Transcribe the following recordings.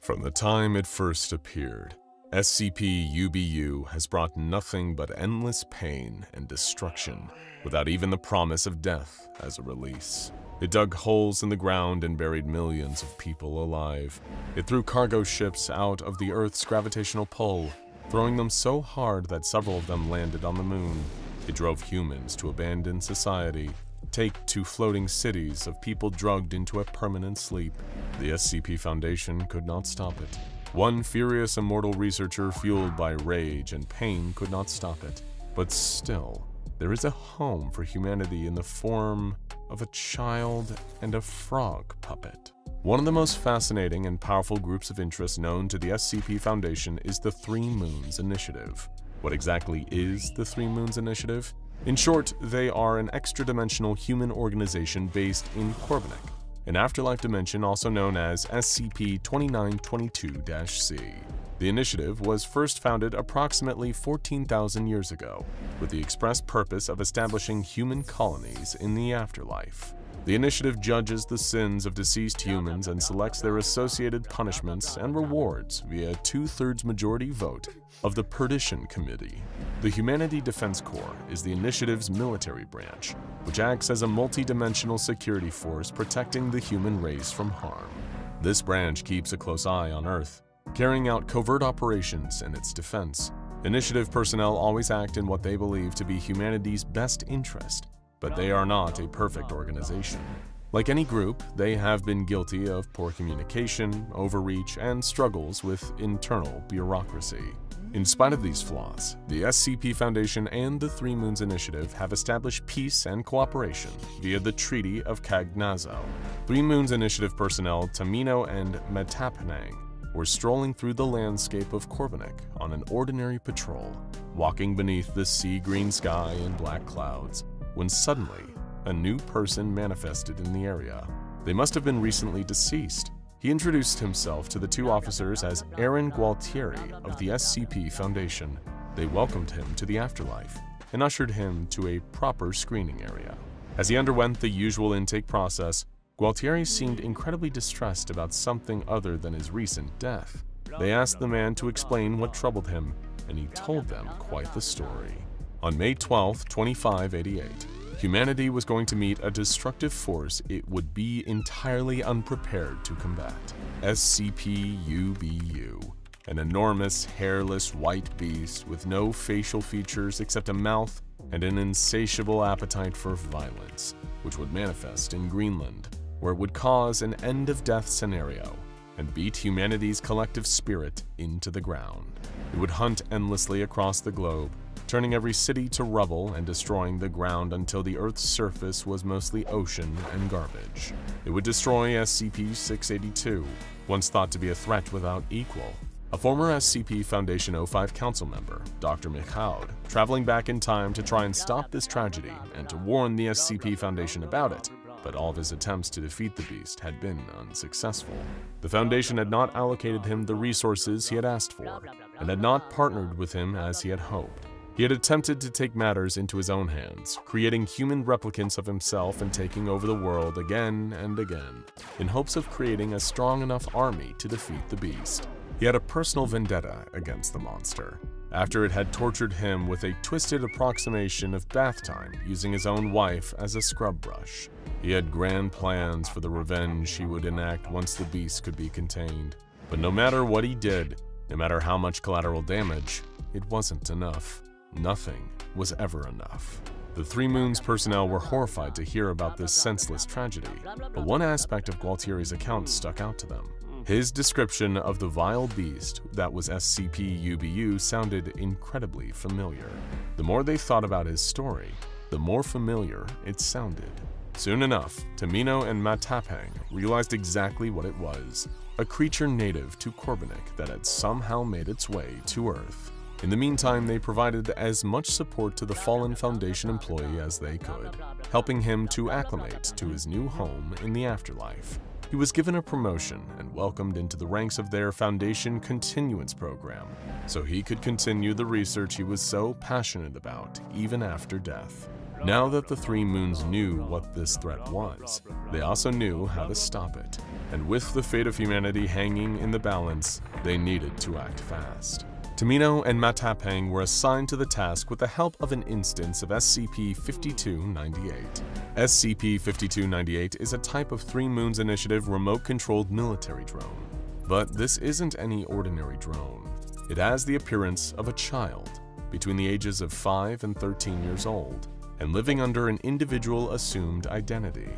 From the time it first appeared, SCP-UBU has brought nothing but endless pain and destruction without even the promise of death as a release. It dug holes in the ground and buried millions of people alive. It threw cargo ships out of the Earth's gravitational pull, throwing them so hard that several of them landed on the moon. It drove humans to abandon society, take to floating cities of people drugged into a permanent sleep. The SCP Foundation could not stop it. One furious immortal researcher fueled by rage and pain could not stop it. But still, there is a home for humanity in the form of a child and a frog puppet. One of the most fascinating and powerful groups of interest known to the SCP Foundation is the Three Moons Initiative. What exactly is the Three Moons Initiative? In short, they are an extra-dimensional human organization based in Korvanik, an afterlife dimension also known as SCP-2922-C. The initiative was first founded approximately 14,000 years ago, with the express purpose of establishing human colonies in the afterlife. The initiative judges the sins of deceased humans and selects their associated punishments and rewards via a two-thirds majority vote of the Perdition Committee. The Humanity Defense Corps is the initiative's military branch, which acts as a multi-dimensional security force protecting the human race from harm. This branch keeps a close eye on Earth, carrying out covert operations in its defense. Initiative personnel always act in what they believe to be humanity's best interest but they are not a perfect organization. Like any group, they have been guilty of poor communication, overreach, and struggles with internal bureaucracy. In spite of these flaws, the SCP Foundation and the Three Moons Initiative have established peace and cooperation via the Treaty of Cagnazo. Three Moons Initiative personnel Tamino and Matapang were strolling through the landscape of Korvanik on an ordinary patrol, walking beneath the sea-green sky and black clouds, when suddenly, a new person manifested in the area. They must have been recently deceased. He introduced himself to the two officers as Aaron Gualtieri of the SCP Foundation. They welcomed him to the afterlife and ushered him to a proper screening area. As he underwent the usual intake process, Gualtieri seemed incredibly distressed about something other than his recent death. They asked the man to explain what troubled him, and he told them quite the story. On May 12, 2588, humanity was going to meet a destructive force it would be entirely unprepared to combat. SCP-UBU, an enormous, hairless white beast with no facial features except a mouth and an insatiable appetite for violence, which would manifest in Greenland, where it would cause an end-of-death scenario and beat humanity's collective spirit into the ground. It would hunt endlessly across the globe, turning every city to rubble and destroying the ground until the Earth's surface was mostly ocean and garbage. It would destroy SCP-682, once thought to be a threat without equal. A former SCP Foundation 05 council member, Dr. McHowd, traveling back in time to try and stop this tragedy and to warn the SCP Foundation about it, but all of his attempts to defeat the beast had been unsuccessful. The Foundation had not allocated him the resources he had asked for, and had not partnered with him as he had hoped. He had attempted to take matters into his own hands, creating human replicants of himself and taking over the world again and again, in hopes of creating a strong enough army to defeat the beast. He had a personal vendetta against the monster, after it had tortured him with a twisted approximation of bath time using his own wife as a scrub brush. He had grand plans for the revenge he would enact once the beast could be contained. But no matter what he did, no matter how much collateral damage, it wasn't enough. Nothing was ever enough. The Three Moons personnel were horrified to hear about this senseless tragedy, but one aspect of Gualtieri's account stuck out to them. His description of the vile beast that was SCP-UBU sounded incredibly familiar. The more they thought about his story, the more familiar it sounded. Soon enough, Tamino and Matapang realized exactly what it was, a creature native to Korvanik that had somehow made its way to Earth. In the meantime, they provided as much support to the fallen Foundation employee as they could, helping him to acclimate to his new home in the afterlife. He was given a promotion and welcomed into the ranks of their Foundation Continuance Program, so he could continue the research he was so passionate about even after death. Now that the Three Moons knew what this threat was, they also knew how to stop it. And with the fate of humanity hanging in the balance, they needed to act fast. Tamino and Matapang were assigned to the task with the help of an instance of SCP-5298. SCP-5298 is a type of Three Moons Initiative remote-controlled military drone. But this isn't any ordinary drone. It has the appearance of a child, between the ages of 5 and 13 years old, and living under an individual assumed identity.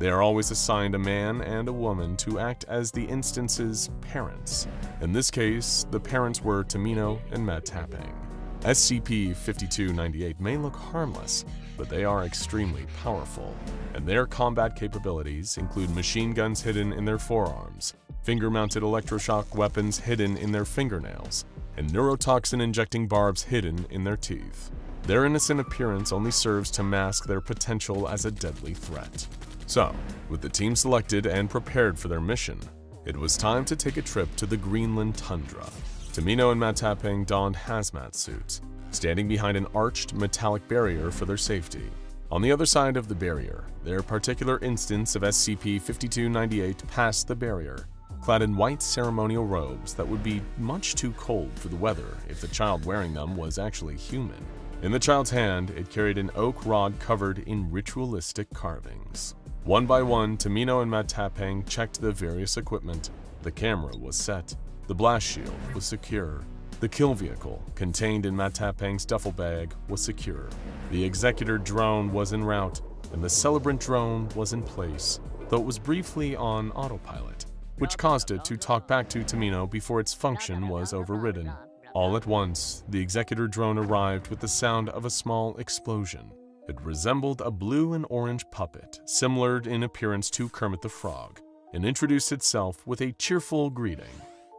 They are always assigned a man and a woman to act as the instance's parents. In this case, the parents were Tamino and Matapang. SCP-5298 may look harmless, but they are extremely powerful, and their combat capabilities include machine guns hidden in their forearms, finger-mounted electroshock weapons hidden in their fingernails, and neurotoxin-injecting barbs hidden in their teeth. Their innocent appearance only serves to mask their potential as a deadly threat. So, with the team selected and prepared for their mission, it was time to take a trip to the Greenland tundra. Tamino and Matapang donned hazmat suits, standing behind an arched metallic barrier for their safety. On the other side of the barrier, their particular instance of SCP-5298 passed the barrier, clad in white ceremonial robes that would be much too cold for the weather if the child wearing them was actually human. In the child's hand, it carried an oak rod covered in ritualistic carvings. One by one, Tamino and Matapang checked the various equipment. The camera was set. The blast shield was secure. The kill vehicle, contained in Matapang's duffel bag, was secure. The Executor drone was en route, and the Celebrant drone was in place, though it was briefly on autopilot, which caused it to talk back to Tamino before its function was overridden. All at once, the Executor drone arrived with the sound of a small explosion. It resembled a blue and orange puppet, similar in appearance to Kermit the Frog, and introduced itself with a cheerful greeting.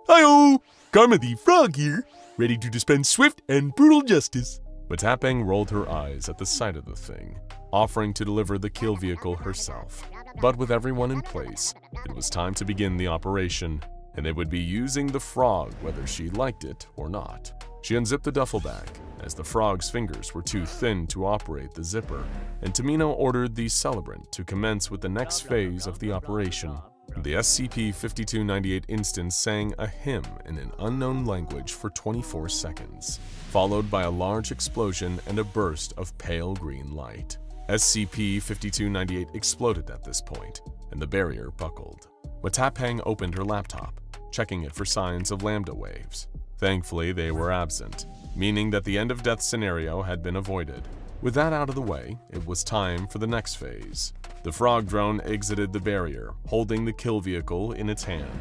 Hi-oh! Kermit the Frog here, ready to dispense swift and brutal justice. Matapang rolled her eyes at the sight of the thing, offering to deliver the kill vehicle herself. But with everyone in place, it was time to begin the operation, and they would be using the frog whether she liked it or not. She unzipped the duffel bag, as the frog's fingers were too thin to operate the zipper, and Tamino ordered the celebrant to commence with the next phase of the operation. The SCP-5298 instance sang a hymn in an unknown language for 24 seconds, followed by a large explosion and a burst of pale green light. SCP-5298 exploded at this point, and the barrier buckled. Matapang opened her laptop, checking it for signs of lambda waves. Thankfully, they were absent, meaning that the end of death scenario had been avoided. With that out of the way, it was time for the next phase. The frog drone exited the barrier, holding the kill vehicle in its hand.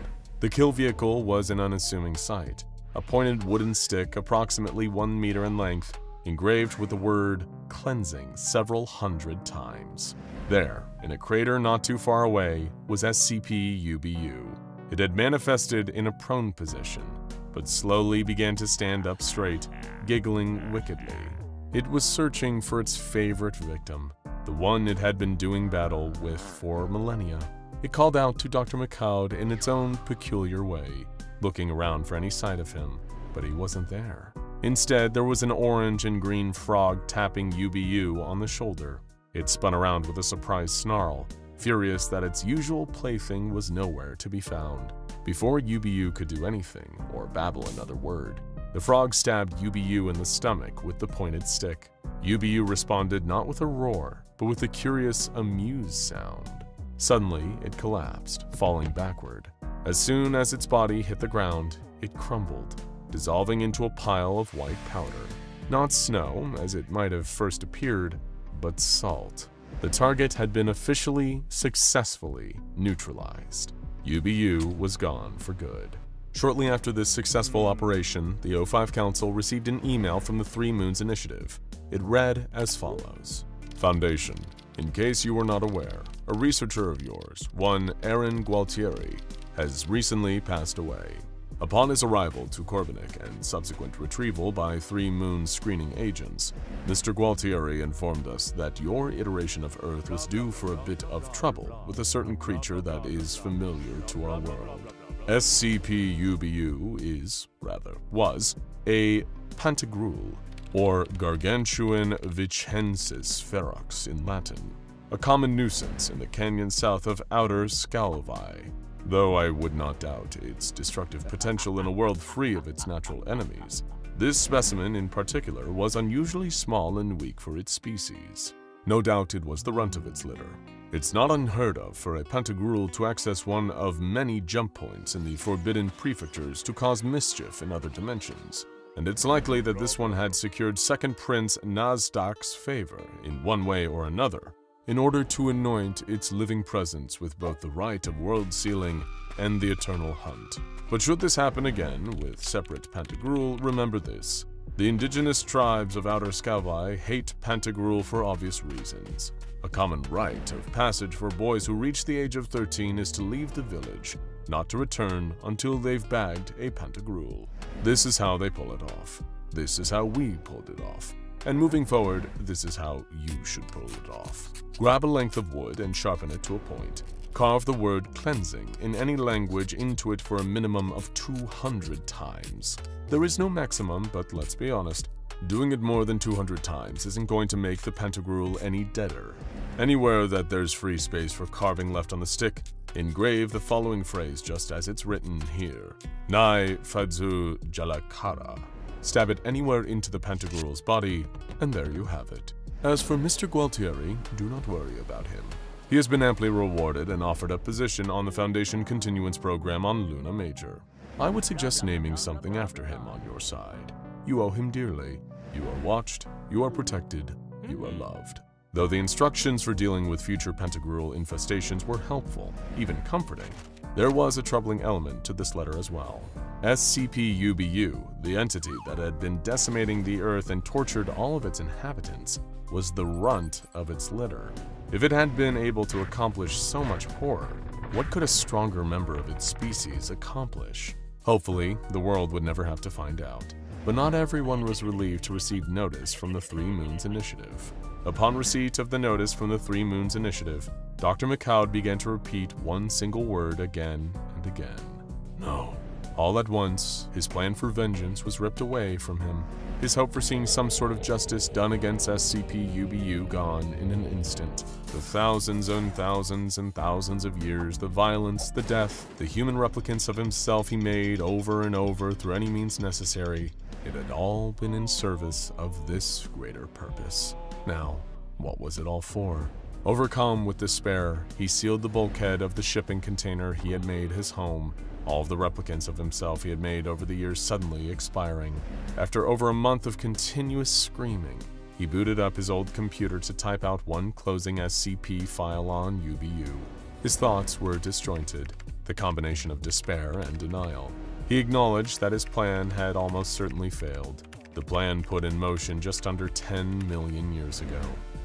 The kill vehicle was an unassuming sight, a pointed wooden stick approximately one meter in length, engraved with the word cleansing several hundred times. There, in a crater not too far away, was SCP-UBU. It had manifested in a prone position, but slowly began to stand up straight, giggling wickedly. It was searching for its favorite victim, the one it had been doing battle with for millennia. It called out to Dr. McCloud in its own peculiar way, looking around for any sight of him, but he wasn't there. Instead, there was an orange and green frog tapping UBU on the shoulder. It spun around with a surprised snarl, furious that its usual plaything was nowhere to be found. Before UBU could do anything, or babble another word, the frog stabbed UBU in the stomach with the pointed stick. UBU responded not with a roar, but with a curious, amused sound. Suddenly, it collapsed, falling backward. As soon as its body hit the ground, it crumbled, dissolving into a pile of white powder. Not snow, as it might have first appeared, but salt. The target had been officially, successfully neutralized. UBU was gone for good. Shortly after this successful operation, the O5 Council received an email from the Three Moons Initiative. It read as follows. Foundation, in case you were not aware, a researcher of yours, one Aaron Gualtieri, has recently passed away. Upon his arrival to Korvanik and subsequent retrieval by Three Moon screening agents, Mr. Gualtieri informed us that your iteration of Earth was due for a bit of trouble with a certain creature that is familiar to our world. SCP-UBU is, rather, was, a Pantagruel, or Gargantuan vichensis ferox in Latin, a common nuisance in the canyon south of Outer Scalvi, though I would not doubt its destructive potential in a world free of its natural enemies. This specimen in particular was unusually small and weak for its species. No doubt it was the runt of its litter. It's not unheard of for a Pantagruel to access one of many jump points in the Forbidden Prefectures to cause mischief in other dimensions, and it's likely that this one had secured Second Prince Nazdak's favor in one way or another in order to anoint its living presence with both the rite of world sealing and the eternal hunt. But should this happen again with separate Pantagruel, remember this. The indigenous tribes of Outer Skavai hate Pantagruel for obvious reasons. A common rite of passage for boys who reach the age of 13 is to leave the village, not to return until they've bagged a Pantagruel. This is how they pull it off. This is how we pulled it off. And moving forward, this is how you should pull it off. Grab a length of wood and sharpen it to a point. Carve the word cleansing in any language into it for a minimum of 200 times. There is no maximum, but let's be honest, doing it more than 200 times isn't going to make the Pantagruel any deader. Anywhere that there's free space for carving left on the stick, engrave the following phrase just as it's written here. Nai Fadzu Jalakara. Stab it anywhere into the Pantagruel's body, and there you have it. As for Mr. Gualtieri, do not worry about him. He has been amply rewarded and offered a position on the Foundation Continuance Program on Luna Major. I would suggest naming something after him on your side. You owe him dearly. You are watched, you are protected, you are loved. Though the instructions for dealing with future Pantagruel infestations were helpful, even comforting, there was a troubling element to this letter as well. SCP-UBU, the entity that had been decimating the Earth and tortured all of its inhabitants, was the runt of its litter. If it had been able to accomplish so much horror, what could a stronger member of its species accomplish? Hopefully, the world would never have to find out. But not everyone was relieved to receive notice from the Three Moons Initiative. Upon receipt of the notice from the Three Moons Initiative, Dr. McCloud began to repeat one single word again and again. No. All at once, his plan for vengeance was ripped away from him, his hope for seeing some sort of justice done against SCP-UBU gone in an instant. The thousands and thousands and thousands of years, the violence, the death, the human replicants of himself he made over and over through any means necessary, it had all been in service of this greater purpose. Now, what was it all for? Overcome with despair, he sealed the bulkhead of the shipping container he had made his home, all of the replicants of himself he had made over the years suddenly expiring. After over a month of continuous screaming, he booted up his old computer to type out one closing SCP file on UBU. His thoughts were disjointed, the combination of despair and denial. He acknowledged that his plan had almost certainly failed, the plan put in motion just under 10 million years ago.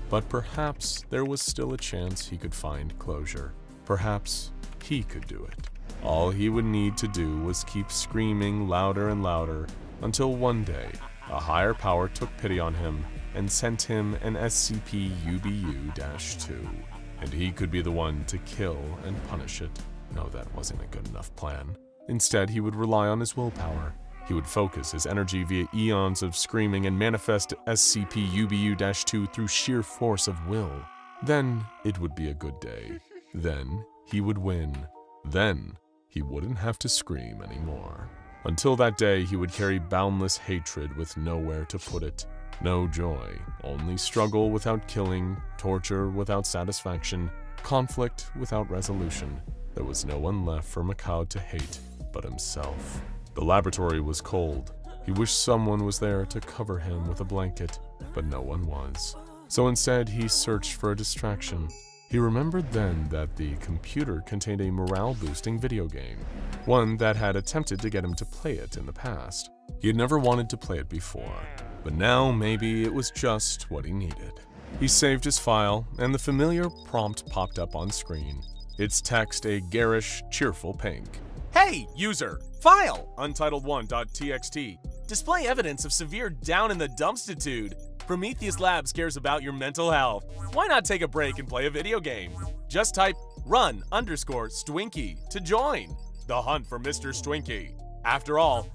But perhaps there was still a chance he could find closure. Perhaps he could do it. All he would need to do was keep screaming louder and louder until one day a higher power took pity on him and sent him an SCP-UBU-2, and he could be the one to kill and punish it. No, that wasn't a good enough plan. Instead, he would rely on his willpower. He would focus his energy via eons of screaming and manifest SCP-UBU-2 through sheer force of will. Then it would be a good day. Then he would win. Then he wouldn't have to scream anymore. Until that day, he would carry boundless hatred with nowhere to put it. No joy, only struggle without killing, torture without satisfaction, conflict without resolution. There was no one left for McCloud to hate but himself. The laboratory was cold. He wished someone was there to cover him with a blanket, but no one was. So instead, he searched for a distraction. He remembered then that the computer contained a morale-boosting video game, one that had attempted to get him to play it in the past. He had never wanted to play it before, but now maybe it was just what he needed. He saved his file, and the familiar prompt popped up on screen. Its text a garish, cheerful pink. Hey, user! File untitled1.txt. Display evidence of severe down in the dumpstitude. Prometheus Labs cares about your mental health. Why not take a break and play a video game? Just type run underscore Stwinky to join. The hunt for Mr. Stwinky. After all,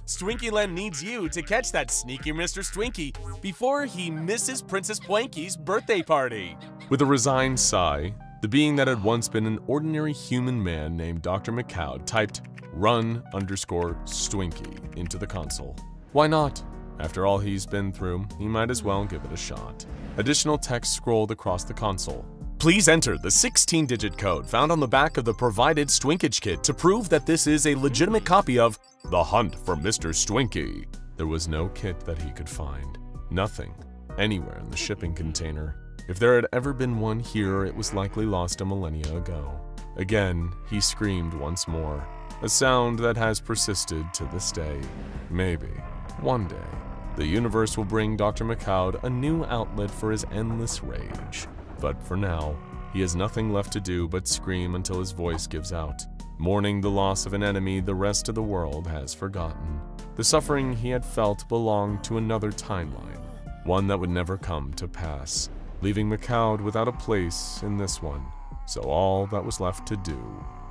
Len needs you to catch that sneaky Mr. Swinky before he misses Princess Planky's birthday party. With a resigned sigh, the being that had once been an ordinary human man named Dr. McCowd typed run underscore Swinky into the console. Why not? After all he's been through, he might as well give it a shot. Additional text scrolled across the console. Please enter the 16-digit code found on the back of the provided Stwinkage kit to prove that this is a legitimate copy of The Hunt for Mr. Swinky. There was no kit that he could find. Nothing. Anywhere in the shipping container. If there had ever been one here, it was likely lost a millennia ago. Again, he screamed once more, a sound that has persisted to this day. Maybe, one day, the universe will bring Dr. McCowd a new outlet for his endless rage. But for now, he has nothing left to do but scream until his voice gives out, mourning the loss of an enemy the rest of the world has forgotten. The suffering he had felt belonged to another timeline, one that would never come to pass, leaving McCowd without a place in this one. So all that was left to do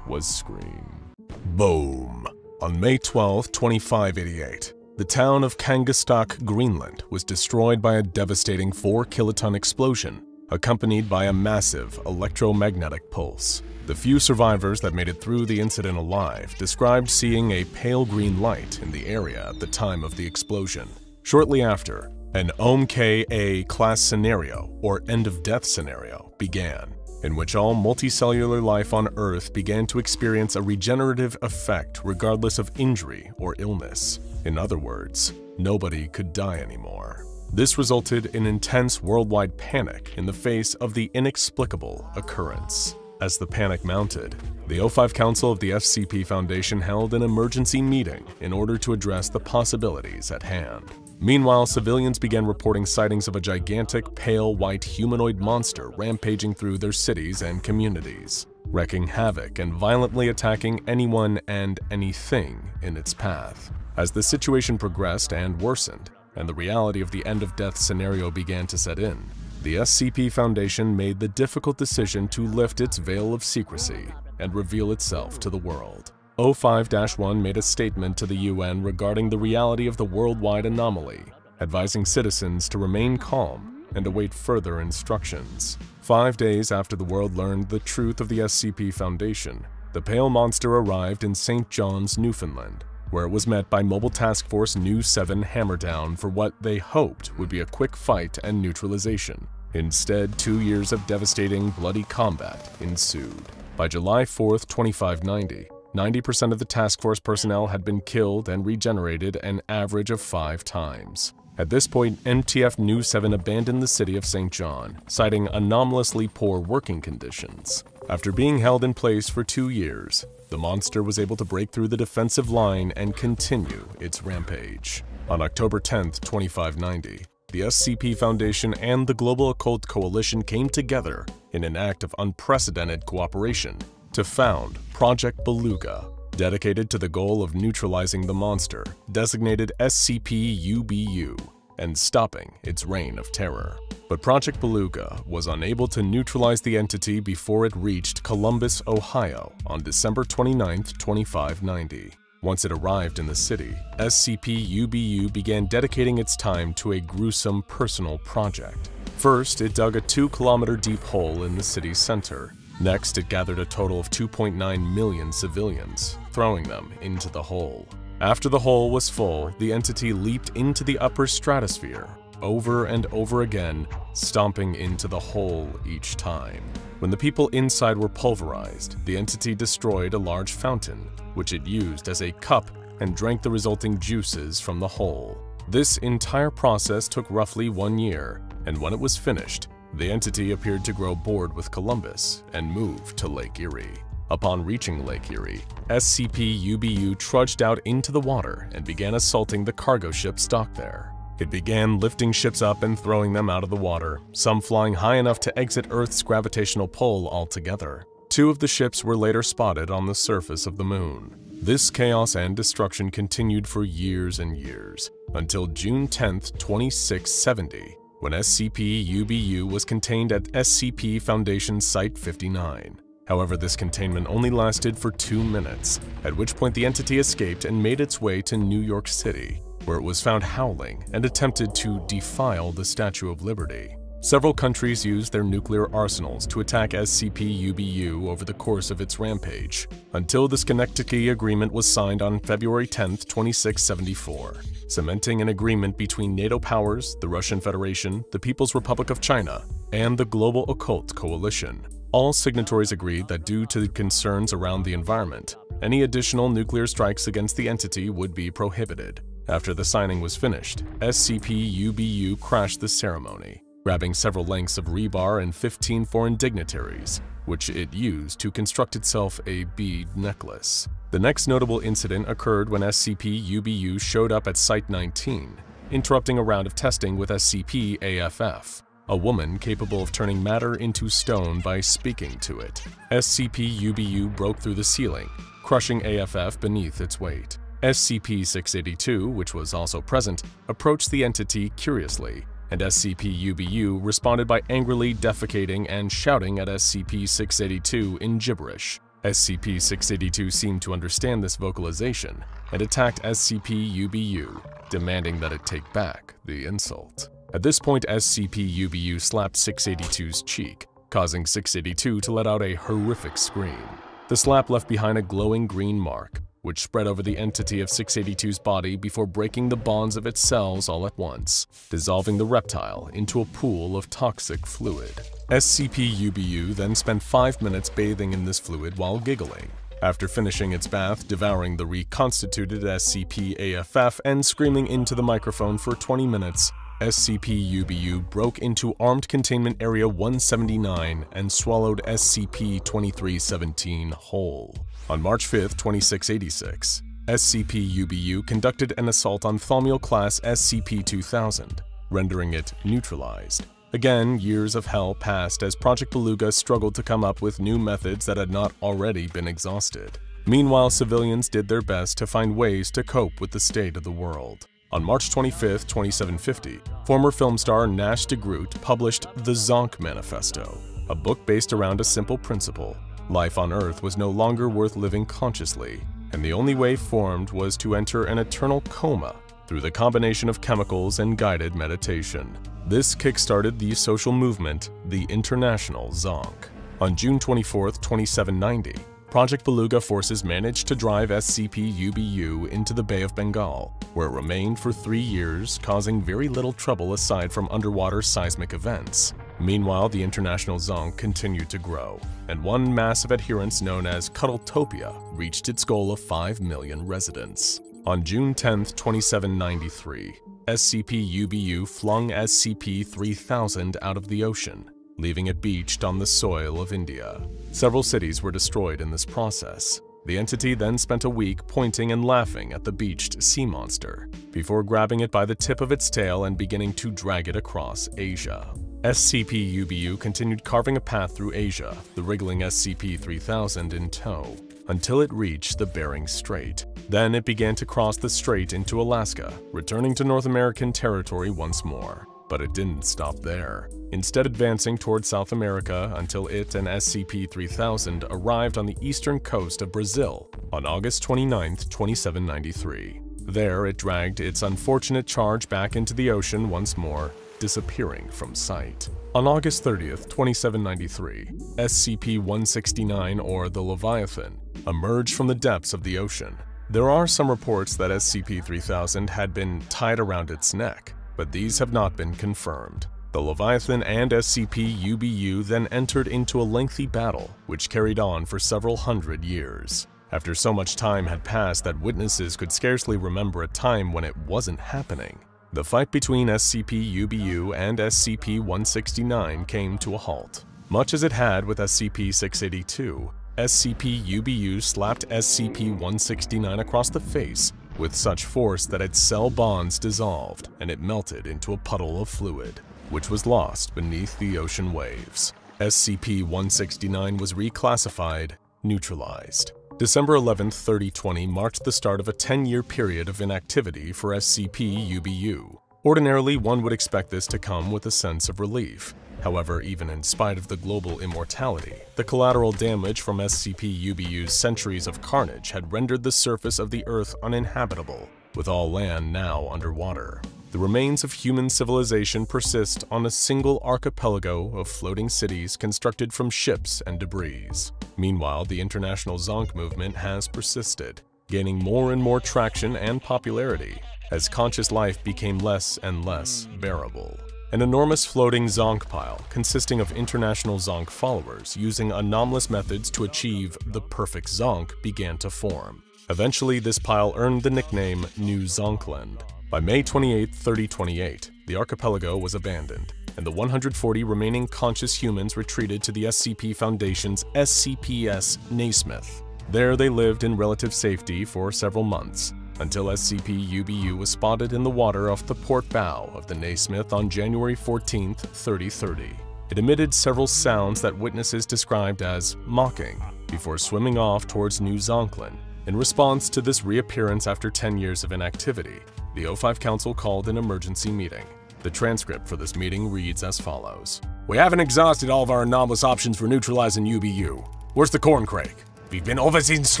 was scream. Boom! On May 12, 2588, the town of Kangastok, Greenland was destroyed by a devastating 4 kiloton explosion accompanied by a massive electromagnetic pulse. The few survivors that made it through the incident alive described seeing a pale green light in the area at the time of the explosion. Shortly after, an OM-K-A class scenario, or end-of-death scenario, began, in which all multicellular life on Earth began to experience a regenerative effect regardless of injury or illness. In other words, nobody could die anymore. This resulted in intense worldwide panic in the face of the inexplicable occurrence. As the panic mounted, the O5 Council of the SCP Foundation held an emergency meeting in order to address the possibilities at hand. Meanwhile, civilians began reporting sightings of a gigantic, pale white humanoid monster rampaging through their cities and communities, wreaking havoc and violently attacking anyone and anything in its path. As the situation progressed and worsened, and the reality of the end-of-death scenario began to set in, the SCP Foundation made the difficult decision to lift its veil of secrecy and reveal itself to the world. O5-1 made a statement to the UN regarding the reality of the worldwide anomaly, advising citizens to remain calm and await further instructions. Five days after the world learned the truth of the SCP Foundation, the Pale Monster arrived in St. John's, Newfoundland, where it was met by Mobile Task Force Nu 7 Hammerdown for what they hoped would be a quick fight and neutralization. Instead, two years of devastating, bloody combat ensued. By July 4, 2590, 90% of the task force personnel had been killed and regenerated an average of five times. At this point, MTF Nu 7 abandoned the city of St. John, citing anomalously poor working conditions. After being held in place for two years, the monster was able to break through the defensive line and continue its rampage. On October 10, 2590, the SCP Foundation and the Global Occult Coalition came together in an act of unprecedented cooperation to found Project Beluga, dedicated to the goal of neutralizing the monster, designated SCP-UBU, and stopping its reign of terror. But Project Beluga was unable to neutralize the entity before it reached Columbus, Ohio on December 29, 2590. Once it arrived in the city, SCP-UBU began dedicating its time to a gruesome personal project. First, it dug a 2-kilometer deep hole in the city's center. Next, it gathered a total of 2.9 million civilians, throwing them into the hole. After the hole was full, the entity leaped into the upper stratosphere, over and over again, stomping into the hole each time. When the people inside were pulverized, the entity destroyed a large fountain, which it used as a cup and drank the resulting juices from the hole. This entire process took roughly one year, and when it was finished, the entity appeared to grow bored with Columbus and moved to Lake Erie. Upon reaching Lake Erie, SCP-UBU trudged out into the water and began assaulting the cargo ship docked there. It began lifting ships up and throwing them out of the water, some flying high enough to exit Earth's gravitational pull altogether. Two of the ships were later spotted on the surface of the moon. This chaos and destruction continued for years and years, until June 10, 2670, when SCP-UBU was contained at SCP Foundation Site-59. However, this containment only lasted for two minutes, at which point the entity escaped and made its way to New York City, where it was found howling and attempted to defile the Statue of Liberty. Several countries used their nuclear arsenals to attack SCP-UBU over the course of its rampage, until the Schenectady Agreement was signed on February 10, 2674, cementing an agreement between NATO powers, the Russian Federation, the People's Republic of China, and the Global Occult Coalition. All signatories agreed that due to concerns around the environment, any additional nuclear strikes against the entity would be prohibited. After the signing was finished, SCP-UBU crashed the ceremony, grabbing several lengths of rebar and 15 foreign dignitaries, which it used to construct itself a bead necklace. The next notable incident occurred when SCP-UBU showed up at Site-19, interrupting a round of testing with SCP-AFF, a woman capable of turning matter into stone by speaking to it. SCP-UBU broke through the ceiling, crushing AFF beneath its weight. SCP-682, which was also present, approached the entity curiously, and SCP-UBU responded by angrily defecating and shouting at SCP-682 in gibberish. SCP-682 seemed to understand this vocalization and attacked SCP-UBU, demanding that it take back the insult. At this point, SCP-UBU slapped 682's cheek, causing 682 to let out a horrific scream. The slap left behind a glowing green mark, which spread over the entity of 682's body before breaking the bonds of its cells all at once, dissolving the reptile into a pool of toxic fluid. SCP-UBU then spent five minutes bathing in this fluid while giggling. After finishing its bath, devouring the reconstituted SCP-AFF and screaming into the microphone for 20 minutes, SCP-UBU broke into Armed Containment Area 179 and swallowed SCP-2317 whole. On March 5, 2686, SCP-UBU conducted an assault on Thaumiel-class SCP-2000, rendering it neutralized. Again, years of hell passed as Project Beluga struggled to come up with new methods that had not already been exhausted. Meanwhile, civilians did their best to find ways to cope with the state of the world. On March 25, 2750, former film star Nash DeGroot published The Zonk Manifesto, a book based around a simple principle Life on Earth was no longer worth living consciously, and the only way formed was to enter an eternal coma through the combination of chemicals and guided meditation. This kickstarted the social movement, the International Zonk. On June 24, 2790, Project Beluga forces managed to drive SCP-UBU into the Bay of Bengal, where it remained for three years, causing very little trouble aside from underwater seismic events. Meanwhile, the International Zonk continued to grow, and one mass of adherents known as Cuddletopia reached its goal of 5 million residents. On June 10, 2793, SCP-UBU flung SCP-3000 out of the ocean, leaving it beached on the soil of India. Several cities were destroyed in this process. The entity then spent a week pointing and laughing at the beached sea monster, before grabbing it by the tip of its tail and beginning to drag it across Asia. SCP-UBU continued carving a path through Asia, the wriggling SCP-3000 in tow, until it reached the Bering Strait. Then it began to cross the strait into Alaska, returning to North American territory once more. But it didn't stop there, instead advancing toward South America until it and SCP-3000 arrived on the eastern coast of Brazil on August 29, 2793. There, it dragged its unfortunate charge back into the ocean once more, disappearing from sight. On August 30th, 2793, SCP-169 or the Leviathan emerged from the depths of the ocean. There are some reports that SCP-3000 had been tied around its neck, but these have not been confirmed. The Leviathan and SCP-UBU then entered into a lengthy battle, which carried on for several hundred years. After so much time had passed that witnesses could scarcely remember a time when it wasn't happening, the fight between SCP-UBU and SCP-169 came to a halt. Much as it had with SCP-682, SCP-UBU slapped SCP-169 across the face with such force that its cell bonds dissolved and it melted into a puddle of fluid, which was lost beneath the ocean waves. SCP-169 was reclassified, neutralized. December 11, 3020 marked the start of a 10-year period of inactivity for SCP-UBU, Ordinarily, one would expect this to come with a sense of relief. However, even in spite of the global immortality, the collateral damage from SCP-UBU's centuries of carnage had rendered the surface of the Earth uninhabitable, with all land now underwater. The remains of human civilization persist on a single archipelago of floating cities constructed from ships and debris. Meanwhile, the international Zonk movement has persisted, gaining more and more traction and popularity as conscious life became less and less bearable. An enormous floating Zonk pile consisting of international Zonk followers using anomalous methods to achieve the perfect Zonk began to form. Eventually, this pile earned the nickname New Zonkland. By May 28, 3028, the archipelago was abandoned, and the 140 remaining conscious humans retreated to the SCP Foundation's SCPS Naismith. There they lived in relative safety for several months, until SCP-UBU was spotted in the water off the port bow of the Naismith on January 14, 3030. It emitted several sounds that witnesses described as mocking before swimming off towards New Zonkland, In response to this reappearance after 10 years of inactivity, the O5 Council called an emergency meeting. The transcript for this meeting reads as follows. We haven't exhausted all of our anomalous options for neutralizing UBU. Where's the corn corncrake? We've been over since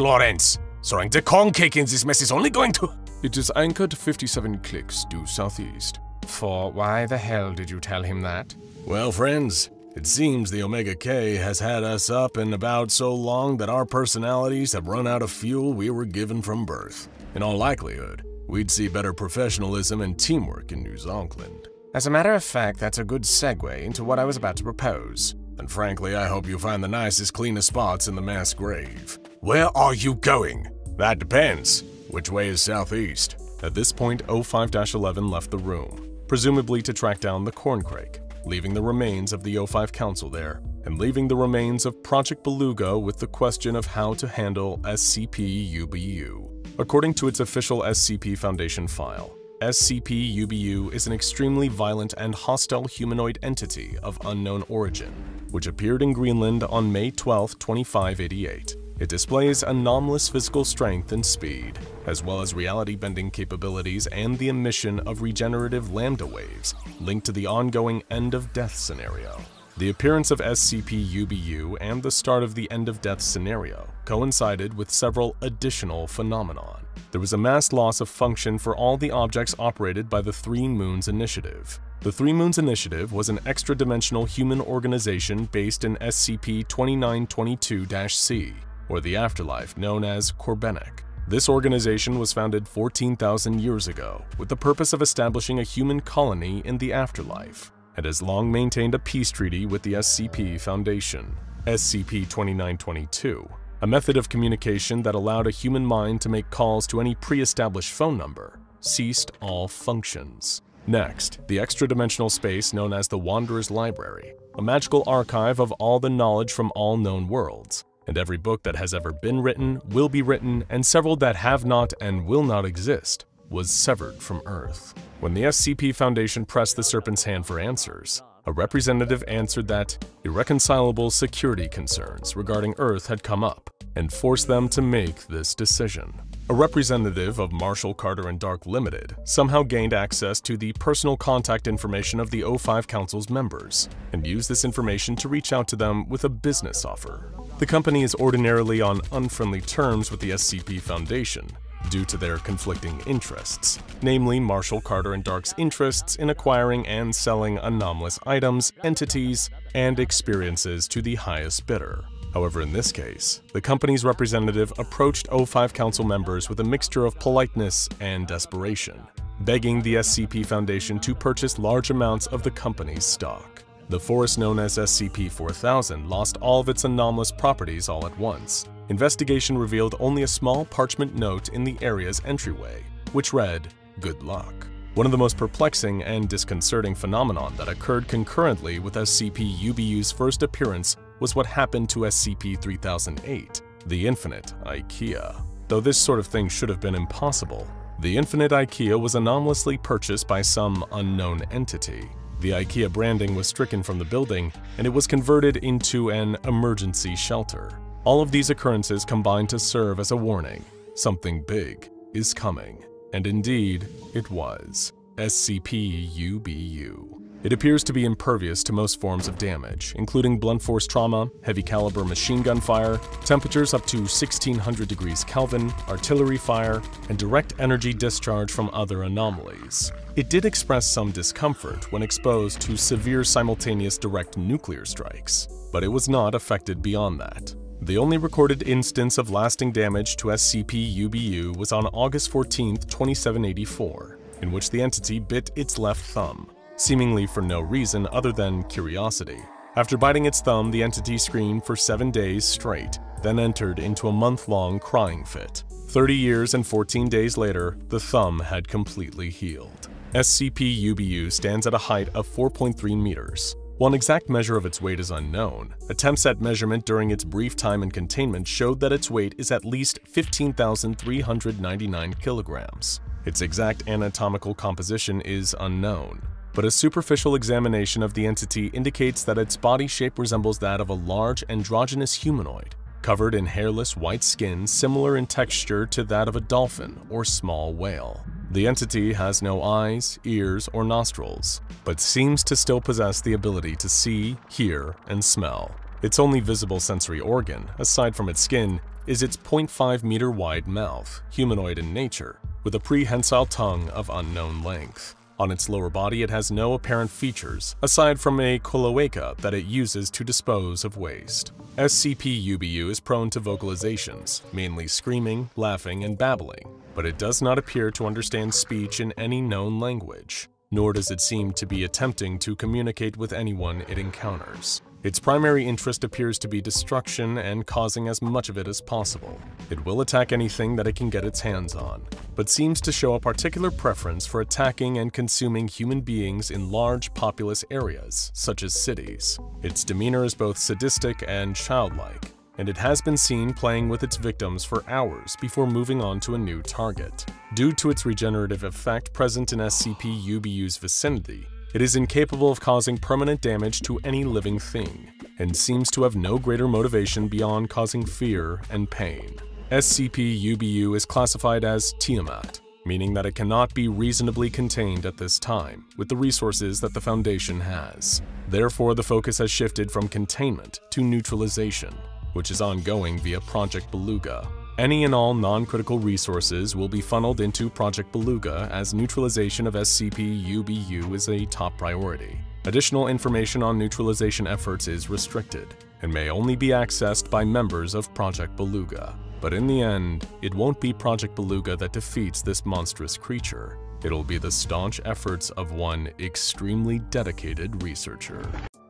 Lawrence. Throwing the corncrake in this mess is only going to- It is anchored 57 clicks due southeast. For why the hell did you tell him that? Well, friends, it seems the Omega K has had us up and about so long that our personalities have run out of fuel we were given from birth. In all likelihood, we'd see better professionalism and teamwork in New Zonkland. As a matter of fact, that's a good segue into what I was about to propose. And frankly, I hope you find the nicest, cleanest spots in the mass grave. Where are you going? That depends. Which way is southeast? At this point, 05-11 left the room, presumably to track down the Corncrake, leaving the remains of the O5 Council there, and leaving the remains of Project Beluga with the question of how to handle SCP-UBU. According to its official SCP Foundation file, SCP-UBU is an extremely violent and hostile humanoid entity of unknown origin, which appeared in Greenland on May 12, 2588. It displays anomalous physical strength and speed, as well as reality-bending capabilities and the emission of regenerative lambda waves linked to the ongoing end-of-death scenario. The appearance of SCP-UBU and the start of the end-of-death scenario coincided with several additional phenomenon. There was a mass loss of function for all the objects operated by the Three Moons Initiative. The Three Moons Initiative was an extra-dimensional human organization based in SCP-2922-C, or the afterlife known as Korvanik. This organization was founded 14,000 years ago with the purpose of establishing a human colony in the afterlife, and has long maintained a peace treaty with the SCP Foundation. SCP-2922, a method of communication that allowed a human mind to make calls to any pre-established phone number, ceased all functions. Next, the extra-dimensional space known as the Wanderer's Library, a magical archive of all the knowledge from all known worlds, and every book that has ever been written, will be written, and several that have not and will not exist, was severed from Earth. When the SCP Foundation pressed the Serpent's hand for answers, a representative answered that irreconcilable security concerns regarding Earth had come up and forced them to make this decision. A representative of Marshall Carter and Dark Limited somehow gained access to the personal contact information of the O5 Council's members and used this information to reach out to them with a business offer. The company is ordinarily on unfriendly terms with the SCP Foundation due to their conflicting interests, namely Marshall Carter and Dark's interests in acquiring and selling anomalous items, entities, and experiences to the highest bidder. However, in this case, the company's representative approached O5 Council members with a mixture of politeness and desperation, begging the SCP Foundation to purchase large amounts of the company's stock. The forest known as SCP-4000 lost all of its anomalous properties all at once. Investigation revealed only a small parchment note in the area's entryway, which read, Good luck. One of the most perplexing and disconcerting phenomenon that occurred concurrently with SCP-UBU's first appearance was what happened to SCP-3008, the Infinite IKEA. Though this sort of thing should have been impossible, the Infinite IKEA was anomalously purchased by some unknown entity. The IKEA branding was stricken from the building, and it was converted into an emergency shelter. All of these occurrences combined to serve as a warning. Something big is coming. And indeed, it was. SCP-UBU. It appears to be impervious to most forms of damage, including blunt force trauma, heavy caliber machine gun fire, temperatures up to 1600 degrees Kelvin, artillery fire, and direct energy discharge from other anomalies. It did express some discomfort when exposed to severe simultaneous direct nuclear strikes, but it was not affected beyond that. The only recorded instance of lasting damage to SCP-UBU was on August 14, 2784, in which the entity bit its left thumb, seemingly for no reason other than curiosity. After biting its thumb, the entity screamed for seven days straight, then entered into a month-long crying fit. 30 years and 14 days later, the thumb had completely healed. SCP-UBU stands at a height of 4.3 meters. While an exact measure of its weight is unknown, attempts at measurement during its brief time in containment showed that its weight is at least 15,399 kilograms. Its exact anatomical composition is unknown, but a superficial examination of the entity indicates that its body shape resembles that of a large androgynous humanoid, covered in hairless white skin similar in texture to that of a dolphin or small whale. The entity has no eyes, ears, or nostrils, but seems to still possess the ability to see, hear, and smell. Its only visible sensory organ, aside from its skin, is its 0.5 meter wide mouth, humanoid in nature, with a prehensile tongue of unknown length. On its lower body it has no apparent features, aside from a cloaca that it uses to dispose of waste. SCP-UBU is prone to vocalizations, mainly screaming, laughing, and babbling, but it does not appear to understand speech in any known language, nor does it seem to be attempting to communicate with anyone it encounters. Its primary interest appears to be destruction and causing as much of it as possible. It will attack anything that it can get its hands on, but seems to show a particular preference for attacking and consuming human beings in large populous areas, such as cities. Its demeanor is both sadistic and childlike, and it has been seen playing with its victims for hours before moving on to a new target. Due to its regenerative effect present in SCP-UBU's vicinity, it is incapable of causing permanent damage to any living thing, and seems to have no greater motivation beyond causing fear and pain. SCP-UBU is classified as Tiamat, meaning that it cannot be reasonably contained at this time with the resources that the Foundation has. Therefore, the focus has shifted from containment to neutralization, which is ongoing via Project Beluga, any and all non-critical resources will be funneled into Project Beluga as neutralization of SCP-UBU is a top priority. Additional information on neutralization efforts is restricted and may only be accessed by members of Project Beluga. But in the end, it won't be Project Beluga that defeats this monstrous creature. It'll be the staunch efforts of one extremely dedicated researcher.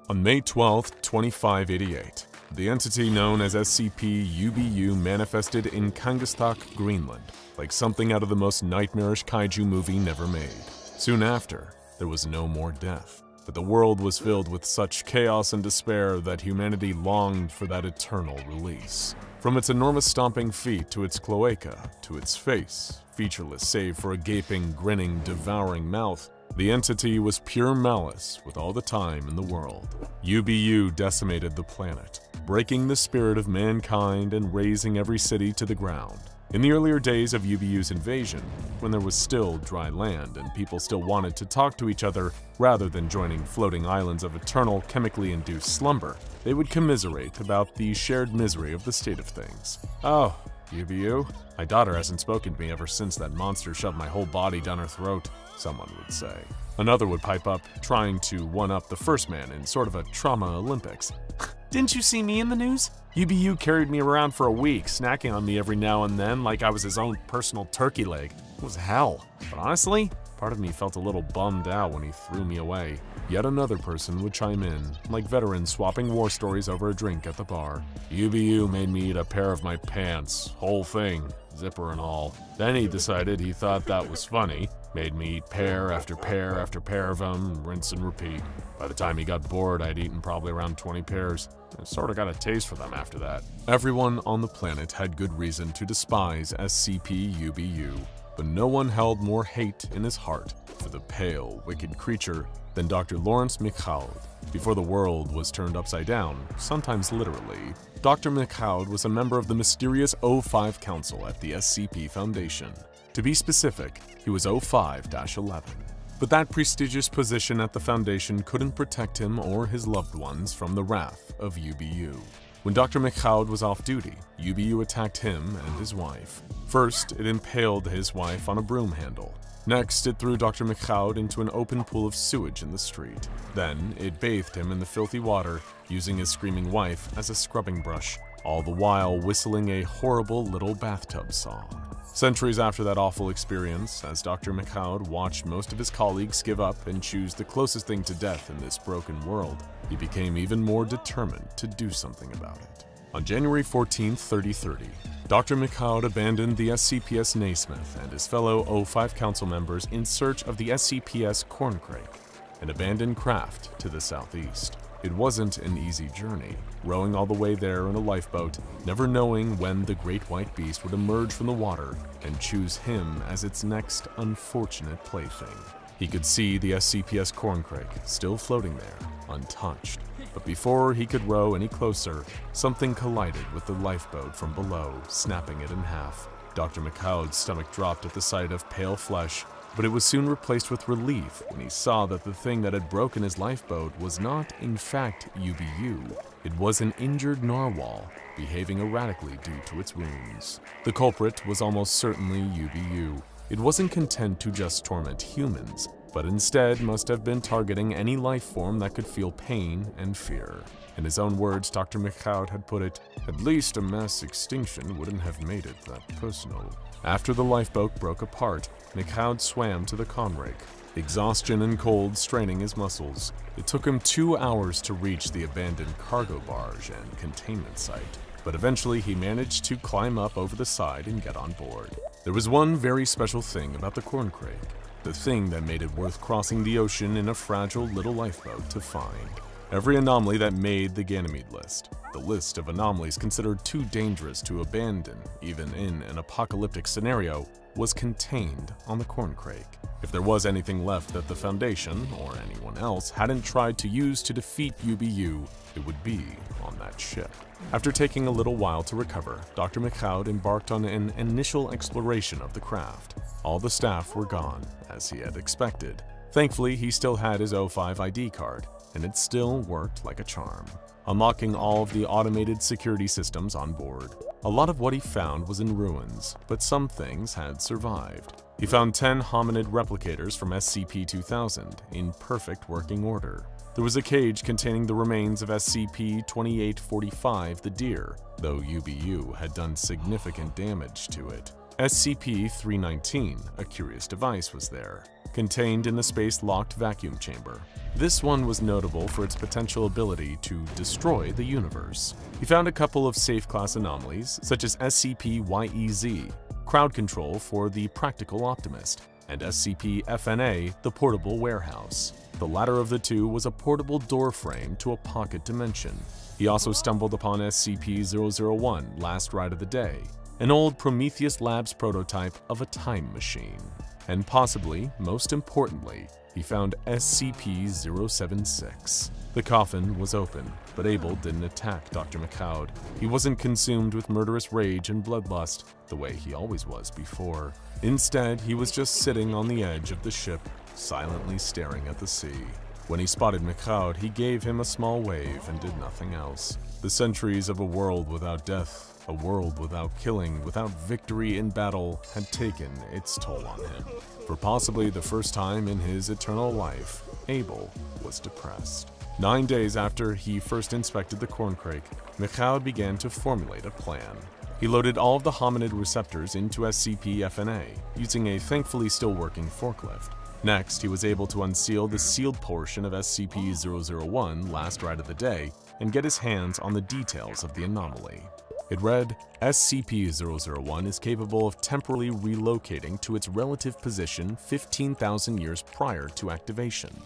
On May 12, 2588, the entity known as SCP-UBU manifested in Kangastok, Greenland, like something out of the most nightmarish kaiju movie never made. Soon after, there was no more death, but the world was filled with such chaos and despair that humanity longed for that eternal release. From its enormous stomping feet to its cloaca, to its face, featureless save for a gaping, grinning, devouring mouth, the entity was pure malice with all the time in the world. UBU decimated the planet, breaking the spirit of mankind and razing every city to the ground. In the earlier days of UBU's invasion, when there was still dry land and people still wanted to talk to each other rather than joining floating islands of eternal chemically induced slumber, they would commiserate about the shared misery of the state of things. Oh, UBU? My daughter hasn't spoken to me ever since that monster shoved my whole body down her throat, someone would say. Another would pipe up, trying to one-up the first man in sort of a trauma Olympics. Didn't you see me in the news? UBU carried me around for a week, snacking on me every now and then like I was his own personal turkey leg. It was hell. But honestly, part of me felt a little bummed out when he threw me away. Yet another person would chime in, like veterans swapping war stories over a drink at the bar. UBU made me eat a pair of my pants, whole thing, zipper and all. Then he decided he thought that was funny, made me eat pair after pair after pair of them, rinse and repeat. By the time he got bored, I'd eaten probably around 20 pairs. I sort of got a taste for them after that. Everyone on the planet had good reason to despise SCP-UBU, but no one held more hate in his heart for the pale, wicked creature than Dr. Lawrence McCloud. Before the world was turned upside down, sometimes literally, Dr. McCloud was a member of the mysterious O5 Council at the SCP Foundation. To be specific, he was O5-11. But that prestigious position at the Foundation couldn't protect him or his loved ones from the wrath of UBU. When Dr. McLeod was off duty, UBU attacked him and his wife. First, it impaled his wife on a broom handle. Next, it threw Dr. McLeod into an open pool of sewage in the street. Then, it bathed him in the filthy water, using his screaming wife as a scrubbing brush, all the while whistling a horrible little bathtub song. Centuries after that awful experience, as Dr. McLeod watched most of his colleagues give up and choose the closest thing to death in this broken world, he became even more determined to do something about it. On January 14, 3030, Dr. McLeod abandoned the SCPS Naismith and his fellow O5 council members in search of the SCPS Corncrake, an abandoned craft to the southeast. It wasn't an easy journey, rowing all the way there in a lifeboat, never knowing when the great white beast would emerge from the water and choose him as its next unfortunate plaything. He could see the SCPS Corncrake still floating there, untouched. But before he could row any closer, something collided with the lifeboat from below, snapping it in half. Dr. McLeod's stomach dropped at the sight of pale flesh, but it was soon replaced with relief when he saw that the thing that had broken his lifeboat was not, in fact, UBU. It was an injured narwhal, behaving erratically due to its wounds. The culprit was almost certainly UBU. It wasn't content to just torment humans, but instead must have been targeting any life form that could feel pain and fear. In his own words, Dr. McLeod had put it, at least a mass extinction wouldn't have made it that personal. After the lifeboat broke apart, McLeod swam to the Corncrake, exhaustion and cold straining his muscles. It took him two hours to reach the abandoned cargo barge and containment site, but eventually he managed to climb up over the side and get on board. There was one very special thing about the Corncrake the thing that made it worth crossing the ocean in a fragile little lifeboat to find. Every anomaly that made the Ganymede list, the list of anomalies considered too dangerous to abandon, even in an apocalyptic scenario, was contained on the Corncrake. If there was anything left that the Foundation, or anyone else, hadn't tried to use to defeat UBU, it would be on that ship. After taking a little while to recover, Dr. McLeod embarked on an initial exploration of the craft. All the staff were gone, as he had expected. Thankfully, he still had his O5 ID card, and it still worked like a charm, unlocking all of the automated security systems on board. A lot of what he found was in ruins, but some things had survived. He found 10 hominid replicators from SCP-2000 in perfect working order. There was a cage containing the remains of SCP-2845 the deer, though UBU had done significant damage to it. SCP-319, a curious device, was there, contained in a space-locked vacuum chamber. This one was notable for its potential ability to destroy the universe. He found a couple of safe-class anomalies, such as SCP-YEZ, crowd control for the Practical Optimist, and SCP-FNA, the Portable Warehouse. The latter of the two was a portable door frame to a pocket dimension. He also stumbled upon SCP-001, Last Ride of the Day, an old Prometheus Labs prototype of a time machine. And possibly, most importantly, he found SCP-076. The coffin was open, but Abel didn't attack Dr. McLeod. He wasn't consumed with murderous rage and bloodlust, the way he always was before. Instead, he was just sitting on the edge of the ship, silently staring at the sea. When he spotted McLeod, he gave him a small wave and did nothing else. The centuries of a world without death a world without killing, without victory in battle, had taken its toll on him. For possibly the first time in his eternal life, Abel was depressed. Nine days after he first inspected the corncrake, McLeod began to formulate a plan. He loaded all of the hominid replicators into SCP-FNA, using a thankfully still working forklift. Next, he was able to unseal the sealed portion of SCP-001, last ride of the day, and get his hands on the details of the anomaly. It read, SCP-001 is capable of temporarily relocating to its relative position 15,000 years prior to activation.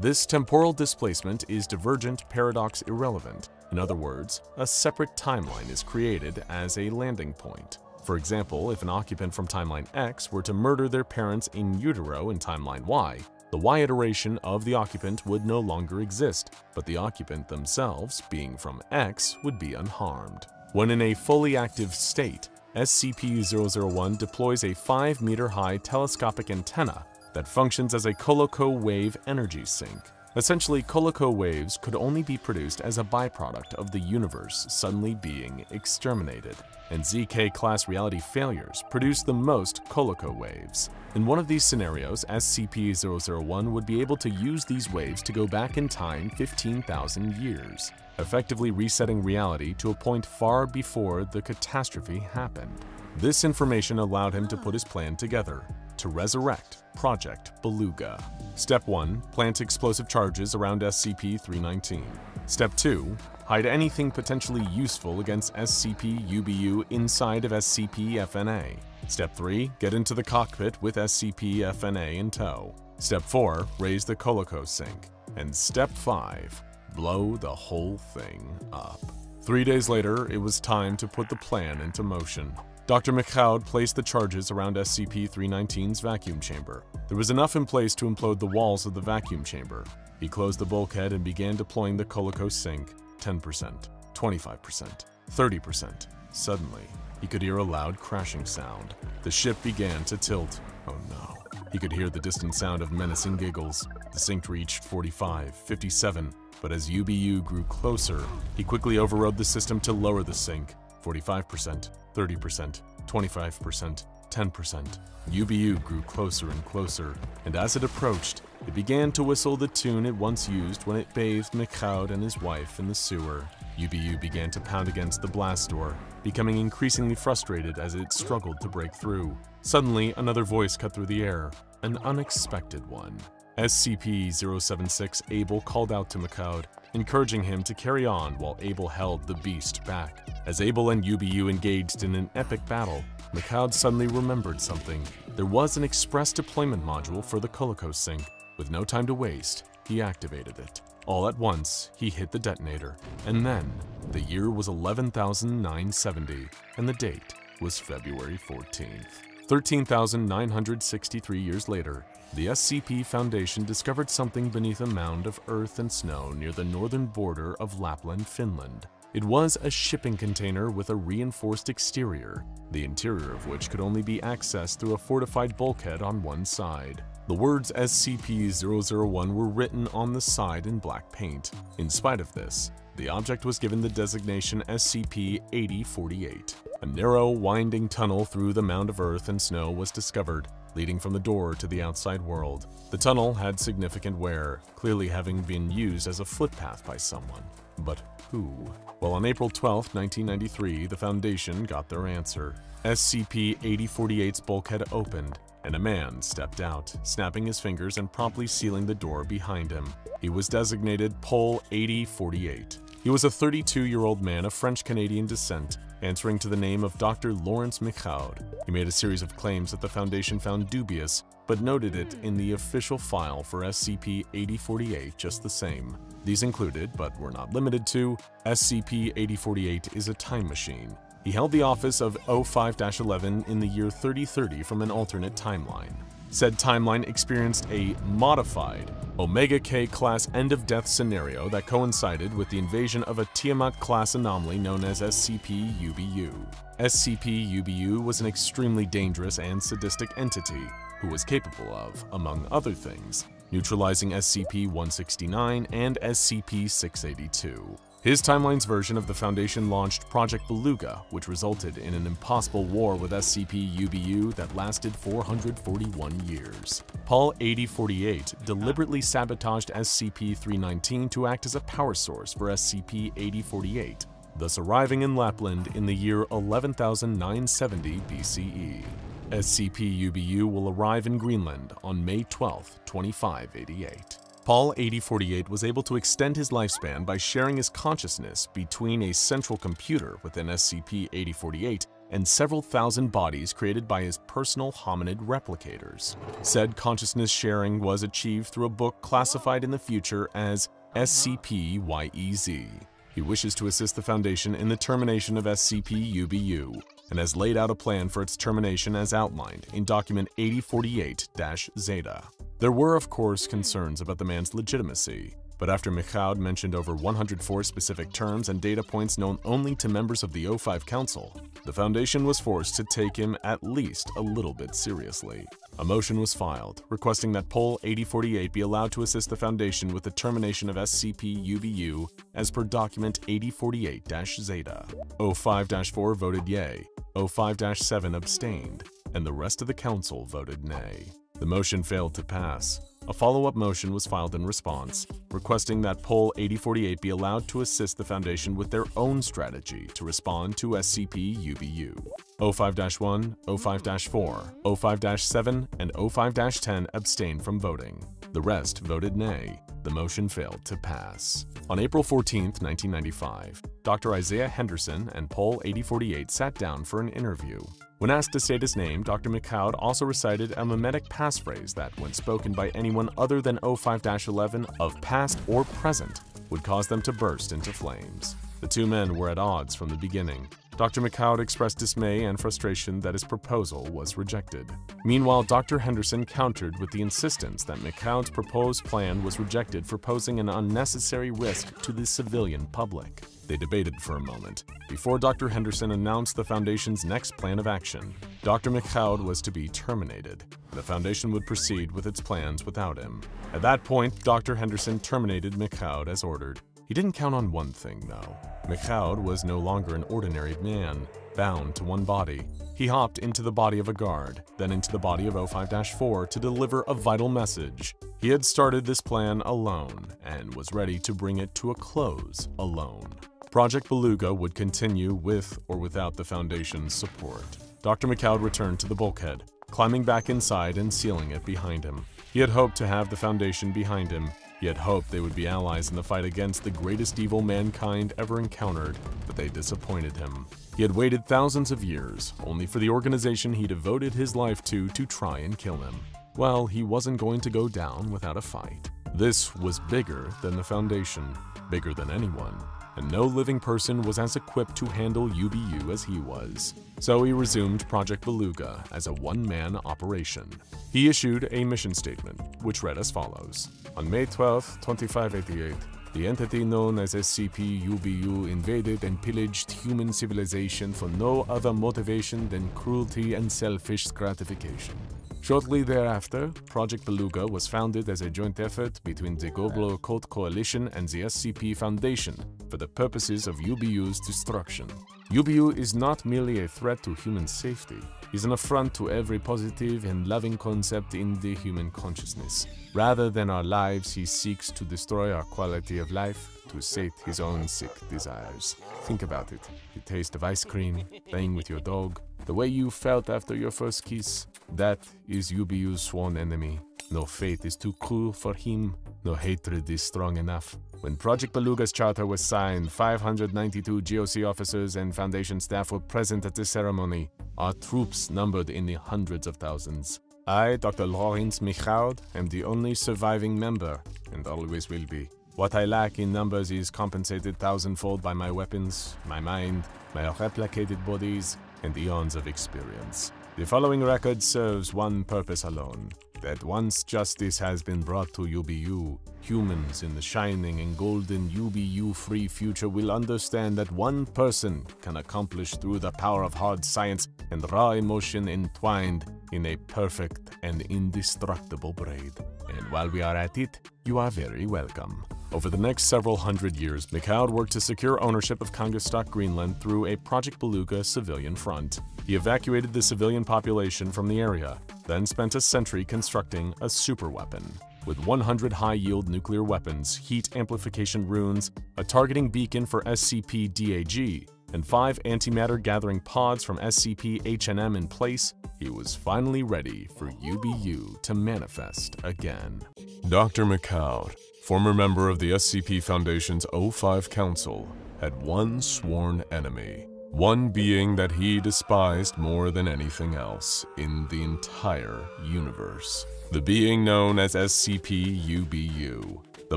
This temporal displacement is divergent paradox irrelevant. In other words, a separate timeline is created as a landing point. For example, if an occupant from timeline X were to murder their parents in utero in timeline Y, the Y iteration of the occupant would no longer exist, but the occupant themselves, being from X, would be unharmed. When in a fully active state, SCP-001 deploys a 5-meter-high telescopic antenna that functions as a Colaco wave energy sink. Essentially, Colaco waves could only be produced as a byproduct of the universe suddenly being exterminated, and ZK-class reality failures produce the most Colaco waves. In one of these scenarios, SCP-001 would be able to use these waves to go back in time 15,000 years, effectively resetting reality to a point far before the catastrophe happened. This information allowed him to put his plan together, to resurrect Project Beluga. Step 1. Plant explosive charges around SCP-319. Step 2. Hide anything potentially useful against SCP-UBU inside of SCP-FNA. Step 3. Get into the cockpit with SCP-FNA in tow. Step 4. Raise the Colaco sink. And Step 5. Blow the whole thing up. Three days later, it was time to put the plan into motion. Dr. McLeod placed the charges around SCP-319's vacuum chamber. There was enough in place to implode the walls of the vacuum chamber. He closed the bulkhead and began deploying the Colaco sink 10%, 25%, 30%. Suddenly, he could hear a loud crashing sound. The ship began to tilt. Oh no. He could hear the distant sound of menacing giggles. The sink reached 45, 57, but as UBU grew closer, he quickly overrode the system to lower the sink. 45%, 30%, 25%, 10%. UBU grew closer and closer, and as it approached, it began to whistle the tune it once used when it bathed McLeod and his wife in the sewer. UBU began to pound against the blast door, becoming increasingly frustrated as it struggled to break through. Suddenly, another voice cut through the air, an unexpected one. SCP-076 Abel called out to McLeod, encouraging him to carry on while Abel held the beast back. As Abel and UBU engaged in an epic battle, McLeod suddenly remembered something. There was an express deployment module for the Colaco sink. With no time to waste, he activated it. All at once, he hit the detonator, and then, the year was 11,970, and the date was February 14th. 13,963 years later, the SCP Foundation discovered something beneath a mound of earth and snow near the northern border of Lapland, Finland. It was a shipping container with a reinforced exterior, the interior of which could only be accessed through a fortified bulkhead on one side. The words SCP-001 were written on the side in black paint. In spite of this, the object was given the designation SCP-8048. A narrow, winding tunnel through the mound of earth and snow was discovered, leading from the door to the outside world. The tunnel had significant wear, clearly having been used as a footpath by someone. But who? Well, on April 12, 1993, the Foundation got their answer. SCP-8048's bulkhead opened, and a man stepped out, snapping his fingers and promptly sealing the door behind him. He was designated Pole 8048. He was a 32-year-old man of French-Canadian descent, answering to the name of Dr. Lawrence McLeod. He made a series of claims that the Foundation found dubious, but noted it in the official file for SCP-8048 just the same. These included, but were not limited to, SCP-8048 is a time machine. He held the office of O5-11 in the year 3030 from an alternate timeline. Said timeline experienced a modified Omega K class end of death scenario that coincided with the invasion of a Tiamat class anomaly known as SCP UBU. SCP UBU was an extremely dangerous and sadistic entity who was capable of, among other things, neutralizing SCP-169 and SCP-682. His timeline's version of the Foundation launched Project Beluga, which resulted in an impossible war with SCP-UBU that lasted 441 years. Paul 8048 deliberately sabotaged SCP-319 to act as a power source for SCP-8048, thus arriving in Lapland in the year 11,970 BCE. SCP-UBU will arrive in Greenland on May 12, 2588. Paul 8048 was able to extend his lifespan by sharing his consciousness between a central computer within SCP-8048 and several thousand bodies created by his personal hominid replicators. Said consciousness sharing was achieved through a book classified in the future as SCP-YEZ. He wishes to assist the Foundation in the termination of SCP-UBU, and has laid out a plan for its termination as outlined in Document 8048-Zeta. There were, of course, concerns about the man's legitimacy, but after McLeod mentioned over 104 specific terms and data points known only to members of the O5 Council, the Foundation was forced to take him at least a little bit seriously. A motion was filed requesting that Poll 8048 be allowed to assist the Foundation with the termination of SCP-UBU as per document 8048-Zeta. 05-4 voted yay, 05-7 abstained, and the rest of the Council voted nay. The motion failed to pass. A follow-up motion was filed in response, requesting that Poll 8048 be allowed to assist the Foundation with their own strategy to respond to SCP-UBU. 05-1, 05-4, 05-7, and 05-10 abstained from voting. The rest voted nay. The motion failed to pass. On April 14, 1995, Dr. Isaiah Henderson and Pol 8048 sat down for an interview. When asked to state his name, Dr. McCloud also recited a memetic passphrase that, when spoken by anyone other than 05-11 of past or present, would cause them to burst into flames. The two men were at odds from the beginning. Dr. McCloud expressed dismay and frustration that his proposal was rejected. Meanwhile, Dr. Henderson countered with the insistence that McCloud's proposed plan was rejected for posing an unnecessary risk to the civilian public. They debated for a moment before Dr. Henderson announced the Foundation's next plan of action. Dr. McCloud was to be terminated. The Foundation would proceed with its plans without him. At that point, Dr. Henderson terminated McCloud as ordered. He didn't count on one thing, though. McCloud was no longer an ordinary man, bound to one body. He hopped into the body of a guard, then into the body of O5-4 to deliver a vital message. He had started this plan alone and was ready to bring it to a close alone. Project Beluga would continue with or without the Foundation's support. Dr. McCloud returned to the bulkhead, climbing back inside and sealing it behind him. He had hoped to have the Foundation behind him. He had hoped they would be allies in the fight against the greatest evil mankind ever encountered, but they disappointed him. He had waited thousands of years, only for the organization he devoted his life to to try and kill him. Well, he wasn't going to go down without a fight. This was bigger than the Foundation, bigger than anyone, and no living person was as equipped to handle UBU as he was. So he resumed Project Beluga as a one-man operation. He issued a mission statement, which read as follows. On May 12, 2588, the entity known as SCP-UBU invaded and pillaged human civilization for no other motivation than cruelty and selfish gratification. Shortly thereafter, Project Beluga was founded as a joint effort between the Global Occult Coalition and the SCP Foundation for the purposes of UBU's destruction. UBU is not merely a threat to human safety, is an affront to every positive and loving concept in the human consciousness. Rather than our lives, he seeks to destroy our quality of life to sate his own sick desires. Think about it. The taste of ice cream, playing with your dog, the way you felt after your first kiss, that is UBU's sworn enemy. No fate is too cruel for him, no hatred is strong enough. When Project Beluga's charter was signed, 592 GOC officers and Foundation staff were present at the ceremony. Our troops numbered in the hundreds of thousands. I, Dr. Lawrence Michaud, am the only surviving member, and always will be. What I lack in numbers is compensated thousandfold by my weapons, my mind, my replicated bodies, and eons of experience. The following record serves one purpose alone, that once justice has been brought to UBU, humans in the shining and golden UBU-free future will understand that one person can accomplish through the power of hard science and raw emotion entwined in a perfect and indestructible braid. And while we are at it, you are very welcome. Over the next several hundred years, McCloud worked to secure ownership of Kangastock, Greenland through a Project Beluga civilian front. He evacuated the civilian population from the area, then spent a century constructing a superweapon. With 100 high-yield nuclear weapons, heat amplification runes, a targeting beacon for SCP-DAG, and five antimatter gathering pods from SCP-HNM in place, he was finally ready for UBU to manifest again. Dr. McCloud, former member of the SCP Foundation's O5 Council, had one sworn enemy. One being that he despised more than anything else in the entire universe. The being known as SCP-UBU, the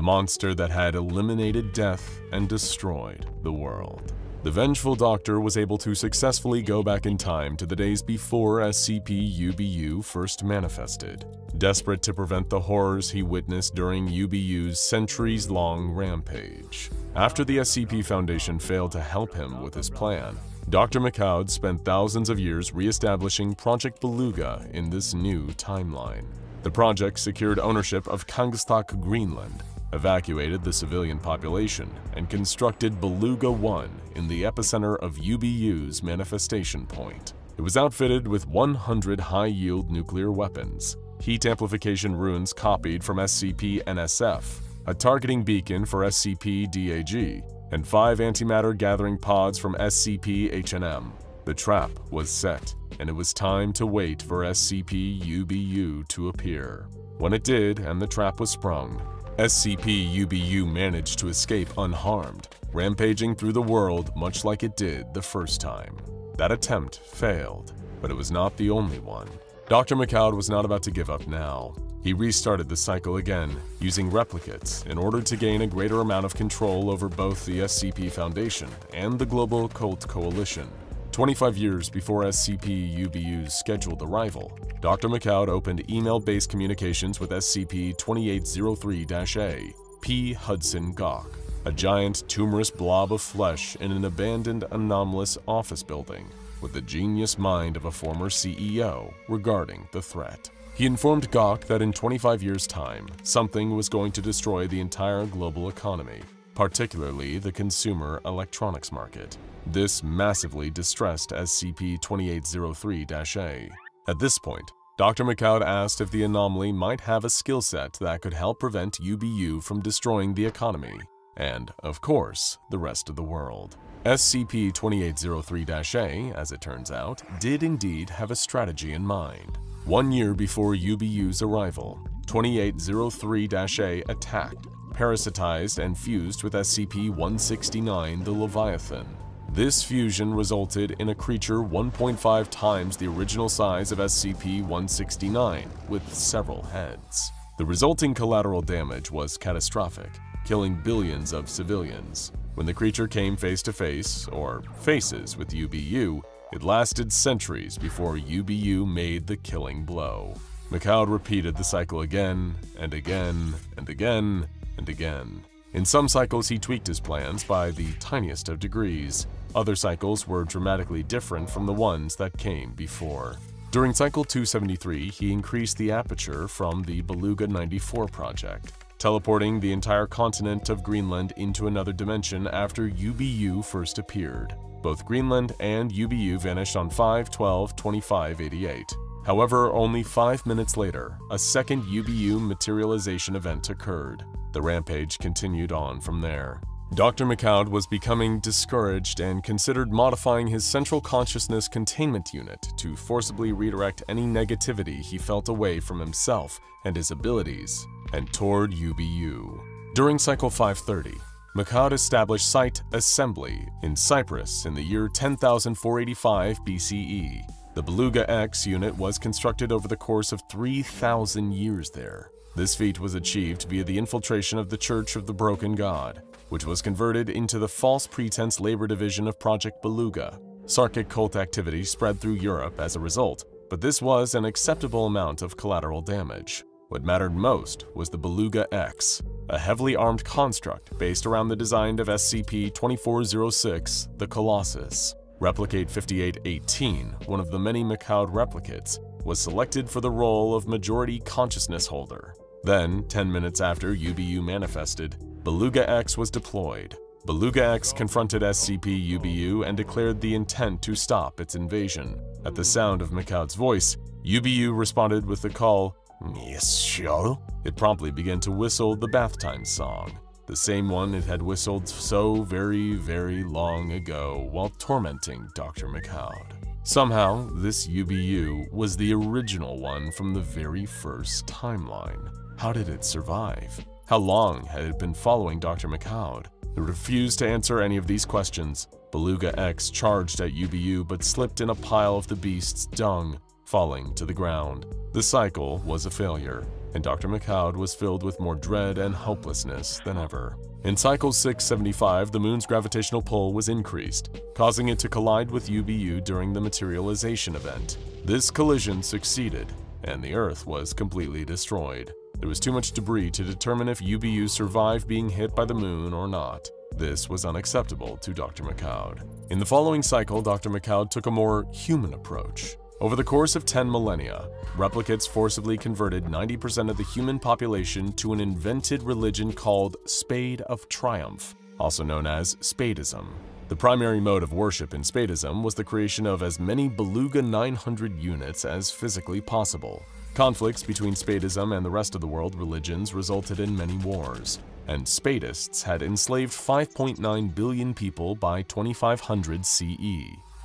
monster that had eliminated death and destroyed the world. The vengeful doctor was able to successfully go back in time to the days before SCP-UBU first manifested, desperate to prevent the horrors he witnessed during UBU's centuries-long rampage. After the SCP Foundation failed to help him with his plan, Dr. McCloud spent thousands of years re-establishing Project Beluga in this new timeline. The project secured ownership of Kangstad, Greenland, evacuated the civilian population, and constructed Beluga 1 in the epicenter of UBU's manifestation point. It was outfitted with 100 high-yield nuclear weapons, heat amplification runes copied from SCP-NSF, a targeting beacon for SCP-DAG, and five antimatter gathering pods from SCP-HNM. The trap was set, and it was time to wait for SCP-UBU to appear. When it did and the trap was sprung, SCP-UBU managed to escape unharmed, rampaging through the world much like it did the first time. That attempt failed, but it was not the only one. Dr. McCloud was not about to give up now. He restarted the cycle again, using replicates in order to gain a greater amount of control over both the SCP Foundation and the Global Occult Coalition. 25 years before SCP-UBU's scheduled arrival, Dr. McCloud opened email-based communications with SCP-2803-A, P. Hudson Gok, a giant tumorous blob of flesh in an abandoned anomalous office building with the genius mind of a former CEO regarding the threat. He informed Gok that in 25 years' time, something was going to destroy the entire global economy, particularly the consumer electronics market. This massively distressed SCP-2803-A. At this point, Dr. McCloud asked if the anomaly might have a skill set that could help prevent UBU from destroying the economy, and, of course, the rest of the world. SCP-2803-A, as it turns out, did indeed have a strategy in mind. One year before UBU's arrival, 2803-A attacked, parasitized, and fused with SCP-169, the Leviathan. This fusion resulted in a creature 1.5 times the original size of SCP-169, with several heads. The resulting collateral damage was catastrophic, killing billions of civilians. When the creature came face to face, or faces, with UBU, it lasted centuries before UBU made the killing blow. McCloud repeated the cycle again, and again, and again, and again. In some cycles, he tweaked his plans by the tiniest of degrees. Other cycles were dramatically different from the ones that came before. During Cycle 273, he increased the aperture from the Beluga 94 project, teleporting the entire continent of Greenland into another dimension after UBU first appeared. Both Greenland and UBU vanished on 5-12-25-88. However, only five minutes later, a second UBU materialization event occurred. The rampage continued on from there. Dr. McCloud was becoming discouraged and considered modifying his central consciousness containment unit to forcibly redirect any negativity he felt away from himself and his abilities, and toward UBU. During Cycle 530, McCloud established Site Assembly in Cyprus in the year 10485 BCE. The Beluga X unit was constructed over the course of 3,000 years there. This feat was achieved via the infiltration of the Church of the Broken God, which was converted into the false pretense labor division of Project Beluga. Sarkic cult activity spread through Europe as a result, but this was an acceptable amount of collateral damage. What mattered most was the Beluga X, a heavily armed construct based around the design of SCP-2406, the Colossus. Replicate 5818, one of the many McCloud replicates, was selected for the role of majority consciousness holder. Then, 10 minutes after UBU manifested, Beluga X was deployed. Beluga X confronted SCP-UBU and declared the intent to stop its invasion. At the sound of McCloud's voice, UBU responded with the call, Yes, Monsieur? It promptly began to whistle the bath time song, the same one it had whistled so very, very long ago while tormenting Dr. McCloud. Somehow, this UBU was the original one from the very first timeline. How did it survive? How long had it been following Dr. McCloud? It refused to answer any of these questions. Beluga X charged at UBU but slipped in a pile of the beast's dung, falling to the ground. The cycle was a failure, and Dr. McCloud was filled with more dread and hopelessness than ever. In Cycle 675, the moon's gravitational pull was increased, causing it to collide with UBU during the materialization event. This collision succeeded, and the Earth was completely destroyed. There was too much debris to determine if UBU survived being hit by the moon or not. This was unacceptable to Dr. McCloud. In the following cycle, Dr. McCloud took a more human approach. Over the course of 10 millennia, replicates forcibly converted 90% of the human population to an invented religion called Spade of Triumph, also known as Spadism. The primary mode of worship in Spadism was the creation of as many Beluga 900 units as physically possible. Conflicts between Spadism and the rest of the world religions resulted in many wars, and Spadists had enslaved 5.9 billion people by 2500 CE.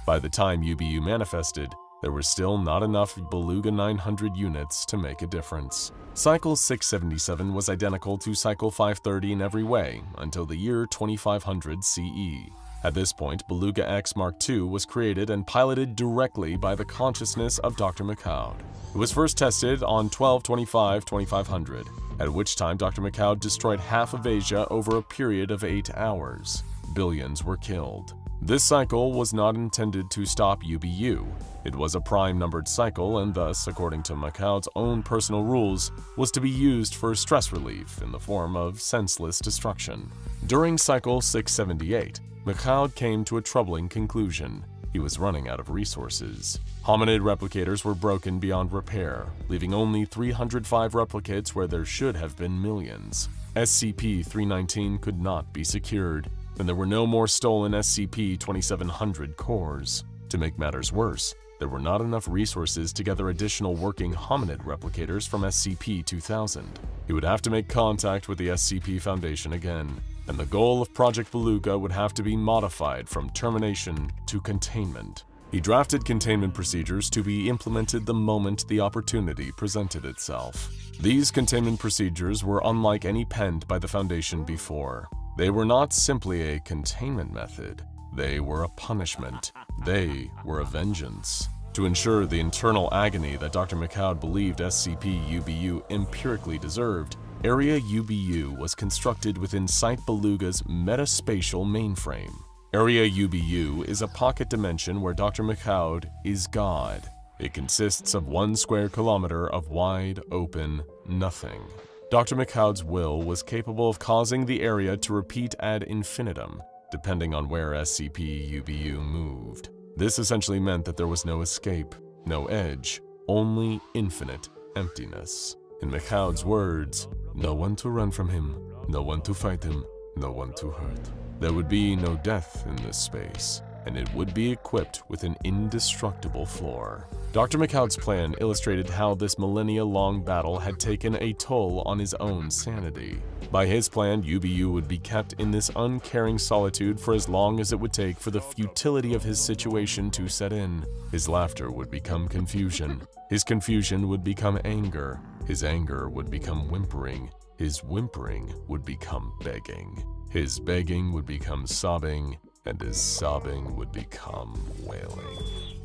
By the time UBU manifested, there were still not enough Beluga 900 units to make a difference. Cycle 677 was identical to Cycle 530 in every way until the year 2500 CE. At this point, Beluga X Mark II was created and piloted directly by the consciousness of Dr. McCloud. It was first tested on 12-25-2500, at which time Dr. McCloud destroyed half of Asia over a period of eight hours. Billions were killed. This cycle was not intended to stop UBU. It was a prime-numbered cycle and thus, according to McCloud's own personal rules, was to be used for stress relief in the form of senseless destruction. During cycle 678, McCloud came to a troubling conclusion. He was running out of resources. Hominid replicators were broken beyond repair, leaving only 305 replicates where there should have been millions. SCP-319 could not be secured, and there were no more stolen SCP-2700 cores. To make matters worse, there were not enough resources to gather additional working hominid replicators from SCP-2000. He would have to make contact with the SCP Foundation again, and the goal of Project Beluga would have to be modified from termination to containment. He drafted containment procedures to be implemented the moment the opportunity presented itself. These containment procedures were unlike any penned by the Foundation before. They were not simply a containment method, they were a punishment. They were a vengeance. To ensure the internal agony that Dr. McCloud believed SCP-UBU empirically deserved, Area UBU was constructed within Site Beluga's metaspatial mainframe. Area UBU is a pocket dimension where Dr. McCloud is God. It consists of one square kilometer of wide, open nothing. Dr. McCloud's will was capable of causing the area to repeat ad infinitum, depending on where SCP-UBU moved. This essentially meant that there was no escape, no edge, only infinite emptiness. In McCloud's words, no one to run from him, no one to fight him, no one to hurt. There would be no death in this space, and it would be equipped with an indestructible floor. Dr. McCloud's plan illustrated how this millennia-long battle had taken a toll on his own sanity. By his plan, UBU would be kept in this uncaring solitude for as long as it would take for the futility of his situation to set in. His laughter would become confusion. His confusion would become anger. His anger would become whimpering. His whimpering would become begging. His begging would become sobbing, and his sobbing would become wailing.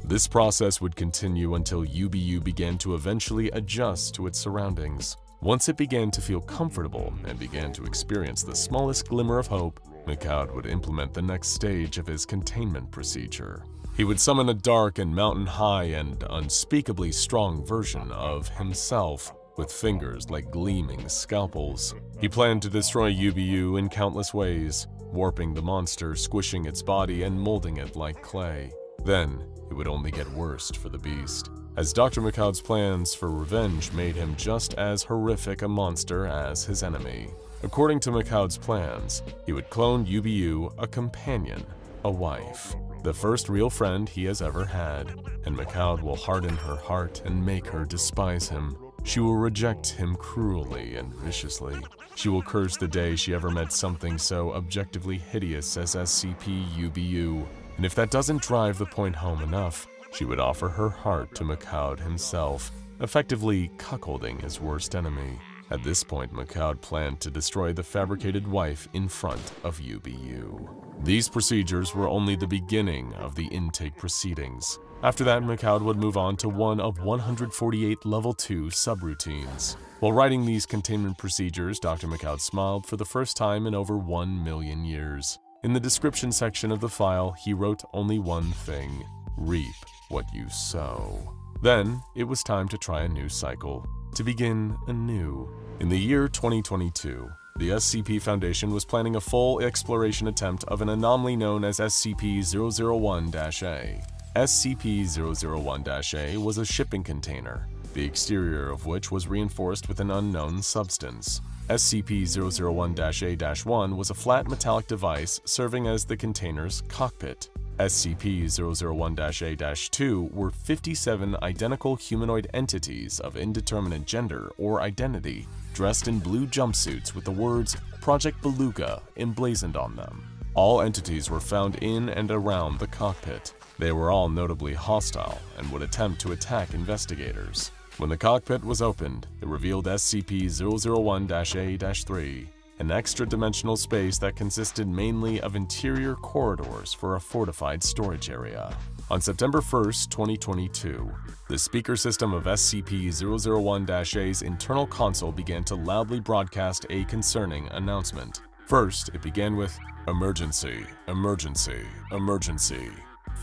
This process would continue until UBU began to eventually adjust to its surroundings. Once it began to feel comfortable and began to experience the smallest glimmer of hope, McCloud would implement the next stage of his containment procedure. He would summon a dark and mountain-high and unspeakably strong version of himself with fingers like gleaming scalpels. He planned to destroy UBU in countless ways, warping the monster, squishing its body, and molding it like clay. Then, it would only get worse for the beast, as Dr. McCloud's plans for revenge made him just as horrific a monster as his enemy. According to McCloud's plans, he would clone UBU a companion, a wife, the first real friend he has ever had, and McCloud will harden her heart and make her despise him. She will reject him cruelly and viciously. She will curse the day she ever met something so objectively hideous as SCP-UBU, and if that doesn't drive the point home enough, she would offer her heart to McCloud himself, effectively cuckolding his worst enemy. At this point, McCloud planned to destroy the fabricated wife in front of UBU. These procedures were only the beginning of the intake proceedings. After that, McCloud would move on to one of 148 Level 2 subroutines. While writing these containment procedures, Dr. McCloud smiled for the first time in over 1 million years. In the description section of the file, he wrote only one thing, reap what you sow. Then, it was time to try a new cycle, to begin anew. In the year 2022, the SCP Foundation was planning a full exploration attempt of an anomaly known as SCP-001-A. SCP-001-A was a shipping container, the exterior of which was reinforced with an unknown substance. SCP-001-A-1 was a flat metallic device serving as the container's cockpit. SCP-001-A-2 were 57 identical humanoid entities of indeterminate gender or identity, dressed in blue jumpsuits with the words Project Beluga emblazoned on them. All entities were found in and around the cockpit. They were all notably hostile and would attempt to attack investigators. When the cockpit was opened, it revealed SCP-001-A-3, an extra-dimensional space that consisted mainly of interior corridors for a fortified storage area. On September 1, 2022, the speaker system of SCP-001-A's internal console began to loudly broadcast a concerning announcement. First, it began with, Emergency, emergency, emergency,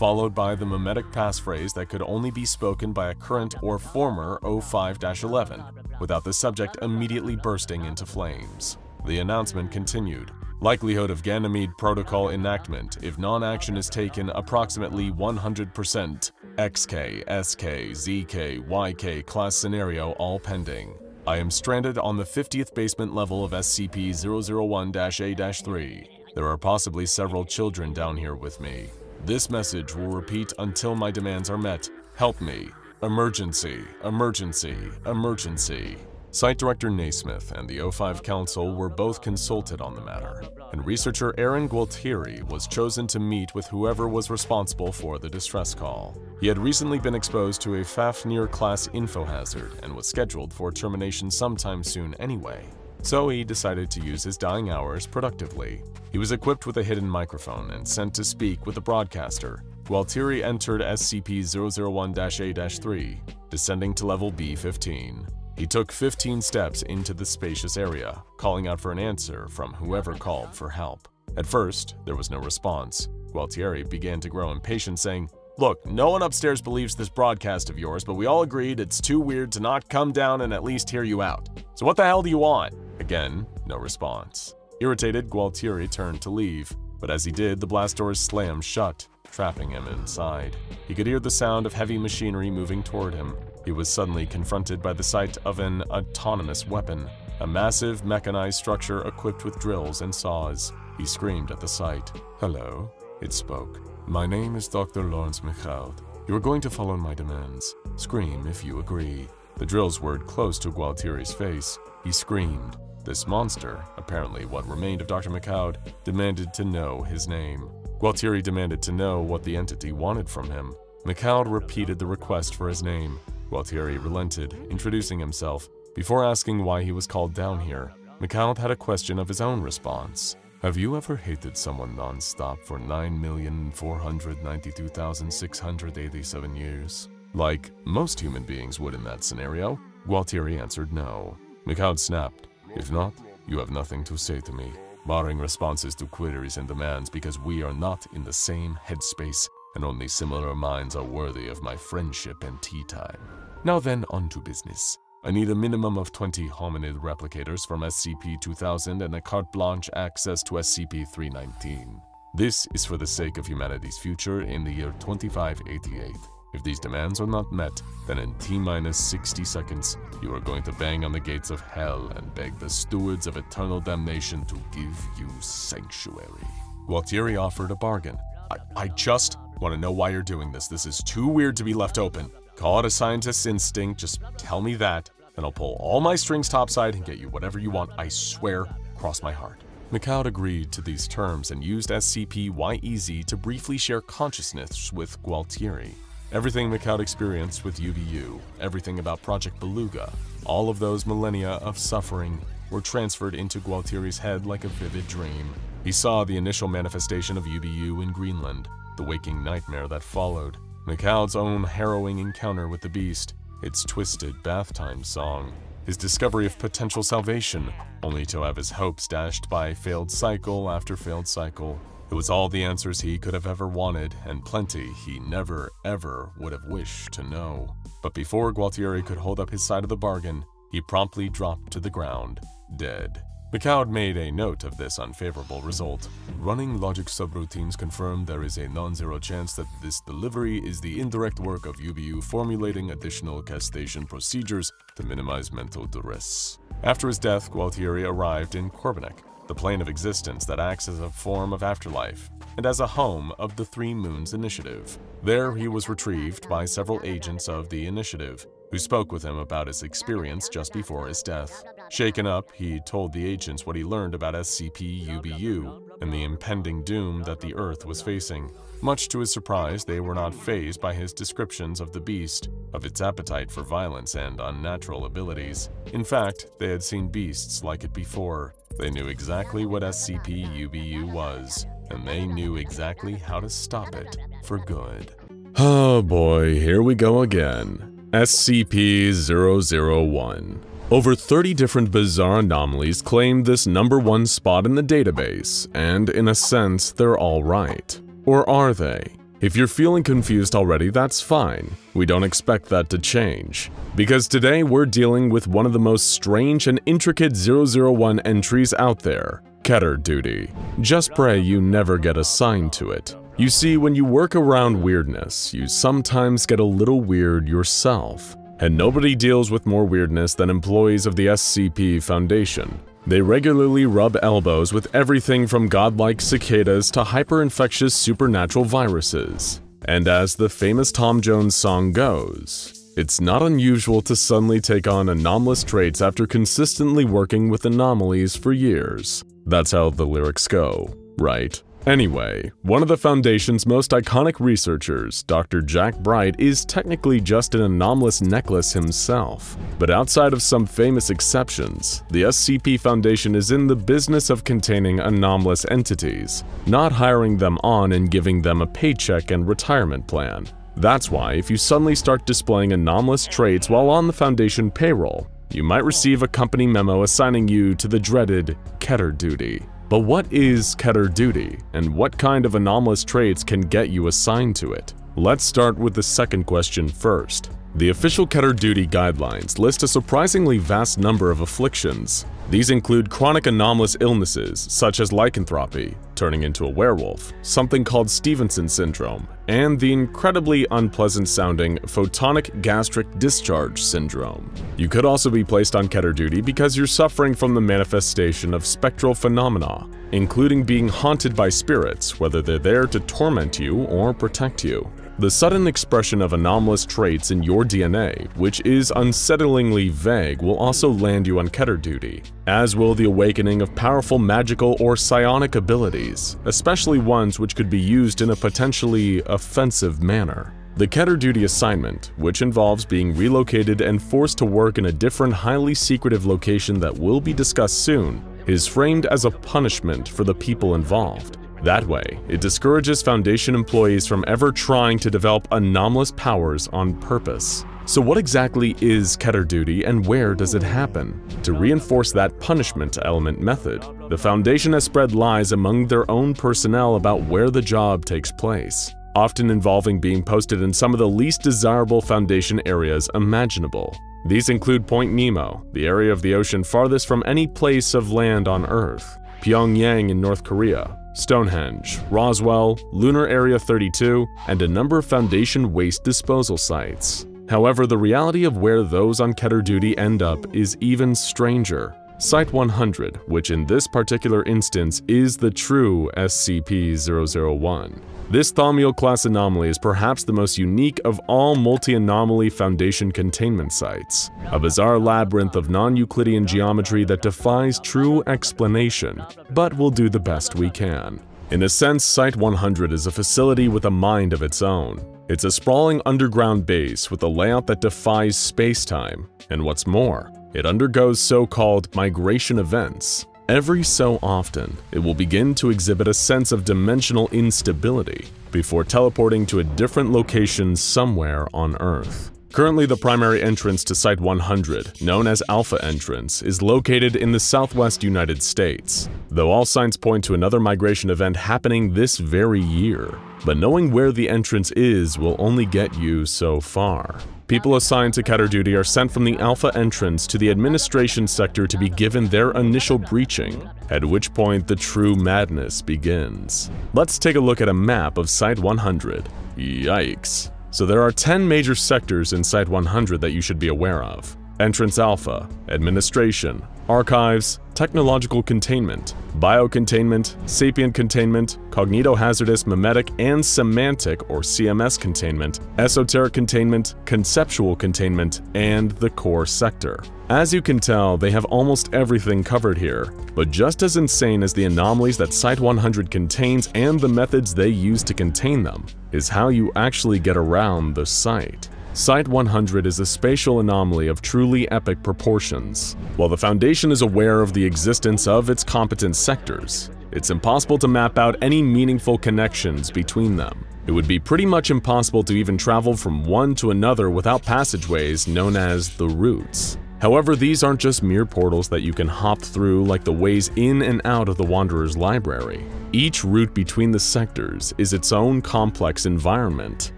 followed by the memetic passphrase that could only be spoken by a current or former O5-11, without the subject immediately bursting into flames. The announcement continued, likelihood of Ganymede Protocol enactment if non-action is taken approximately 100%, XK, SK, ZK, YK class scenario all pending. I am stranded on the 50th basement level of SCP-001-A-3. There are possibly several children down here with me. This message will repeat until my demands are met. Help me. Emergency, emergency, emergency. Site Director Naismith and the O5 Council were both consulted on the matter, and researcher Aaron Gualtieri was chosen to meet with whoever was responsible for the distress call. He had recently been exposed to a Fafnir-class info hazard and was scheduled for termination sometime soon anyway, so he decided to use his dying hours productively. He was equipped with a hidden microphone and sent to speak with the broadcaster. Gualtieri entered SCP-001-A-3, descending to level B-15. He took 15 steps into the spacious area, calling out for an answer from whoever called for help. At first, there was no response. Gualtieri began to grow impatient, saying, Look, no one upstairs believes this broadcast of yours, but we all agreed it's too weird to not come down and at least hear you out. So what the hell do you want? Again, no response. Irritated, Gualtieri turned to leave, but as he did, the blast doors slammed shut, trapping him inside. He could hear the sound of heavy machinery moving toward him. He was suddenly confronted by the sight of an autonomous weapon, a massive mechanized structure equipped with drills and saws. He screamed at the sight. Hello, it spoke. My name is Dr. Lawrence McLeod. You are going to follow my demands. Scream if you agree. The drills whirred close to Gualtieri's face. He screamed. This monster, apparently what remained of Dr. McLeod, demanded to know his name. Gualtieri demanded to know what the entity wanted from him. McLeod repeated the request for his name. Gualtieri relented, introducing himself. Before asking why he was called down here, McLeod had a question of his own response. Have you ever hated someone non-stop for 9,492,687 years? Like most human beings would in that scenario, Gualtieri answered no. McLeod snapped. If not, you have nothing to say to me, barring responses to queries and demands because we are not in the same headspace and only similar minds are worthy of my friendship and tea time. Now then, on to business. I need a minimum of 20 hominid replicators from SCP-2000 and a carte blanche access to SCP-319. This is for the sake of humanity's future in the year 2588. If these demands are not met, then in T-minus 60 seconds, you are going to bang on the gates of hell and beg the stewards of eternal damnation to give you sanctuary. Gualtieri offered a bargain. I, I just want to know why you're doing this. This is too weird to be left open. Call it a scientist's instinct, just tell me that, and I'll pull all my strings topside and get you whatever you want, I swear, cross my heart. McLeod agreed to these terms and used SCP-YEZ to briefly share consciousness with Gualtieri. Everything McLeod experienced with UBU, everything about Project Beluga, all of those millennia of suffering were transferred into Gualtieri's head like a vivid dream. He saw the initial manifestation of UBU in Greenland, the waking nightmare that followed, McLeod's own harrowing encounter with the beast, its twisted bath time song, his discovery of potential salvation, only to have his hopes dashed by failed cycle after failed cycle. It was all the answers he could have ever wanted, and plenty he never, ever would have wished to know. But before Gualtieri could hold up his side of the bargain, he promptly dropped to the ground, dead. McLeod made a note of this unfavorable result. Running logic subroutines confirm there is a non-zero chance that this delivery is the indirect work of UBU formulating additional castation procedures to minimize mental duress. After his death, Gualtieri arrived in Korvanik, the plane of existence that acts as a form of afterlife, and as a home of the Three Moons Initiative. There he was retrieved by several agents of the initiative, who spoke with him about his experience just before his death. Shaken up, he told the agents what he learned about SCP-UBU and the impending doom that the Earth was facing. Much to his surprise, they were not fazed by his descriptions of the beast, of its appetite for violence and unnatural abilities. In fact, they had seen beasts like it before. They knew exactly what SCP-UBU was, and they knew exactly how to stop it for good. Oh boy, here we go again. SCP-001. Over 30 different bizarre anomalies claim this number one spot in the database, and in a sense, they're all right. Or are they? If you're feeling confused already, that's fine. We don't expect that to change. Because today we're dealing with one of the most strange and intricate 001 entries out there, Keter duty. Just pray you never get assigned to it. You see, when you work around weirdness, you sometimes get a little weird yourself. And nobody deals with more weirdness than employees of the SCP Foundation. They regularly rub elbows with everything from godlike cicadas to hyper-infectious supernatural viruses. And as the famous Tom Jones song goes, it's not unusual to suddenly take on anomalous traits after consistently working with anomalies for years. That's how the lyrics go, right? Anyway, one of the Foundation's most iconic researchers, Dr. Jack Bright, is technically just an anomalous necklace himself. But outside of some famous exceptions, the SCP Foundation is in the business of containing anomalous entities, not hiring them on and giving them a paycheck and retirement plan. That's why if you suddenly start displaying anomalous traits while on the Foundation payroll, you might receive a company memo assigning you to the dreaded Keter duty. But what is Keter duty, and what kind of anomalous traits can get you assigned to it? Let's start with the second question first. The official Keter duty guidelines list a surprisingly vast number of afflictions. These include chronic anomalous illnesses such as lycanthropy, turning into a werewolf, something called Stevenson syndrome, and the incredibly unpleasant sounding photonic gastric discharge syndrome. You could also be placed on Keter duty because you're suffering from the manifestation of spectral phenomena, including being haunted by spirits, whether they're there to torment you or protect you. The sudden expression of anomalous traits in your DNA, which is unsettlingly vague, will also land you on Keter duty, as will the awakening of powerful magical or psionic abilities, especially ones which could be used in a potentially offensive manner. The Keter duty assignment, which involves being relocated and forced to work in a different highly secretive location that will be discussed soon, is framed as a punishment for the people involved. That way, it discourages Foundation employees from ever trying to develop anomalous powers on purpose. So what exactly is Keter duty and where does it happen? To reinforce that punishment element method, the Foundation has spread lies among their own personnel about where the job takes place, often involving being posted in some of the least desirable Foundation areas imaginable. These include Point Nemo, the area of the ocean farthest from any place of land on Earth, Pyongyang in North Korea, Stonehenge, Roswell, Lunar Area 32, and a number of Foundation waste disposal sites. However, the reality of where those on Keter duty end up is even stranger. Site 100, which in this particular instance is the true SCP-001. This Thaumiel-class anomaly is perhaps the most unique of all multi-anomaly Foundation containment sites, a bizarre labyrinth of non-Euclidean geometry that defies true explanation, but we'll do the best we can. In a sense, Site-100 is a facility with a mind of its own. It's a sprawling underground base with a layout that defies space-time, and what's more, it undergoes so-called migration events, Every so often, it will begin to exhibit a sense of dimensional instability before teleporting to a different location somewhere on Earth. Currently, the primary entrance to Site 100, known as Alpha Entrance, is located in the southwest United States, though all signs point to another migration event happening this very year. But knowing where the entrance is will only get you so far. People assigned to Keter duty are sent from the Alpha entrance to the administration sector to be given their initial breaching, at which point the true madness begins. Let's take a look at a map of Site-100. Yikes. So there are 10 major sectors in Site-100 that you should be aware of. Entrance Alpha, Administration, Archives, Technological Containment, Biocontainment, Sapient Containment, Cognitohazardous Memetic and Semantic or CMS Containment, Esoteric Containment, Conceptual Containment, and the Core Sector. As you can tell, they have almost everything covered here, but just as insane as the anomalies that Site-100 contains and the methods they use to contain them, is how you actually get around the site. Site-100 is a spatial anomaly of truly epic proportions. While the Foundation is aware of the existence of its competent sectors, it's impossible to map out any meaningful connections between them. It would be pretty much impossible to even travel from one to another without passageways known as the routes. However, these aren't just mere portals that you can hop through like the ways in and out of the Wanderer's library. Each route between the sectors is its own complex environment,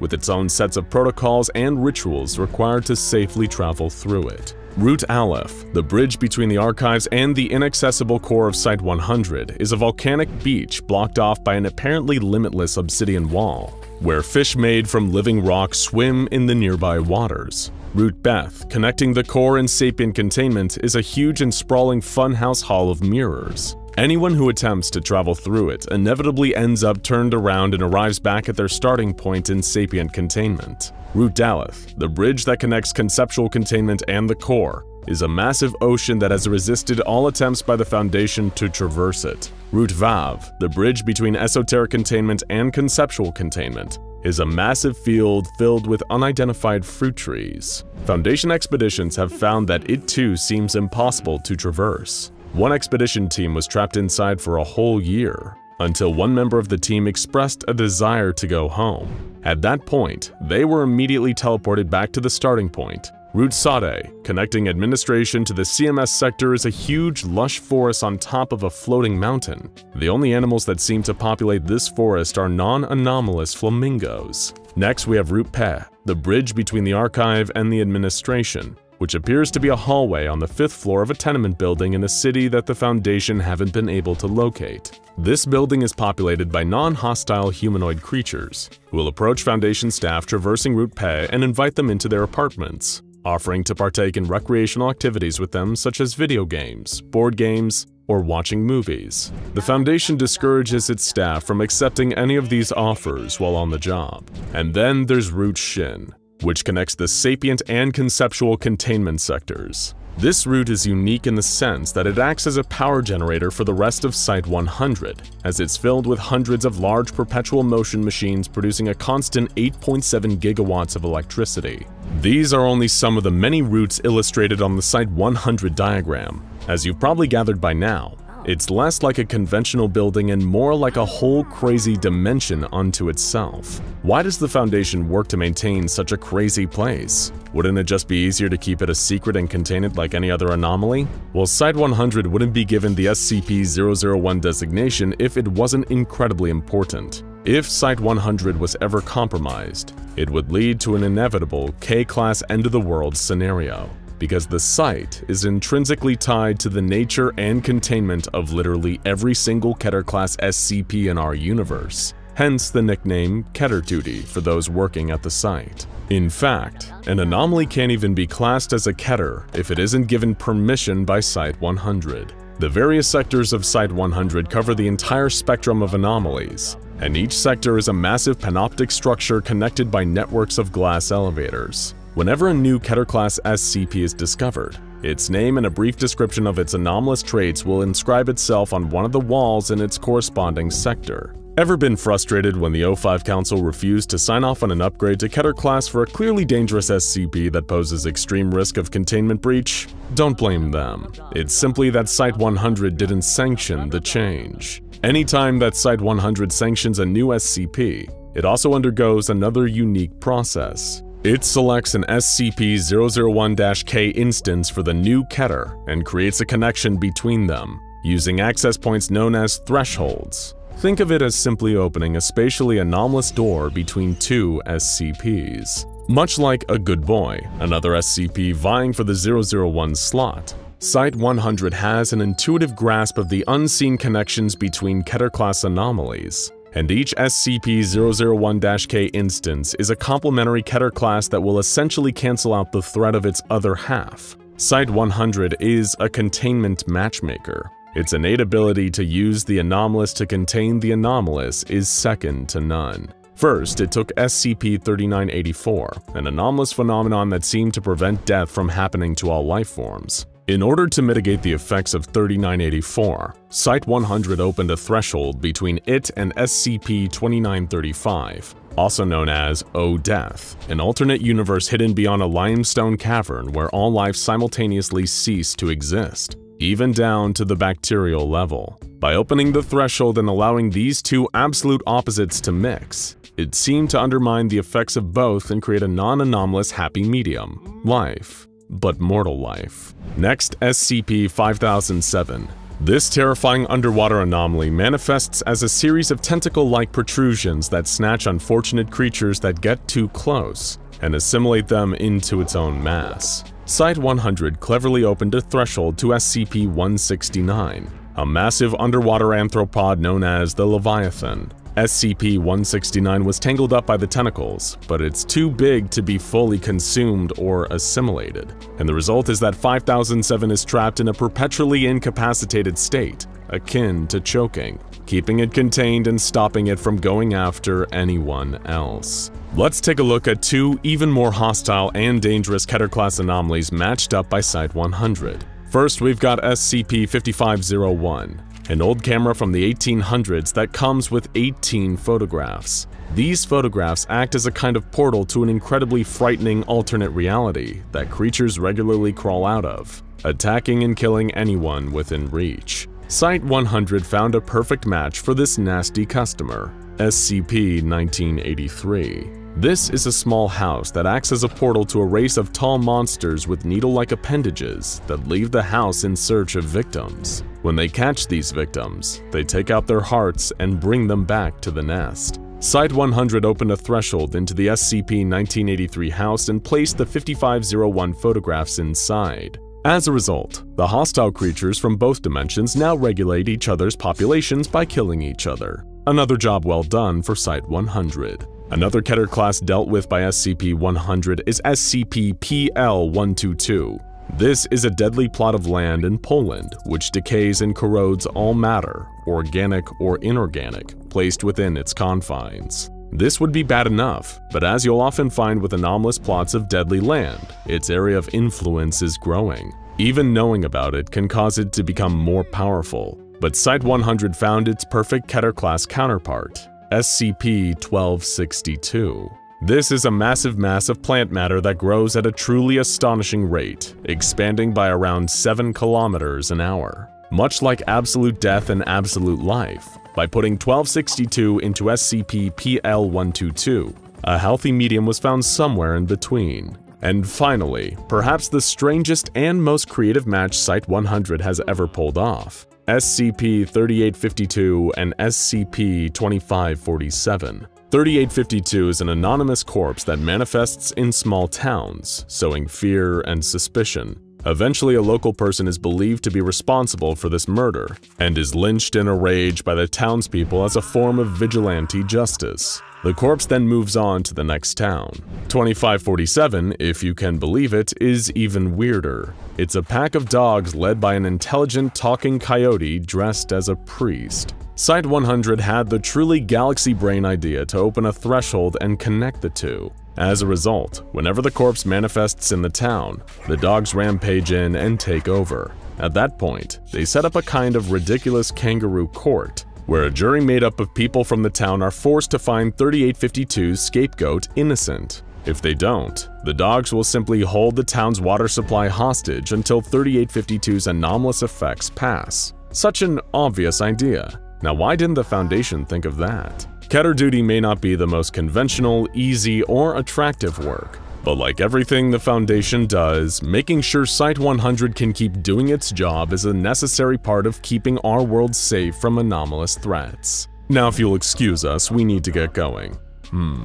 with its own sets of protocols and rituals required to safely travel through it. Route Aleph, the bridge between the archives and the inaccessible core of Site 100, is a volcanic beach blocked off by an apparently limitless obsidian wall, where fish made from living rock swim in the nearby waters. Route Beth, connecting the core and sapient containment, is a huge and sprawling funhouse hall of mirrors. Anyone who attempts to travel through it inevitably ends up turned around and arrives back at their starting point in sapient containment. Route Daleth, the bridge that connects conceptual containment and the core, is a massive ocean that has resisted all attempts by the Foundation to traverse it. Route Vav, the bridge between esoteric containment and conceptual containment, is a massive field filled with unidentified fruit trees. Foundation expeditions have found that it too seems impossible to traverse. One expedition team was trapped inside for a whole year, until one member of the team expressed a desire to go home. At that point, they were immediately teleported back to the starting point. Route Sade, connecting administration to the CMS sector is a huge, lush forest on top of a floating mountain. The only animals that seem to populate this forest are non-anomalous flamingos. Next, we have Route Pe, the bridge between the archive and the administration which appears to be a hallway on the fifth floor of a tenement building in a city that the Foundation haven't been able to locate. This building is populated by non-hostile humanoid creatures, who will approach Foundation staff traversing Route Pe and invite them into their apartments, offering to partake in recreational activities with them such as video games, board games, or watching movies. The Foundation discourages its staff from accepting any of these offers while on the job. And then there's Route Shin, which connects the sapient and conceptual containment sectors. This route is unique in the sense that it acts as a power generator for the rest of Site 100, as it's filled with hundreds of large perpetual motion machines producing a constant 8.7 gigawatts of electricity. These are only some of the many routes illustrated on the Site 100 diagram. As you've probably gathered by now, it's less like a conventional building and more like a whole crazy dimension unto itself. Why does the Foundation work to maintain such a crazy place? Wouldn't it just be easier to keep it a secret and contain it like any other anomaly? Well, Site 100 wouldn't be given the SCP-001 designation if it wasn't incredibly important. If Site 100 was ever compromised, it would lead to an inevitable K-class end-of-the-world scenario because the site is intrinsically tied to the nature and containment of literally every single Keter-class SCP in our universe, hence the nickname Keter Duty for those working at the site. In fact, an anomaly can't even be classed as a Keter if it isn't given permission by Site-100. The various sectors of Site-100 cover the entire spectrum of anomalies, and each sector is a massive panoptic structure connected by networks of glass elevators. Whenever a new Keter-class SCP is discovered, its name and a brief description of its anomalous traits will inscribe itself on one of the walls in its corresponding sector. Ever been frustrated when the O5 Council refused to sign off on an upgrade to Keter class for a clearly dangerous SCP that poses extreme risk of containment breach? Don't blame them. It's simply that Site 100 didn't sanction the change. Anytime that Site 100 sanctions a new SCP, it also undergoes another unique process. It selects an SCP-001-K instance for the new Keter and creates a connection between them, using access points known as thresholds. Think of it as simply opening a spatially anomalous door between two SCPs. Much like a good boy, another SCP vying for the 001 slot, Site-100 has an intuitive grasp of the unseen connections between Keter-class anomalies, and each SCP-001-K instance is a complementary Keter class that will essentially cancel out the threat of its other half. Site-100 is a containment matchmaker. Its innate ability to use the anomalous to contain the anomalous is second to none. First, it took SCP-3984, an anomalous phenomenon that seemed to prevent death from happening to all life forms. In order to mitigate the effects of 3984, Site-100 opened a threshold between it and SCP-2935, also known as O-Death, an alternate universe hidden beyond a limestone cavern where all life simultaneously ceased to exist, even down to the bacterial level. By opening the threshold and allowing these two absolute opposites to mix, it seemed to undermine the effects of both and create a non-anomalous happy medium, life but mortal life. Next, SCP-5007. This terrifying underwater anomaly manifests as a series of tentacle-like protrusions that snatch unfortunate creatures that get too close and assimilate them into its own mass. Site-100 cleverly opened a threshold to SCP-169, a massive underwater arthropod known as the Leviathan, SCP-169 was tangled up by the tentacles, but it's too big to be fully consumed or assimilated, and the result is that 5007 is trapped in a perpetually incapacitated state, akin to choking, keeping it contained and stopping it from going after anyone else. Let's take a look at two even more hostile and dangerous Keter-class anomalies matched up by Site-100. First, we've got SCP-5501, an old camera from the 1800s that comes with 18 photographs. These photographs act as a kind of portal to an incredibly frightening alternate reality that creatures regularly crawl out of, attacking and killing anyone within reach. Site-100 found a perfect match for this nasty customer, SCP-1983. This is a small house that acts as a portal to a race of tall monsters with needle-like appendages that leave the house in search of victims. When they catch these victims, they take out their hearts and bring them back to the nest. Site-100 opened a threshold into the SCP-1983 house and placed the 5501 photographs inside. As a result, the hostile creatures from both dimensions now regulate each other's populations by killing each other. Another job well done for Site-100. Another Keter class dealt with by SCP-100 is SCP-PL-122. This is a deadly plot of land in Poland which decays and corrodes all matter, organic or inorganic, placed within its confines. This would be bad enough, but as you'll often find with anomalous plots of deadly land, its area of influence is growing. Even knowing about it can cause it to become more powerful, but Site-100 found its perfect Keter class counterpart, SCP-1262. This is a massive mass of plant matter that grows at a truly astonishing rate, expanding by around 7 kilometers an hour. Much like absolute death and absolute life, by putting 1262 into SCP-PL-122, a healthy medium was found somewhere in between. And finally, perhaps the strangest and most creative match Site-100 has ever pulled off, SCP-3852 and SCP-2547. 3852 is an anonymous corpse that manifests in small towns, sowing fear and suspicion. Eventually, a local person is believed to be responsible for this murder, and is lynched in a rage by the townspeople as a form of vigilante justice. The corpse then moves on to the next town. 2547, if you can believe it, is even weirder. It's a pack of dogs led by an intelligent talking coyote dressed as a priest. Site-100 had the truly galaxy brain idea to open a threshold and connect the two. As a result, whenever the corpse manifests in the town, the dogs rampage in and take over. At that point, they set up a kind of ridiculous kangaroo court, where a jury made up of people from the town are forced to find 3852's scapegoat innocent. If they don't, the dogs will simply hold the town's water supply hostage until 3852's anomalous effects pass. Such an obvious idea. Now why didn't the Foundation think of that? Keter duty may not be the most conventional, easy, or attractive work, but like everything the Foundation does, making sure Site-100 can keep doing its job is a necessary part of keeping our world safe from anomalous threats. Now if you'll excuse us, we need to get going. Hmm.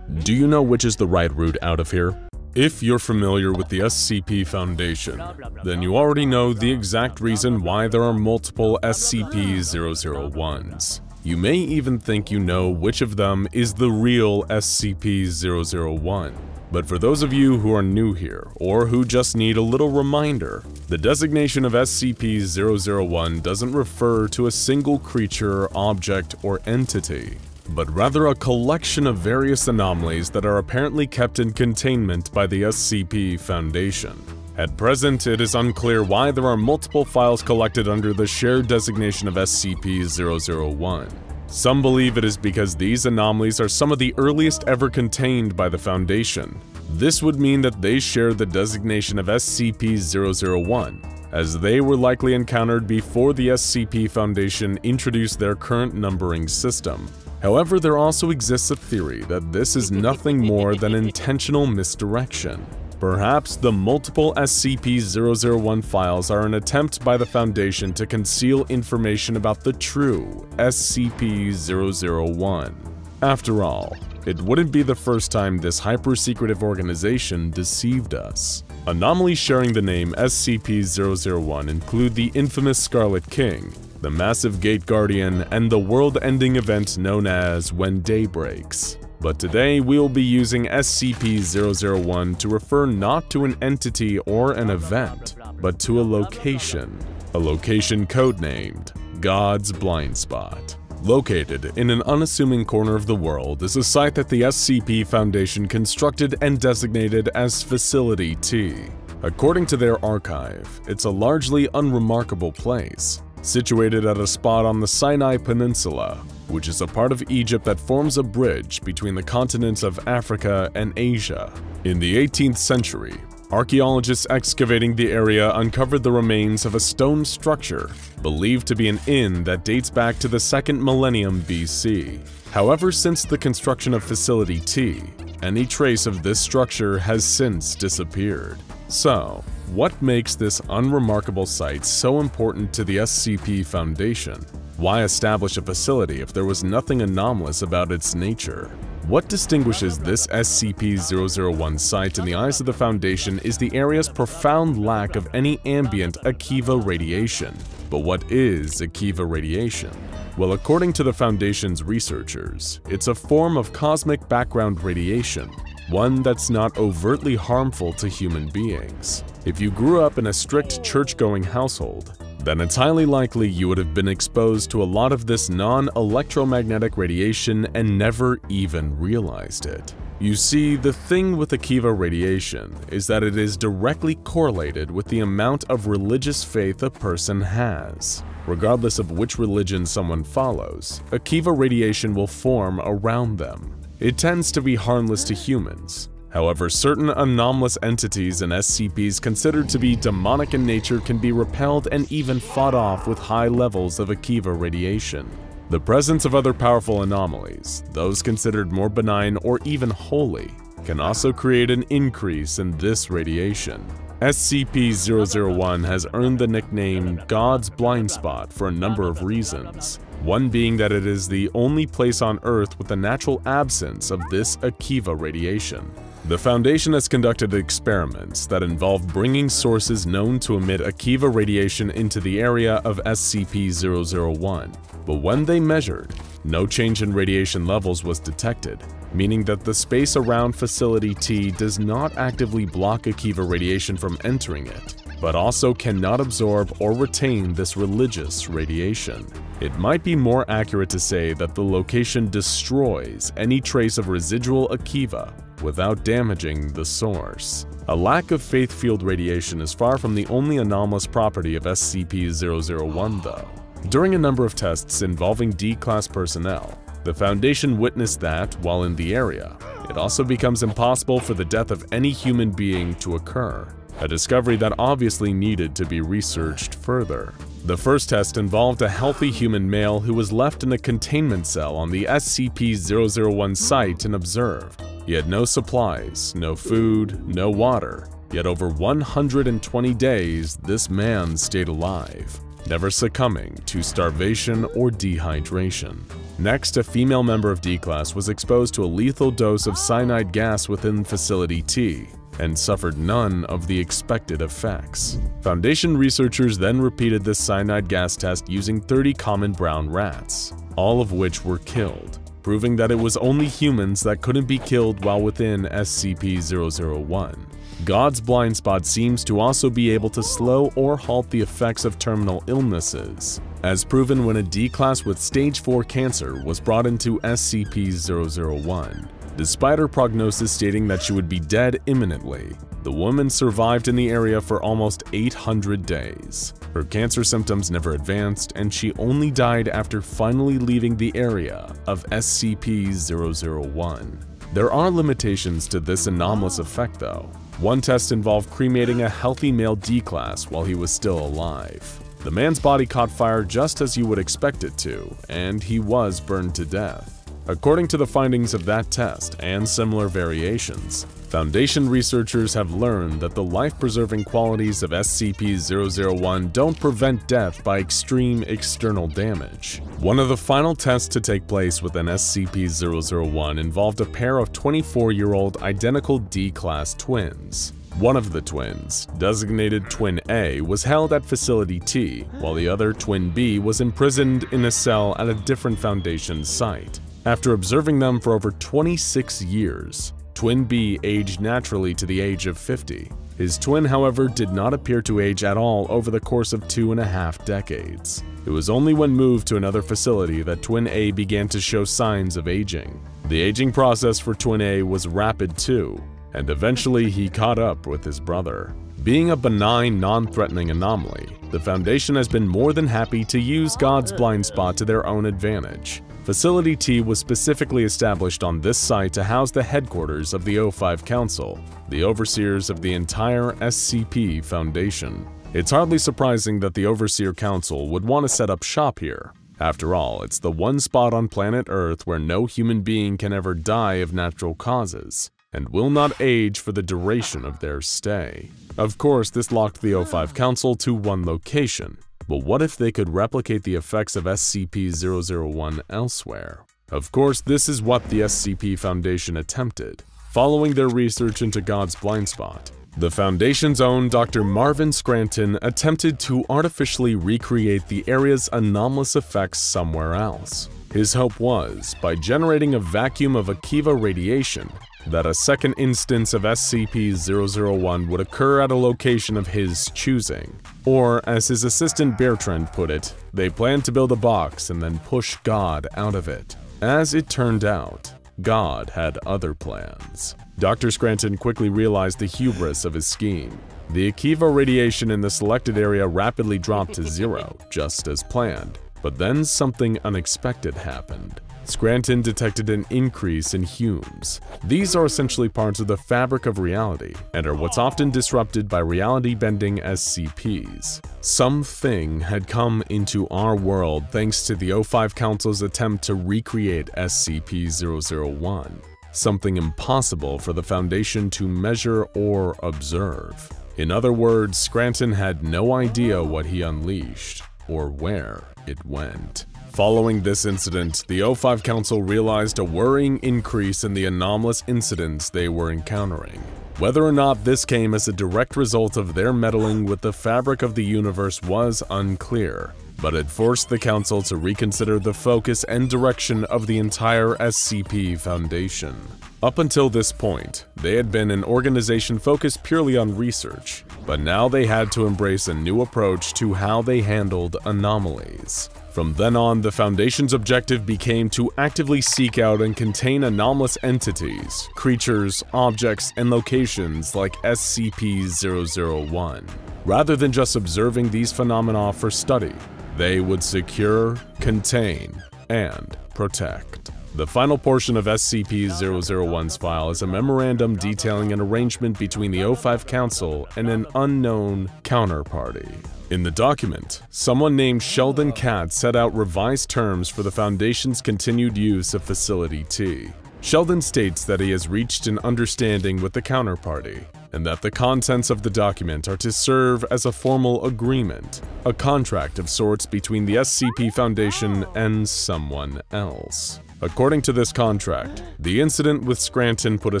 Do you know which is the right route out of here? If you're familiar with the SCP Foundation, then you already know the exact reason why there are multiple SCP-001s. You may even think you know which of them is the real SCP-001. But for those of you who are new here, or who just need a little reminder, the designation of SCP-001 doesn't refer to a single creature, object, or entity, but rather a collection of various anomalies that are apparently kept in containment by the SCP Foundation. At present, it is unclear why there are multiple files collected under the shared designation of SCP-001. Some believe it is because these anomalies are some of the earliest ever contained by the Foundation. This would mean that they share the designation of SCP-001, as they were likely encountered before the SCP Foundation introduced their current numbering system. However, there also exists a theory that this is nothing more than intentional misdirection. Perhaps the multiple SCP-001 files are an attempt by the Foundation to conceal information about the true SCP-001. After all, it wouldn't be the first time this hyper-secretive organization deceived us. Anomalies sharing the name SCP-001 include the infamous Scarlet King, the massive Gate Guardian, and the world-ending event known as When Day Breaks. But today we'll be using SCP-001 to refer not to an entity or an event, but to a location. A location codenamed God's Blind Spot. Located in an unassuming corner of the world is a site that the SCP Foundation constructed and designated as Facility T. According to their archive, it's a largely unremarkable place, situated at a spot on the Sinai Peninsula, which is a part of Egypt that forms a bridge between the continents of Africa and Asia. In the 18th century, archaeologists excavating the area uncovered the remains of a stone structure believed to be an inn that dates back to the second millennium BC. However, since the construction of Facility T, any trace of this structure has since disappeared. So, what makes this unremarkable site so important to the SCP Foundation? Why establish a facility if there was nothing anomalous about its nature? What distinguishes this SCP-001 site in the eyes of the Foundation is the area's profound lack of any ambient Akiva radiation. But what is Akiva radiation? Well, according to the Foundation's researchers, it's a form of cosmic background radiation, one that's not overtly harmful to human beings. If you grew up in a strict church-going household, then it's highly likely you would have been exposed to a lot of this non-electromagnetic radiation and never even realized it. You see, the thing with Akiva radiation is that it is directly correlated with the amount of religious faith a person has. Regardless of which religion someone follows, Akiva radiation will form around them. It tends to be harmless to humans, However, certain anomalous entities and SCPs considered to be demonic in nature can be repelled and even fought off with high levels of Akiva radiation. The presence of other powerful anomalies, those considered more benign or even holy, can also create an increase in this radiation. SCP-001 has earned the nickname God's Blind Spot for a number of reasons, one being that it is the only place on Earth with a natural absence of this Akiva radiation. The Foundation has conducted experiments that involved bringing sources known to emit Akiva radiation into the area of SCP-001, but when they measured, no change in radiation levels was detected, meaning that the space around Facility T does not actively block Akiva radiation from entering it, but also cannot absorb or retain this religious radiation. It might be more accurate to say that the location destroys any trace of residual Akiva without damaging the source. A lack of faith field radiation is far from the only anomalous property of SCP-001 though. During a number of tests involving D-Class personnel, the Foundation witnessed that, while in the area, it also becomes impossible for the death of any human being to occur, a discovery that obviously needed to be researched further. The first test involved a healthy human male who was left in a containment cell on the SCP-001 site and observed. He had no supplies, no food, no water, yet over 120 days this man stayed alive, never succumbing to starvation or dehydration. Next, a female member of D-Class was exposed to a lethal dose of cyanide gas within Facility T and suffered none of the expected effects. Foundation researchers then repeated this cyanide gas test using 30 common brown rats, all of which were killed, proving that it was only humans that couldn't be killed while within SCP-001. God's blind spot seems to also be able to slow or halt the effects of terminal illnesses, as proven when a D-Class with stage 4 cancer was brought into SCP-001. Despite her prognosis stating that she would be dead imminently, the woman survived in the area for almost 800 days. Her cancer symptoms never advanced, and she only died after finally leaving the area of SCP-001. There are limitations to this anomalous effect though. One test involved cremating a healthy male D-Class while he was still alive. The man's body caught fire just as you would expect it to, and he was burned to death. According to the findings of that test and similar variations, Foundation researchers have learned that the life-preserving qualities of SCP-001 don't prevent death by extreme external damage. One of the final tests to take place with an SCP-001 involved a pair of 24-year-old identical D-Class twins. One of the twins, designated Twin A, was held at Facility T, while the other, Twin B, was imprisoned in a cell at a different Foundation site. After observing them for over 26 years, Twin B aged naturally to the age of 50. His twin, however, did not appear to age at all over the course of two and a half decades. It was only when moved to another facility that Twin A began to show signs of aging. The aging process for Twin A was rapid too, and eventually he caught up with his brother. Being a benign, non-threatening anomaly, the Foundation has been more than happy to use God's blind spot to their own advantage. Facility T was specifically established on this site to house the headquarters of the O5 Council, the overseers of the entire SCP Foundation. It's hardly surprising that the Overseer Council would want to set up shop here. After all, it's the one spot on planet Earth where no human being can ever die of natural causes, and will not age for the duration of their stay. Of course, this locked the O5 hmm. Council to one location, but what if they could replicate the effects of SCP-001 elsewhere? Of course, this is what the SCP Foundation attempted, following their research into God's blind spot. The Foundation's own Dr. Marvin Scranton attempted to artificially recreate the area's anomalous effects somewhere else. His hope was, by generating a vacuum of Akiva radiation, that a second instance of SCP-001 would occur at a location of his choosing. Or, as his assistant Bertrand put it, they planned to build a box and then push God out of it. As it turned out, God had other plans. Dr. Scranton quickly realized the hubris of his scheme. The Akiva radiation in the selected area rapidly dropped to zero, just as planned. But then something unexpected happened. Scranton detected an increase in Humes. These are essentially parts of the fabric of reality and are what's often disrupted by reality-bending SCPs. Something had come into our world thanks to the O5 Council's attempt to recreate SCP-001, something impossible for the Foundation to measure or observe. In other words, Scranton had no idea what he unleashed or where it went. Following this incident, the O5 Council realized a worrying increase in the anomalous incidents they were encountering. Whether or not this came as a direct result of their meddling with the fabric of the universe was unclear, but it forced the Council to reconsider the focus and direction of the entire SCP Foundation. Up until this point, they had been an organization focused purely on research, but now they had to embrace a new approach to how they handled anomalies. From then on, the Foundation's objective became to actively seek out and contain anomalous entities, creatures, objects, and locations like SCP-001. Rather than just observing these phenomena for study, they would secure, contain, and protect. The final portion of SCP-001's file is a memorandum detailing an arrangement between the O5 Council and an unknown counterparty. In the document, someone named Sheldon Katz set out revised terms for the Foundation's continued use of Facility T. Sheldon states that he has reached an understanding with the counterparty, and that the contents of the document are to serve as a formal agreement, a contract of sorts between the SCP Foundation and someone else. According to this contract, the incident with Scranton put a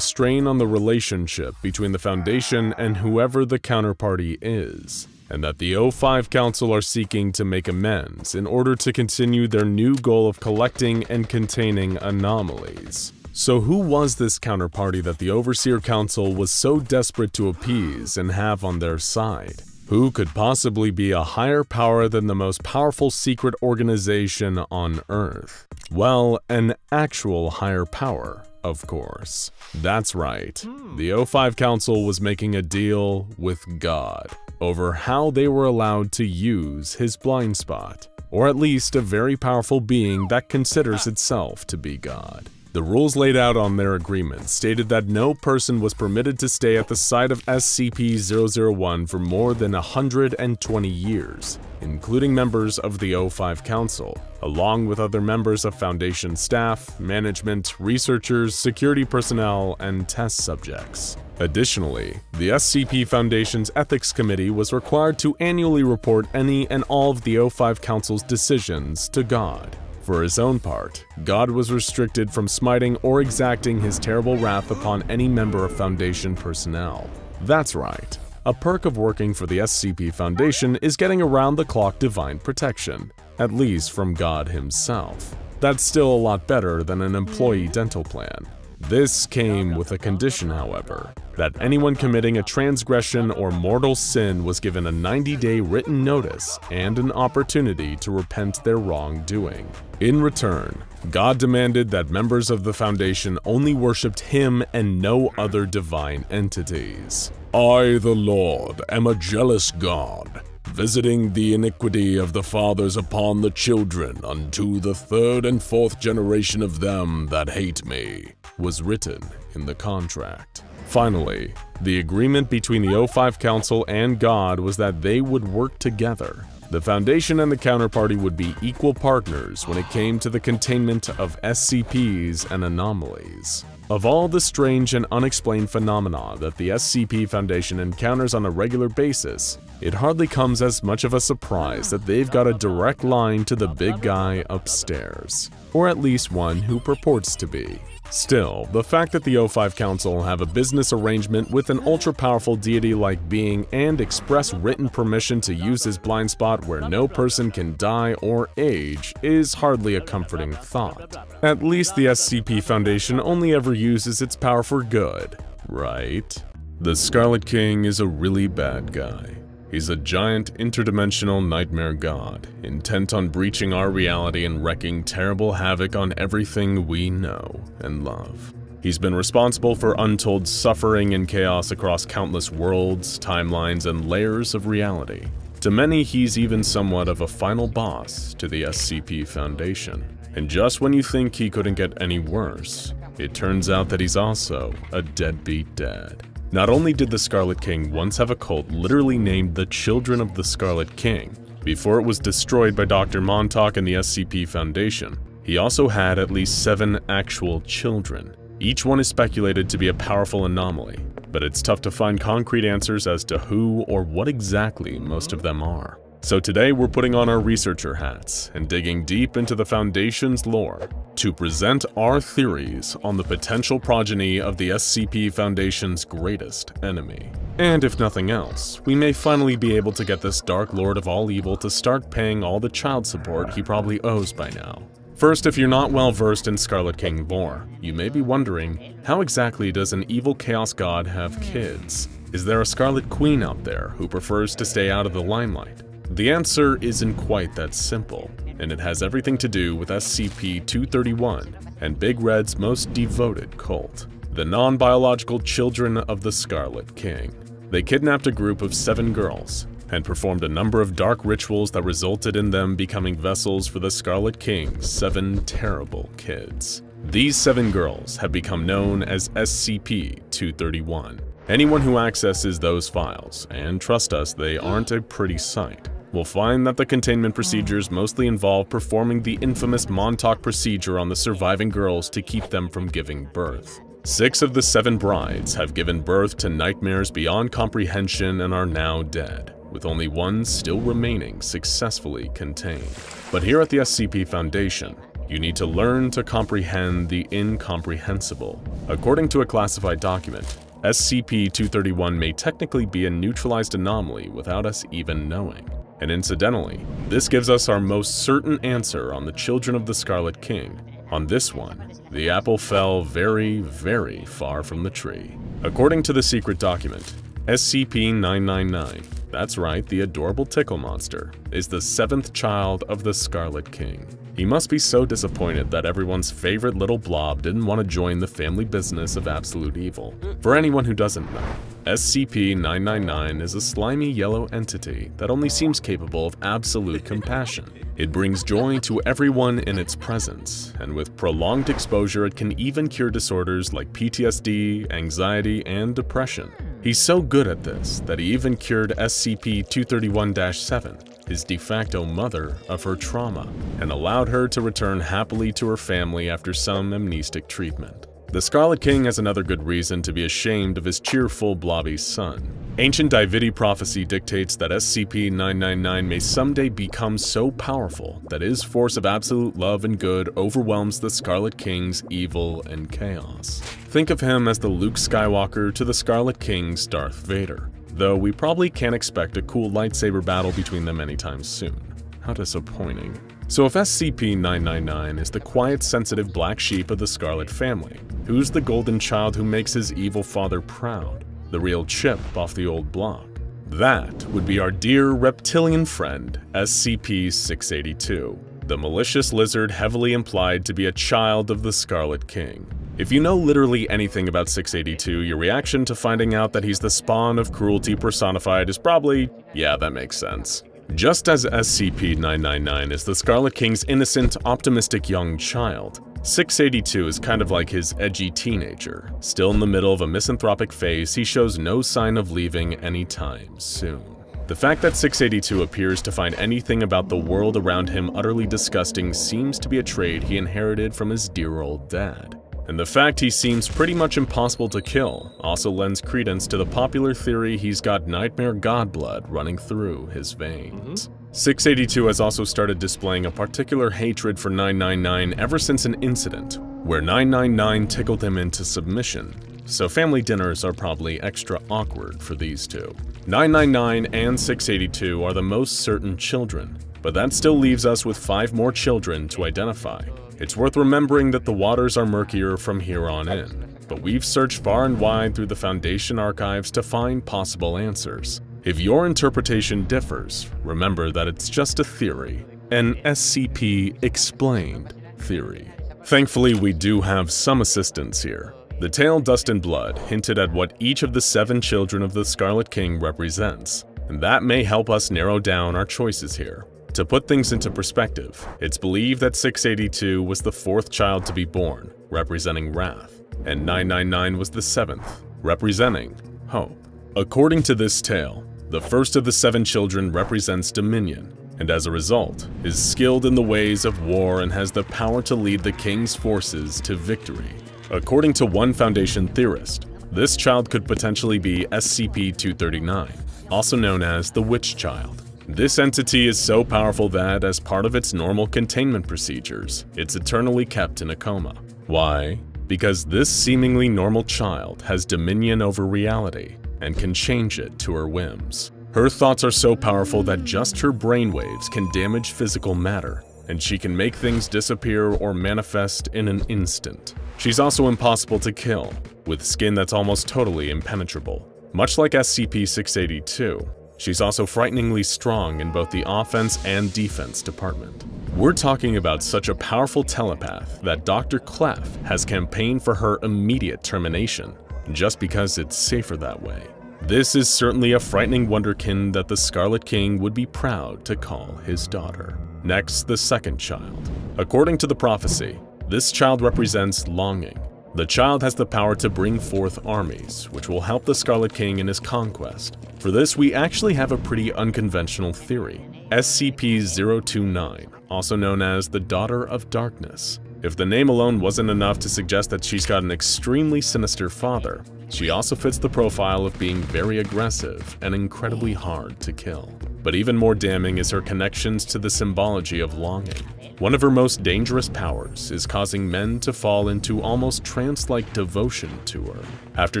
strain on the relationship between the Foundation and whoever the counterparty is, and that the O5 Council are seeking to make amends in order to continue their new goal of collecting and containing anomalies. So who was this counterparty that the Overseer Council was so desperate to appease and have on their side? Who could possibly be a higher power than the most powerful secret organization on Earth? Well, an actual higher power, of course. That's right, hmm. the O5 Council was making a deal with God over how they were allowed to use his blind spot, or at least a very powerful being that considers itself to be God. The rules laid out on their agreement stated that no person was permitted to stay at the site of SCP-001 for more than 120 years, including members of the O5 Council, along with other members of Foundation staff, management, researchers, security personnel, and test subjects. Additionally, the SCP Foundation's Ethics Committee was required to annually report any and all of the O5 Council's decisions to God. For his own part, God was restricted from smiting or exacting his terrible wrath upon any member of Foundation personnel. That's right. A perk of working for the SCP Foundation is getting around-the-clock divine protection, at least from God himself. That's still a lot better than an employee dental plan. This came with a condition, however, that anyone committing a transgression or mortal sin was given a 90-day written notice and an opportunity to repent their wrongdoing. In return, God demanded that members of the Foundation only worshipped Him and no other divine entities. I, the Lord, am a jealous God, visiting the iniquity of the fathers upon the children unto the third and fourth generation of them that hate me, was written in the contract. Finally, the agreement between the O5 Council and God was that they would work together. The Foundation and the Counterparty would be equal partners when it came to the containment of SCPs and anomalies. Of all the strange and unexplained phenomena that the SCP Foundation encounters on a regular basis, it hardly comes as much of a surprise that they've got a direct line to the big guy upstairs, or at least one who purports to be. Still, the fact that the O5 Council have a business arrangement with an ultra-powerful deity-like being and express written permission to use his blind spot where no person can die or age is hardly a comforting thought. At least the SCP Foundation only ever uses its power for good, right? The Scarlet King is a really bad guy. He's a giant interdimensional nightmare god, intent on breaching our reality and wreaking terrible havoc on everything we know and love. He's been responsible for untold suffering and chaos across countless worlds, timelines, and layers of reality. To many, he's even somewhat of a final boss to the SCP Foundation. And just when you think he couldn't get any worse, it turns out that he's also a deadbeat dad. Not only did the Scarlet King once have a cult literally named the Children of the Scarlet King, before it was destroyed by Dr. Montauk and the SCP Foundation, he also had at least seven actual children. Each one is speculated to be a powerful anomaly, but it's tough to find concrete answers as to who or what exactly most of them are. So today we're putting on our researcher hats and digging deep into the Foundation's lore to present our theories on the potential progeny of the SCP Foundation's greatest enemy. And if nothing else, we may finally be able to get this Dark Lord of all evil to start paying all the child support he probably owes by now. First, if you're not well versed in Scarlet King lore, you may be wondering, how exactly does an evil Chaos God have kids? Is there a Scarlet Queen out there who prefers to stay out of the limelight? The answer isn't quite that simple, and it has everything to do with SCP-231 and Big Red's most devoted cult, the non-biological children of the Scarlet King. They kidnapped a group of seven girls and performed a number of dark rituals that resulted in them becoming vessels for the Scarlet King's seven terrible kids. These seven girls have become known as SCP-231. Anyone who accesses those files, and trust us, they aren't a pretty sight, will find that the containment procedures mostly involve performing the infamous Montauk procedure on the surviving girls to keep them from giving birth. Six of the seven brides have given birth to nightmares beyond comprehension and are now dead, with only one still remaining successfully contained. But here at the SCP Foundation, you need to learn to comprehend the incomprehensible. According to a classified document, SCP-231 may technically be a neutralized anomaly without us even knowing. And incidentally, this gives us our most certain answer on the Children of the Scarlet King. On this one, the apple fell very, very far from the tree. According to the secret document, SCP-999, that's right, the adorable tickle monster, is the seventh child of the Scarlet King. He must be so disappointed that everyone's favorite little blob didn't want to join the family business of absolute evil. For anyone who doesn't know, SCP-999 is a slimy yellow entity that only seems capable of absolute compassion. It brings joy to everyone in its presence, and with prolonged exposure it can even cure disorders like PTSD, anxiety, and depression. He's so good at this that he even cured SCP-231-7, his de facto mother, of her trauma, and allowed her to return happily to her family after some amnestic treatment. The Scarlet King has another good reason to be ashamed of his cheerful blobby son. Ancient Dividi prophecy dictates that SCP-999 may someday become so powerful that his force of absolute love and good overwhelms the Scarlet King's evil and chaos. Think of him as the Luke Skywalker to the Scarlet King's Darth Vader though we probably can't expect a cool lightsaber battle between them anytime soon. How disappointing. So if SCP-999 is the quiet, sensitive black sheep of the Scarlet family, who's the golden child who makes his evil father proud? The real chip off the old block? That would be our dear reptilian friend, SCP-682, the malicious lizard heavily implied to be a child of the Scarlet King. If you know literally anything about 682, your reaction to finding out that he's the spawn of cruelty personified is probably, yeah, that makes sense. Just as SCP-999 is the Scarlet King's innocent, optimistic young child, 682 is kind of like his edgy teenager. Still in the middle of a misanthropic phase, he shows no sign of leaving anytime soon. The fact that 682 appears to find anything about the world around him utterly disgusting seems to be a trait he inherited from his dear old dad. And the fact he seems pretty much impossible to kill also lends credence to the popular theory he's got nightmare god blood running through his veins. Mm -hmm. 682 has also started displaying a particular hatred for 999 ever since an incident where 999 tickled him into submission, so family dinners are probably extra awkward for these two. 999 and 682 are the most certain children, but that still leaves us with five more children to identify. It's worth remembering that the waters are murkier from here on in, but we've searched far and wide through the Foundation archives to find possible answers. If your interpretation differs, remember that it's just a theory, an SCP-explained theory. Thankfully, we do have some assistance here. The tale Dust and Blood hinted at what each of the seven children of the Scarlet King represents, and that may help us narrow down our choices here. To put things into perspective, it's believed that 682 was the fourth child to be born, representing wrath, and 999 was the seventh, representing hope. According to this tale, the first of the seven children represents dominion, and as a result, is skilled in the ways of war and has the power to lead the king's forces to victory. According to one Foundation theorist, this child could potentially be SCP-239, also known as the Witch Child. This entity is so powerful that, as part of its normal containment procedures, it's eternally kept in a coma. Why? Because this seemingly normal child has dominion over reality and can change it to her whims. Her thoughts are so powerful that just her brainwaves can damage physical matter, and she can make things disappear or manifest in an instant. She's also impossible to kill, with skin that's almost totally impenetrable. Much like SCP-682, She's also frighteningly strong in both the offense and defense department. We're talking about such a powerful telepath that Dr. Clef has campaigned for her immediate termination, just because it's safer that way. This is certainly a frightening wonderkin that the Scarlet King would be proud to call his daughter. Next, the second child. According to the prophecy, this child represents longing, the child has the power to bring forth armies, which will help the Scarlet King in his conquest. For this, we actually have a pretty unconventional theory. SCP-029, also known as the Daughter of Darkness, If the name alone wasn't enough to suggest that she's got an extremely sinister father, she also fits the profile of being very aggressive and incredibly hard to kill. But even more damning is her connections to the symbology of longing. One of her most dangerous powers is causing men to fall into almost trance-like devotion to her. After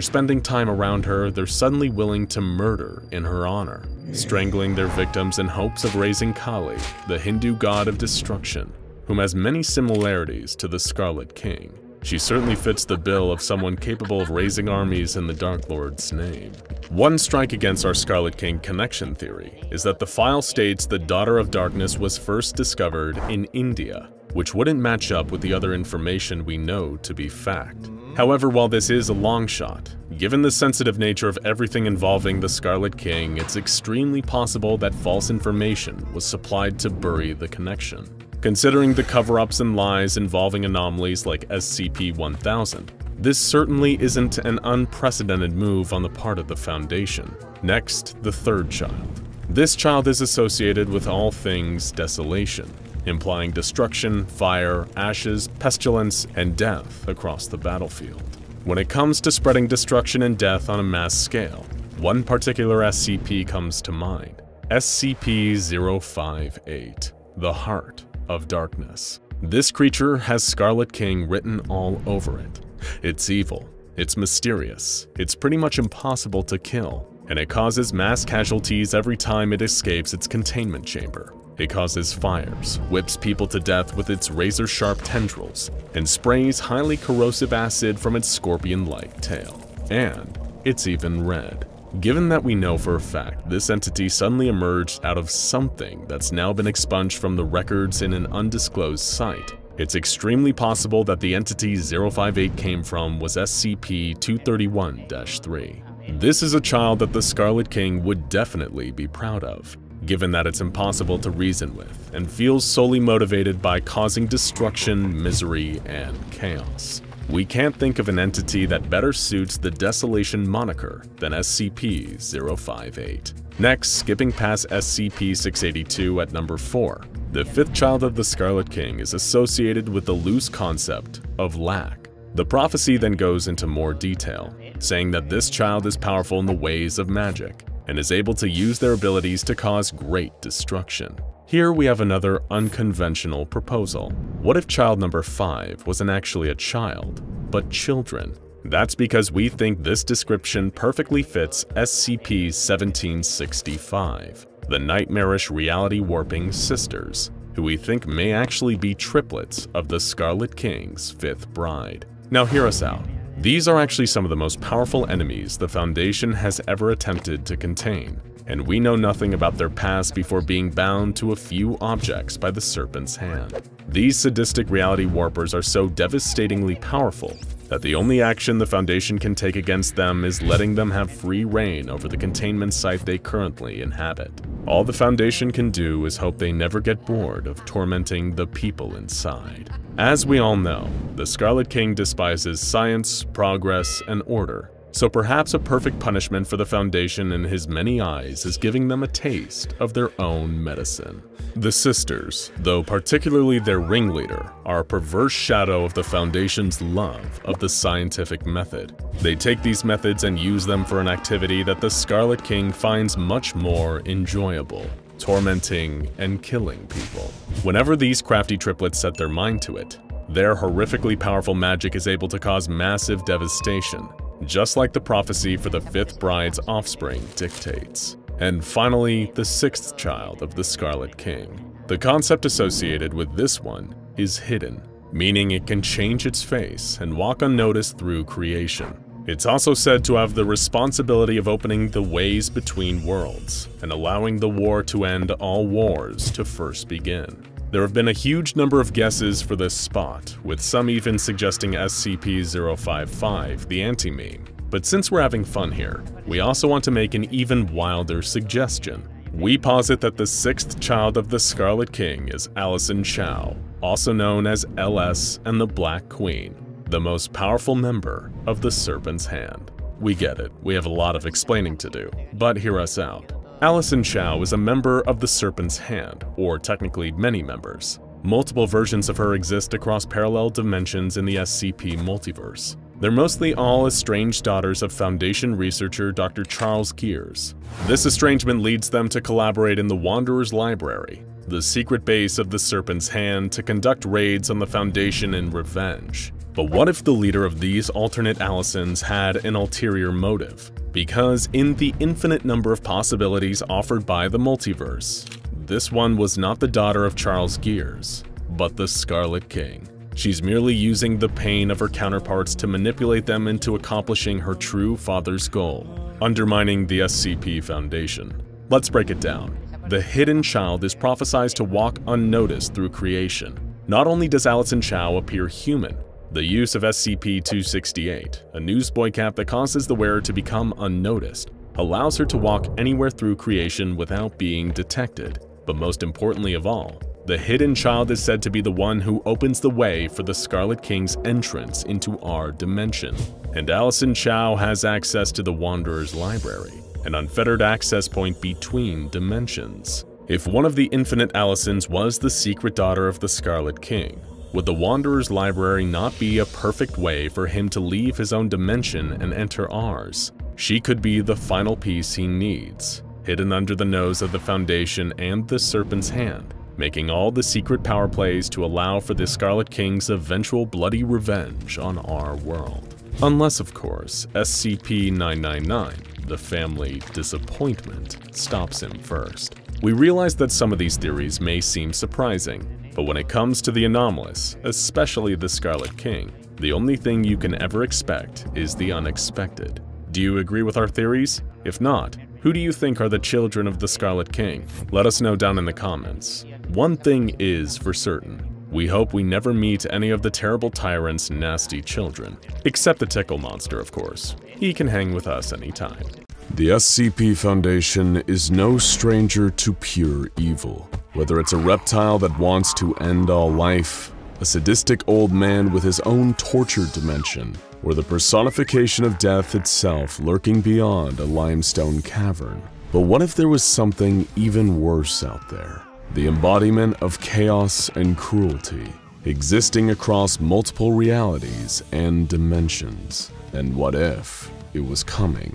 spending time around her, they're suddenly willing to murder in her honor, strangling their victims in hopes of raising Kali, the Hindu god of destruction, whom has many similarities to the Scarlet King. She certainly fits the bill of someone capable of raising armies in the Dark Lord's name. One strike against our Scarlet King connection theory is that the file states the Daughter of Darkness was first discovered in India, which wouldn't match up with the other information we know to be fact. However, while this is a long shot, given the sensitive nature of everything involving the Scarlet King, it's extremely possible that false information was supplied to bury the connection. Considering the cover-ups and lies involving anomalies like SCP-1000, this certainly isn't an unprecedented move on the part of the Foundation. Next, the third child. This child is associated with all things desolation, implying destruction, fire, ashes, pestilence, and death across the battlefield. When it comes to spreading destruction and death on a mass scale, one particular SCP comes to mind, SCP-058, the Heart of Darkness. This creature has Scarlet King written all over it. It's evil, it's mysterious, it's pretty much impossible to kill, and it causes mass casualties every time it escapes its containment chamber. It causes fires, whips people to death with its razor-sharp tendrils, and sprays highly corrosive acid from its scorpion-like tail. And it's even red. Given that we know for a fact this entity suddenly emerged out of something that's now been expunged from the records in an undisclosed site, it's extremely possible that the entity 058 came from was SCP-231-3. This is a child that the Scarlet King would definitely be proud of, given that it's impossible to reason with and feels solely motivated by causing destruction, misery, and chaos. We can't think of an entity that better suits the Desolation moniker than SCP-058. Next, skipping past SCP-682 at number 4, the fifth child of the Scarlet King is associated with the loose concept of lack. The prophecy then goes into more detail, saying that this child is powerful in the ways of magic, and is able to use their abilities to cause great destruction. Here we have another unconventional proposal. What if child number 5 wasn't actually a child, but children? That's because we think this description perfectly fits SCP-1765, the nightmarish reality warping sisters, who we think may actually be triplets of the Scarlet King's fifth bride. Now hear us out. These are actually some of the most powerful enemies the Foundation has ever attempted to contain, and we know nothing about their past before being bound to a few objects by the Serpent's hand. These sadistic reality warpers are so devastatingly powerful that the only action the Foundation can take against them is letting them have free reign over the containment site they currently inhabit. All the Foundation can do is hope they never get bored of tormenting the people inside. As we all know, the Scarlet King despises science, progress, and order, so perhaps a perfect punishment for the Foundation in his many eyes is giving them a taste of their own medicine. The Sisters, though particularly their ringleader, are a perverse shadow of the Foundation's love of the scientific method. They take these methods and use them for an activity that the Scarlet King finds much more enjoyable tormenting and killing people. Whenever these crafty triplets set their mind to it, their horrifically powerful magic is able to cause massive devastation, just like the prophecy for the fifth bride's offspring dictates. And finally, the sixth child of the Scarlet King. The concept associated with this one is hidden, meaning it can change its face and walk unnoticed through creation. It's also said to have the responsibility of opening the ways between worlds and allowing the war to end all wars to first begin. There have been a huge number of guesses for this spot, with some even suggesting SCP-055, the anti-meme. But since we're having fun here, we also want to make an even wilder suggestion. We posit that the sixth child of the Scarlet King is Allison Chow, also known as LS and the Black Queen, the most powerful member of the Serpent's Hand. We get it, we have a lot of explaining to do, but hear us out. Allison Chow is a member of the Serpent's Hand, or technically many members. Multiple versions of her exist across parallel dimensions in the SCP multiverse. They're mostly all estranged daughters of Foundation researcher Dr. Charles Gears. This estrangement leads them to collaborate in the Wanderer's Library, the secret base of the Serpent's Hand, to conduct raids on the Foundation in revenge. But what if the leader of these alternate Allisons had an ulterior motive? Because in the infinite number of possibilities offered by the multiverse, this one was not the daughter of Charles Gears, but the Scarlet King. She's merely using the pain of her counterparts to manipulate them into accomplishing her true father's goal, undermining the SCP Foundation. Let's break it down. The hidden child is prophesied to walk unnoticed through creation. Not only does Allison Chow appear human, the use of SCP-268, a newsboy cap that causes the wearer to become unnoticed, allows her to walk anywhere through creation without being detected. But most importantly of all, the hidden child is said to be the one who opens the way for the Scarlet King's entrance into our dimension. And Allison Chow has access to the Wanderer's library, an unfettered access point between dimensions. If one of the infinite Allisons was the secret daughter of the Scarlet King, would the Wanderer's library not be a perfect way for him to leave his own dimension and enter ours? She could be the final piece he needs, hidden under the nose of the Foundation and the Serpent's Hand, making all the secret power plays to allow for the Scarlet King's eventual bloody revenge on our world. Unless, of course, SCP-999, the family disappointment, stops him first. We realize that some of these theories may seem surprising, but when it comes to the anomalous, especially the Scarlet King, the only thing you can ever expect is the unexpected. Do you agree with our theories? If not, who do you think are the children of the Scarlet King? Let us know down in the comments. One thing is for certain. We hope we never meet any of the terrible tyrant's nasty children. Except the Tickle Monster, of course. He can hang with us anytime. The SCP Foundation is no stranger to pure evil. Whether it's a reptile that wants to end all life, a sadistic old man with his own tortured dimension, or the personification of death itself lurking beyond a limestone cavern. But what if there was something even worse out there? The embodiment of chaos and cruelty, existing across multiple realities and dimensions. And what if it was coming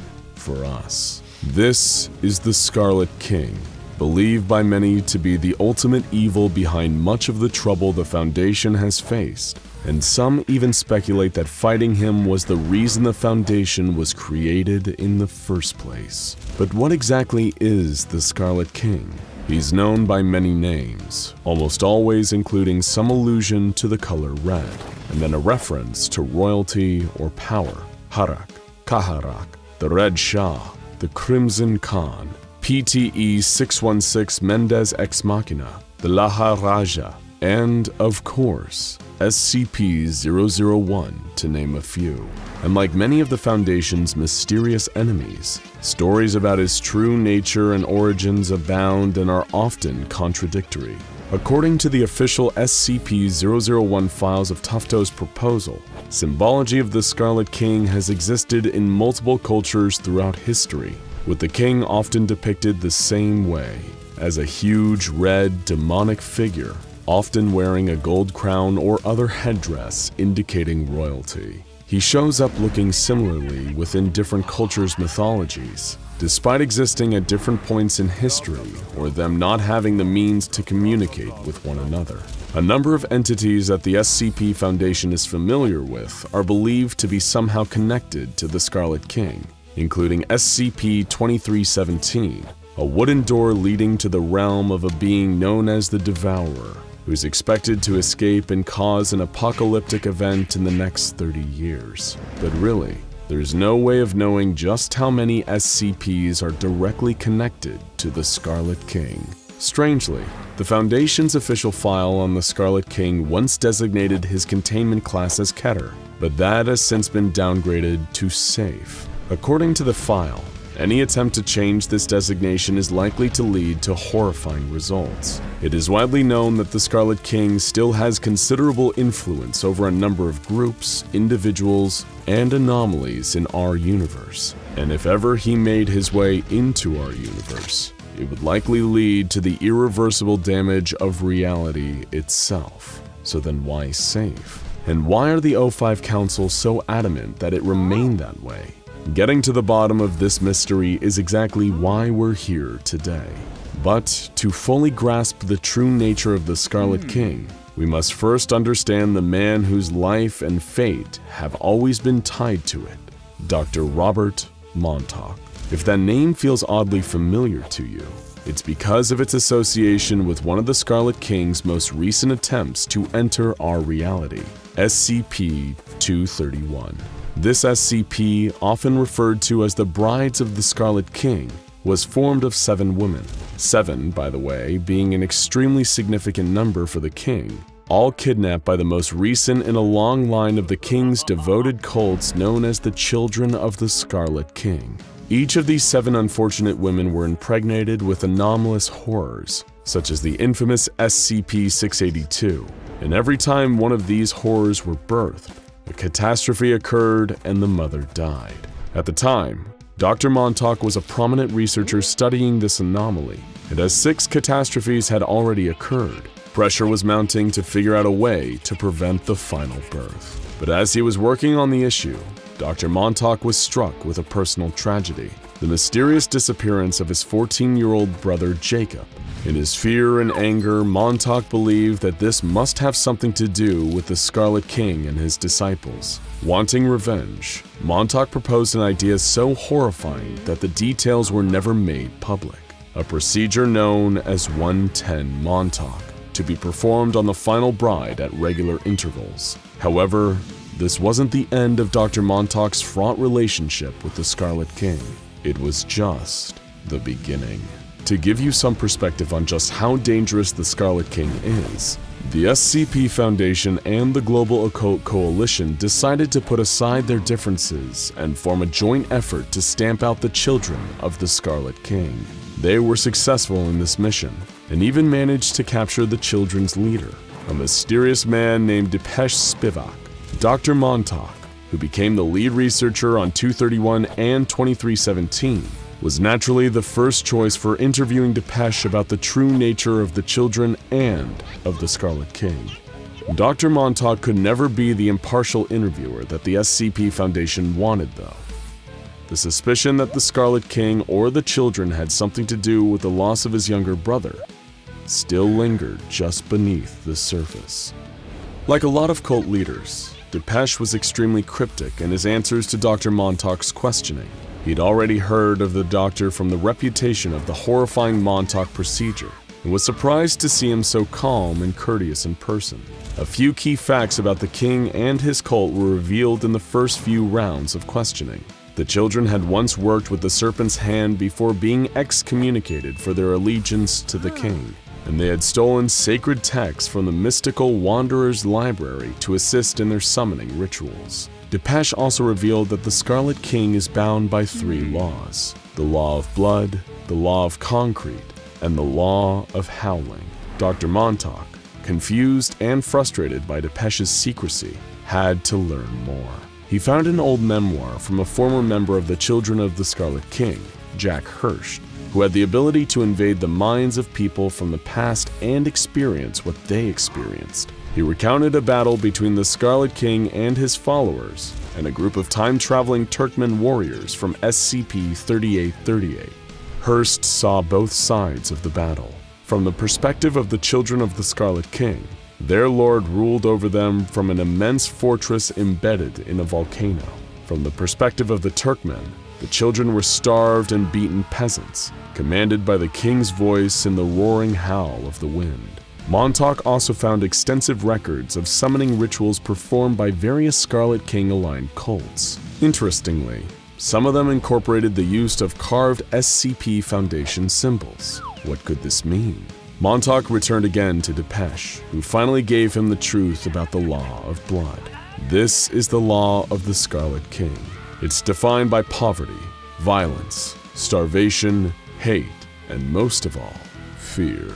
for us? This is the Scarlet King, believed by many to be the ultimate evil behind much of the trouble the Foundation has faced, and some even speculate that fighting him was the reason the Foundation was created in the first place. But what exactly is the Scarlet King? He's known by many names, almost always including some allusion to the color red, and then a reference to royalty or power. Harak, Kaharak, the Red Shah, the Crimson Khan, PTE 616 Mendez Ex Machina, the Laha Raja, and, of course, SCP-001, to name a few. And like many of the Foundation's mysterious enemies, stories about his true nature and origins abound and are often contradictory. According to the official SCP-001 files of Tufto's proposal, symbology of the Scarlet King has existed in multiple cultures throughout history, with the king often depicted the same way, as a huge red demonic figure, often wearing a gold crown or other headdress indicating royalty. He shows up looking similarly within different cultures' mythologies, despite existing at different points in history or them not having the means to communicate with one another. A number of entities that the SCP Foundation is familiar with are believed to be somehow connected to the Scarlet King, including SCP-2317, a wooden door leading to the realm of a being known as the Devourer, who's expected to escape and cause an apocalyptic event in the next 30 years. But really, there's no way of knowing just how many SCPs are directly connected to the Scarlet King. Strangely, the Foundation's official file on the Scarlet King once designated his containment class as Keter, but that has since been downgraded to Safe. According to the file, any attempt to change this designation is likely to lead to horrifying results. It is widely known that the Scarlet King still has considerable influence over a number of groups, individuals, and anomalies in our universe. And if ever he made his way into our universe, it would likely lead to the irreversible damage of reality itself. So then why safe? And why are the O5 Council so adamant that it remain that way? Getting to the bottom of this mystery is exactly why we're here today. But to fully grasp the true nature of the Scarlet hmm. King, we must first understand the man whose life and fate have always been tied to it, Dr. Robert Montauk. If that name feels oddly familiar to you, it's because of its association with one of the Scarlet King's most recent attempts to enter our reality, SCP-231. This SCP, often referred to as the Brides of the Scarlet King, was formed of seven women. Seven, by the way, being an extremely significant number for the king, all kidnapped by the most recent in a long line of the king's devoted cults known as the Children of the Scarlet King. Each of these seven unfortunate women were impregnated with anomalous horrors, such as the infamous SCP-682, and every time one of these horrors were birthed, a catastrophe occurred and the mother died. At the time, Dr. Montauk was a prominent researcher studying this anomaly, and as six catastrophes had already occurred, pressure was mounting to figure out a way to prevent the final birth. But as he was working on the issue, Dr. Montauk was struck with a personal tragedy, the mysterious disappearance of his 14-year-old brother Jacob. In his fear and anger, Montauk believed that this must have something to do with the Scarlet King and his disciples. Wanting revenge, Montauk proposed an idea so horrifying that the details were never made public. A procedure known as 110 Montauk, to be performed on the final bride at regular intervals. However, this wasn't the end of Dr. Montauk's fraught relationship with the Scarlet King. It was just the beginning. To give you some perspective on just how dangerous the Scarlet King is, the SCP Foundation and the Global Occult Coalition decided to put aside their differences and form a joint effort to stamp out the children of the Scarlet King. They were successful in this mission and even managed to capture the children's leader, a mysterious man named Depeche Spivak. Dr. Montauk, who became the lead researcher on 231 and 2317, was naturally the first choice for interviewing Depeche about the true nature of the children and of the Scarlet King. Dr. Montauk could never be the impartial interviewer that the SCP Foundation wanted, though. The suspicion that the Scarlet King or the children had something to do with the loss of his younger brother still lingered just beneath the surface. Like a lot of cult leaders, Depeche was extremely cryptic in his answers to Dr. Montauk's questioning. He'd already heard of the doctor from the reputation of the horrifying Montauk procedure and was surprised to see him so calm and courteous in person. A few key facts about the king and his cult were revealed in the first few rounds of questioning. The children had once worked with the Serpent's Hand before being excommunicated for their allegiance to the king, and they had stolen sacred texts from the mystical Wanderer's Library to assist in their summoning rituals. Depeche also revealed that the Scarlet King is bound by three laws the law of blood, the law of concrete, and the law of howling. Dr. Montauk, confused and frustrated by Depeche's secrecy, had to learn more. He found an old memoir from a former member of the Children of the Scarlet King, Jack Hirsch, who had the ability to invade the minds of people from the past and experience what they experienced. He recounted a battle between the Scarlet King and his followers and a group of time-traveling Turkmen warriors from SCP-3838. Hurst saw both sides of the battle. From the perspective of the Children of the Scarlet King, their lord ruled over them from an immense fortress embedded in a volcano. From the perspective of the Turkmen, the children were starved and beaten peasants, commanded by the king's voice in the roaring howl of the wind. Montauk also found extensive records of summoning rituals performed by various Scarlet King-aligned cults. Interestingly, some of them incorporated the use of carved SCP Foundation symbols. What could this mean? Montauk returned again to Depeche, who finally gave him the truth about the law of blood. This is the law of the Scarlet King. It's defined by poverty, violence, starvation, hate, and most of all, fear.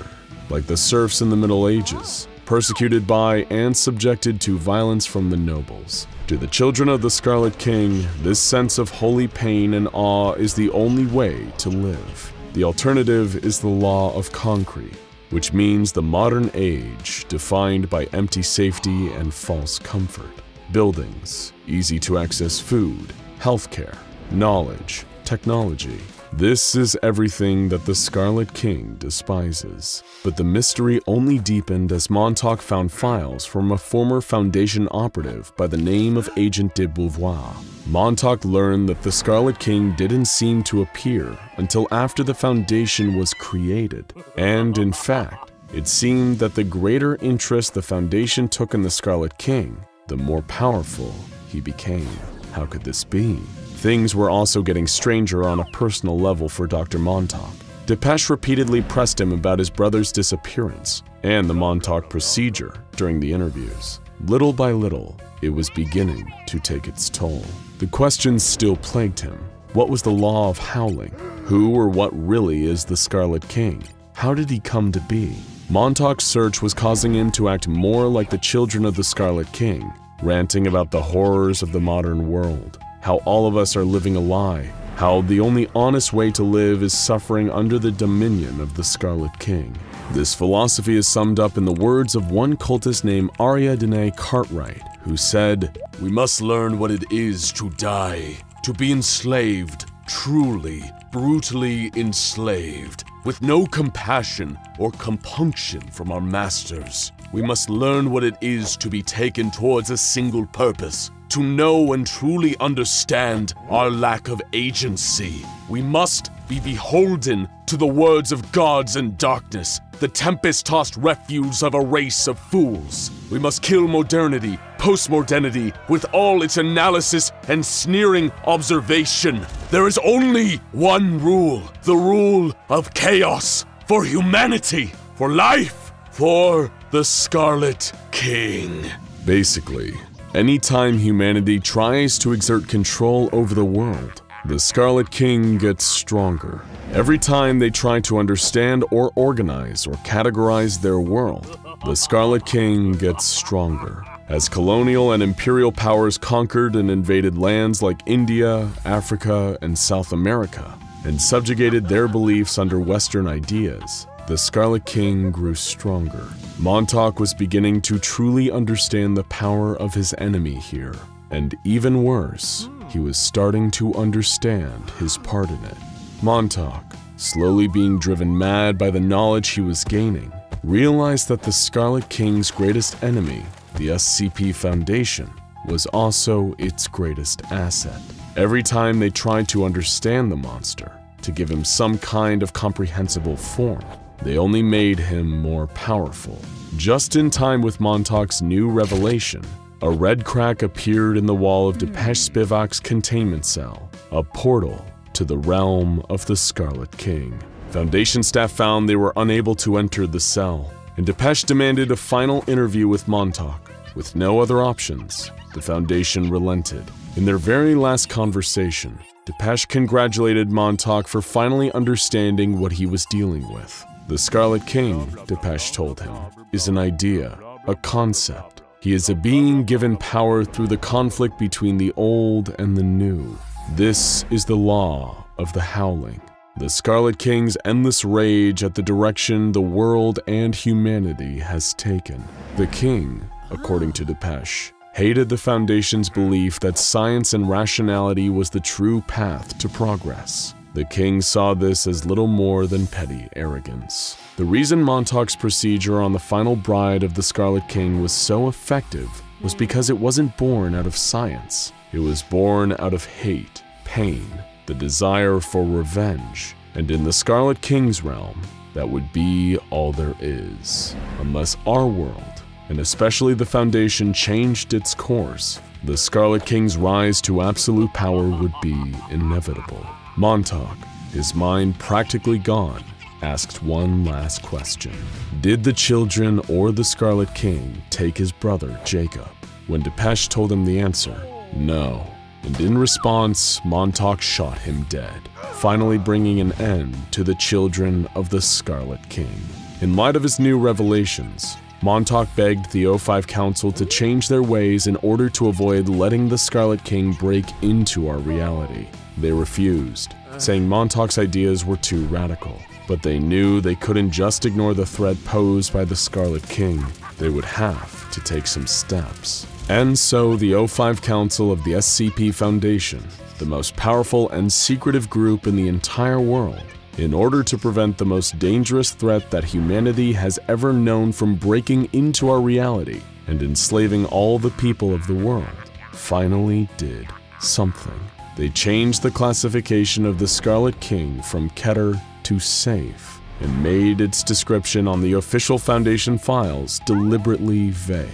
Like the serfs in the Middle Ages, persecuted by and subjected to violence from the nobles. To the children of the Scarlet King, this sense of holy pain and awe is the only way to live. The alternative is the law of concrete, which means the modern age defined by empty safety and false comfort. Buildings, easy to access food, healthcare, knowledge, technology. This is everything that the Scarlet King despises. But the mystery only deepened as Montauk found files from a former Foundation operative by the name of Agent de Beauvoir. Montauk learned that the Scarlet King didn't seem to appear until after the Foundation was created. And in fact, it seemed that the greater interest the Foundation took in the Scarlet King, the more powerful he became. How could this be? Things were also getting stranger on a personal level for Dr. Montauk. Depeche repeatedly pressed him about his brother's disappearance and the Montauk procedure during the interviews. Little by little, it was beginning to take its toll. The questions still plagued him. What was the law of howling? Who or what really is the Scarlet King? How did he come to be? Montauk's search was causing him to act more like the children of the Scarlet King, ranting about the horrors of the modern world how all of us are living a lie, how the only honest way to live is suffering under the dominion of the Scarlet King. This philosophy is summed up in the words of one cultist named Ariadne Cartwright, who said, We must learn what it is to die, to be enslaved, truly, brutally enslaved, with no compassion or compunction from our masters. We must learn what it is to be taken towards a single purpose, to know and truly understand our lack of agency. We must be beholden to the words of gods and darkness, the tempest tossed refuse of a race of fools. We must kill modernity, postmodernity, with all its analysis and sneering observation. There is only one rule the rule of chaos for humanity, for life, for the Scarlet King. Basically, anytime humanity tries to exert control over the world, the Scarlet King gets stronger. Every time they try to understand or organize or categorize their world, the Scarlet King gets stronger. As colonial and imperial powers conquered and invaded lands like India, Africa, and South America, and subjugated their beliefs under Western ideas, the Scarlet King grew stronger. Montauk was beginning to truly understand the power of his enemy here, and even worse, he was starting to understand his part in it. Montauk, slowly being driven mad by the knowledge he was gaining, realized that the Scarlet King's greatest enemy, the SCP Foundation, was also its greatest asset. Every time they tried to understand the monster, to give him some kind of comprehensible form, they only made him more powerful. Just in time with Montauk's new revelation, a red crack appeared in the wall of Depeche Spivak's containment cell, a portal to the realm of the Scarlet King. Foundation staff found they were unable to enter the cell, and Depeche demanded a final interview with Montauk. With no other options, the Foundation relented. In their very last conversation, Depeche congratulated Montauk for finally understanding what he was dealing with. The Scarlet King, Depeche told him, is an idea, a concept. He is a being given power through the conflict between the old and the new. This is the law of the Howling. The Scarlet King's endless rage at the direction the world and humanity has taken. The King, according to Depeche, hated the Foundation's belief that science and rationality was the true path to progress. The king saw this as little more than petty arrogance. The reason Montauk's procedure on the final bride of the Scarlet King was so effective was because it wasn't born out of science. It was born out of hate, pain, the desire for revenge, and in the Scarlet King's realm, that would be all there is. Unless our world, and especially the Foundation, changed its course, the Scarlet King's rise to absolute power would be inevitable. Montauk, his mind practically gone, asked one last question. Did the children or the Scarlet King take his brother, Jacob? When Depeche told him the answer, no. And in response, Montauk shot him dead, finally bringing an end to the children of the Scarlet King. In light of his new revelations, Montauk begged the O5 Council to change their ways in order to avoid letting the Scarlet King break into our reality. They refused, saying Montauk's ideas were too radical. But they knew they couldn't just ignore the threat posed by the Scarlet King. They would have to take some steps. And so the O5 Council of the SCP Foundation, the most powerful and secretive group in the entire world, in order to prevent the most dangerous threat that humanity has ever known from breaking into our reality and enslaving all the people of the world, finally did something. They changed the classification of the Scarlet King from Keter to safe and made its description on the official Foundation files deliberately vague.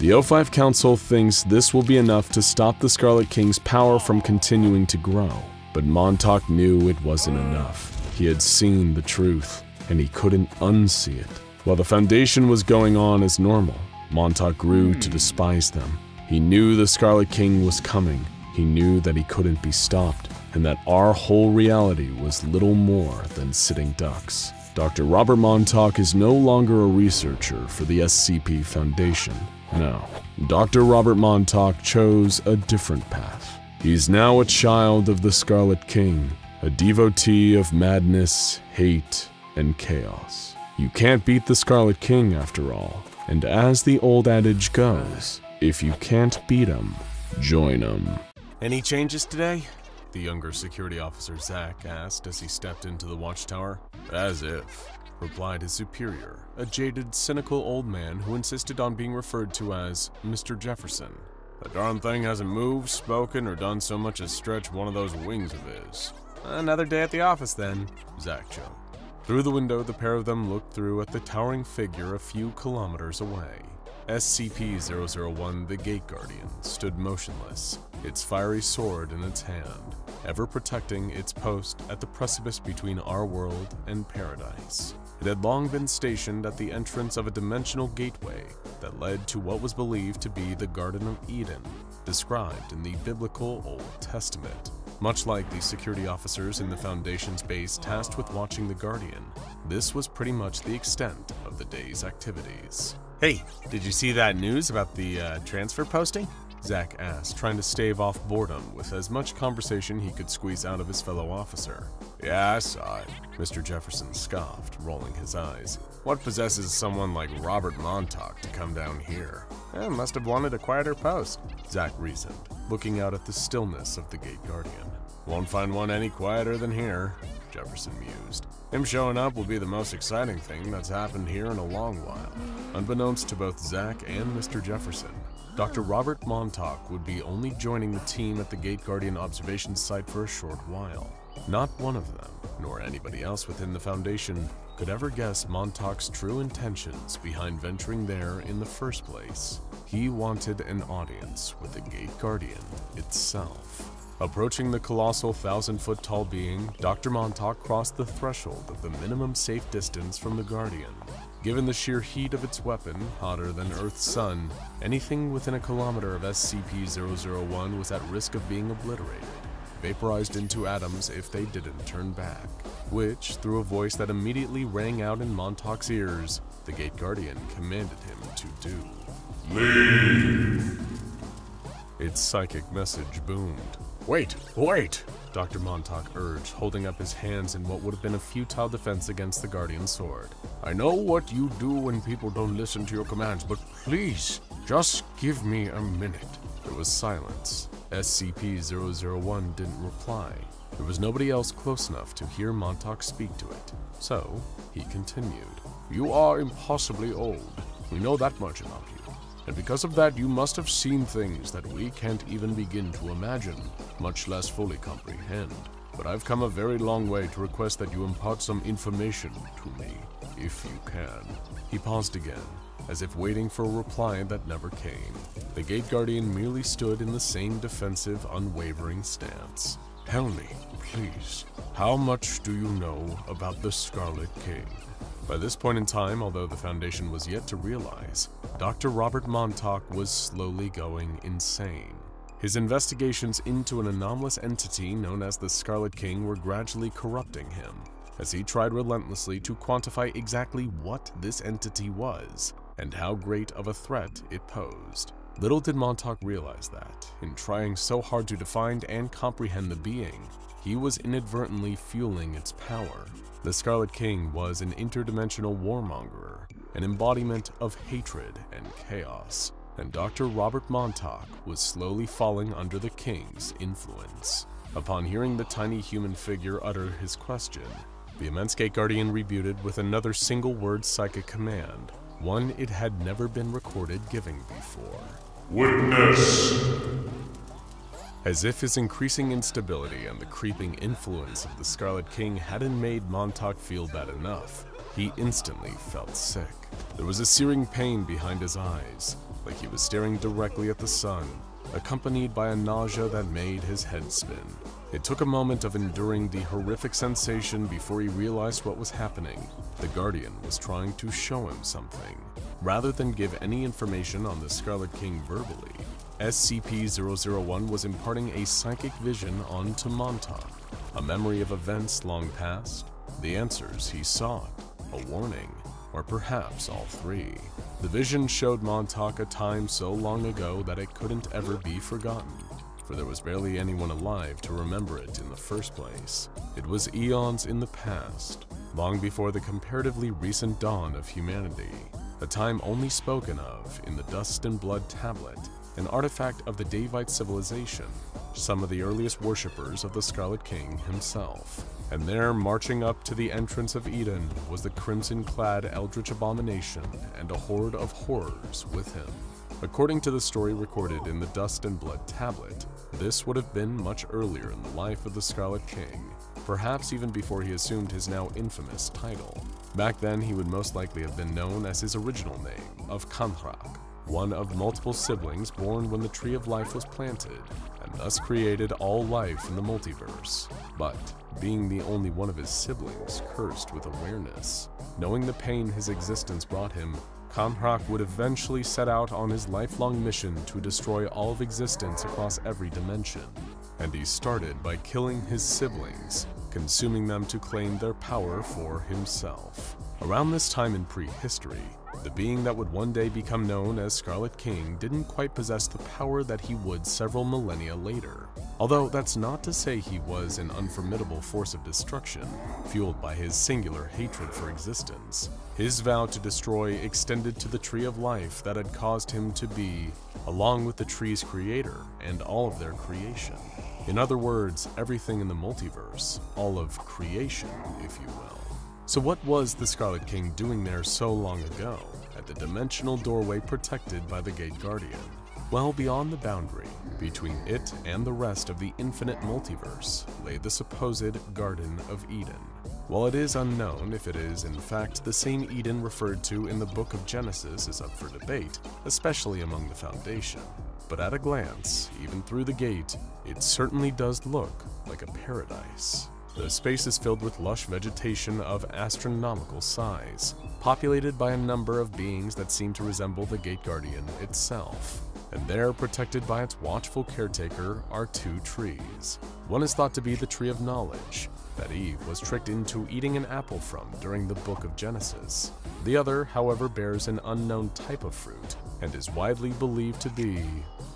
The O5 Council thinks this will be enough to stop the Scarlet King's power from continuing to grow, but Montauk knew it wasn't enough. He had seen the truth, and he couldn't unsee it. While the Foundation was going on as normal, Montauk grew to hmm. despise them. He knew the Scarlet King was coming. He knew that he couldn't be stopped, and that our whole reality was little more than sitting ducks. Dr. Robert Montauk is no longer a researcher for the SCP Foundation. No, Dr. Robert Montauk chose a different path. He's now a child of the Scarlet King, a devotee of madness, hate, and chaos. You can't beat the Scarlet King after all, and as the old adage goes, if you can't beat him, join him. Any changes today? The younger security officer Zach asked as he stepped into the watchtower. As if, replied his superior, a jaded, cynical old man who insisted on being referred to as Mr. Jefferson. The darn thing hasn't moved, spoken, or done so much as stretch one of those wings of his. Another day at the office then, Zach joked. Through the window, the pair of them looked through at the towering figure a few kilometers away. SCP-001, the Gate Guardian, stood motionless, its fiery sword in its hand, ever protecting its post at the precipice between our world and paradise. It had long been stationed at the entrance of a dimensional gateway that led to what was believed to be the Garden of Eden, described in the biblical Old Testament. Much like the security officers in the Foundation's base tasked with watching the Guardian, this was pretty much the extent of the day's activities. Hey, did you see that news about the uh, transfer posting? Zach asked, trying to stave off boredom with as much conversation he could squeeze out of his fellow officer. Yeah, I saw it. Mr. Jefferson scoffed, rolling his eyes. What possesses someone like Robert Montauk to come down here? Eh, must have wanted a quieter post, Zach reasoned, looking out at the stillness of the Gate Guardian. Won't find one any quieter than here, Jefferson mused. Him showing up will be the most exciting thing that's happened here in a long while. Unbeknownst to both Zach and Mr. Jefferson, Dr. Robert Montauk would be only joining the team at the Gate Guardian observation site for a short while. Not one of them, nor anybody else within the Foundation, could ever guess Montauk's true intentions behind venturing there in the first place. He wanted an audience with the Gate Guardian itself. Approaching the colossal thousand-foot tall being, Dr. Montauk crossed the threshold of the minimum safe distance from the Guardian. Given the sheer heat of its weapon, hotter than Earth's sun, anything within a kilometer of SCP-001 was at risk of being obliterated, vaporized into atoms if they didn't turn back. Which, through a voice that immediately rang out in Montauk's ears, the Gate Guardian commanded him to do. Leave! Its psychic message boomed. Wait, wait! Dr. Montauk urged, holding up his hands in what would have been a futile defense against the Guardian sword. I know what you do when people don't listen to your commands, but please, just give me a minute. There was silence. SCP-001 didn't reply. There was nobody else close enough to hear Montauk speak to it. So, he continued. You are impossibly old. We know that much about. And because of that, you must have seen things that we can't even begin to imagine, much less fully comprehend. But I've come a very long way to request that you impart some information to me, if you can. He paused again, as if waiting for a reply that never came. The Gate Guardian merely stood in the same defensive, unwavering stance. Tell me, please, how much do you know about the Scarlet King? By this point in time, although the Foundation was yet to realize, Dr. Robert Montauk was slowly going insane. His investigations into an anomalous entity known as the Scarlet King were gradually corrupting him, as he tried relentlessly to quantify exactly what this entity was and how great of a threat it posed. Little did Montauk realize that, in trying so hard to define and comprehend the being, he was inadvertently fueling its power. The Scarlet King was an interdimensional warmonger, an embodiment of hatred and chaos, and Dr. Robert Montauk was slowly falling under the King's influence. Upon hearing the tiny human figure utter his question, the immense Gate Guardian rebooted with another single-word psychic command, one it had never been recorded giving before. Witness! As if his increasing instability and the creeping influence of the Scarlet King hadn't made Montauk feel bad enough, he instantly felt sick. There was a searing pain behind his eyes, like he was staring directly at the sun, accompanied by a nausea that made his head spin. It took a moment of enduring the horrific sensation before he realized what was happening. The Guardian was trying to show him something. Rather than give any information on the Scarlet King verbally, SCP-001 was imparting a psychic vision onto Montauk, a memory of events long past, the answers he sought, a warning, or perhaps all three. The vision showed Montauk a time so long ago that it couldn't ever be forgotten, for there was barely anyone alive to remember it in the first place. It was eons in the past, long before the comparatively recent dawn of humanity, a time only spoken of in the Dust and Blood Tablet an artifact of the Davite civilization, some of the earliest worshippers of the Scarlet King himself. And there, marching up to the entrance of Eden, was the crimson-clad Eldritch Abomination and a horde of horrors with him. According to the story recorded in the Dust and Blood tablet, this would have been much earlier in the life of the Scarlet King, perhaps even before he assumed his now infamous title. Back then, he would most likely have been known as his original name of Kanhrak, one of multiple siblings born when the Tree of Life was planted, and thus created all life in the multiverse. But, being the only one of his siblings cursed with awareness, knowing the pain his existence brought him, Kanhrak would eventually set out on his lifelong mission to destroy all of existence across every dimension. And he started by killing his siblings, consuming them to claim their power for himself. Around this time in prehistory, the being that would one day become known as Scarlet King didn't quite possess the power that he would several millennia later. Although that's not to say he was an unformidable force of destruction, fueled by his singular hatred for existence. His vow to destroy extended to the Tree of Life that had caused him to be, along with the tree's creator and all of their creation. In other words, everything in the multiverse, all of creation, if you will. So what was the Scarlet King doing there so long ago, at the dimensional doorway protected by the Gate Guardian? Well beyond the boundary, between it and the rest of the infinite multiverse, lay the supposed Garden of Eden. While it is unknown if it is in fact the same Eden referred to in the Book of Genesis is up for debate, especially among the Foundation. But at a glance, even through the gate, it certainly does look like a paradise. The space is filled with lush vegetation of astronomical size, populated by a number of beings that seem to resemble the Gate Guardian itself. And there, protected by its watchful caretaker, are two trees. One is thought to be the Tree of Knowledge, that Eve was tricked into eating an apple from during the Book of Genesis. The other, however, bears an unknown type of fruit, and is widely believed to be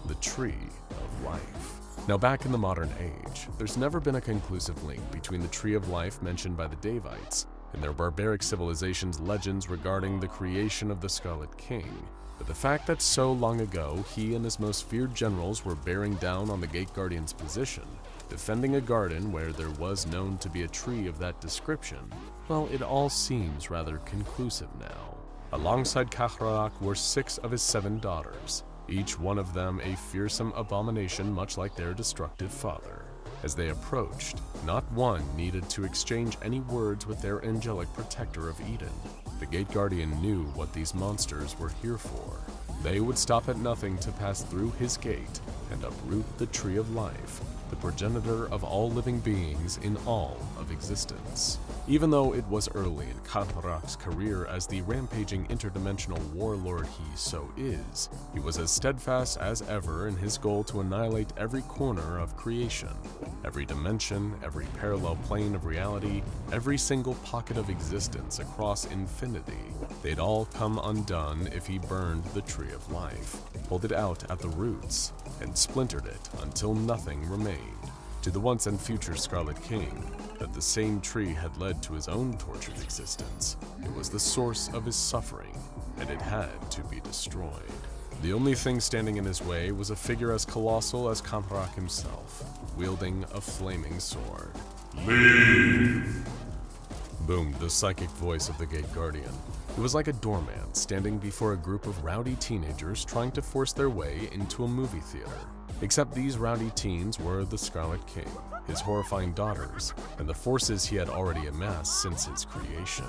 the Tree of Life. Now back in the modern age, there's never been a conclusive link between the Tree of Life mentioned by the Davites and their barbaric civilization's legends regarding the creation of the Scarlet King. But the fact that so long ago he and his most feared generals were bearing down on the Gate Guardian's position, defending a garden where there was known to be a tree of that description, well, it all seems rather conclusive now. Alongside Kahraak were six of his seven daughters, each one of them a fearsome abomination much like their destructive father. As they approached, not one needed to exchange any words with their angelic protector of Eden. The Gate Guardian knew what these monsters were here for. They would stop at nothing to pass through his gate and uproot the Tree of Life, the progenitor of all living beings in all of existence. Even though it was early in Kantrak's career as the rampaging interdimensional warlord he so is, he was as steadfast as ever in his goal to annihilate every corner of creation, every dimension, every parallel plane of reality, every single pocket of existence across infinity. They'd all come undone if he burned the Tree of Life, pulled it out at the roots, and splintered it until nothing remained. To the once and future Scarlet King, that the same tree had led to his own tortured existence. It was the source of his suffering, and it had to be destroyed. The only thing standing in his way was a figure as colossal as Kantrak himself, wielding a flaming sword. Leave! Boomed the psychic voice of the Gate Guardian. It was like a doorman standing before a group of rowdy teenagers trying to force their way into a movie theater. Except these rowdy teens were the Scarlet King, his horrifying daughters, and the forces he had already amassed since his creation.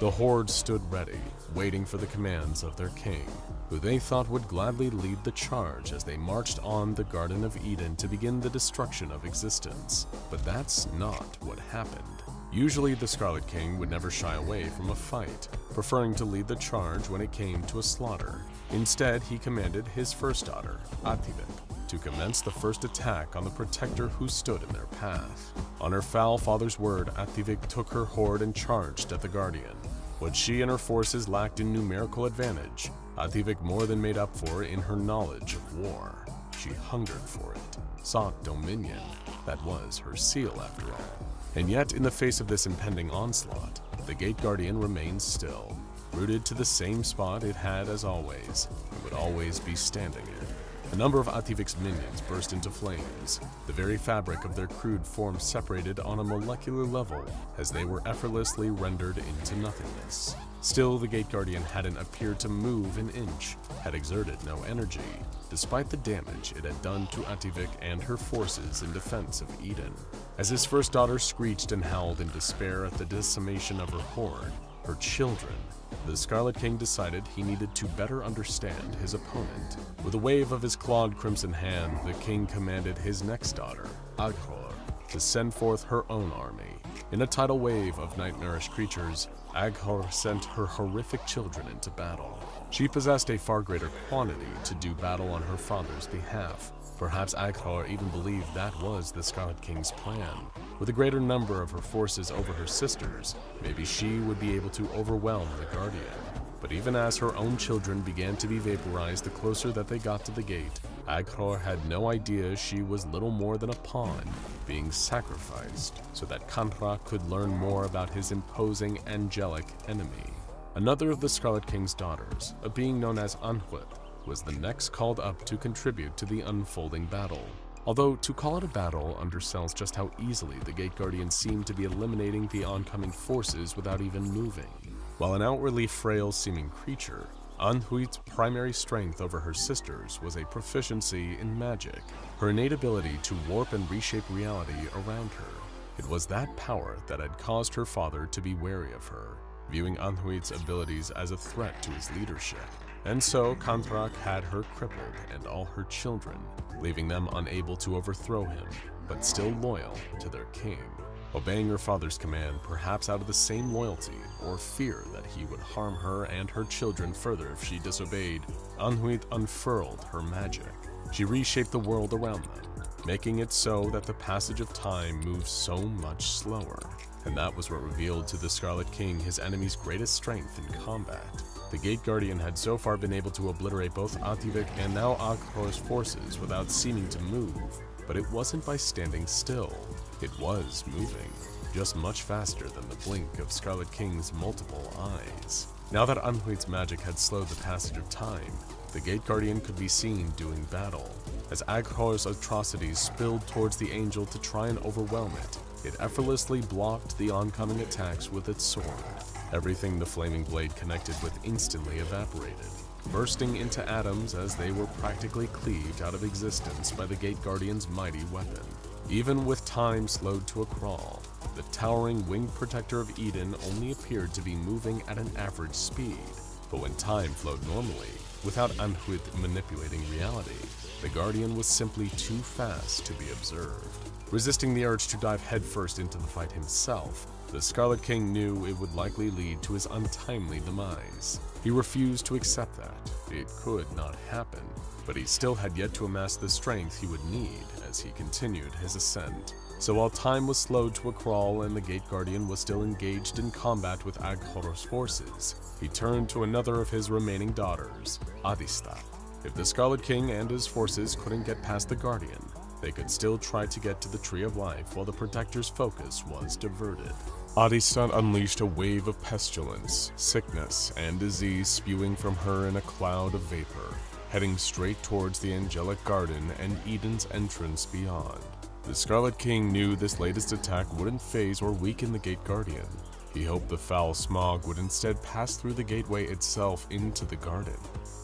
The Horde stood ready, waiting for the commands of their king, who they thought would gladly lead the charge as they marched on the Garden of Eden to begin the destruction of existence. But that's not what happened. Usually, the Scarlet King would never shy away from a fight, preferring to lead the charge when it came to a slaughter. Instead, he commanded his first daughter, Ativik, to commence the first attack on the protector who stood in their path. On her foul father's word, Ativik took her horde and charged at the Guardian. What she and her forces lacked in numerical advantage, Ativik more than made up for in her knowledge of war. She hungered for it, sought dominion. That was her seal, after all. And yet, in the face of this impending onslaught, the Gate Guardian remained still, rooted to the same spot it had as always, and would always be standing in. A number of Ativik's minions burst into flames, the very fabric of their crude form separated on a molecular level as they were effortlessly rendered into nothingness. Still, the Gate Guardian hadn't appeared to move an inch, had exerted no energy, despite the damage it had done to Ativik and her forces in defense of Eden. As his first daughter screeched and howled in despair at the decimation of her horde, her children, the Scarlet King decided he needed to better understand his opponent. With a wave of his clawed crimson hand, the king commanded his next daughter, Aghor, to send forth her own army. In a tidal wave of nightmarish creatures, Aghor sent her horrific children into battle. She possessed a far greater quantity to do battle on her father's behalf, Perhaps Aghor even believed that was the Scarlet King's plan. With a greater number of her forces over her sisters, maybe she would be able to overwhelm the Guardian. But even as her own children began to be vaporized the closer that they got to the gate, Aghor had no idea she was little more than a pawn, being sacrificed so that Kantrak could learn more about his imposing angelic enemy. Another of the Scarlet King's daughters, a being known as Anhuit, was the next called up to contribute to the unfolding battle. Although to call it a battle undersells just how easily the Gate Guardians seemed to be eliminating the oncoming forces without even moving. While an outwardly frail seeming creature, Anhuit's primary strength over her sisters was a proficiency in magic, her innate ability to warp and reshape reality around her. It was that power that had caused her father to be wary of her, viewing Anhuit's abilities as a threat to his leadership. And so Kantrak had her crippled and all her children, leaving them unable to overthrow him, but still loyal to their king. Obeying her father's command, perhaps out of the same loyalty or fear that he would harm her and her children further if she disobeyed, Anhuit unfurled her magic. She reshaped the world around them, making it so that the passage of time moves so much slower. And that was what revealed to the Scarlet King his enemy's greatest strength in combat. The Gate Guardian had so far been able to obliterate both Ativik and now Aghor's forces without seeming to move, but it wasn't by standing still. It was moving, just much faster than the blink of Scarlet King's multiple eyes. Now that Anhuit's magic had slowed the passage of time, the Gate Guardian could be seen doing battle. As Aghor's atrocities spilled towards the angel to try and overwhelm it, it effortlessly blocked the oncoming attacks with its sword. Everything the flaming blade connected with instantly evaporated, bursting into atoms as they were practically cleaved out of existence by the Gate Guardian's mighty weapon. Even with time slowed to a crawl, the towering winged protector of Eden only appeared to be moving at an average speed. But when time flowed normally, without Anhuit manipulating reality, the Guardian was simply too fast to be observed. Resisting the urge to dive headfirst into the fight himself, the Scarlet King knew it would likely lead to his untimely demise. He refused to accept that. It could not happen, but he still had yet to amass the strength he would need as he continued his ascent. So while time was slowed to a crawl and the Gate Guardian was still engaged in combat with Aghor's forces, he turned to another of his remaining daughters, Adistat. If the Scarlet King and his forces couldn't get past the Guardian, they could still try to get to the Tree of Life while the Protector's focus was diverted. Adistat unleashed a wave of pestilence, sickness, and disease spewing from her in a cloud of vapor, heading straight towards the Angelic Garden and Eden's entrance beyond. The Scarlet King knew this latest attack wouldn't phase or weaken the Gate Guardian. He hoped the foul smog would instead pass through the gateway itself into the garden.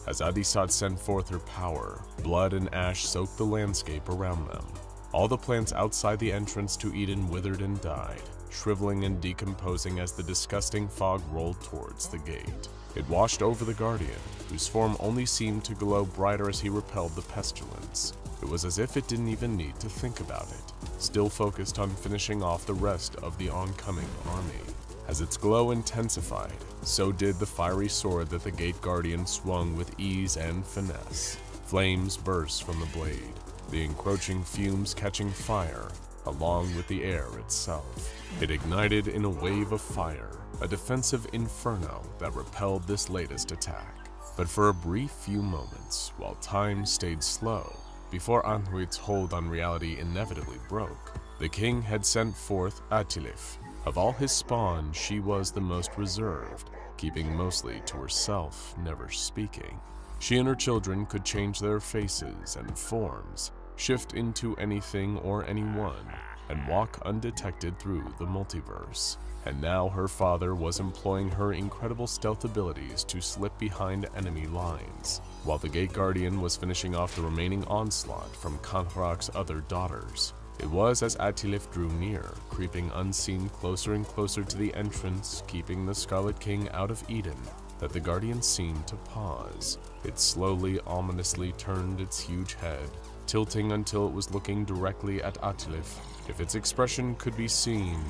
As Adistat sent forth her power, blood and ash soaked the landscape around them. All the plants outside the entrance to Eden withered and died, shriveling and decomposing as the disgusting fog rolled towards the gate. It washed over the Guardian, whose form only seemed to glow brighter as he repelled the pestilence. It was as if it didn't even need to think about it, still focused on finishing off the rest of the oncoming army. As its glow intensified, so did the fiery sword that the Gate Guardian swung with ease and finesse. Flames burst from the blade, the encroaching fumes catching fire, along with the air itself. It ignited in a wave of fire, a defensive inferno that repelled this latest attack. But for a brief few moments, while time stayed slow, before Anhuit's hold on reality inevitably broke, the king had sent forth Atilif. Of all his spawn, she was the most reserved, keeping mostly to herself, never speaking. She and her children could change their faces and forms, shift into anything or anyone, and walk undetected through the multiverse. And now her father was employing her incredible stealth abilities to slip behind enemy lines, while the Gate Guardian was finishing off the remaining onslaught from Kanhrak's other daughters. It was as Atilif drew near, creeping unseen closer and closer to the entrance, keeping the Scarlet King out of Eden, that the Guardian seemed to pause. It slowly, ominously turned its huge head, tilting until it was looking directly at Atilif. If its expression could be seen,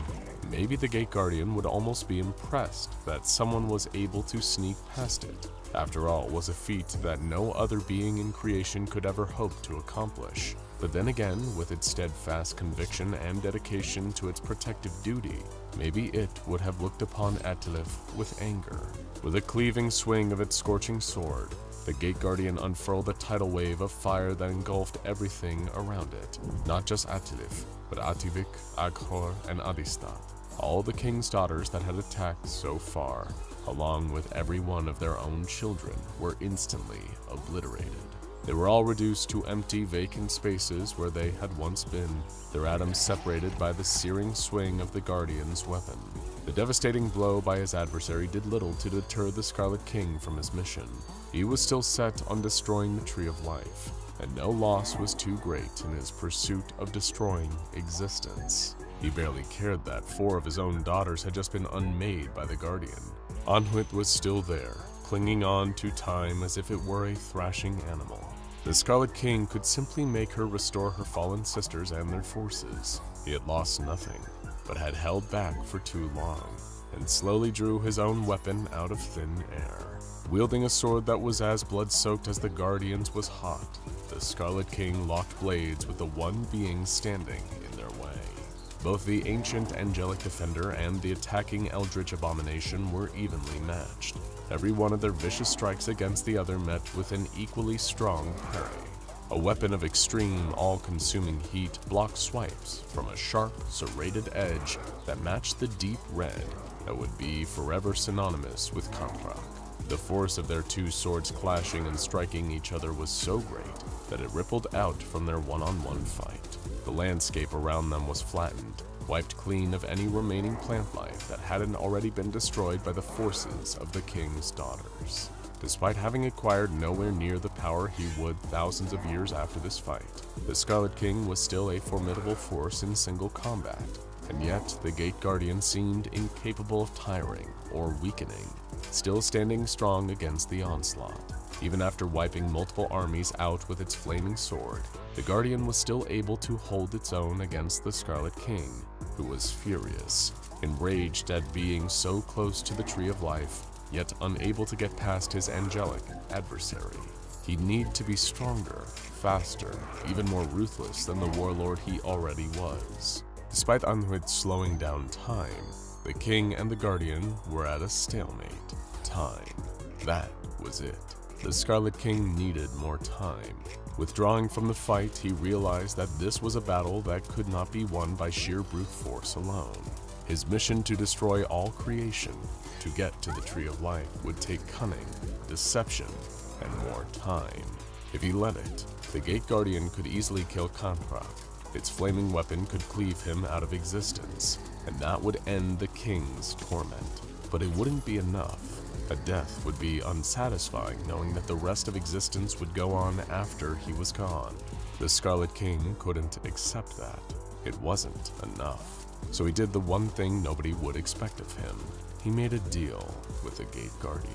maybe the Gate Guardian would almost be impressed that someone was able to sneak past it. After all, was a feat that no other being in creation could ever hope to accomplish. But then again, with its steadfast conviction and dedication to its protective duty, maybe it would have looked upon Atilif with anger. With a cleaving swing of its scorching sword, the Gate Guardian unfurled a tidal wave of fire that engulfed everything around it. Not just Atilif, but Ativik, Aghor, and Adistat. All the king's daughters that had attacked so far, along with every one of their own children, were instantly obliterated. They were all reduced to empty, vacant spaces where they had once been, their atoms separated by the searing swing of the Guardian's weapon. The devastating blow by his adversary did little to deter the Scarlet King from his mission. He was still set on destroying the Tree of Life, and no loss was too great in his pursuit of destroying existence. He barely cared that four of his own daughters had just been unmade by the Guardian. Anhuit was still there, clinging on to time as if it were a thrashing animal. The Scarlet King could simply make her restore her fallen sisters and their forces. He had lost nothing, but had held back for too long, and slowly drew his own weapon out of thin air. Wielding a sword that was as blood-soaked as the Guardian's was hot, the Scarlet King locked blades with the one being standing in their way. Both the ancient angelic defender and the attacking eldritch abomination were evenly matched. Every one of their vicious strikes against the other met with an equally strong parry. A weapon of extreme, all-consuming heat blocked swipes from a sharp, serrated edge that matched the deep red that would be forever synonymous with Kanhrak. The force of their two swords clashing and striking each other was so great that it rippled out from their one-on-one -on -one fight. The landscape around them was flattened, wiped clean of any remaining plant life that hadn't already been destroyed by the forces of the king's daughters. Despite having acquired nowhere near the power he would thousands of years after this fight, the Scarlet King was still a formidable force in single combat, and yet the Gate Guardian seemed incapable of tiring or weakening, still standing strong against the onslaught. Even after wiping multiple armies out with its flaming sword, the Guardian was still able to hold its own against the Scarlet King, who was furious, enraged at being so close to the Tree of Life, yet unable to get past his angelic adversary. He'd need to be stronger, faster, even more ruthless than the warlord he already was. Despite Anhuit slowing down time, the king and the guardian were at a stalemate. Time. That was it. The Scarlet King needed more time. Withdrawing from the fight, he realized that this was a battle that could not be won by sheer brute force alone. His mission to destroy all creation, to get to the Tree of Life, would take cunning, deception, and more time. If he let it, the Gate Guardian could easily kill Kantrak. Its flaming weapon could cleave him out of existence, and that would end the King's torment. But it wouldn't be enough. A death would be unsatisfying knowing that the rest of existence would go on after he was gone. The Scarlet King couldn't accept that. It wasn't enough. So he did the one thing nobody would expect of him. He made a deal with the Gate Guardian.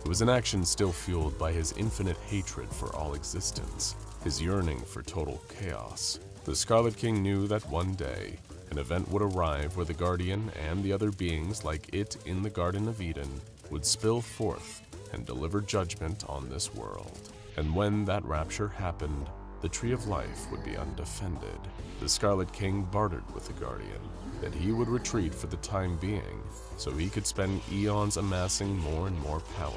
It was an action still fueled by his infinite hatred for all existence, his yearning for total chaos. The Scarlet King knew that one day, an event would arrive where the Guardian and the other beings like it in the Garden of Eden would spill forth and deliver judgment on this world. And when that rapture happened, the Tree of Life would be undefended. The Scarlet King bartered with the Guardian that he would retreat for the time being so he could spend eons amassing more and more power.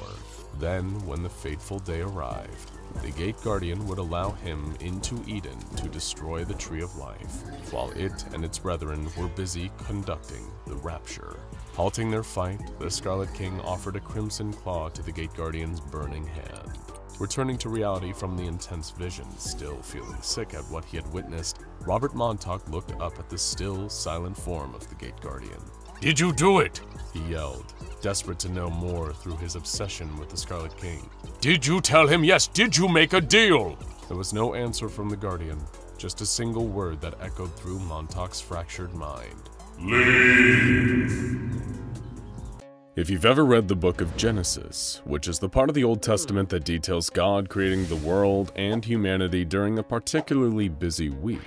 Then, when the fateful day arrived, the Gate Guardian would allow him into Eden to destroy the Tree of Life, while it and its brethren were busy conducting the Rapture. Halting their fight, the Scarlet King offered a crimson claw to the Gate Guardian's burning hand. Returning to reality from the intense vision, still feeling sick at what he had witnessed, Robert Montauk looked up at the still, silent form of the Gate Guardian. Did you do it? He yelled, desperate to know more through his obsession with the Scarlet King. Did you tell him yes? Did you make a deal? There was no answer from the Guardian, just a single word that echoed through Montauk's fractured mind. Leave. If you've ever read the book of Genesis, which is the part of the Old Testament that details God creating the world and humanity during a particularly busy week,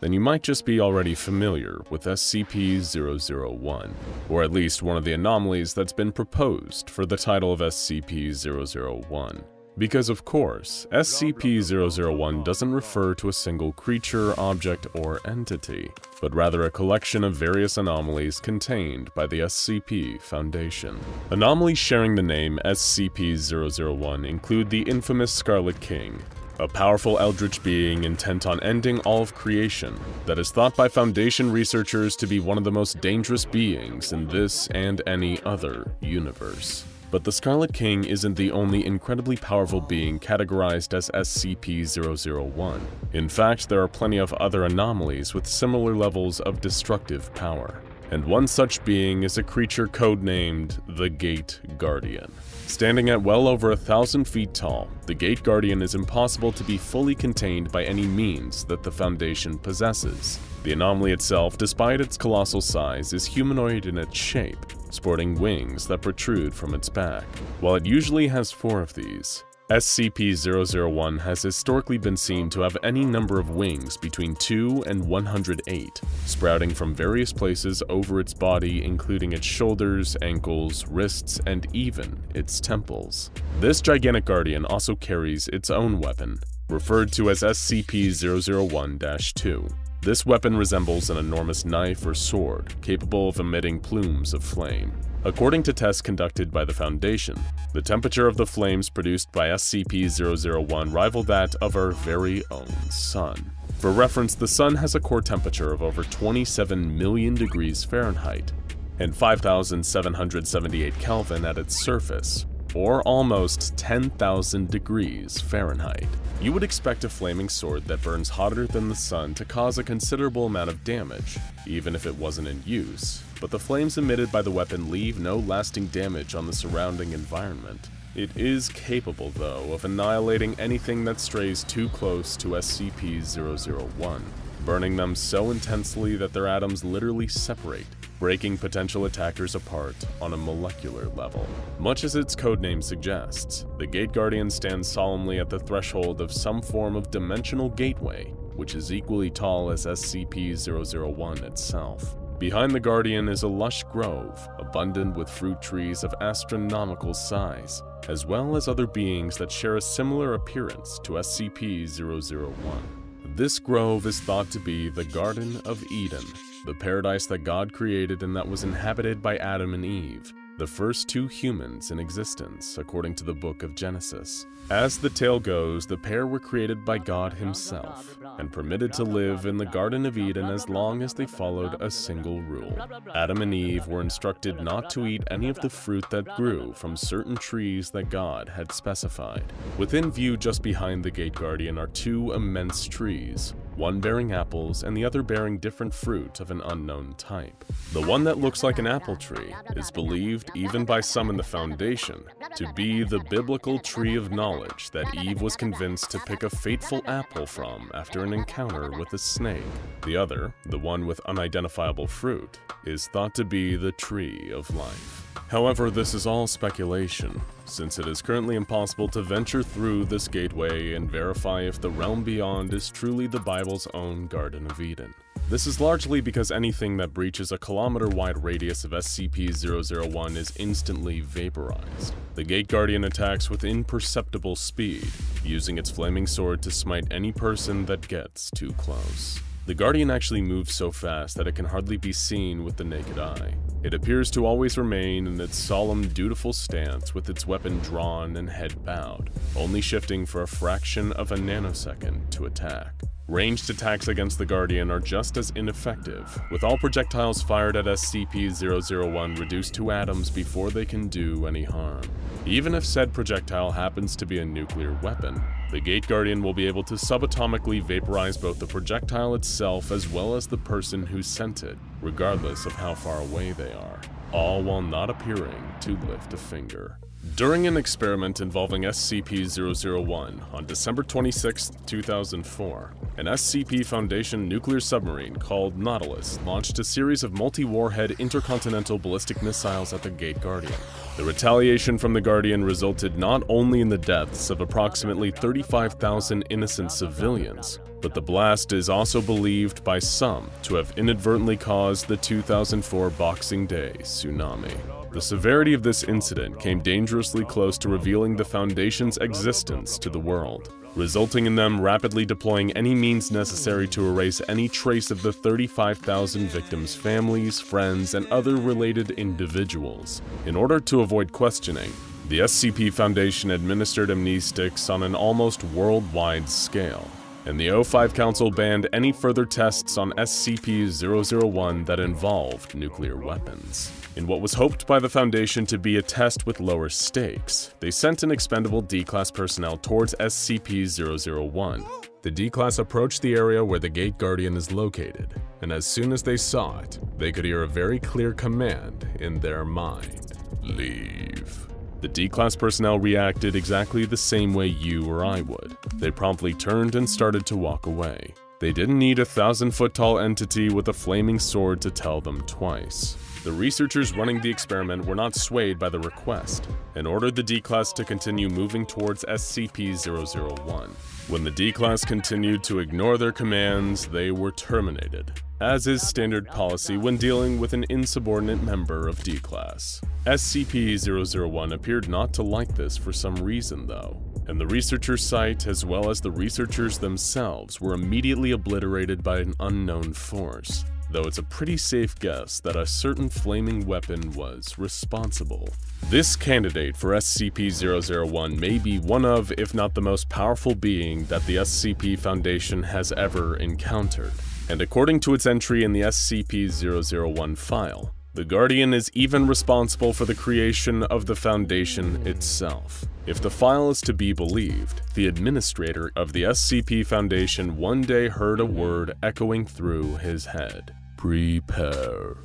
then you might just be already familiar with SCP-001, or at least one of the anomalies that's been proposed for the title of SCP-001. Because of course, SCP-001 doesn't refer to a single creature, object, or entity, but rather a collection of various anomalies contained by the SCP Foundation. Anomalies sharing the name SCP-001 include the infamous Scarlet King, a powerful eldritch being intent on ending all of creation that is thought by Foundation researchers to be one of the most dangerous beings in this and any other universe. But the Scarlet King isn't the only incredibly powerful being categorized as SCP-001. In fact, there are plenty of other anomalies with similar levels of destructive power. And one such being is a creature codenamed the Gate Guardian. Standing at well over a thousand feet tall, the Gate Guardian is impossible to be fully contained by any means that the Foundation possesses. The anomaly itself, despite its colossal size, is humanoid in its shape, sporting wings that protrude from its back. While it usually has four of these, SCP-001 has historically been seen to have any number of wings between 2 and 108, sprouting from various places over its body including its shoulders, ankles, wrists, and even its temples. This gigantic guardian also carries its own weapon, referred to as SCP-001-2. This weapon resembles an enormous knife or sword, capable of emitting plumes of flame. According to tests conducted by the Foundation, the temperature of the flames produced by SCP-001 rival that of our very own Sun. For reference, the Sun has a core temperature of over 27 million degrees Fahrenheit and 5,778 Kelvin at its surface, or almost 10,000 degrees Fahrenheit. You would expect a flaming sword that burns hotter than the sun to cause a considerable amount of damage, even if it wasn't in use, but the flames emitted by the weapon leave no lasting damage on the surrounding environment. It is capable, though, of annihilating anything that strays too close to SCP-001, burning them so intensely that their atoms literally separate, breaking potential attackers apart on a molecular level. Much as its codename suggests, the Gate Guardian stands solemnly at the threshold of some form of dimensional gateway, which is equally tall as SCP-001 itself. Behind the Guardian is a lush grove, abundant with fruit trees of astronomical size, as well as other beings that share a similar appearance to SCP-001. This grove is thought to be the Garden of Eden, the paradise that God created and that was inhabited by Adam and Eve, the first two humans in existence, according to the book of Genesis. As the tale goes, the pair were created by God himself and permitted to live in the Garden of Eden as long as they followed a single rule. Adam and Eve were instructed not to eat any of the fruit that grew from certain trees that God had specified. Within view just behind the Gate Guardian are two immense trees, one bearing apples and the other bearing different fruit of an unknown type. The one that looks like an apple tree is believed, even by some in the Foundation, to be the biblical tree of knowledge that Eve was convinced to pick a fateful apple from after an encounter with a snake. The other, the one with unidentifiable fruit, is thought to be the tree of life. However, this is all speculation, since it is currently impossible to venture through this gateway and verify if the realm beyond is truly the Bible's own Garden of Eden. This is largely because anything that breaches a kilometer-wide radius of SCP-001 is instantly vaporized. The Gate Guardian attacks with imperceptible speed, using its flaming sword to smite any person that gets too close. The Guardian actually moves so fast that it can hardly be seen with the naked eye. It appears to always remain in its solemn, dutiful stance with its weapon drawn and head bowed, only shifting for a fraction of a nanosecond to attack. Ranged attacks against the Guardian are just as ineffective, with all projectiles fired at SCP-001 reduced to atoms before they can do any harm. Even if said projectile happens to be a nuclear weapon, the Gate Guardian will be able to subatomically vaporize both the projectile itself as well as the person who sent it, regardless of how far away they are, all while not appearing to lift a finger. During an experiment involving SCP-001 on December 26, 2004, an SCP Foundation nuclear submarine called Nautilus launched a series of multi-warhead intercontinental ballistic missiles at the Gate Guardian. The retaliation from the Guardian resulted not only in the deaths of approximately 35,000 innocent civilians, but the blast is also believed by some to have inadvertently caused the 2004 Boxing Day tsunami. The severity of this incident came dangerously close to revealing the Foundation's existence to the world, resulting in them rapidly deploying any means necessary to erase any trace of the 35,000 victims' families, friends, and other related individuals. In order to avoid questioning, the SCP Foundation administered amnestics on an almost worldwide scale and the O5 Council banned any further tests on SCP-001 that involved nuclear weapons. In what was hoped by the Foundation to be a test with lower stakes, they sent an expendable D-Class personnel towards SCP-001. The D-Class approached the area where the Gate Guardian is located, and as soon as they saw it, they could hear a very clear command in their mind. Leave. The D-Class personnel reacted exactly the same way you or I would. They promptly turned and started to walk away. They didn't need a thousand-foot-tall entity with a flaming sword to tell them twice. The researchers running the experiment were not swayed by the request, and ordered the D-Class to continue moving towards SCP-001. When the D-Class continued to ignore their commands, they were terminated, as is standard policy when dealing with an insubordinate member of D-Class. SCP-001 appeared not to like this for some reason though, and the researcher site as well as the researchers themselves were immediately obliterated by an unknown force, though it's a pretty safe guess that a certain flaming weapon was responsible. This candidate for SCP-001 may be one of, if not the most powerful being that the SCP Foundation has ever encountered, and according to its entry in the SCP-001 file, the Guardian is even responsible for the creation of the Foundation itself. If the file is to be believed, the administrator of the SCP Foundation one day heard a word echoing through his head. Prepare.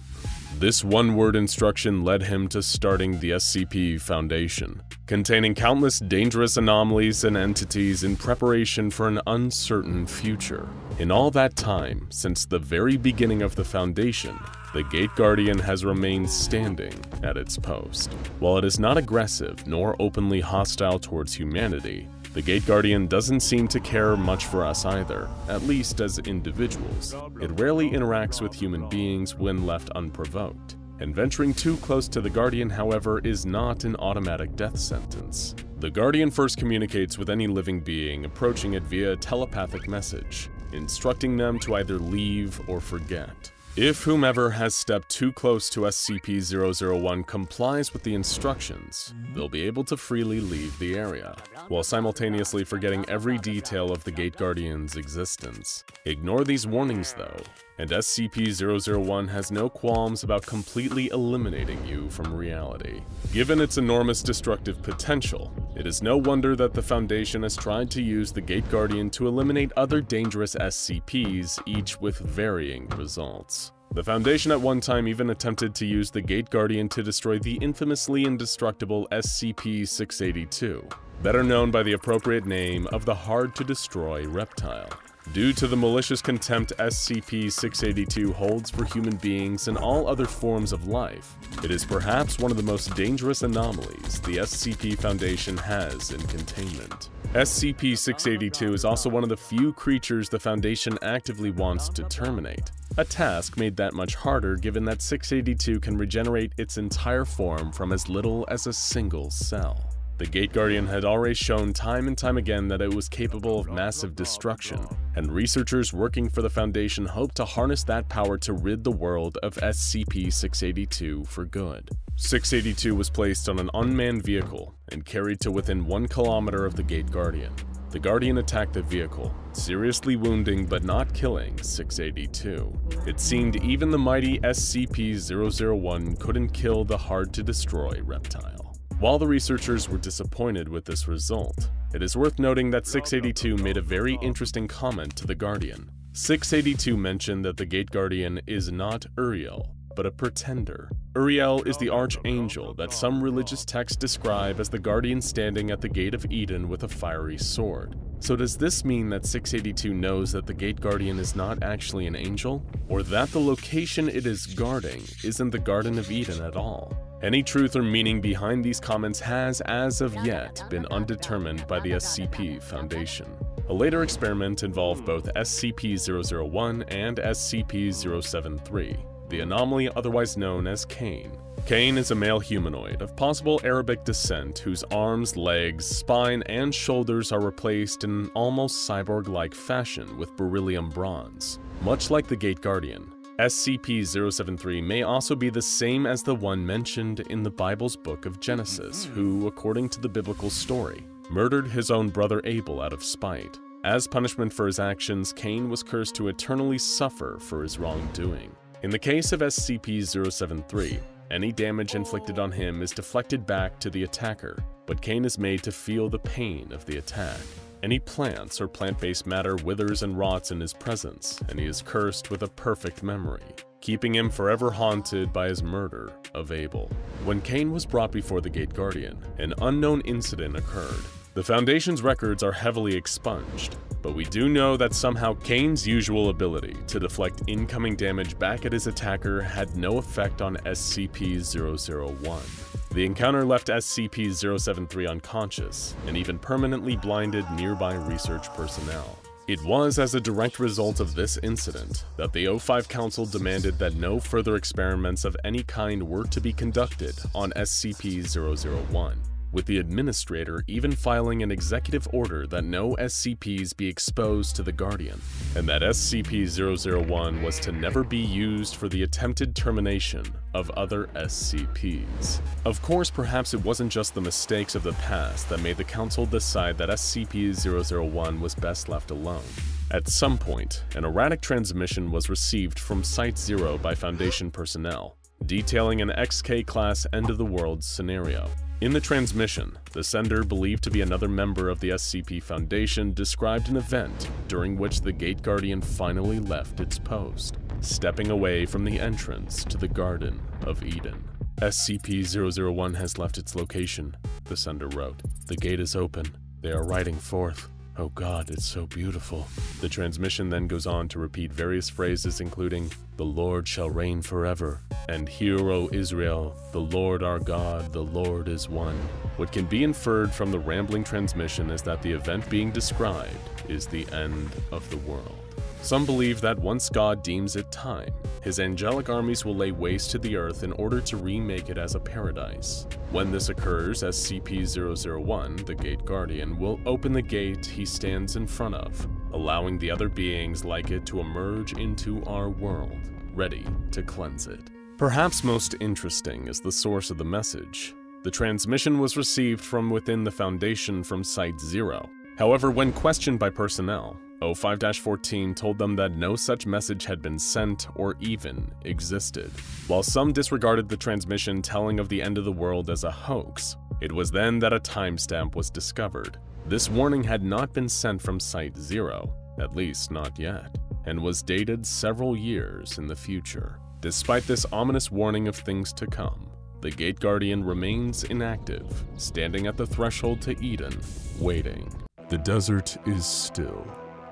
This one-word instruction led him to starting the SCP Foundation, containing countless dangerous anomalies and entities in preparation for an uncertain future. In all that time, since the very beginning of the Foundation, the Gate Guardian has remained standing at its post. While it is not aggressive nor openly hostile towards humanity, the Gate Guardian doesn't seem to care much for us either, at least as individuals. It rarely interacts with human beings when left unprovoked. And venturing too close to the Guardian, however, is not an automatic death sentence. The Guardian first communicates with any living being approaching it via a telepathic message, instructing them to either leave or forget. If whomever has stepped too close to SCP-001 complies with the instructions, they'll be able to freely leave the area, while simultaneously forgetting every detail of the Gate Guardian's existence. Ignore these warnings though, and SCP-001 has no qualms about completely eliminating you from reality. Given its enormous destructive potential, it is no wonder that the Foundation has tried to use the Gate Guardian to eliminate other dangerous SCPs, each with varying results. The Foundation at one time even attempted to use the Gate Guardian to destroy the infamously indestructible SCP-682, better known by the appropriate name of the hard-to-destroy reptile. Due to the malicious contempt SCP-682 holds for human beings and all other forms of life, it is perhaps one of the most dangerous anomalies the SCP Foundation has in containment. SCP-682 is also one of the few creatures the Foundation actively wants to terminate, a task made that much harder given that 682 can regenerate its entire form from as little as a single cell. The Gate Guardian had already shown time and time again that it was capable of massive destruction, and researchers working for the Foundation hoped to harness that power to rid the world of SCP-682 for good. 682 was placed on an unmanned vehicle and carried to within one kilometer of the Gate Guardian. The Guardian attacked the vehicle, seriously wounding but not killing 682. It seemed even the mighty SCP-001 couldn't kill the hard-to-destroy reptile. While the researchers were disappointed with this result, it is worth noting that 682 made a very interesting comment to the Guardian. 682 mentioned that the Gate Guardian is not Uriel, but a pretender. Uriel is the archangel that some religious texts describe as the guardian standing at the gate of Eden with a fiery sword. So does this mean that 682 knows that the gate guardian is not actually an angel? Or that the location it is guarding isn't the Garden of Eden at all? Any truth or meaning behind these comments has, as of yet, been undetermined by the SCP Foundation. A later experiment involved both SCP-001 and SCP-073, the anomaly otherwise known as Cain. Cain is a male humanoid of possible Arabic descent whose arms, legs, spine, and shoulders are replaced in almost cyborg-like fashion with beryllium bronze. Much like the Gate Guardian, SCP-073 may also be the same as the one mentioned in the Bible's book of Genesis, mm-hmm. who, according to the biblical story, murdered his own brother Abel out of spite. As punishment for his actions, Cain was cursed to eternally suffer for his wrongdoing. In the case of SCP-073, any damage inflicted on him is deflected back to the attacker, but Cain is made to feel the pain of the attack. Any plants or plant-based matter withers and rots in his presence, and he is cursed with a perfect memory, keeping him forever haunted by his murder of Abel. When Cain was brought before the Gate Guardian, an unknown incident occurred. The Foundation's records are heavily expunged, but we do know that somehow Cain's usual ability to deflect incoming damage back at his attacker had no effect on SCP-001. The encounter left SCP-073 unconscious and even permanently blinded nearby research personnel. It was as a direct result of this incident that the O5 Council demanded that no further experiments of any kind were to be conducted on SCP-001 with the administrator even filing an executive order that no SCPs be exposed to the Guardian, and that SCP-001 was to never be used for the attempted termination of other SCPs. Of course, perhaps it wasn't just the mistakes of the past that made the Council decide that SCP-001 was best left alone. At some point, an erratic transmission was received from Site-Zero by Foundation personnel, detailing an XK-class end-of-the-world scenario. In the transmission, the sender, believed to be another member of the SCP Foundation, described an event during which the Gate Guardian finally left its post, stepping away from the entrance to the Garden of Eden. SCP-001 has left its location, the sender wrote. The gate is open. They are riding forth. Oh God, it's so beautiful. The transmission then goes on to repeat various phrases including, The Lord shall reign forever, and Hear, O Israel, the Lord our God, the Lord is one. What can be inferred from the rambling transmission is that the event being described is the end of the world. Some believe that once God deems it time, his angelic armies will lay waste to the earth in order to remake it as a paradise. When this occurs, SCP-001, the Gate Guardian, will open the gate he stands in front of, allowing the other beings like it to emerge into our world, ready to cleanse it. Perhaps most interesting is the source of the message. The transmission was received from within the Foundation from Site Zero. However, when questioned by personnel, 05-14 told them that no such message had been sent or even existed. While some disregarded the transmission telling of the end of the world as a hoax, it was then that a timestamp was discovered. This warning had not been sent from Site Zero, at least not yet, and was dated several years in the future. Despite this ominous warning of things to come, the Gate Guardian remains inactive, standing at the threshold to Eden, waiting. The desert is still.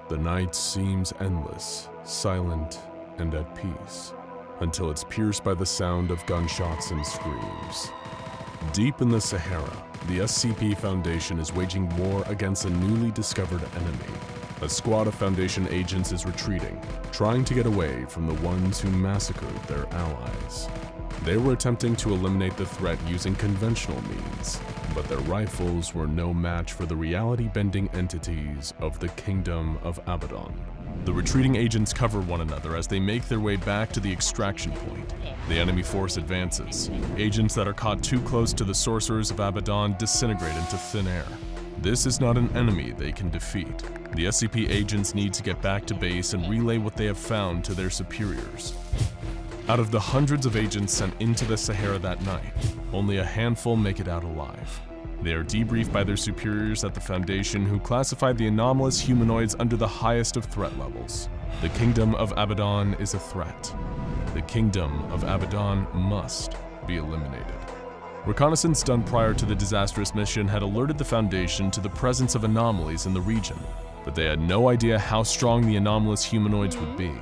The night seems endless, silent, and at peace, until it's pierced by the sound of gunshots and screams. Deep in the Sahara, the SCP Foundation is waging war against a newly discovered enemy. A squad of Foundation agents is retreating, trying to get away from the ones who massacred their allies. They were attempting to eliminate the threat using conventional means, but their rifles were no match for the reality-bending entities of the Kingdom of Abaddon. The retreating agents cover one another as they make their way back to the extraction point. The enemy force advances. Agents that are caught too close to the sorcerers of Abaddon disintegrate into thin air. This is not an enemy they can defeat. The SCP agents need to get back to base and relay what they have found to their superiors. Out of the hundreds of agents sent into the Sahara that night, only a handful make it out alive. They are debriefed by their superiors at the Foundation who classified the anomalous humanoids under the highest of threat levels. The Kingdom of Abaddon is a threat. The Kingdom of Abaddon must be eliminated. Reconnaissance done prior to the disastrous mission had alerted the Foundation to the presence of anomalies in the region, but they had no idea how strong the anomalous humanoids would be.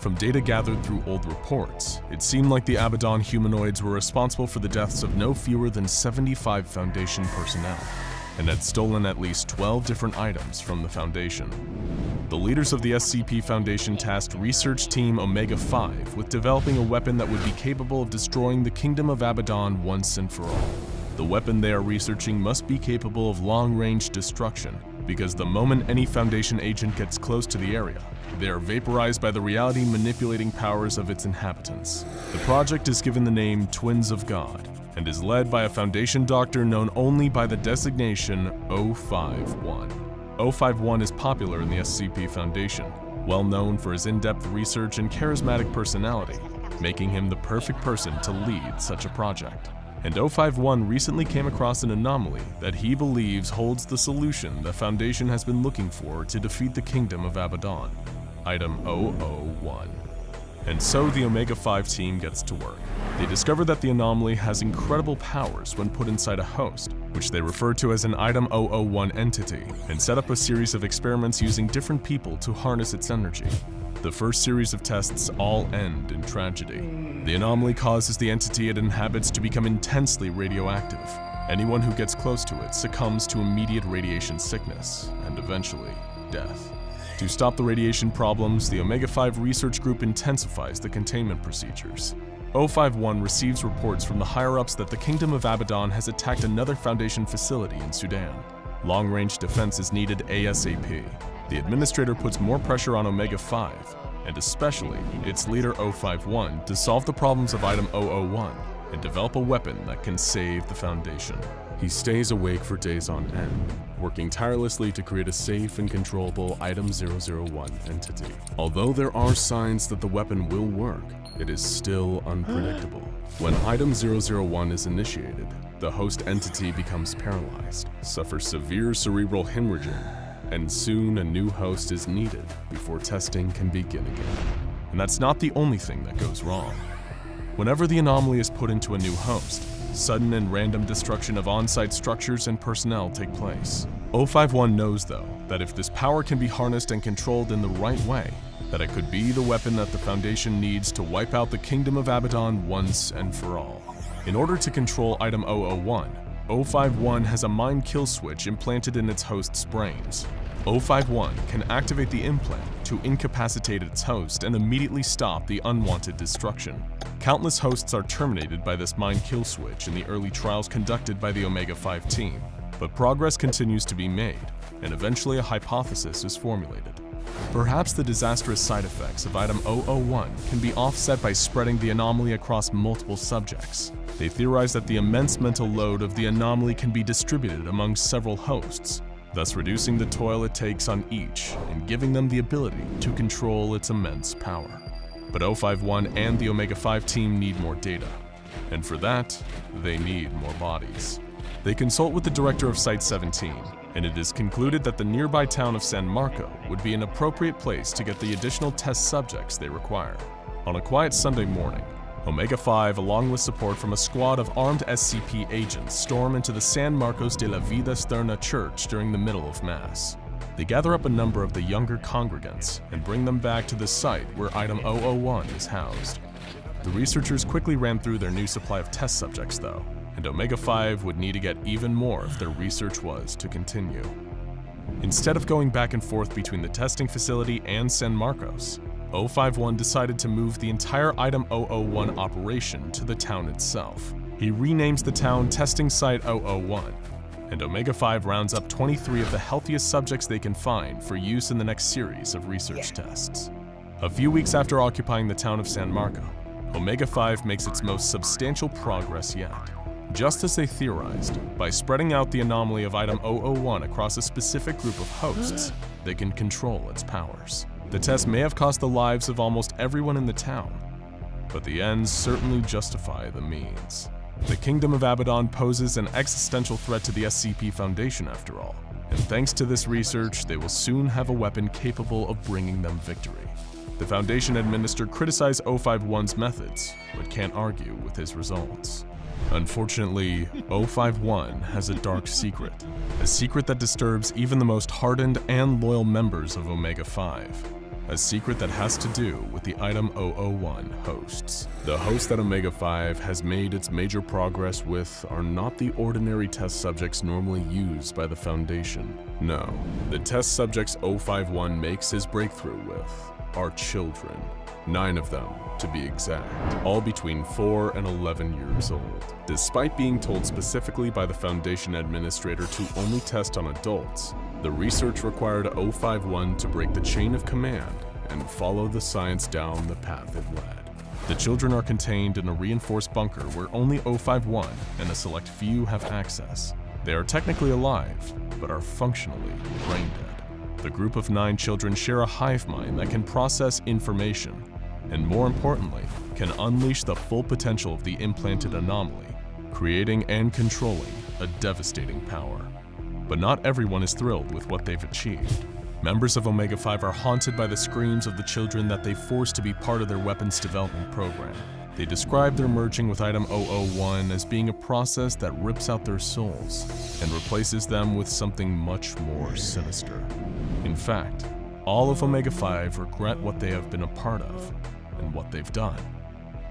From data gathered through old reports, it seemed like the Abaddon humanoids were responsible for the deaths of no fewer than 75 Foundation personnel, and had stolen at least 12 different items from the Foundation. The leaders of the SCP Foundation tasked research team Omega-5 with developing a weapon that would be capable of destroying the Kingdom of Abaddon once and for all. The weapon they are researching must be capable of long-range destruction, because the moment any Foundation agent gets close to the area, they are vaporized by the reality manipulating powers of its inhabitants. The project is given the name Twins of God and is led by a Foundation doctor known only by the designation 051. 051 is popular in the SCP Foundation, well known for his in-depth research and charismatic personality, making him the perfect person to lead such a project. And 051 recently came across an anomaly that he believes holds the solution the Foundation has been looking for to defeat the Kingdom of Abaddon. Item 001. And so the Omega-5 team gets to work. They discover that the anomaly has incredible powers when put inside a host, which they refer to as an Item 001 entity, and set up a series of experiments using different people to harness its energy. The first series of tests all end in tragedy. The anomaly causes the entity it inhabits to become intensely radioactive. Anyone who gets close to it succumbs to immediate radiation sickness, and eventually, death. To stop the radiation problems, the Omega-5 research group intensifies the containment procedures. O51 receives reports from the higher-ups that the Kingdom of Abaddon has attacked another Foundation facility in Sudan. Long-range defense is needed ASAP. The Administrator puts more pressure on Omega-5, and especially its leader O51, to solve the problems of Item 001 and develop a weapon that can save the Foundation. He stays awake for days on end, working tirelessly to create a safe and controllable Item 001 entity. Although there are signs that the weapon will work, it is still unpredictable. When Item 001 is initiated, the host entity becomes paralyzed, suffers severe cerebral hemorrhaging, and soon a new host is needed before testing can begin again. And that's not the only thing that goes wrong. Whenever the anomaly is put into a new host, sudden and random destruction of on-site structures and personnel take place. O51 knows, though, that if this power can be harnessed and controlled in the right way, that it could be the weapon that the Foundation needs to wipe out the Kingdom of Abaddon once and for all. In order to control Item 001, 051 has a mind kill switch implanted in its host's brains. 051 can activate the implant to incapacitate its host and immediately stop the unwanted destruction. Countless hosts are terminated by this mind kill switch in the early trials conducted by the Omega 5 team, but progress continues to be made, and eventually a hypothesis is formulated. Perhaps the disastrous side effects of Item 001 can be offset by spreading the anomaly across multiple subjects. They theorize that the immense mental load of the anomaly can be distributed among several hosts, thus reducing the toil it takes on each and giving them the ability to control its immense power. But 051 and the Omega 5 team need more data, and for that, they need more bodies. They consult with the director of Site 17, and it is concluded that the nearby town of San Marco would be an appropriate place to get the additional test subjects they require. On a quiet Sunday morning, Omega 5, along with support from a squad of armed SCP agents, storm into the San Marcos de la Vida Eterna church during the middle of Mass. They gather up a number of the younger congregants and bring them back to the site where Item 001 is housed. The researchers quickly ran through their new supply of test subjects, though, and Omega 5 would need to get even more if their research was to continue. Instead of going back and forth between the testing facility and San Marcos, 051 decided to move the entire Item 001 operation to the town itself. He renames the town Testing Site 001, and Omega 5 rounds up 23 of the healthiest subjects they can find for use in the next series of research tests. A few weeks after occupying the town of San Marco, Omega 5 makes its most substantial progress yet. Just as they theorized, by spreading out the anomaly of Item 001 across a specific group of hosts, they can control its powers. The test may have cost the lives of almost everyone in the town, but the ends certainly justify the means. The Kingdom of Abaddon poses an existential threat to the SCP Foundation after all, and thanks to this research, they will soon have a weapon capable of bringing them victory. The Foundation Administrator criticized 051's methods, but can't argue with his results. Unfortunately, 051 has a dark secret, a secret that disturbs even the most hardened and loyal members of Omega 5. A secret that has to do with the Item 001 hosts. The hosts that Omega 5 has made its major progress with are not the ordinary test subjects normally used by the Foundation. No, the test subjects 051 makes his breakthrough with are children. Nine of them, to be exact, all between 4 and 11 years old. Despite being told specifically by the Foundation Administrator to only test on adults, the research required 051 to break the chain of command and follow the science down the path it led. The children are contained in a reinforced bunker where only 051 and a select few have access. They are technically alive, but are functionally brain dead. The group of nine children share a hive mind that can process information, and more importantly, can unleash the full potential of the implanted anomaly, creating and controlling a devastating power. But not everyone is thrilled with what they've achieved. Members of Omega 5 are haunted by the screams of the children that they forced to be part of their weapons development program. They describe their merging with Item 001 as being a process that rips out their souls and replaces them with something much more sinister. In fact, all of Omega 5 regret what they have been a part of and what they've done,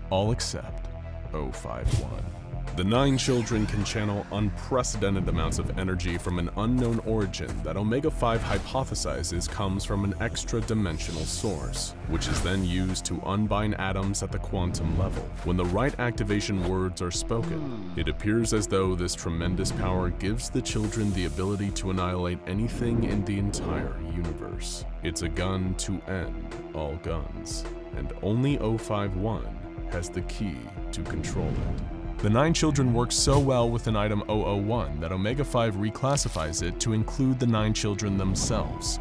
all except 051. The nine children can channel unprecedented amounts of energy from an unknown origin that Omega 5 hypothesizes comes from an extra-dimensional source, which is then used to unbind atoms at the quantum level. When the right activation words are spoken, it appears as though this tremendous power gives the children the ability to annihilate anything in the entire universe. It's a gun to end all guns, and only 051 has the key to control it. The nine children work so well with an item 001 that Omega 5 reclassifies it to include the nine children themselves.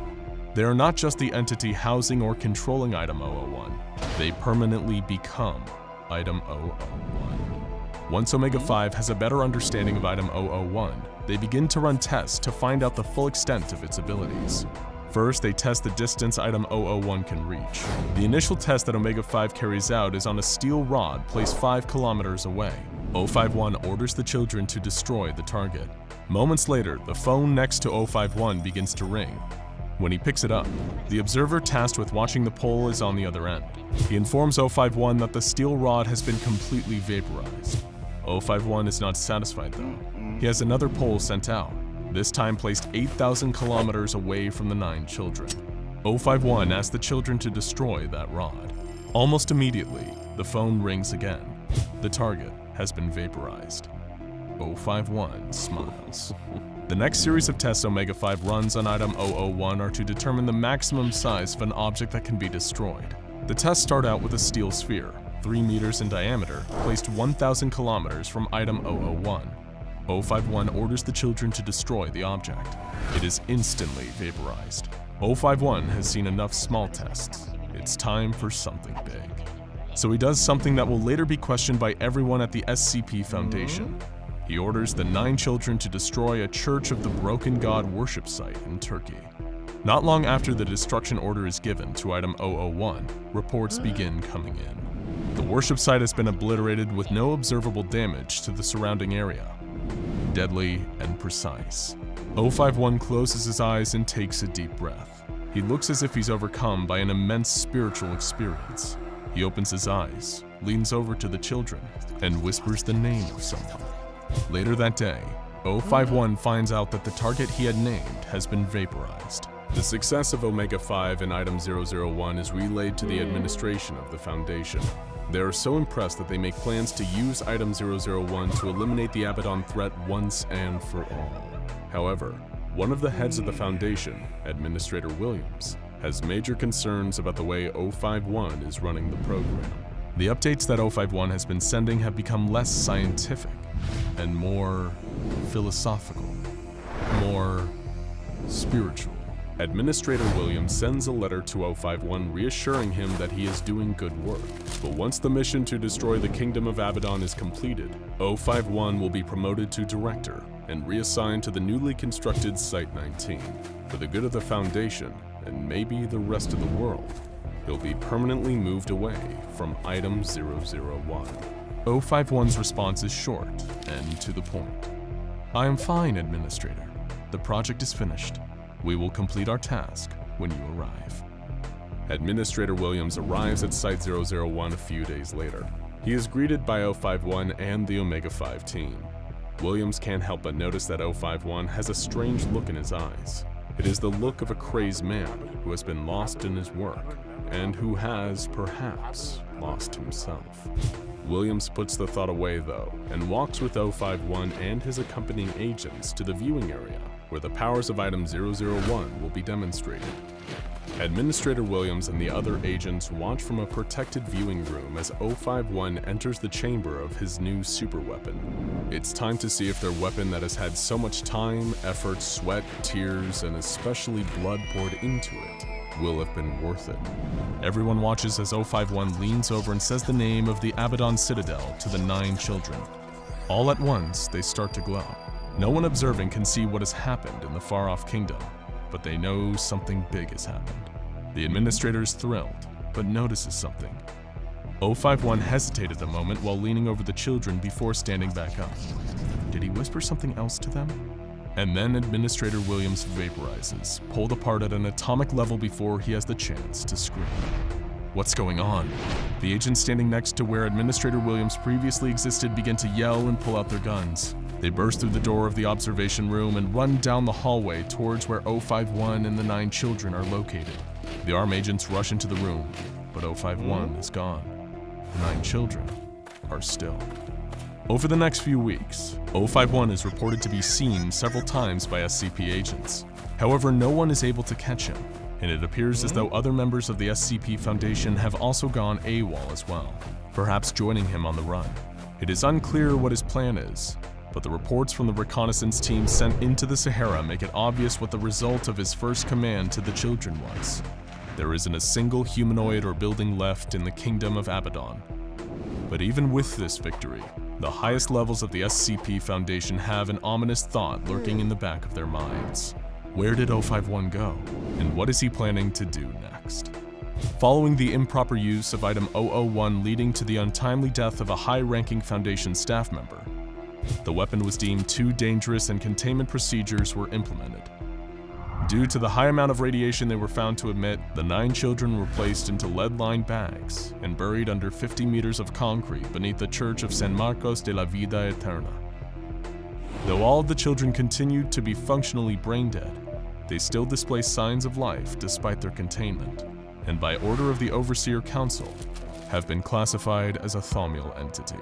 They are not just the entity housing or controlling item 001, they permanently become item 001. Once Omega 5 has a better understanding of item 001, they begin to run tests to find out the full extent of its abilities. First, they test the distance item 001 can reach. The initial test that Omega 5 carries out is on a steel rod placed 5 kilometers away. 051 orders the children to destroy the target. Moments later, the phone next to 051 begins to ring. When he picks it up, the observer tasked with watching the pole is on the other end. He informs 051 that the steel rod has been completely vaporized. 051 is not satisfied though. He has another pole sent out, this time placed 8,000 kilometers away from the nine children. 051 asks the children to destroy that rod. Almost immediately, the phone rings again. The target has been vaporized. 051 smiles. The next series of tests Omega 5 runs on item 001 are to determine the maximum size of an object that can be destroyed. The tests start out with a steel sphere, 3 meters in diameter, placed 1,000 kilometers from item 001. 051 orders the children to destroy the object. It is instantly vaporized. 051 has seen enough small tests. It's time for something big. So he does something that will later be questioned by everyone at the SCP Foundation. He orders the nine children to destroy a Church of the Broken God worship site in Turkey. Not long after the destruction order is given to item 001, reports begin coming in. The worship site has been obliterated with no observable damage to the surrounding area deadly, and precise. 051 closes his eyes and takes a deep breath. He looks as if he's overcome by an immense spiritual experience. He opens his eyes, leans over to the children, and whispers the name of someone. Later that day, 051 finds out that the target he had named has been vaporized. The success of Omega 5 and Item 001 is relayed to the administration of the Foundation. They are so impressed that they make plans to use Item 001 to eliminate the Abaddon threat once and for all. However, one of the heads of the Foundation, Administrator Williams, has major concerns about the way 051 is running the program. The updates that 051 has been sending have become less scientific and more philosophical, more spiritual. Administrator Williams sends a letter to 051 reassuring him that he is doing good work. But once the mission to destroy the Kingdom of Abaddon is completed, 051 will be promoted to Director and reassigned to the newly constructed Site-19. For the good of the Foundation, and maybe the rest of the world, he'll be permanently moved away from Item 001. 051's response is short and to the point. I am fine, Administrator. The project is finished. We will complete our task when you arrive. Administrator Williams arrives at Site-001 a few days later. He is greeted by 051 and the Omega 5 team. Williams can't help but notice that 051 has a strange look in his eyes. It is the look of a crazed man who has been lost in his work, and who has, perhaps, lost himself. Williams puts the thought away though, and walks with 051 and his accompanying agents to the viewing area where the powers of Item 001 will be demonstrated. Administrator Williams and the other agents watch from a protected viewing room as 051 enters the chamber of his new superweapon. It's time to see if their weapon that has had so much time, effort, sweat, tears, and especially blood poured into it will have been worth it. Everyone watches as 051 leans over and says the name of the Abaddon Citadel to the nine children. All at once, they start to glow. No one observing can see what has happened in the far-off kingdom, but they know something big has happened. The administrator is thrilled, but notices something. 051 hesitated a moment while leaning over the children before standing back up. Did he whisper something else to them? And then Administrator Williams vaporizes, pulled apart at an atomic level before he has the chance to scream. What's going on? The agents standing next to where Administrator Williams previously existed begin to yell and pull out their guns. They burst through the door of the observation room and run down the hallway towards where 051 and the nine children are located. The arm agents rush into the room, but 051 is gone. The nine children are still. Over the next few weeks, 051 is reported to be seen several times by SCP agents. However, no one is able to catch him, and it appears as though other members of the SCP Foundation have also gone AWOL as well, perhaps joining him on the run. It is unclear what his plan is, but the reports from the reconnaissance team sent into the Sahara make it obvious what the result of his first command to the children was. There isn't a single humanoid or building left in the kingdom of Abaddon. But even with this victory, the highest levels of the SCP Foundation have an ominous thought lurking in the back of their minds. Where did 051 go? And what is he planning to do next? Following the improper use of Item 001 leading to the untimely death of a high-ranking Foundation staff member, the weapon was deemed too dangerous and containment procedures were implemented. Due to the high amount of radiation they were found to emit, the nine children were placed into lead-lined bags and buried under 50 meters of concrete beneath the church of San Marcos de la Vida Eterna. Though all of the children continued to be functionally brain dead, they still display signs of life despite their containment, and by order of the Overseer Council, have been classified as a thaumiel entity.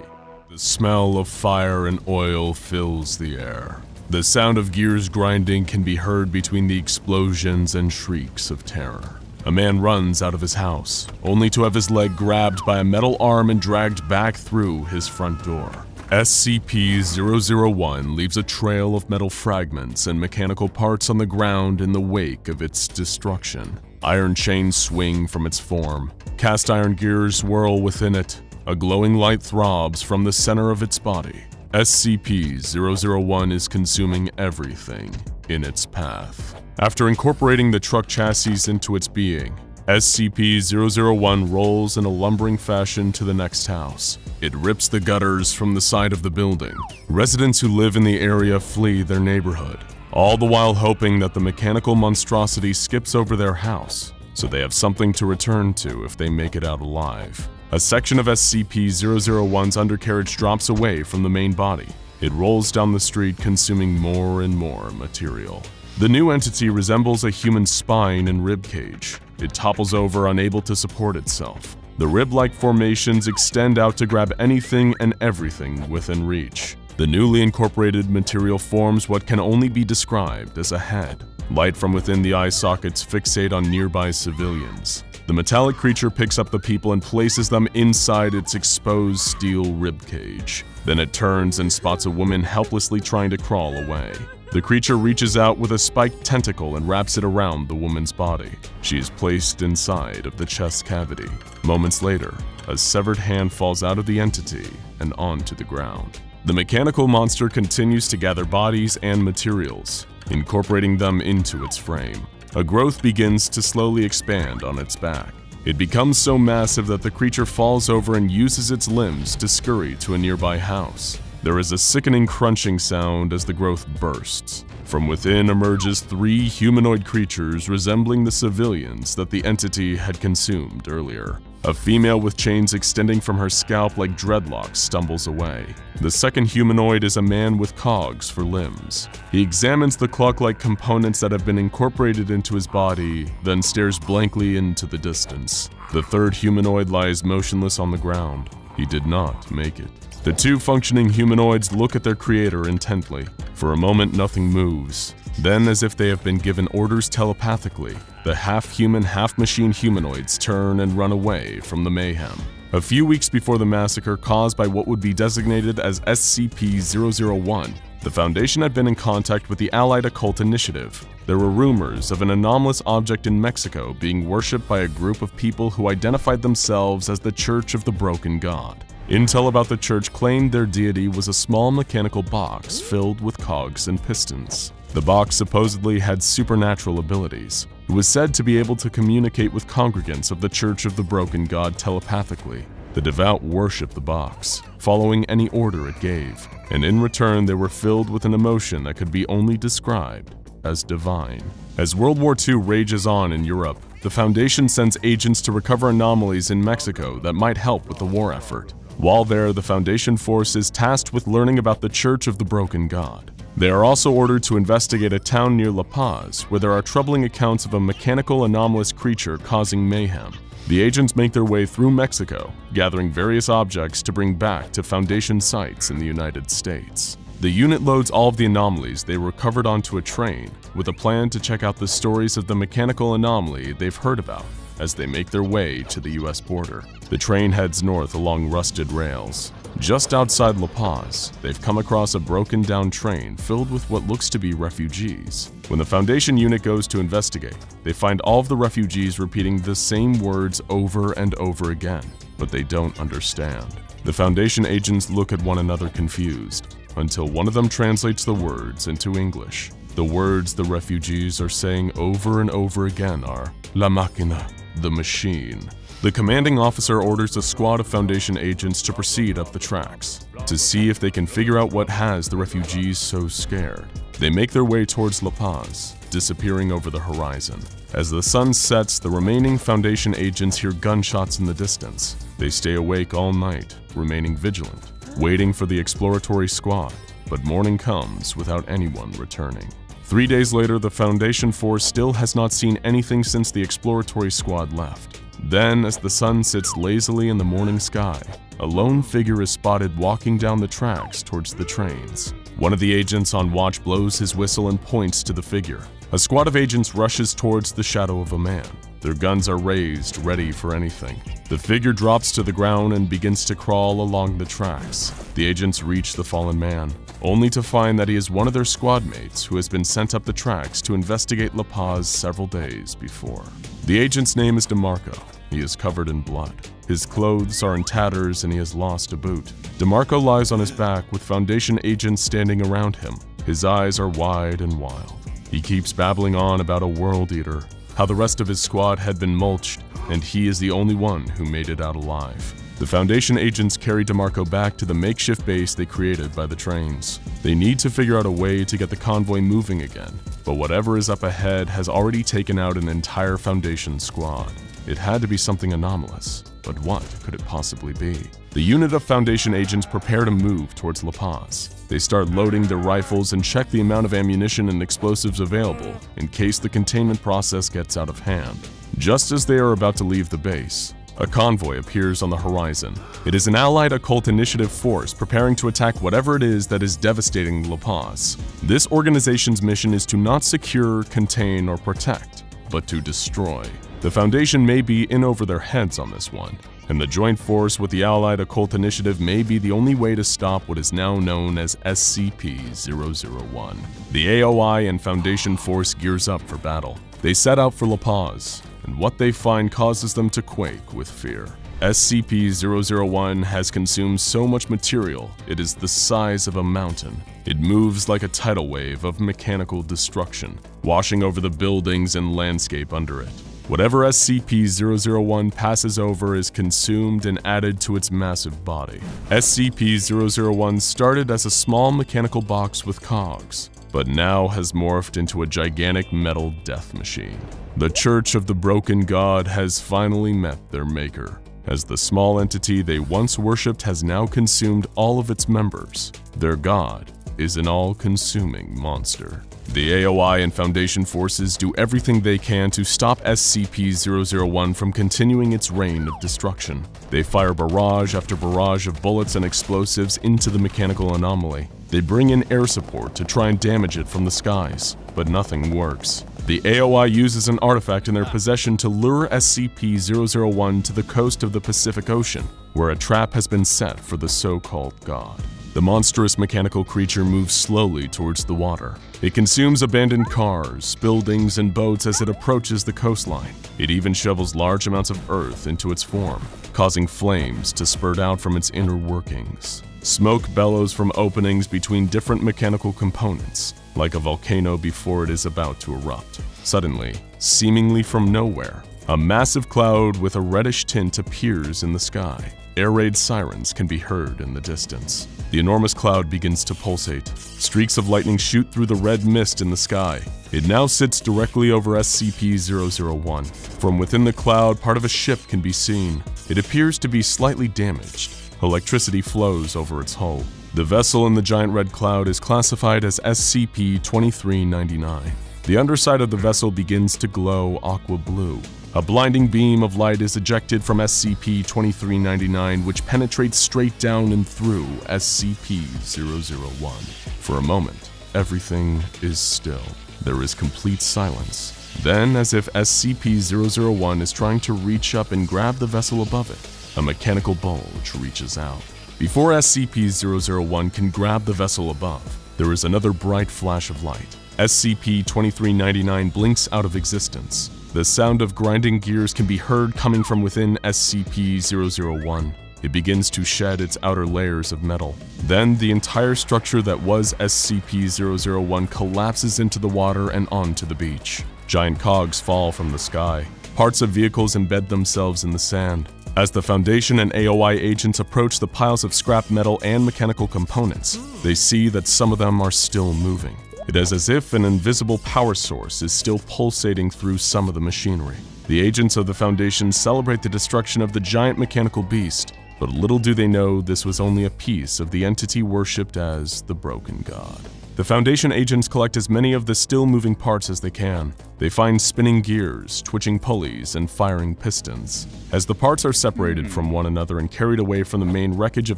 The smell of fire and oil fills the air. The sound of gears grinding can be heard between the explosions and shrieks of terror. A man runs out of his house, only to have his leg grabbed by a metal arm and dragged back through his front door. SCP-001 leaves a trail of metal fragments and mechanical parts on the ground in the wake of its destruction. Iron chains swing from its form. Cast iron gears whirl within it. A glowing light throbs from the center of its body. SCP-001 is consuming everything in its path. After incorporating the truck chassis into its being, SCP-001 rolls in a lumbering fashion to the next house. It rips the gutters from the side of the building. Residents who live in the area flee their neighborhood, all the while hoping that the mechanical monstrosity skips over their house, so they have something to return to if they make it out alive. A section of SCP-001's undercarriage drops away from the main body. It rolls down the street consuming more and more material. The new entity resembles a human spine and rib cage. It topples over unable to support itself. The rib-like formations extend out to grab anything and everything within reach. The newly incorporated material forms what can only be described as a head. Light from within the eye sockets fixate on nearby civilians. The metallic creature picks up the people and places them inside its exposed steel ribcage. Then it turns and spots a woman helplessly trying to crawl away. The creature reaches out with a spiked tentacle and wraps it around the woman's body. She is placed inside of the chest cavity. Moments later, a severed hand falls out of the entity and onto the ground. The mechanical monster continues to gather bodies and materials, incorporating them into its frame a growth begins to slowly expand on its back. It becomes so massive that the creature falls over and uses its limbs to scurry to a nearby house. There is a sickening crunching sound as the growth bursts. From within emerges three humanoid creatures resembling the civilians that the entity had consumed earlier. A female with chains extending from her scalp like dreadlocks stumbles away. The second humanoid is a man with cogs for limbs. He examines the clock-like components that have been incorporated into his body, then stares blankly into the distance. The third humanoid lies motionless on the ground. He did not make it. The two functioning humanoids look at their creator intently. For a moment, nothing moves. Then, as if they have been given orders telepathically, the half-human, half-machine humanoids turn and run away from the mayhem. A few weeks before the massacre caused by what would be designated as SCP-001, the Foundation had been in contact with the Allied Occult Initiative. There were rumors of an anomalous object in Mexico being worshipped by a group of people who identified themselves as the Church of the Broken God. Intel about the church claimed their deity was a small mechanical box filled with cogs and pistons. The box supposedly had supernatural abilities. It was said to be able to communicate with congregants of the Church of the Broken God telepathically. The devout worshipped the box, following any order it gave, and in return they were filled with an emotion that could be only described as divine. As World War II rages on in Europe, the Foundation sends agents to recover anomalies in Mexico that might help with the war effort. While there, the Foundation force is tasked with learning about the Church of the Broken God. They are also ordered to investigate a town near La Paz where there are troubling accounts of a mechanical anomalous creature causing mayhem. The agents make their way through Mexico, gathering various objects to bring back to Foundation sites in the United States. The unit loads all of the anomalies they recovered onto a train with a plan to check out the stories of the mechanical anomaly they've heard about as they make their way to the US border. The train heads north along rusted rails. Just outside La Paz, they've come across a broken down train filled with what looks to be refugees. When the Foundation unit goes to investigate, they find all of the refugees repeating the same words over and over again, but they don't understand. The Foundation agents look at one another confused until one of them translates the words into English. The words the refugees are saying over and over again are La Máquina, the machine. The commanding officer orders a squad of Foundation agents to proceed up the tracks to see if they can figure out what has the refugees so scared. They make their way towards La Paz, disappearing over the horizon. As the sun sets, the remaining Foundation agents hear gunshots in the distance. They stay awake all night, remaining vigilant, waiting for the exploratory squad, but morning comes without anyone returning. Three days later, the Foundation force still has not seen anything since the exploratory squad left. Then, as the sun sits lazily in the morning sky, a lone figure is spotted walking down the tracks towards the trains. One of the agents on watch blows his whistle and points to the figure. A squad of agents rushes towards the shadow of a man. Their guns are raised, ready for anything. The figure drops to the ground and begins to crawl along the tracks. The agents reach the fallen man, only to find that he is one of their squad mates who has been sent up the tracks to investigate La Paz several days before. The agent's name is DeMarco. He is covered in blood. His clothes are in tatters and he has lost a boot. DeMarco lies on his back with Foundation agents standing around him. His eyes are wide and wild. He keeps babbling on about a world eater, how the rest of his squad had been mulched, and he is the only one who made it out alive. The Foundation agents carry DeMarco back to the makeshift base they created by the trains. They need to figure out a way to get the convoy moving again, but whatever is up ahead has already taken out an entire Foundation squad. It had to be something anomalous, but what could it possibly be? The unit of Foundation agents prepare to move towards La Paz. They start loading their rifles and check the amount of ammunition and explosives available in case the containment process gets out of hand. Just as they are about to leave the base, a convoy appears on the horizon. It is an allied occult initiative force preparing to attack whatever it is that is devastating La Paz. This organization's mission is to not secure, contain, or protect, but to destroy. The Foundation may be in over their heads on this one, and the joint force with the Allied Occult Initiative may be the only way to stop what is now known as SCP-001. The AOI and Foundation force gears up for battle. They set out for La Paz, and what they find causes them to quake with fear. SCP-001 has consumed so much material, it is the size of a mountain. It moves like a tidal wave of mechanical destruction, washing over the buildings and landscape under it. Whatever SCP-001 passes over is consumed and added to its massive body. SCP-001 started as a small mechanical box with cogs, but now has morphed into a gigantic metal death machine. The Church of the Broken God has finally met their maker, as the small entity they once worshipped has now consumed all of its members. Their god is an all-consuming monster. The AOI and Foundation forces do everything they can to stop SCP-001 from continuing its reign of destruction. They fire barrage after barrage of bullets and explosives into the mechanical anomaly. They bring in air support to try and damage it from the skies, but nothing works. The AOI uses an artifact in their possession to lure SCP-001 to the coast of the Pacific Ocean, where a trap has been set for the so-called god. The monstrous mechanical creature moves slowly towards the water. It consumes abandoned cars, buildings, and boats as it approaches the coastline. It even shovels large amounts of earth into its form, causing flames to spurt out from its inner workings. Smoke bellows from openings between different mechanical components, like a volcano before it is about to erupt. Suddenly, seemingly from nowhere, a massive cloud with a reddish tint appears in the sky. Air raid sirens can be heard in the distance. The enormous cloud begins to pulsate. Streaks of lightning shoot through the red mist in the sky. It now sits directly over SCP-001. From within the cloud, part of a ship can be seen. It appears to be slightly damaged. Electricity flows over its hull. The vessel in the giant red cloud is classified as SCP-2399. The underside of the vessel begins to glow aqua blue. A blinding beam of light is ejected from SCP-2399 which penetrates straight down and through SCP-001. For a moment, everything is still. There is complete silence. Then, as if SCP-001 is trying to reach up and grab the vessel above it, a mechanical bulge reaches out. Before SCP-001 can grab the vessel above, there is another bright flash of light. SCP-2399 blinks out of existence. The sound of grinding gears can be heard coming from within SCP-001. It begins to shed its outer layers of metal. Then the entire structure that was SCP-001 collapses into the water and onto the beach. Giant cogs fall from the sky. Parts of vehicles embed themselves in the sand. As the Foundation and AOI agents approach the piles of scrap metal and mechanical components, they see that some of them are still moving. It is as if an invisible power source is still pulsating through some of the machinery. The agents of the Foundation celebrate the destruction of the giant mechanical beast, but little do they know this was only a piece of the entity worshipped as the Broken God. The Foundation agents collect as many of the still moving parts as they can. They find spinning gears, twitching pulleys, and firing pistons. As the parts are separated from one another and carried away from the main wreckage of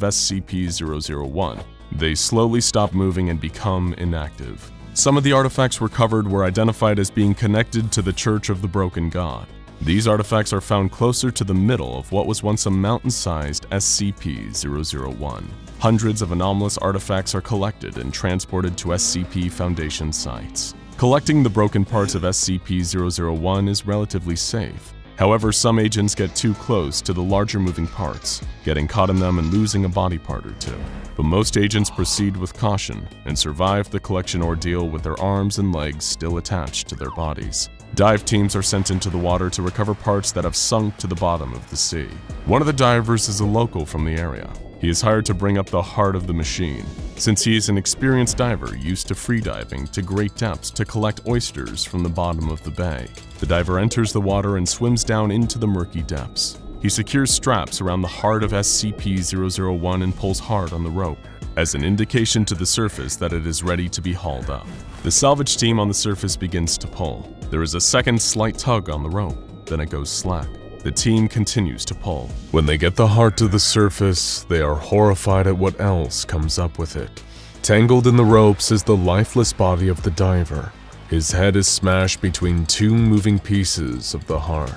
SCP-001, they slowly stop moving and become inactive. Some of the artifacts recovered were identified as being connected to the Church of the Broken God. These artifacts are found closer to the middle of what was once a mountain-sized SCP-001. Hundreds of anomalous artifacts are collected and transported to SCP Foundation sites. Collecting the broken parts of SCP-001 is relatively safe. However, some agents get too close to the larger moving parts, getting caught in them and losing a body part or two. But most agents proceed with caution and survive the collection ordeal with their arms and legs still attached to their bodies. Dive teams are sent into the water to recover parts that have sunk to the bottom of the sea. One of the divers is a local from the area. He is hired to bring up the heart of the machine, since he is an experienced diver used to freediving to great depths to collect oysters from the bottom of the bay. The diver enters the water and swims down into the murky depths. He secures straps around the heart of SCP-001 and pulls hard on the rope, as an indication to the surface that it is ready to be hauled up. The salvage team on the surface begins to pull. There is a second slight tug on the rope, then it goes slack. The team continues to pull. When they get the heart to the surface, they are horrified at what else comes up with it. Tangled in the ropes is the lifeless body of the diver. His head is smashed between two moving pieces of the heart.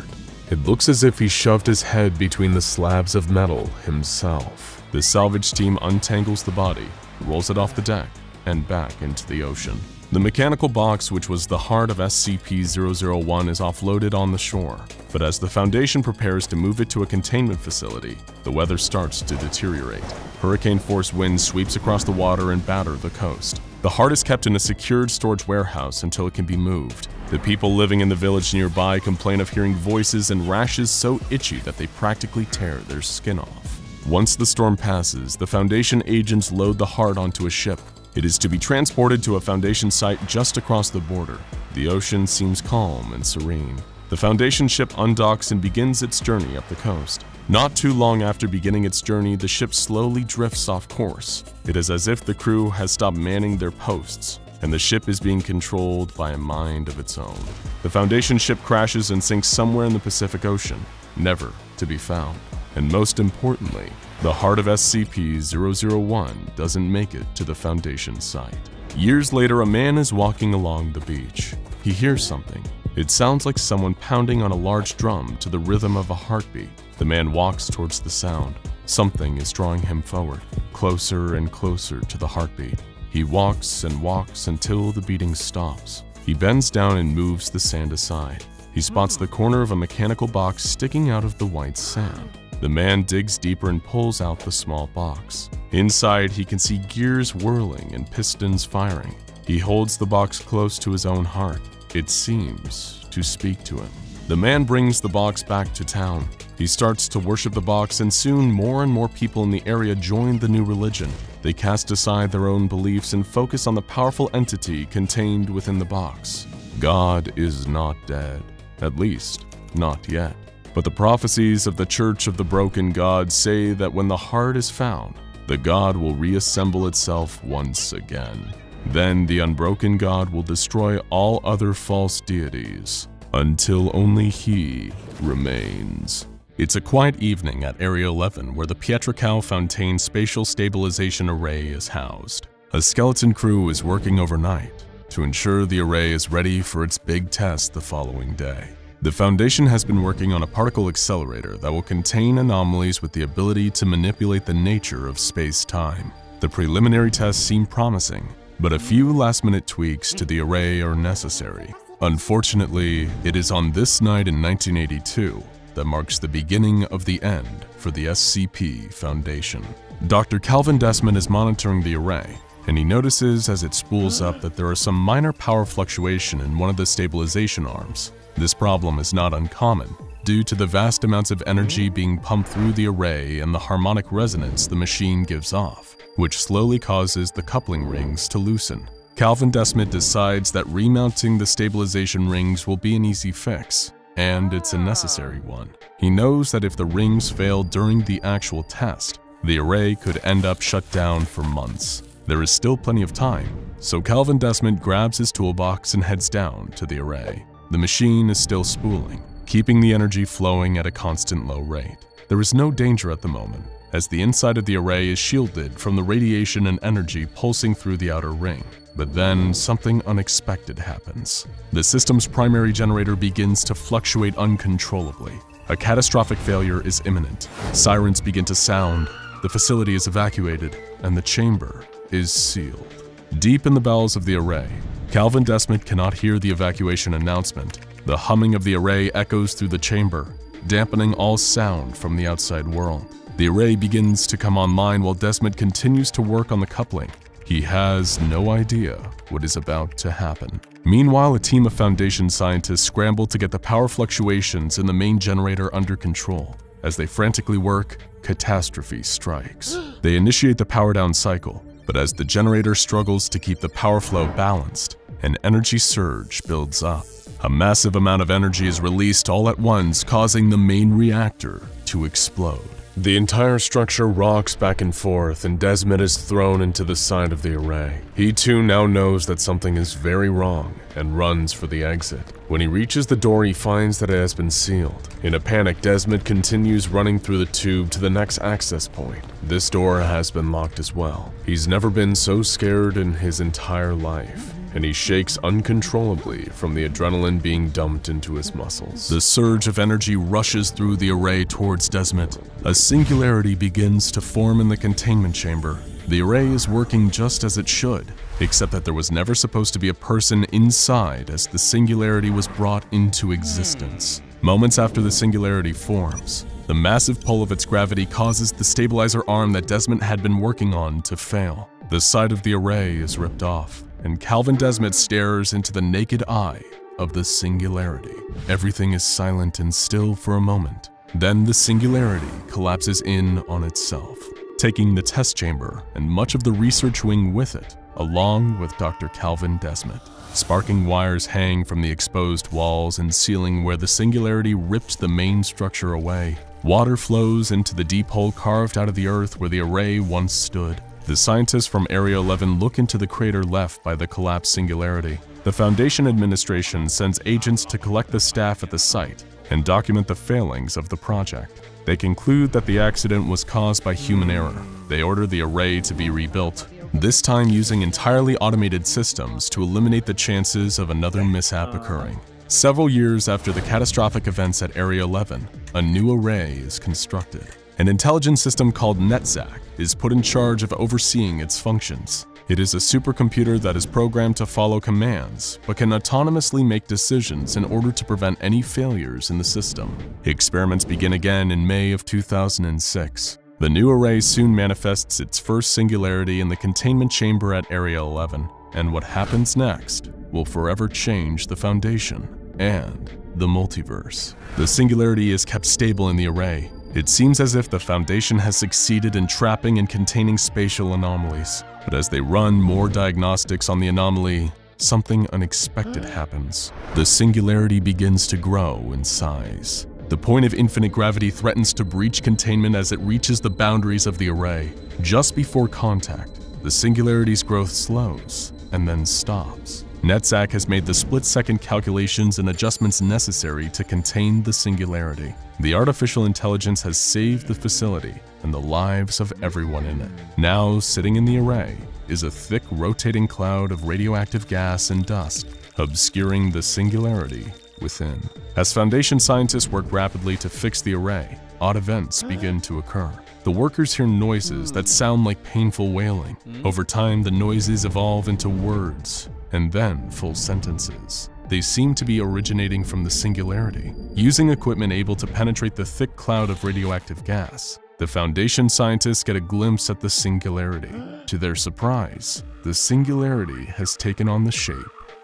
It looks as if he shoved his head between the slabs of metal himself. The salvage team untangles the body, rolls it off the deck, and back into the ocean. The mechanical box, which was the heart of SCP-001, is offloaded on the shore, but as the Foundation prepares to move it to a containment facility, the weather starts to deteriorate. Hurricane-force winds sweeps across the water and batter the coast. The heart is kept in a secured storage warehouse until it can be moved. The people living in the village nearby complain of hearing voices and rashes so itchy that they practically tear their skin off. Once the storm passes, the Foundation agents load the heart onto a ship it is to be transported to a Foundation site just across the border. The ocean seems calm and serene. The Foundation ship undocks and begins its journey up the coast. Not too long after beginning its journey, the ship slowly drifts off course. It is as if the crew has stopped manning their posts, and the ship is being controlled by a mind of its own. The Foundation ship crashes and sinks somewhere in the Pacific Ocean, never to be found. And most importantly, the heart of SCP-001 doesn't make it to the Foundation site. Years later, a man is walking along the beach. He hears something. It sounds like someone pounding on a large drum to the rhythm of a heartbeat. The man walks towards the sound. Something is drawing him forward, closer and closer to the heartbeat. He walks and walks until the beating stops. He bends down and moves the sand aside. He spots hmm. the corner of a mechanical box sticking out of the white sand. The man digs deeper and pulls out the small box. Inside, he can see gears whirling and pistons firing. He holds the box close to his own heart. It seems to speak to him. The man brings the box back to town. He starts to worship the box, and soon more and more people in the area join the new religion. They cast aside their own beliefs and focus on the powerful entity contained within the box. God is not dead, at least, not yet. But the prophecies of the Church of the Broken God say that when the heart is found, the God will reassemble itself once again. Then the unbroken God will destroy all other false deities until only he remains. It's a quiet evening at Area 11 where the Pietrocal Fontaine Spatial Stabilization Array is housed. A skeleton crew is working overnight to ensure the array is ready for its big test the following day. The Foundation has been working on a particle accelerator that will contain anomalies with the ability to manipulate the nature of space-time. The preliminary tests seem promising, but a few last-minute tweaks to the array are necessary. Unfortunately, it is on this night in 1982 that marks the beginning of the end for the SCP Foundation. Dr. Calvin Desmond is monitoring the array, and he notices as it spools up that there are some minor power fluctuation in one of the stabilization arms. This problem is not uncommon, due to the vast amounts of energy mm-hmm. being pumped through the array and the harmonic resonance the machine gives off, which slowly causes the coupling rings to loosen. Calvin Desmond decides that remounting the stabilization rings will be an easy fix, and it's a necessary ah. one. He knows that if the rings fail during the actual test, the array could end up shut down for months. There is still plenty of time, so Calvin Desmond grabs his toolbox and heads down to the array. The machine is still spooling, keeping the energy flowing at a constant low rate. There is no danger at the moment, as the inside of the array is shielded from the radiation and energy pulsing through the outer ring. But then something unexpected happens. The system's primary generator begins to fluctuate uncontrollably. A catastrophic failure is imminent. Sirens begin to sound, the facility is evacuated, and the chamber is sealed. Deep in the bowels of the array, Calvin Desmond cannot hear the evacuation announcement. The humming of the array echoes through the chamber, dampening all sound from the outside world. The array begins to come online while Desmond continues to work on the coupling. He has no idea what is about to happen. Meanwhile, a team of Foundation scientists scramble to get the power fluctuations in the main generator under control. As they frantically work, catastrophe strikes. They initiate the power down cycle, but as the generator struggles to keep the power flow balanced, an energy surge builds up. A massive amount of energy is released all at once, causing the main reactor to explode. The entire structure rocks back and forth, and Desmond is thrown into the side of the array. He too now knows that something is very wrong and runs for the exit. When he reaches the door, he finds that it has been sealed. In a panic, Desmond continues running through the tube to the next access point. This door has been locked as well. He's never been so scared in his entire life and he shakes uncontrollably from the adrenaline being dumped into his muscles. The surge of energy rushes through the array towards Desmond. A singularity begins to form in the containment chamber. The array is working just as it should, except that there was never supposed to be a person inside as the singularity was brought into existence. Moments after the singularity forms, the massive pull of its gravity causes the stabilizer arm that Desmond had been working on to fail. The side of the array is ripped off, and Calvin Desmond stares into the naked eye of the singularity. Everything is silent and still for a moment. Then the singularity collapses in on itself, taking the test chamber and much of the research wing with it, along with Dr. Calvin Desmond. Sparking wires hang from the exposed walls and ceiling where the singularity ripped the main structure away. Water flows into the deep hole carved out of the earth where the array once stood. The scientists from Area 11 look into the crater left by the collapsed singularity. The Foundation administration sends agents to collect the staff at the site and document the failings of the project. They conclude that the accident was caused by human error. They order the array to be rebuilt, this time using entirely automated systems to eliminate the chances of another mishap occurring. Several years after the catastrophic events at Area 11, a new array is constructed. An intelligence system called NetZac is put in charge of overseeing its functions. It is a supercomputer that is programmed to follow commands, but can autonomously make decisions in order to prevent any failures in the system. Experiments begin again in May of 2006. The new array soon manifests its first singularity in the containment chamber at Area 11, and what happens next will forever change the Foundation and the multiverse. The singularity is kept stable in the array, it seems as if the Foundation has succeeded in trapping and containing spatial anomalies, but as they run more diagnostics on the anomaly, something unexpected happens. The singularity begins to grow in size. The point of infinite gravity threatens to breach containment as it reaches the boundaries of the array. Just before contact, the singularity's growth slows and then stops. NetZac has made the split-second calculations and adjustments necessary to contain the singularity. The artificial intelligence has saved the facility and the lives of everyone in it. Now, sitting in the array, is a thick rotating cloud of radioactive gas and dust, obscuring the singularity within. As Foundation scientists work rapidly to fix the array, odd events begin to occur. The workers hear noises that sound like painful wailing. Hmm. Over time, the noises evolve into words and then full sentences. They seem to be originating from the singularity. Using equipment able to penetrate the thick cloud of radioactive gas, the Foundation scientists get a glimpse at the singularity. To their surprise, the singularity has taken on the shape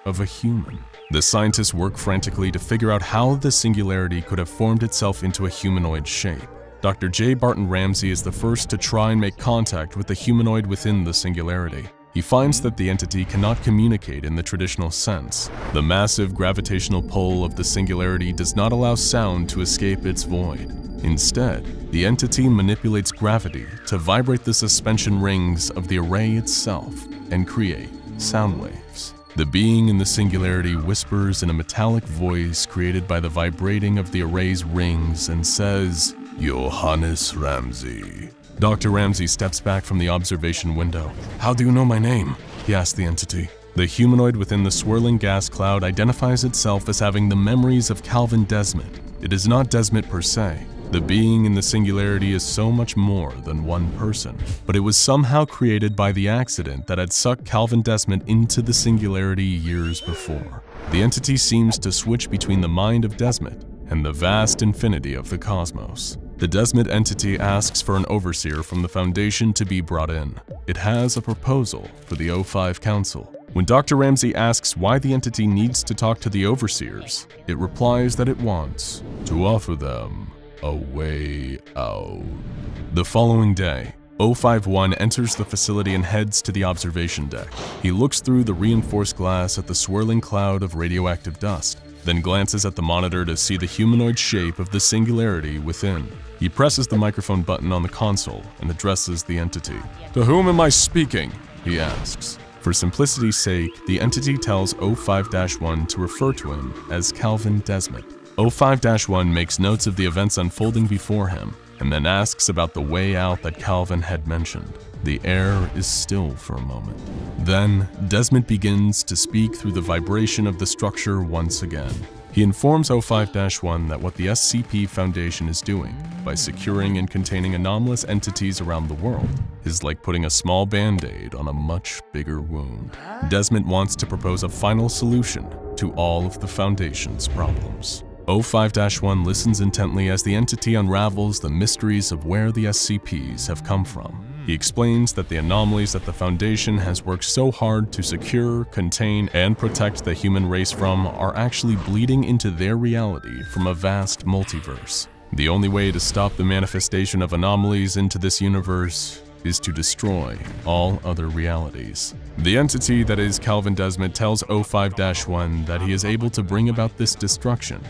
of a human. The scientists work frantically to figure out how the singularity could have formed itself into a humanoid shape. Dr. J. Barton Ramsey is the first to try and make contact with the humanoid within the singularity. He finds that the entity cannot communicate in the traditional sense. The massive gravitational pull of the singularity does not allow sound to escape its void. Instead, the entity manipulates gravity to vibrate the suspension rings of the array itself and create sound waves. The being in the singularity whispers in a metallic voice created by the vibrating of the array's rings and says, Johannes Ramsey. Dr. Ramsey steps back from the observation window. How do you know my name? He asks the entity. The humanoid within the swirling gas cloud identifies itself as having the memories of Calvin Desmond. It is not Desmond per se. The being in the singularity is so much more than one person, but it was somehow created by the accident that had sucked Calvin Desmond into the singularity years before. The entity seems to switch between the mind of Desmond and the vast infinity of the cosmos. The Desmond entity asks for an overseer from the Foundation to be brought in. It has a proposal for the O5 Council. When Dr. Ramsey asks why the entity needs to talk to the overseers, it replies that it wants to offer them a way out. The following day, O51 enters the facility and heads to the observation deck. He looks through the reinforced glass at the swirling cloud of radioactive dust, then glances at the monitor to see the humanoid shape of the singularity within. He presses the microphone button on the console and addresses the entity. To whom am I speaking? He asks. For simplicity's sake, the entity tells 05-1 to refer to him as Calvin Desmond. 05-1 makes notes of the events unfolding before him and then asks about the way out that Calvin had mentioned. The air is still for a moment. Then, Desmond begins to speak through the vibration of the structure once again. He informs O5-1 that what the SCP Foundation is doing by securing and containing anomalous entities around the world is like putting a small band-aid on a much bigger wound. Desmond wants to propose a final solution to all of the Foundation's problems. O5-1 listens intently as the entity unravels the mysteries of where the SCPs have come from. He explains that the anomalies that the Foundation has worked so hard to secure, contain, and protect the human race from are actually bleeding into their reality from a vast multiverse. The only way to stop the manifestation of anomalies into this universe is to destroy all other realities. The entity that is Calvin Desmond tells 05-1 that he is able to bring about this destruction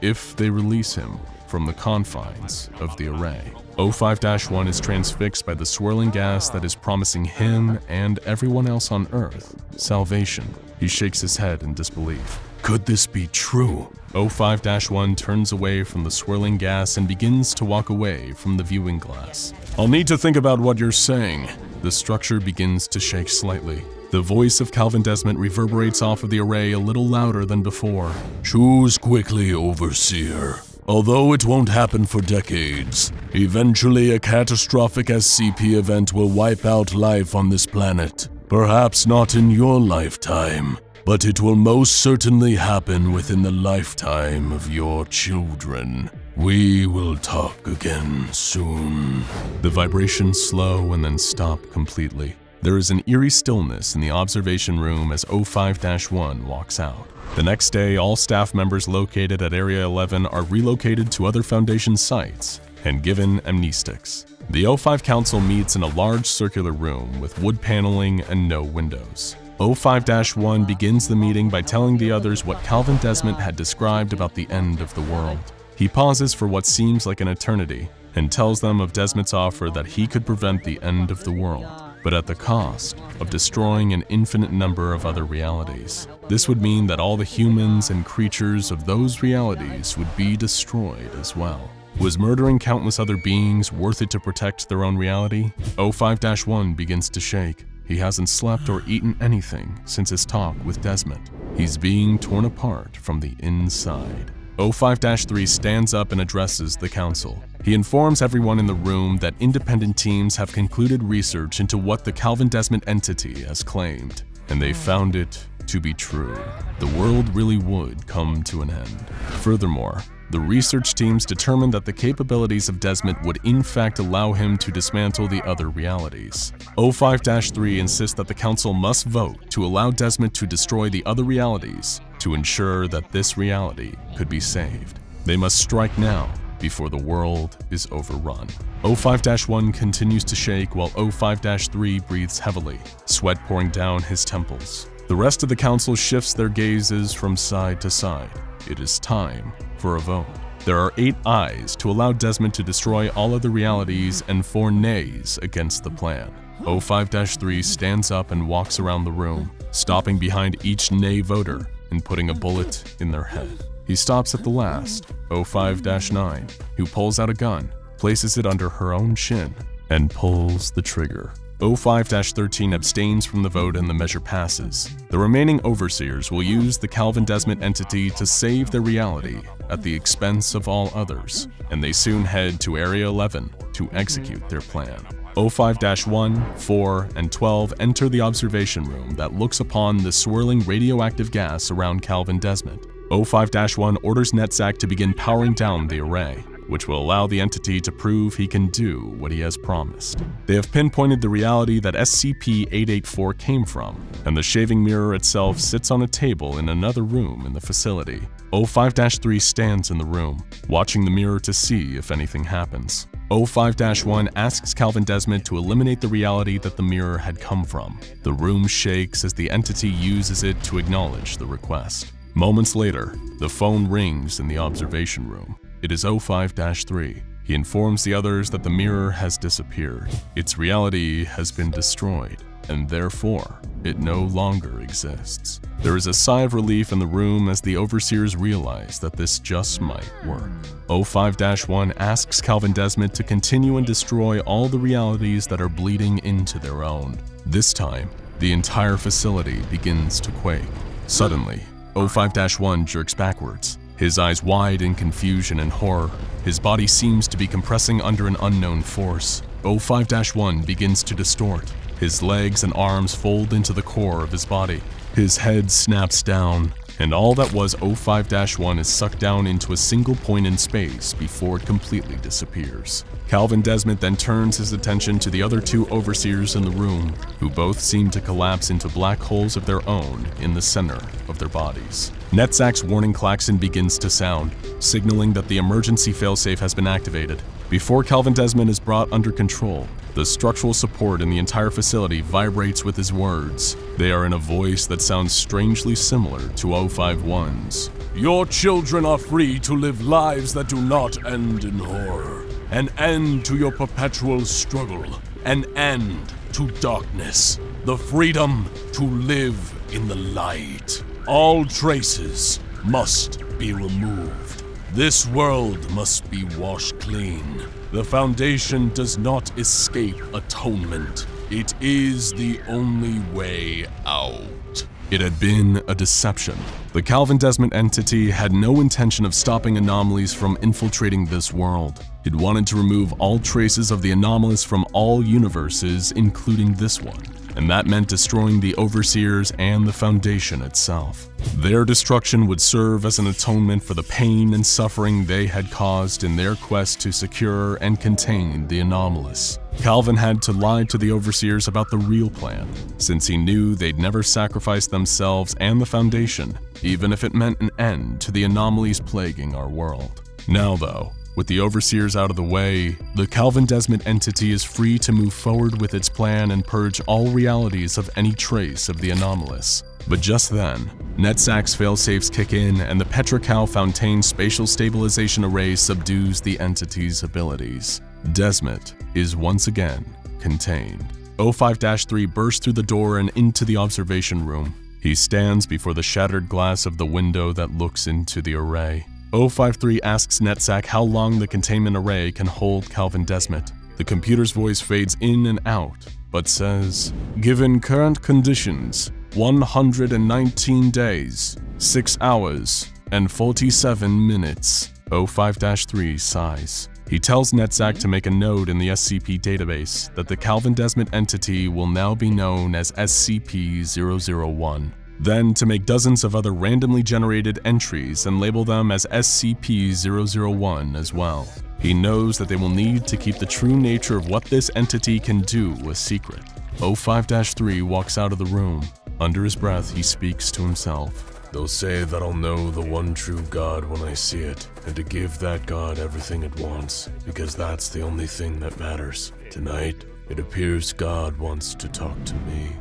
if they release him from the confines of the array. O5-1 is transfixed by the swirling gas that is promising him and everyone else on Earth salvation. He shakes his head in disbelief. Could this be true? O5 1 turns away from the swirling gas and begins to walk away from the viewing glass. I'll need to think about what you're saying. The structure begins to shake slightly. The voice of Calvin Desmond reverberates off of the array a little louder than before. Choose quickly, Overseer. Although it won't happen for decades, eventually a catastrophic SCP event will wipe out life on this planet. Perhaps not in your lifetime, but it will most certainly happen within the lifetime of your children. We will talk again soon. The vibrations slow and then stop completely. There is an eerie stillness in the observation room as 05-1 walks out. The next day, all staff members located at Area 11 are relocated to other Foundation sites and given amnestics. The O5 Council meets in a large circular room with wood paneling and no windows. O5-1 begins the meeting by telling the others what Calvin Desmond had described about the end of the world. He pauses for what seems like an eternity and tells them of Desmond's offer that he could prevent the end of the world but at the cost of destroying an infinite number of other realities. This would mean that all the humans and creatures of those realities would be destroyed as well. Was murdering countless other beings worth it to protect their own reality? 05-1 begins to shake. He hasn't slept or eaten anything since his talk with Desmond. He's being torn apart from the inside. O5-3 stands up and addresses the council. He informs everyone in the room that independent teams have concluded research into what the Calvin Desmond entity has claimed, and they found it to be true. The world really would come to an end. Furthermore, the research teams determined that the capabilities of Desmond would in fact allow him to dismantle the other realities. O5-3 insists that the Council must vote to allow Desmond to destroy the other realities to ensure that this reality could be saved. They must strike now before the world is overrun. O5-1 continues to shake while O5-3 breathes heavily, sweat pouring down his temples. The rest of the council shifts their gazes from side to side. It is time for a vote. There are eight ayes to allow Desmond to destroy all other realities and four nays against the plan. O5-3 stands up and walks around the room, stopping behind each nay voter and putting a bullet in their head. He stops at the last, O5-9, who pulls out a gun, places it under her own chin, and pulls the trigger. O5-13 abstains from the vote and the measure passes. The remaining overseers will use the Calvin Desmond entity to save their reality at the expense of all others, and they soon head to Area 11 to execute their plan. O5-1, 4, and 12 enter the observation room that looks upon the swirling radioactive gas around Calvin Desmond. O5-1 orders NetZack to begin powering down the array which will allow the entity to prove he can do what he has promised. They have pinpointed the reality that SCP-884 came from, and the shaving mirror itself sits on a table in another room in the facility. O5-3 stands in the room, watching the mirror to see if anything happens. O5-1 asks Calvin Desmond to eliminate the reality that the mirror had come from. The room shakes as the entity uses it to acknowledge the request. Moments later, the phone rings in the observation room. It is O5-3. He informs the others that the mirror has disappeared. Its reality has been destroyed, and therefore, it no longer exists. There is a sigh of relief in the room as the overseers realize that this just might work. O5-1 asks Calvin Desmond to continue and destroy all the realities that are bleeding into their own. This time, the entire facility begins to quake. Suddenly, O5-1 jerks backwards, his eyes wide in confusion and horror. His body seems to be compressing under an unknown force. O5-1 begins to distort. His legs and arms fold into the core of his body. His head snaps down, and all that was O5-1 is sucked down into a single point in space before it completely disappears. Calvin Desmond then turns his attention to the other two overseers in the room, who both seem to collapse into black holes of their own in the center of their bodies. NetZack's warning klaxon begins to sound, signaling that the emergency failsafe has been activated. Before Calvin Desmond is brought under control, the structural support in the entire facility vibrates with his words. They are in a voice that sounds strangely similar to O51's. Your children are free to live lives that do not end in horror. An end to your perpetual struggle. An end to darkness. The freedom to live in the light. All traces must be removed. This world must be washed clean. The Foundation does not escape atonement. It is the only way out. It had been a deception. The Calvin Desmond entity had no intention of stopping anomalies from infiltrating this world. It wanted to remove all traces of the anomalous from all universes, including this one and that meant destroying the Overseers and the Foundation itself. Their destruction would serve as an atonement for the pain and suffering they had caused in their quest to secure and contain the anomalous. Calvin had to lie to the Overseers about the real plan, since he knew they'd never sacrifice themselves and the Foundation, even if it meant an end to the anomalies plaguing our world. Now though, with the overseers out of the way, the Calvin Desmond entity is free to move forward with its plan and purge all realities of any trace of the anomalous. But just then, NetZack's failsafes kick in and the Petrichow Fontaine Spatial Stabilization Array subdues the entity's abilities. Desmond is once again contained. O5-3 bursts through the door and into the observation room. He stands before the shattered glass of the window that looks into the array. O53 asks NetZack how long the containment array can hold Calvin Desmond. The computer's voice fades in and out, but says, Given current conditions, 119 days, 6 hours, and 47 minutes, 05-3 sighs. He tells Netzach to make a note in the SCP database that the Calvin Desmond entity will now be known as SCP-001. Then to make dozens of other randomly generated entries and label them as SCP-001 as well. He knows that they will need to keep the true nature of what this entity can do a secret. O5-3 walks out of the room. Under his breath, he speaks to himself. They'll say that I'll know the one true God when I see it, and to give that God everything it wants, because that's the only thing that matters. Tonight, it appears God wants to talk to me.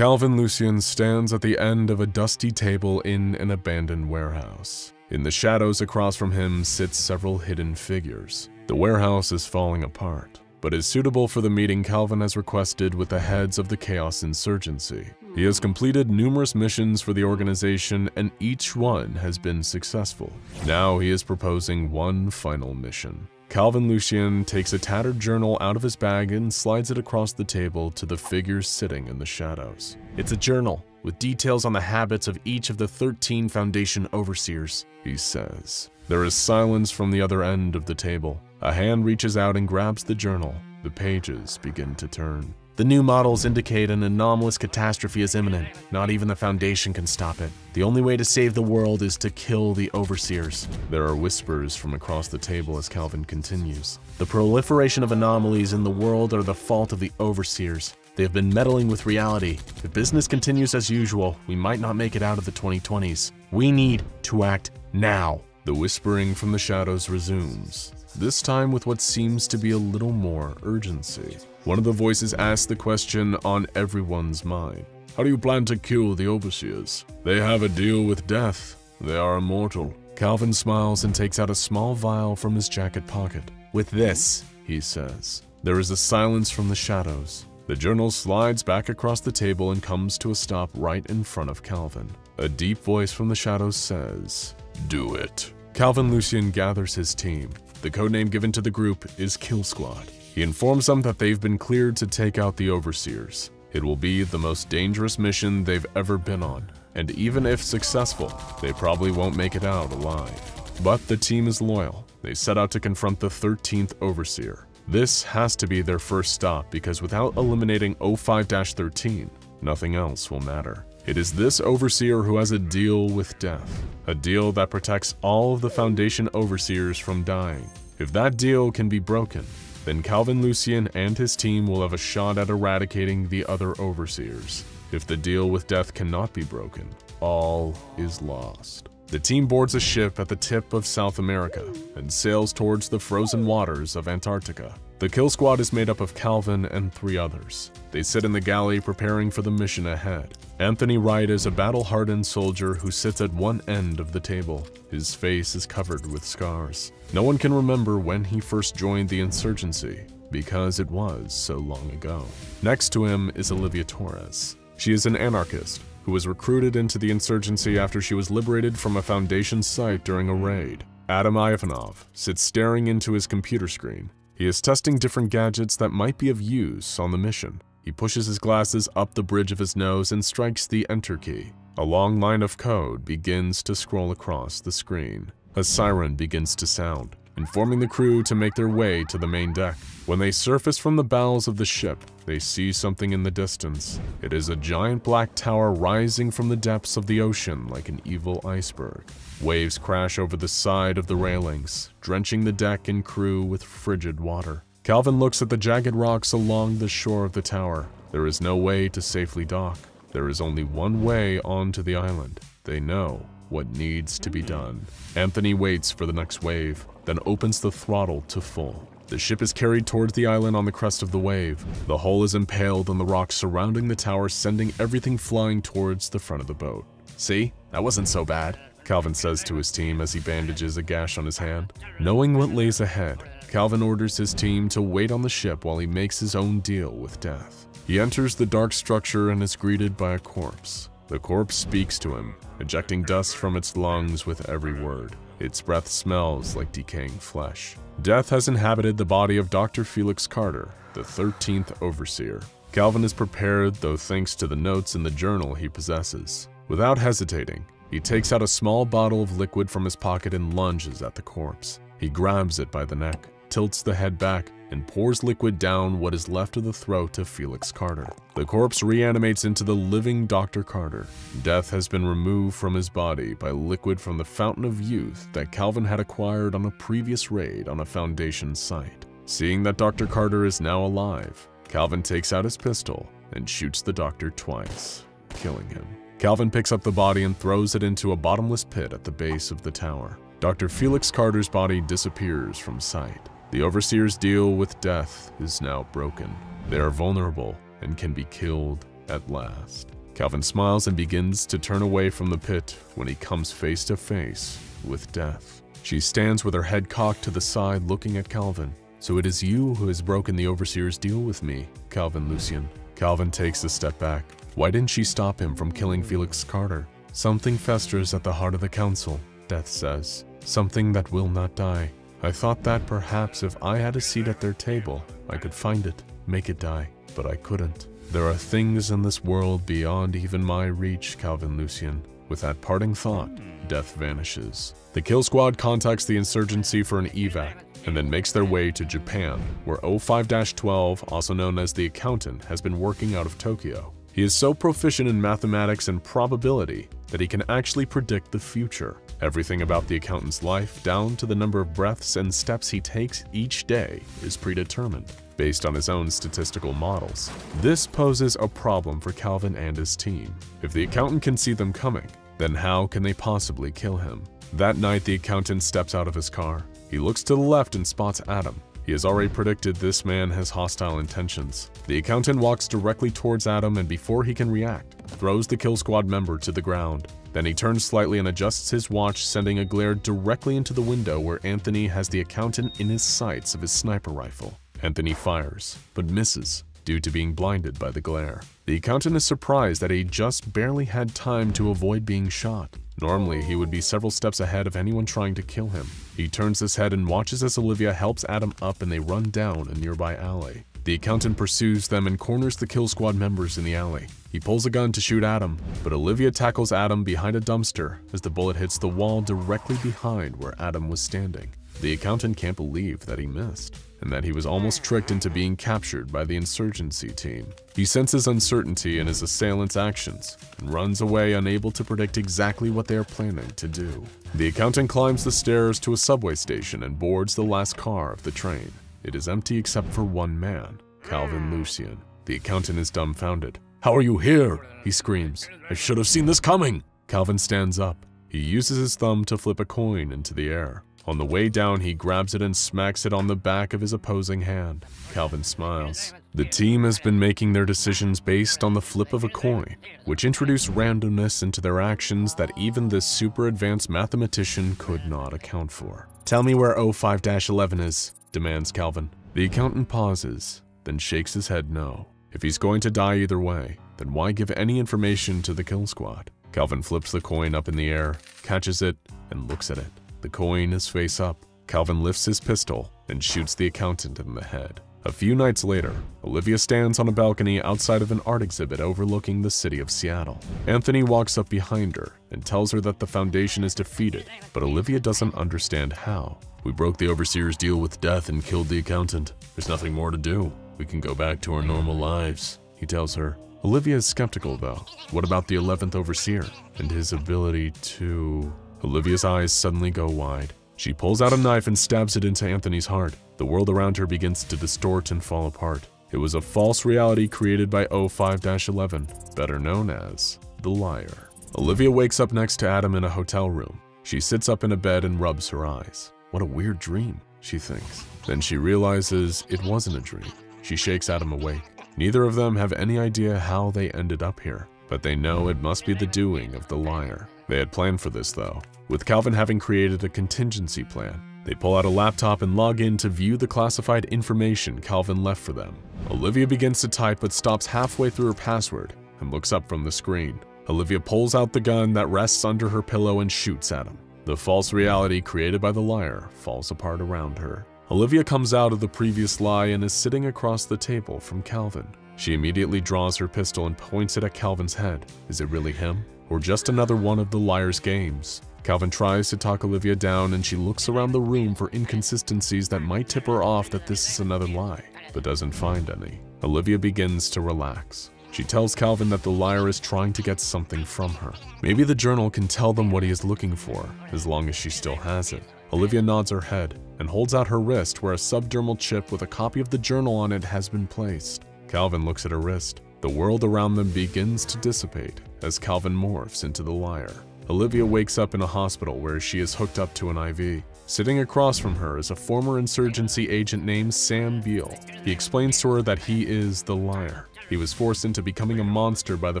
Calvin Lucien stands at the end of a dusty table in an abandoned warehouse. In the shadows across from him sit several hidden figures. The warehouse is falling apart, but is suitable for the meeting Calvin has requested with the heads of the Chaos Insurgency. He has completed numerous missions for the organization and each one has been successful. Now he is proposing one final mission. Calvin Lucien takes a tattered journal out of his bag and slides it across the table to the figures sitting in the shadows. It's a journal with details on the habits of each of the 13 Foundation overseers, he says. There is silence from the other end of the table. A hand reaches out and grabs the journal. The pages begin to turn. The new models indicate an anomalous catastrophe is imminent. Not even the Foundation can stop it. The only way to save the world is to kill the Overseers. There are whispers from across the table as Calvin continues. The proliferation of anomalies in the world are the fault of the Overseers. They have been meddling with reality. If business continues as usual, we might not make it out of the 2020s. We need to act now. The whispering from the shadows resumes, this time with what seems to be a little more urgency. One of the voices asks the question on everyone's mind. How do you plan to kill the Overseers? They have a deal with death. They are immortal. Calvin smiles and takes out a small vial from his jacket pocket. With this, he says. There is a silence from the shadows. The journal slides back across the table and comes to a stop right in front of Calvin. A deep voice from the shadows says, Do it. Calvin Lucien gathers his team. The codename given to the group is Kill Squad. He informs them that they've been cleared to take out the Overseers. It will be the most dangerous mission they've ever been on, and even if successful, they probably won't make it out alive. But the team is loyal. They set out to confront the 13th Overseer. This has to be their first stop because without eliminating 05-13, nothing else will matter. It is this Overseer who has a deal with death, a deal that protects all of the Foundation Overseers from dying. If that deal can be broken, then Calvin Lucien and his team will have a shot at eradicating the other overseers. If the deal with death cannot be broken, all is lost. The team boards a ship at the tip of South America and sails towards the frozen waters of Antarctica. The kill squad is made up of Calvin and three others. They sit in the galley preparing for the mission ahead. Anthony Wright is a battle-hardened soldier who sits at one end of the table. His face is covered with scars. No one can remember when he first joined the insurgency, because it was so long ago. Next to him is Olivia Torres. She is an anarchist who was recruited into the insurgency after she was liberated from a Foundation site during a raid. Adam Ivanov sits staring into his computer screen. He is testing different gadgets that might be of use on the mission. He pushes his glasses up the bridge of his nose and strikes the Enter key. A long line of code begins to scroll across the screen. A siren begins to sound, informing the crew to make their way to the main deck. When they surface from the bowels of the ship, they see something in the distance. It is a giant black tower rising from the depths of the ocean like an evil iceberg. Waves crash over the side of the railings, drenching the deck and crew with frigid water. Calvin looks at the jagged rocks along the shore of the tower. There is no way to safely dock. There is only one way onto the island. They know what needs to be done. Anthony waits for the next wave, then opens the throttle to full. The ship is carried towards the island on the crest of the wave. The hull is impaled on the rocks surrounding the tower, sending everything flying towards the front of the boat. See? That wasn't so bad, Calvin says to his team as he bandages a gash on his hand. Knowing what lays ahead, Calvin orders his team to wait on the ship while he makes his own deal with death. He enters the dark structure and is greeted by a corpse. The corpse speaks to him, ejecting dust from its lungs with every word. Its breath smells like decaying flesh. Death has inhabited the body of Dr. Felix Carter, the 13th Overseer. Calvin is prepared, though thanks to the notes in the journal he possesses. Without hesitating, he takes out a small bottle of liquid from his pocket and lunges at the corpse. He grabs it by the neck, tilts the head back, and pours liquid down what is left of the throat of Felix Carter. The corpse reanimates into the living Dr. Carter. Death has been removed from his body by liquid from the Fountain of Youth that Calvin had acquired on a previous raid on a Foundation site. Seeing that Dr. Carter is now alive, Calvin takes out his pistol and shoots the doctor twice, killing him. Calvin picks up the body and throws it into a bottomless pit at the base of the tower. Dr. Felix Carter's body disappears from sight. The Overseer's deal with death is now broken. They are vulnerable and can be killed at last. Calvin smiles and begins to turn away from the pit when he comes face to face with death. She stands with her head cocked to the side looking at Calvin. So it is you who has broken the Overseer's deal with me, Calvin Lucian. Calvin takes a step back. Why didn't she stop him from killing Felix Carter? Something festers at the heart of the Council, Death says. Something that will not die. I thought that perhaps if I had a seat at their table, I could find it, make it die, but I couldn't. There are things in this world beyond even my reach, Calvin Lucian. With that parting thought, death vanishes. The kill squad contacts the insurgency for an evac, and then makes their way to Japan, where 05-12, also known as the Accountant, has been working out of Tokyo. He is so proficient in mathematics and probability that he can actually predict the future. Everything about the accountant's life, down to the number of breaths and steps he takes each day, is predetermined, based on his own statistical models. This poses a problem for Calvin and his team. If the accountant can see them coming, then how can they possibly kill him? That night, the accountant steps out of his car. He looks to the left and spots Adam, he has already predicted this man has hostile intentions. The accountant walks directly towards Adam and before he can react, throws the kill squad member to the ground. Then he turns slightly and adjusts his watch, sending a glare directly into the window where Anthony has the accountant in his sights of his sniper rifle. Anthony fires, but misses, due to being blinded by the glare. The accountant is surprised that he just barely had time to avoid being shot. Normally, he would be several steps ahead of anyone trying to kill him. He turns his head and watches as Olivia helps Adam up and they run down a nearby alley. The accountant pursues them and corners the kill squad members in the alley. He pulls a gun to shoot Adam, but Olivia tackles Adam behind a dumpster as the bullet hits the wall directly behind where Adam was standing. The accountant can't believe that he missed and that he was almost hmm. tricked into being captured by the insurgency team. He senses uncertainty in his assailants' actions and runs away unable to predict exactly what they are planning to do. The accountant climbs the stairs to a subway station and boards the last car of the train. It is empty except for one man, Calvin hmm. Lucian. The accountant is dumbfounded. How are you here? He screams. I should have seen this coming. Calvin stands up. He uses his thumb to flip a coin into the air. On the way down, he grabs it and smacks it on the back of his opposing hand. Calvin smiles. The team has been making their decisions based on the flip of a coin, which introduced randomness into their actions that even this super advanced mathematician could not account for. Tell me where 05-11 is, demands Calvin. The accountant pauses, then shakes his head no. If he's going to die either way, then why give any information to the kill squad? Calvin flips the coin up in the air, catches it, and looks at it. The coin is face up. Calvin lifts his pistol and shoots the accountant in the head. A few nights later, Olivia stands on a balcony outside of an art exhibit overlooking the city of Seattle. Anthony walks up behind her and tells her that the Foundation is defeated, but Olivia doesn't understand how. We broke the Overseer's deal with death and killed the accountant. There's nothing more to do. We can go back to our normal lives, he tells her. Olivia is skeptical though. What about the 11th Overseer and his ability to... Olivia's eyes suddenly go wide. She pulls out a knife and stabs it into Anthony's heart. The world around her begins to distort and fall apart. It was a false reality created by 05-11, better known as the Liar. Olivia wakes up next to Adam in a hotel room. She sits up in a bed and rubs her eyes. What a weird dream, she thinks. Then she realizes it wasn't a dream. She shakes Adam awake. Neither of them have any idea how they ended up here, but they know it must be the doing of the liar. They had planned for this though, with Calvin having created a contingency plan. They pull out a laptop and log in to view the classified information Calvin left for them. Olivia begins to type but stops halfway through her password and looks up from the screen. Olivia pulls out the gun that rests under her pillow and shoots at him. The false reality created by the liar falls apart around her. Olivia comes out of the previous lie and is sitting across the table from Calvin. She immediately draws her pistol and points it at Calvin's head. Is it really him? Or just another one of the liar's games? Calvin tries to talk Olivia down and she looks around the room for inconsistencies that might tip her off that this is another lie, but doesn't find any. Olivia begins to relax. She tells Calvin that the liar is trying to get something from her. Maybe the journal can tell them what he is looking for, as long as she still has it. Olivia nods her head and holds out her wrist where a subdermal chip with a copy of the journal on it has been placed. Calvin looks at her wrist. The world around them begins to dissipate as Calvin morphs into the liar. Olivia wakes up in a hospital where she is hooked up to an IV. Sitting across from her is a former insurgency agent named Sam Beale. He explains to her that he is the liar. He was forced into becoming a monster by the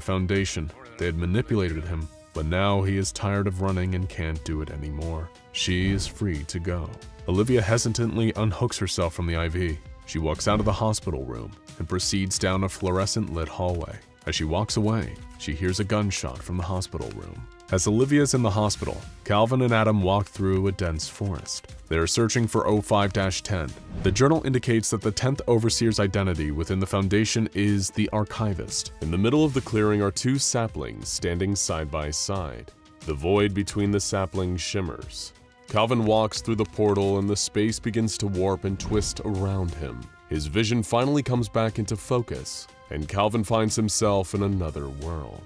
Foundation. They had manipulated him, but now he is tired of running and can't do it anymore. She is free to go. Olivia hesitantly unhooks herself from the IV. She walks out of the hospital room and proceeds down a fluorescent lit hallway. As she walks away, she hears a gunshot from the hospital room. As Olivia is in the hospital, Calvin and Adam walk through a dense forest. They are searching for O5-10. The journal indicates that the 10th Overseer's identity within the Foundation is the Archivist. In the middle of the clearing are two saplings standing side by side. The void between the saplings shimmers. Calvin walks through the portal and the space begins to warp and twist around him. His vision finally comes back into focus, and Calvin finds himself in another world.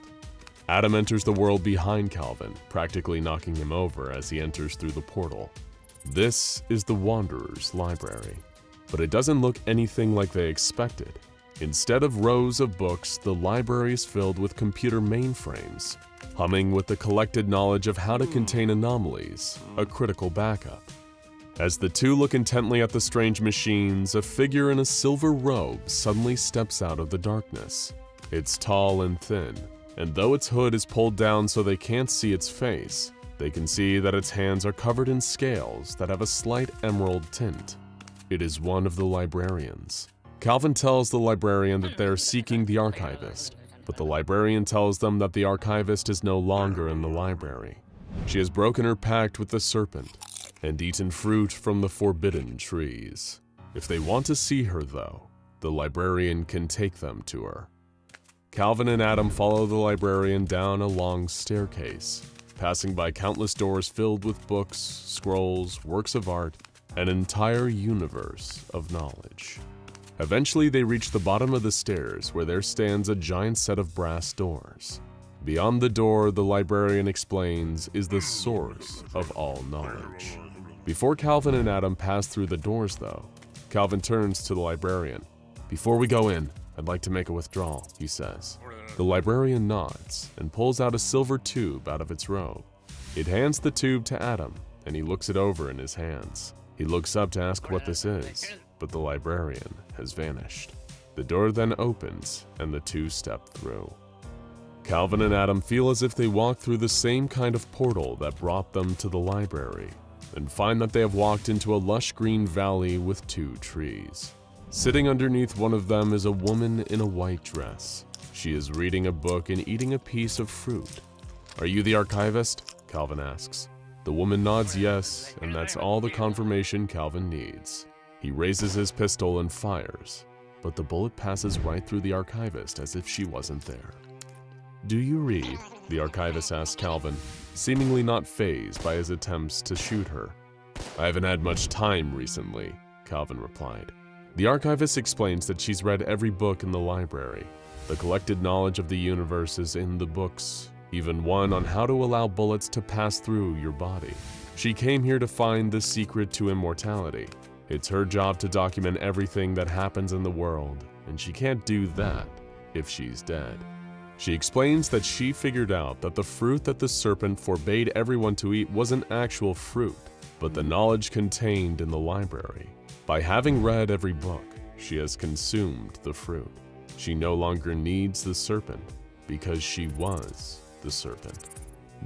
Adam enters the world behind Calvin, practically knocking him over as he enters through the portal. This is the Wanderer's library, but it doesn't look anything like they expected. Instead of rows of books, the library is filled with computer mainframes, humming with the collected knowledge of how to hmm. contain anomalies, a critical backup. As the two look intently at the strange machines, a figure in a silver robe suddenly steps out of the darkness. It's tall and thin, and though its hood is pulled down so they can't see its face, they can see that its hands are covered in scales that have a slight emerald tint. It is one of the librarians. Calvin tells the librarian that they are seeking the archivist, but the librarian tells them that the archivist is no longer in the library. She has broken her pact with the serpent and eaten fruit from the forbidden trees. If they want to see her, though, the librarian can take them to her. Calvin and Adam follow the librarian down a long staircase, passing by countless doors filled with books, scrolls, works of art, an entire universe of knowledge. Eventually, they reach the bottom of the stairs where there stands a giant set of brass doors. Beyond the door, the librarian explains, is the source of all knowledge. Before Calvin and Adam pass through the doors, though, Calvin turns to the librarian. Before we go in, I'd like to make a withdrawal, he says. The librarian nods and pulls out a silver tube out of its robe. It hands the tube to Adam, and he looks it over in his hands. He looks up to ask what this is, but the librarian has vanished. The door then opens, and the two step through. Calvin and Adam feel as if they walked through the same kind of portal that brought them to the library, and find that they have walked into a lush green valley with two trees. Sitting underneath one of them is a woman in a white dress. She is reading a book and eating a piece of fruit. Are you the archivist? Calvin asks. The woman nods yes, and that's all the confirmation Calvin needs. He raises his pistol and fires, but the bullet passes right through the archivist as if she wasn't there. Do you read? The archivist asks Calvin, seemingly not phased by his attempts to shoot her. I haven't had much time recently, Calvin replied. The archivist explains that she's read every book in the library. The collected knowledge of the universe is in the books, even one on how to allow bullets to pass through your body. She came here to find the secret to immortality. It's her job to document everything that happens in the world, and she can't do that if she's dead. She explains that she figured out that the fruit that the serpent forbade everyone to eat wasn't actual fruit, but the knowledge contained in the library. By having read every book, she has consumed the fruit. She no longer needs the serpent because she was the serpent.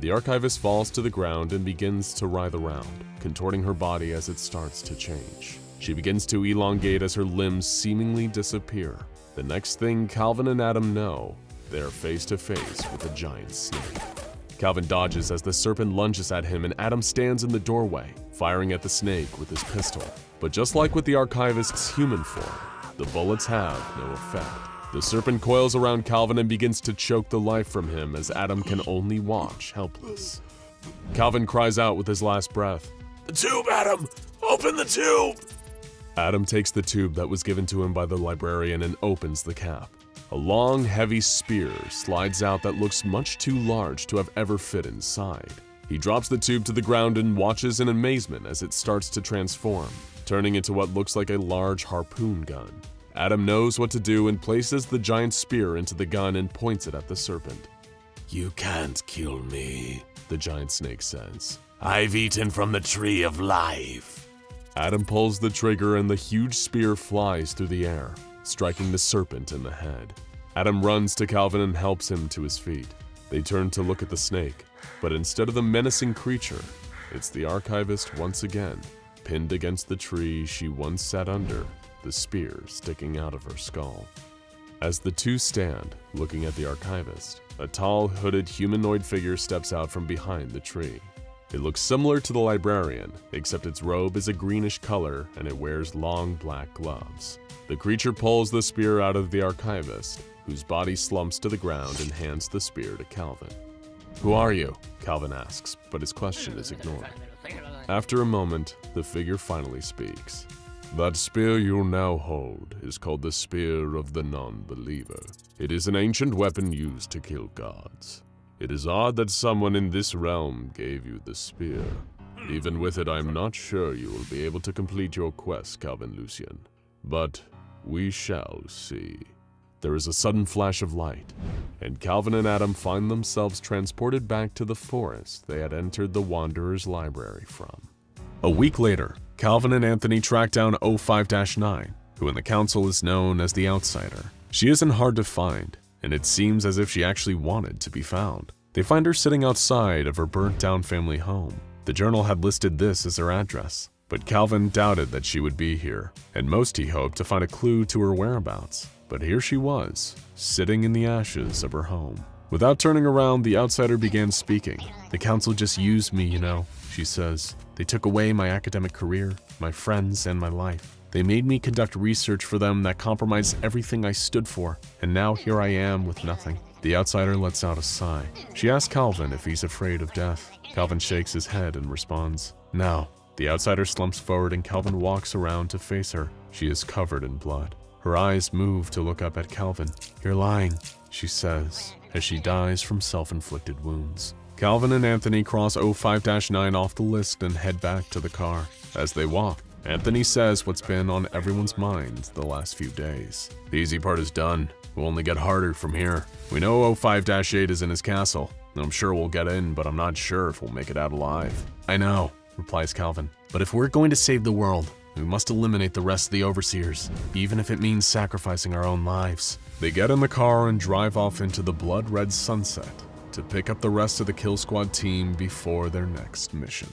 The archivist falls to the ground and begins to writhe around, contorting her body as it starts to change. She begins to elongate as her limbs seemingly disappear. The next thing Calvin and Adam know, they're face to face with a giant snake. Calvin dodges as the serpent lunges at him and Adam stands in the doorway, firing at the snake with his pistol. But just like with the archivist's human form, the bullets have no effect. The serpent coils around Calvin and begins to choke the life from him as Adam can only watch, helpless. Calvin cries out with his last breath. The tube, Adam! Open the tube! Adam takes the tube that was given to him by the librarian and opens the cap. A long, heavy spear slides out that looks much too large to have ever fit inside. He drops the tube to the ground and watches in amazement as it starts to transform, turning into what looks like a large harpoon gun. Adam knows what to do and places the giant spear into the gun and points it at the serpent. You can't kill me, the giant snake says. I've eaten from the tree of life. Adam pulls the trigger and the huge spear flies through the air, striking the serpent in the head. Adam runs to Calvin and helps him to his feet. They turn to look at the snake, but instead of the menacing creature, it's the archivist once again, pinned against the tree she once sat under, the spear sticking out of her skull. As the two stand, looking at the archivist, a tall, hooded humanoid figure steps out from behind the tree. It looks similar to the librarian, except its robe is a greenish color and it wears long black gloves. The creature pulls the spear out of the archivist, whose body slumps to the ground and hands the spear to Calvin. Who are you? Calvin asks, but his question is ignored. After a moment, the figure finally speaks. That spear you now hold is called the Spear of the Non-Believer. It is an ancient weapon used to kill gods. It is odd that someone in this realm gave you the spear. Even with it, I'm not sure you will be able to complete your quest, Calvin Lucian. But we shall see. There is a sudden flash of light, and Calvin and Adam find themselves transported back to the forest they had entered the Wanderer's library from. A week later, Calvin and Anthony track down 05-9, who in the council is known as the Outsider. She isn't hard to find, and it seems as if she actually wanted to be found. They find her sitting outside of her burnt-down family home. The journal had listed this as her address, but Calvin doubted that she would be here, and most he hoped to find a clue to her whereabouts. But here she was, sitting in the ashes of her home. Without turning around, the outsider began speaking. The council just used me, you know, she says. They took away my academic career, my friends, and my life. They made me conduct research for them that compromised everything I stood for, and now here I am with nothing. The outsider lets out a sigh. She asks Calvin if he's afraid of death. Calvin shakes his head and responds, No. The outsider slumps forward and Calvin walks around to face her. She is covered in blood. Her eyes move to look up at Calvin. You're lying, she says, as she dies from self-inflicted wounds. Calvin and Anthony cross 05-9 off the list and head back to the car. As they walk, Anthony says what's been on everyone's minds the last few days. The easy part is done. We'll only get harder from here. We know 05-8 is in his castle. I'm sure we'll get in, but I'm not sure if we'll make it out alive. I know, replies Calvin. But if we're going to save the world, we must eliminate the rest of the Overseers, even if it means sacrificing our own lives. They get in the car and drive off into the blood-red sunset to pick up the rest of the Kill Squad team before their next mission.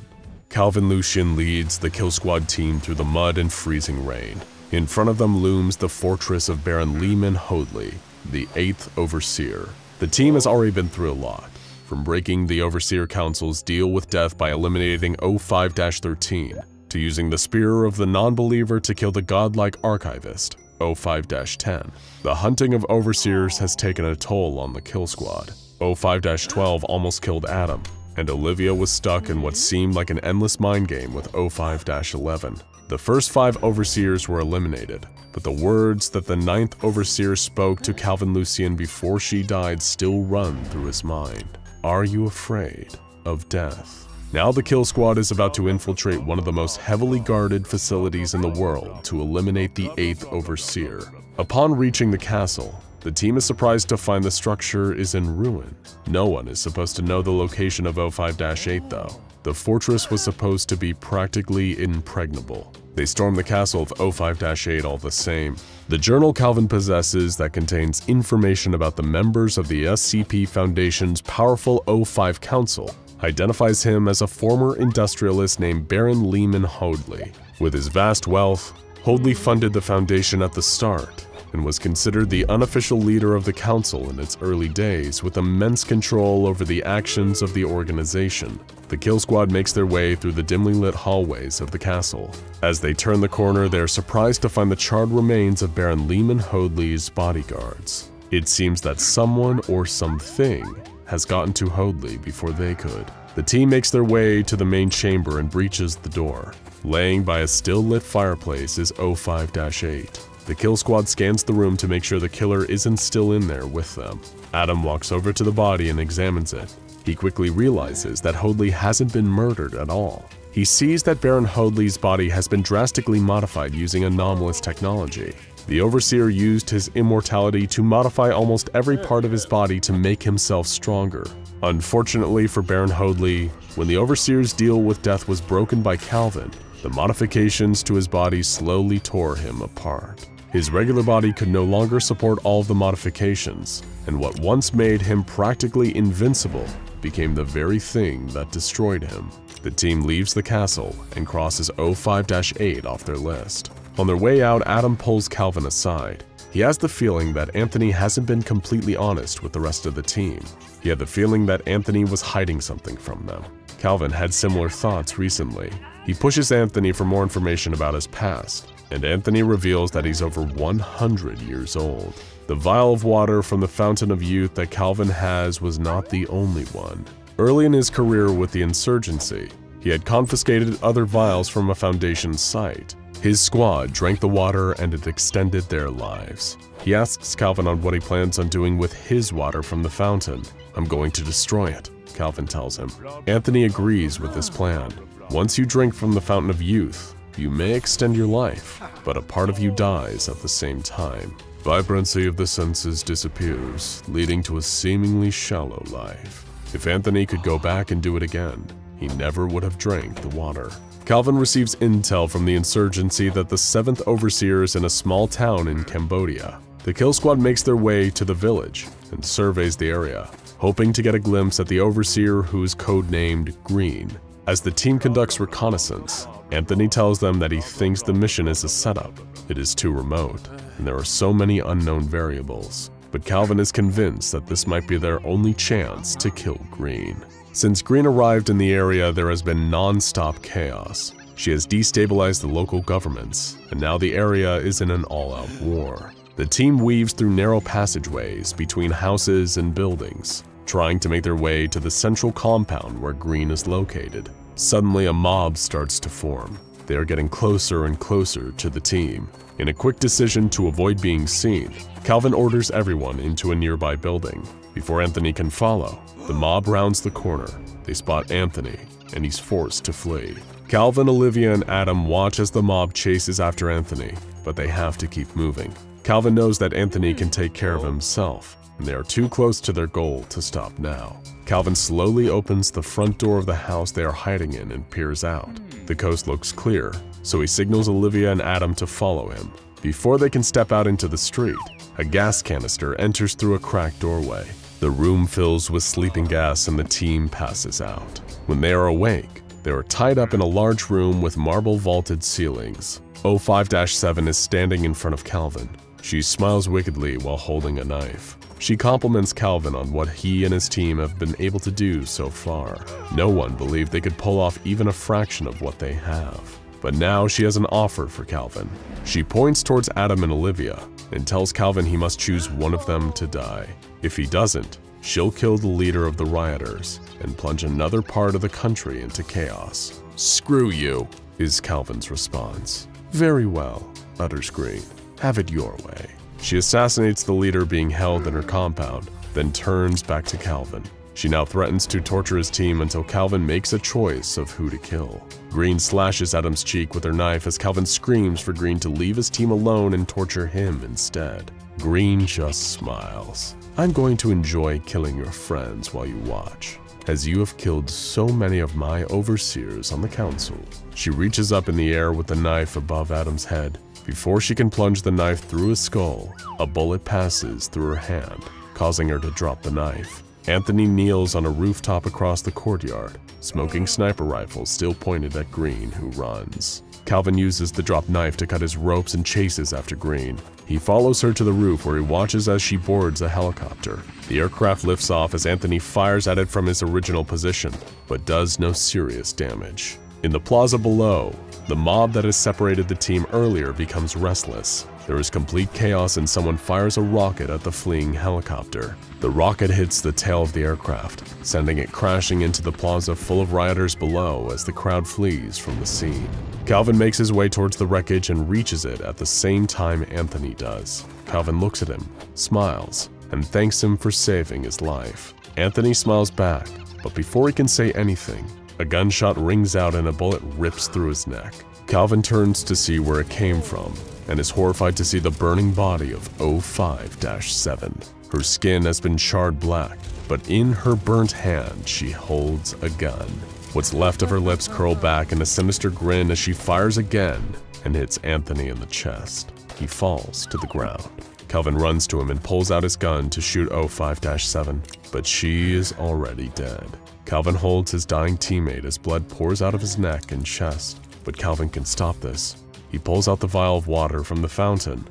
Calvin Lucian leads the Kill Squad team through the mud and freezing rain. In front of them looms the fortress of Baron Lehman Hoadley, the 8th Overseer. The team has already been through a lot, from breaking the Overseer Council's deal with death by eliminating 05-13, to using the Spear of the Non-Believer to kill the godlike Archivist, 05-10. The hunting of Overseers has taken a toll on the kill squad. 05-12 almost killed Adam, and Olivia was stuck in what seemed like an endless mind game with 05-11. The first five Overseers were eliminated, but the words that the ninth Overseer spoke to Calvin Lucian before she died still run through his mind. Are you afraid of death? Now the kill squad is about to infiltrate one of the most heavily guarded facilities in the world to eliminate the 8th Overseer. Upon reaching the castle, the team is surprised to find the structure is in ruin. No one is supposed to know the location of 05-8 though. The fortress was supposed to be practically impregnable. They storm the castle of 05-8 all the same. The journal Calvin possesses that contains information about the members of the SCP Foundation's powerful 05 Council identifies him as a former industrialist named Baron Lehman Hoadley. With his vast wealth, Hoadley funded the Foundation at the start and was considered the unofficial leader of the council in its early days with immense control over the actions of the organization. The kill squad makes their way through the dimly lit hallways of the castle. As they turn the corner, they are surprised to find the charred remains of Baron Lehman Hoadley's bodyguards. It seems that someone or something has gotten to Hoadley before they could. The team makes their way to the main chamber and breaches the door. Laying by a still lit fireplace is 05-8. The kill squad scans the room to make sure the killer isn't still in there with them. Adam walks over to the body and examines it. He quickly realizes that Hoadley hasn't been murdered at all. He sees that Baron Hoadley's body has been drastically modified using anomalous technology. The Overseer used his immortality to modify almost every part of his body to make himself stronger. Unfortunately for Baron Hoadley, when the Overseer's deal with death was broken by Calvin, the modifications to his body slowly tore him apart. His regular body could no longer support all of the modifications, and what once made him practically invincible became the very thing that destroyed him. The team leaves the castle and crosses 05-8 off their list. On their way out, Adam pulls Calvin aside. He has the feeling that Anthony hasn't been completely honest with the rest of the team. He had the feeling that Anthony was hiding something from them. Calvin had similar thoughts recently. He pushes Anthony for more information about his past, and Anthony reveals that he's over 100 years old. The vial of water from the Fountain of Youth that Calvin has was not the only one. Early in his career with the insurgency, he had confiscated other vials from a Foundation site. His squad drank the water and it extended their lives. He asks Calvin on what he plans on doing with his water from the fountain. I'm going to destroy it, Calvin tells him. Anthony agrees with this plan. Once you drink from the Fountain of Youth, you may extend your life, but a part of you dies at the same time. Vibrancy of the senses disappears, leading to a seemingly shallow life. If Anthony could go back and do it again, he never would have drank the water. Calvin receives intel from the insurgency that the 7th Overseer is in a small town in Cambodia. The kill squad makes their way to the village and surveys the area, hoping to get a glimpse at the Overseer who is codenamed Green. As the team conducts reconnaissance, Anthony tells them that he thinks the mission is a setup. It is too remote, and there are so many unknown variables. But Calvin is convinced that this might be their only chance to kill Green. Since Green arrived in the area, there has been non-stop chaos. She has destabilized the local governments, and now the area is in an all-out war. The team weaves through narrow passageways between houses and buildings, trying to make their way to the central compound where Green is located. Suddenly, a mob starts to form. They are getting closer and closer to the team. In a quick decision to avoid being seen, Calvin orders everyone into a nearby building. Before Anthony can follow, the mob rounds the corner. They spot Anthony, and he's forced to flee. Calvin, Olivia, and Adam watch as the mob chases after Anthony, but they have to keep moving. Calvin knows that Anthony can take care of himself, they are too close to their goal to stop now. Calvin slowly opens the front door of the house they are hiding in and peers out. The coast looks clear, so he signals Olivia and Adam to follow him. Before they can step out into the street, a gas canister enters through a cracked doorway. The room fills with sleeping gas and the team passes out. When they are awake, they are tied up in a large room with marble vaulted ceilings. 05-7 is standing in front of Calvin. She smiles wickedly while holding a knife. She compliments Calvin on what he and his team have been able to do so far. No one believed they could pull off even a fraction of what they have. But now she has an offer for Calvin. She points towards Adam and Olivia and tells Calvin he must choose one of them to die. If he doesn't, she'll kill the leader of the rioters and plunge another part of the country into chaos. Screw you, is Calvin's response. Very well, utters Green. Have it your way. She assassinates the leader being held in her compound, then turns back to Calvin. She now threatens to torture his team until Calvin makes a choice of who to kill. Green slashes Adam's cheek with her knife as Calvin screams for Green to leave his team alone and torture him instead. Green just smiles. I'm going to enjoy killing your friends while you watch, as you have killed so many of my overseers on the council. She reaches up in the air with the knife above Adam's head. Before she can plunge the knife through his skull, a bullet passes through her hand, causing her to drop the knife. Anthony kneels on a rooftop across the courtyard, smoking sniper rifles still pointed at Green, who runs. Calvin uses the dropped knife to cut his ropes and chases after Green. He follows her to the roof where he watches as she boards a helicopter. The aircraft lifts off as Anthony fires at it from his original position, but does no serious damage. In the plaza below, the mob that has separated the team earlier becomes restless. There is complete chaos and someone fires a rocket at the fleeing helicopter. The rocket hits the tail of the aircraft, sending it crashing into the plaza full of rioters below as the crowd flees from the scene. Calvin makes his way towards the wreckage and reaches it at the same time Anthony does. Calvin looks at him, smiles, and thanks him for saving his life. Anthony smiles back, but before he can say anything, a gunshot rings out and a bullet rips through his neck. Calvin turns to see where it came from and is horrified to see the burning body of 05-7. Her skin has been charred black, but in her burnt hand she holds a gun. What's left of her lips curl back in a sinister grin as she fires again and hits Anthony in the chest. He falls to the ground. Calvin runs to him and pulls out his gun to shoot 05-7, but she is already dead. Calvin holds his dying teammate as blood pours out of his neck and chest, but Calvin can stop this. He pulls out the vial of water from the fountain.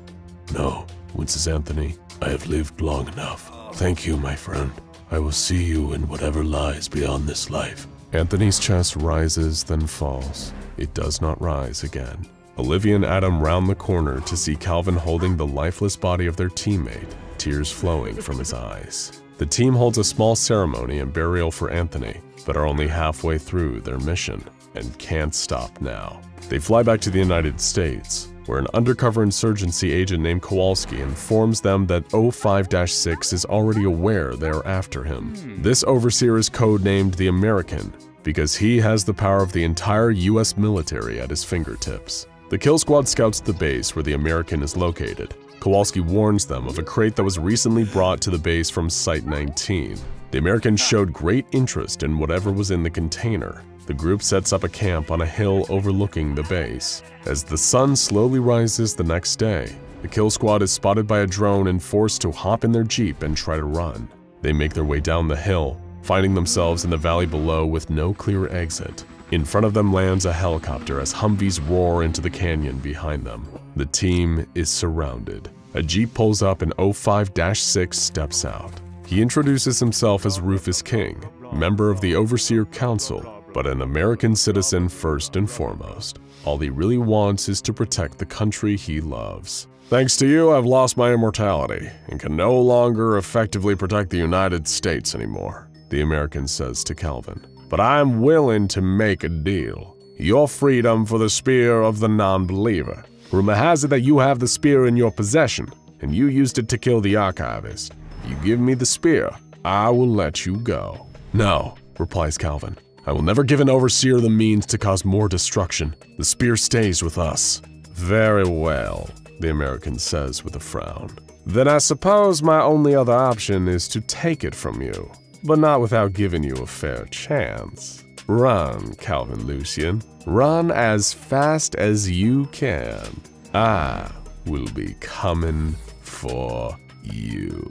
No, winces Anthony. I have lived long enough. Thank you, my friend. I will see you in whatever lies beyond this life. Anthony's chest rises, then falls. It does not rise again. Olivia and Adam round the corner to see Calvin holding the lifeless body of their teammate, tears flowing from his eyes. The team holds a small ceremony and burial for Anthony, but are only halfway through their mission and can't stop now. They fly back to the United States, where an undercover insurgency agent named Kowalski informs them that 05-6 is already aware they're after him. Hmm. This overseer is codenamed the American because he has the power of the entire US military at his fingertips. The kill squad scouts the base where the American is located. Kowalski warns them of a crate that was recently brought to the base from Site-19. The Americans showed great interest in whatever was in the container. The group sets up a camp on a hill overlooking the base. As the sun slowly rises the next day, the kill squad is spotted by a drone and forced to hop in their jeep and try to run. They make their way down the hill, finding themselves in the valley below with no clear exit. In front of them lands a helicopter as Humvees roar into the canyon behind them. The team is surrounded. A Jeep pulls up and 05-6 steps out. He introduces himself as Rufus King, member of the Overseer Council, but an American citizen first and foremost. All he really wants is to protect the country he loves. Thanks to you, I've lost my immortality and can no longer effectively protect the United States anymore, the American says to Calvin. But I'm willing to make a deal. Your freedom for the spear of the non-believer. Rumor has it that you have the spear in your possession, and you used it to kill the archivist. You give me the spear, I will let you go. No, replies Calvin. I will never give an overseer the means to cause more destruction. The spear stays with us. Very well, the American says with a frown. Then I suppose my only other option is to take it from you, but not without giving you a fair chance. Run, Calvin Lucian. Run as fast as you can. I will be coming for you.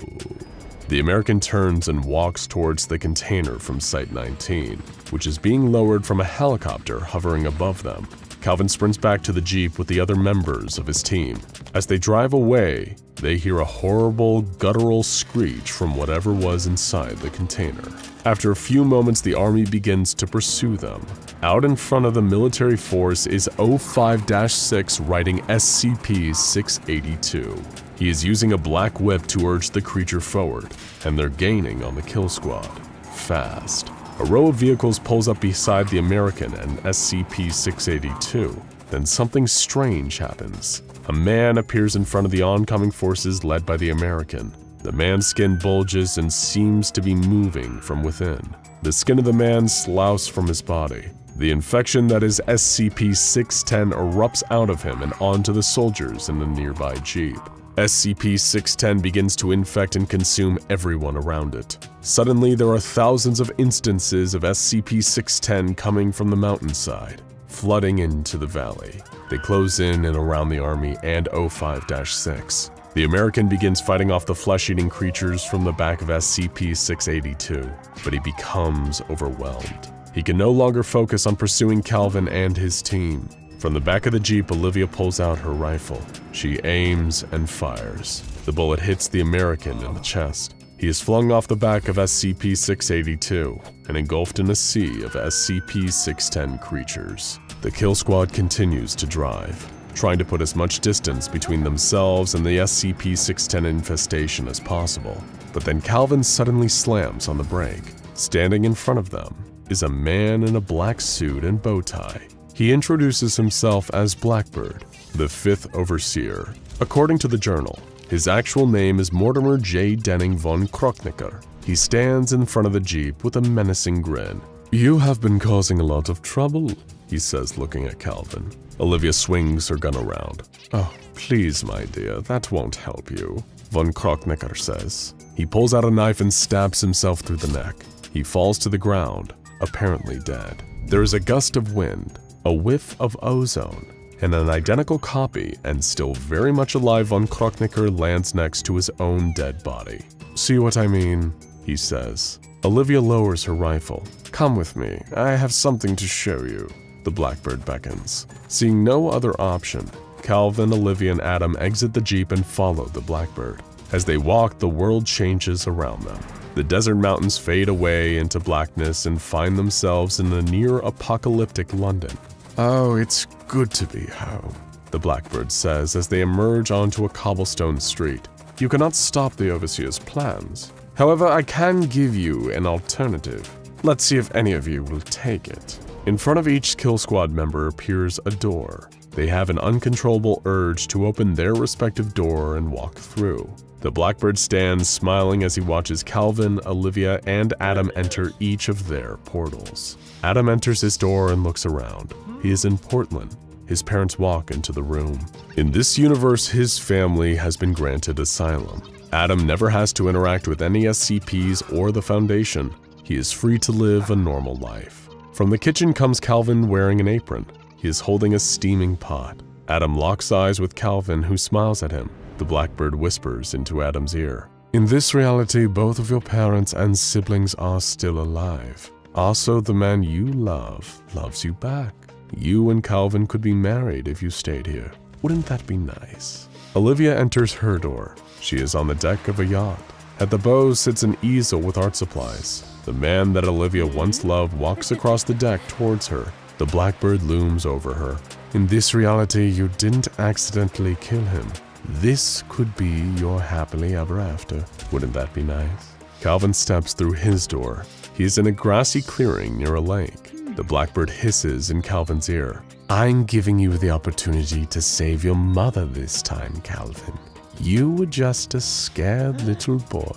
The American turns and walks towards the container from Site 19, which is being lowered from a helicopter hovering above them. Calvin sprints back to the Jeep with the other members of his team. As they drive away, they hear a horrible, guttural screech from whatever was inside the container. After a few moments, the army begins to pursue them. Out in front of the military force is 05-6 riding SCP-682. He is using a black whip to urge the creature forward, and they're gaining on the kill squad. Fast. A row of vehicles pulls up beside the American and SCP-682. Then something strange happens. A man appears in front of the oncoming forces led by the American. The man's skin bulges and seems to be moving from within. The skin of the man sloughs from his body. The infection that is SCP-610 erupts out of him and onto the soldiers in the nearby jeep. SCP-610 begins to infect and consume everyone around it. Suddenly, there are thousands of instances of SCP-610 coming from the mountainside, flooding into the valley. They close in and around the army and O5-6. The American begins fighting off the flesh-eating creatures from the back of SCP-682, but he becomes overwhelmed. He can no longer focus on pursuing Calvin and his team. From the back of the Jeep, Olivia pulls out her rifle. She aims and fires. The bullet hits the American in the chest. He is flung off the back of SCP 682 and engulfed in a sea of SCP 610 creatures. The kill squad continues to drive, trying to put as much distance between themselves and the SCP 610 infestation as possible. But then Calvin suddenly slams on the brake. Standing in front of them is a man in a black suit and bow tie. He introduces himself as Blackbird, the fifth overseer. According to the journal, his actual name is Mortimer J. Denning von Krocknicker. He stands in front of the Jeep with a menacing grin. You have been causing a lot of trouble, he says, looking at Calvin. Olivia swings her gun around. Oh, please, my dear, that won't help you, von Krocknicker says. He pulls out a knife and stabs himself through the neck. He falls to the ground, apparently dead. There is a gust of wind, a whiff of ozone, and an identical copy and still very much alive von Krocknicker lands next to his own dead body. See what I mean? He says. Olivia lowers her rifle. Come with me, I have something to show you. The blackbird beckons. Seeing no other option, Calvin, Olivia, and Adam exit the Jeep and follow the blackbird. As they walk, the world changes around them. The desert mountains fade away into blackness and find themselves in a near apocalyptic London. Oh, it's good to be home, the blackbird says as they emerge onto a cobblestone street. You cannot stop the overseer's plans. However, I can give you an alternative. Let's see if any of you will take it. In front of each kill squad member appears a door. They have an uncontrollable urge to open their respective door and walk through. The Blackbird stands smiling as he watches Calvin, Olivia, and Adam enter each of their portals. Adam enters his door and looks around. He is in Portland. His parents walk into the room. In this universe, his family has been granted asylum. Adam never has to interact with any SCPs or the Foundation. He is free to live a normal life. From the kitchen comes Calvin wearing an apron. He is holding a steaming pot. Adam locks eyes with Calvin, who smiles at him. The blackbird whispers into Adam's ear. In this reality, both of your parents and siblings are still alive. Also, the man you love loves you back. You and Calvin could be married if you stayed here. Wouldn't that be nice? Olivia enters her door. She is on the deck of a yacht. At the bow sits an easel with art supplies. The man that Olivia once loved walks across the deck towards her. The blackbird looms over her. In this reality, you didn't accidentally kill him. This could be your happily ever after. Wouldn't that be nice? Calvin steps through his door. He is in a grassy clearing near a lake. The blackbird hisses in Calvin's ear. I'm giving you the opportunity to save your mother this time, Calvin. You were just a scared little boy.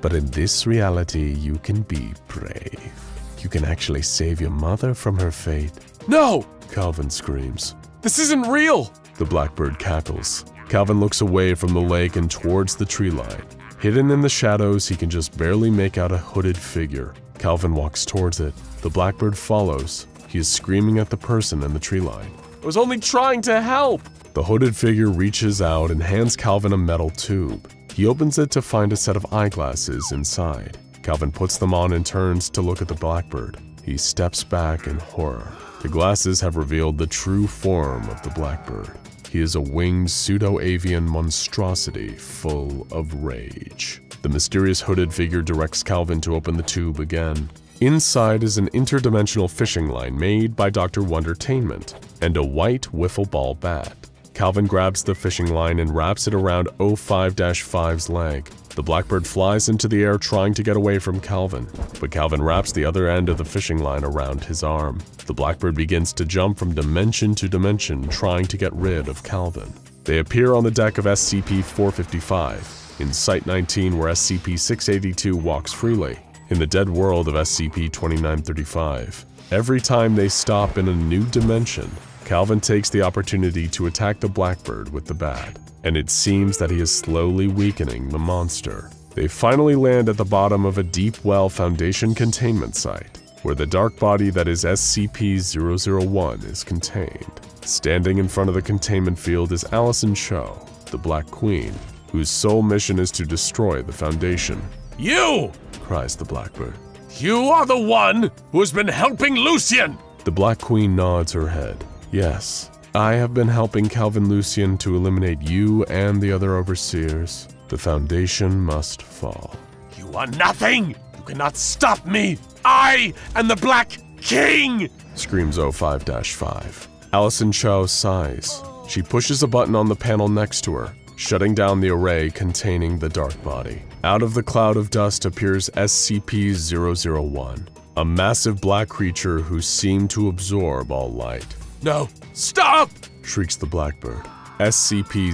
But in this reality, you can be brave. You can actually save your mother from her fate. No! Calvin screams. This isn't real! The blackbird cackles. Calvin looks away from the lake and towards the tree line. Hidden in the shadows, he can just barely make out a hooded figure. Calvin walks towards it. The blackbird follows. He is screaming at the person in the tree line. I was only trying to help! The hooded figure reaches out and hands Calvin a metal tube. He opens it to find a set of eyeglasses inside. Calvin puts them on and turns to look at the blackbird. He steps back in horror. The glasses have revealed the true form of the blackbird. He is a winged pseudo-avian monstrosity full of rage. The mysterious hooded figure directs Calvin to open the tube again. Inside is an interdimensional fishing line made by Dr. Wondertainment and a white wiffle ball bat. Calvin grabs the fishing line and wraps it around 05-5's leg. The blackbird flies into the air trying to get away from Calvin, but Calvin wraps the other end of the fishing line around his arm. The blackbird begins to jump from dimension to dimension trying to get rid of Calvin. They appear on the deck of SCP-455, in Site-19 where SCP-682 walks freely, in the dead world of SCP-2935. Every time they stop in a new dimension, Calvin takes the opportunity to attack the Blackbird with the bat, and it seems that he is slowly weakening the monster. They finally land at the bottom of a deep well Foundation containment site, where the dark body that is SCP-001 is contained. Standing in front of the containment field is Allison Cho, the Black Queen, whose sole mission is to destroy the Foundation. You! cries the Blackbird. You are the one who has been helping Lucian! The Black Queen nods her head. Yes, I have been helping Calvin Lucian to eliminate you and the other overseers. The Foundation must fall. You are nothing! You cannot stop me! I am the Black King! Screams 05 5. Allison Chow sighs. She pushes a button on the panel next to her, shutting down the array containing the dark body. Out of the cloud of dust appears SCP 001, a massive black creature who seemed to absorb all light. No, stop! shrieks the blackbird. SCP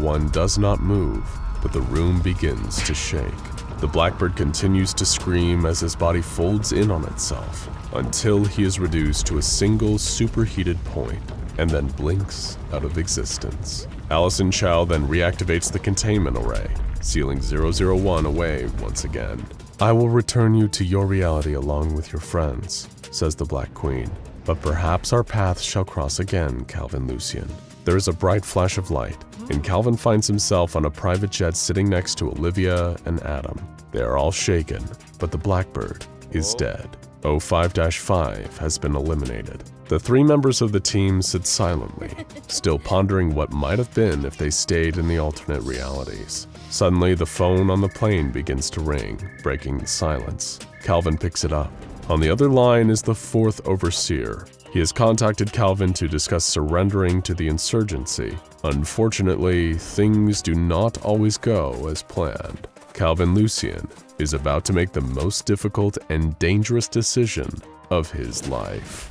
001 does not move, but the room begins to shake. The blackbird continues to scream as his body folds in on itself until he is reduced to a single superheated point and then blinks out of existence. Allison Chow then reactivates the containment array, sealing 001 away once again. I will return you to your reality along with your friends, says the Black Queen. But perhaps our paths shall cross again, Calvin Lucian. There is a bright flash of light, and Calvin finds himself on a private jet sitting next to Olivia and Adam. They are all shaken, but the Blackbird is oh. dead. 05-5 has been eliminated. The three members of the team sit silently, still pondering what might have been if they stayed in the alternate realities. Suddenly, the phone on the plane begins to ring, breaking the silence. Calvin picks it up. On the other line is the fourth overseer. He has contacted Calvin to discuss surrendering to the insurgency. Unfortunately, things do not always go as planned. Calvin Lucian is about to make the most difficult and dangerous decision of his life.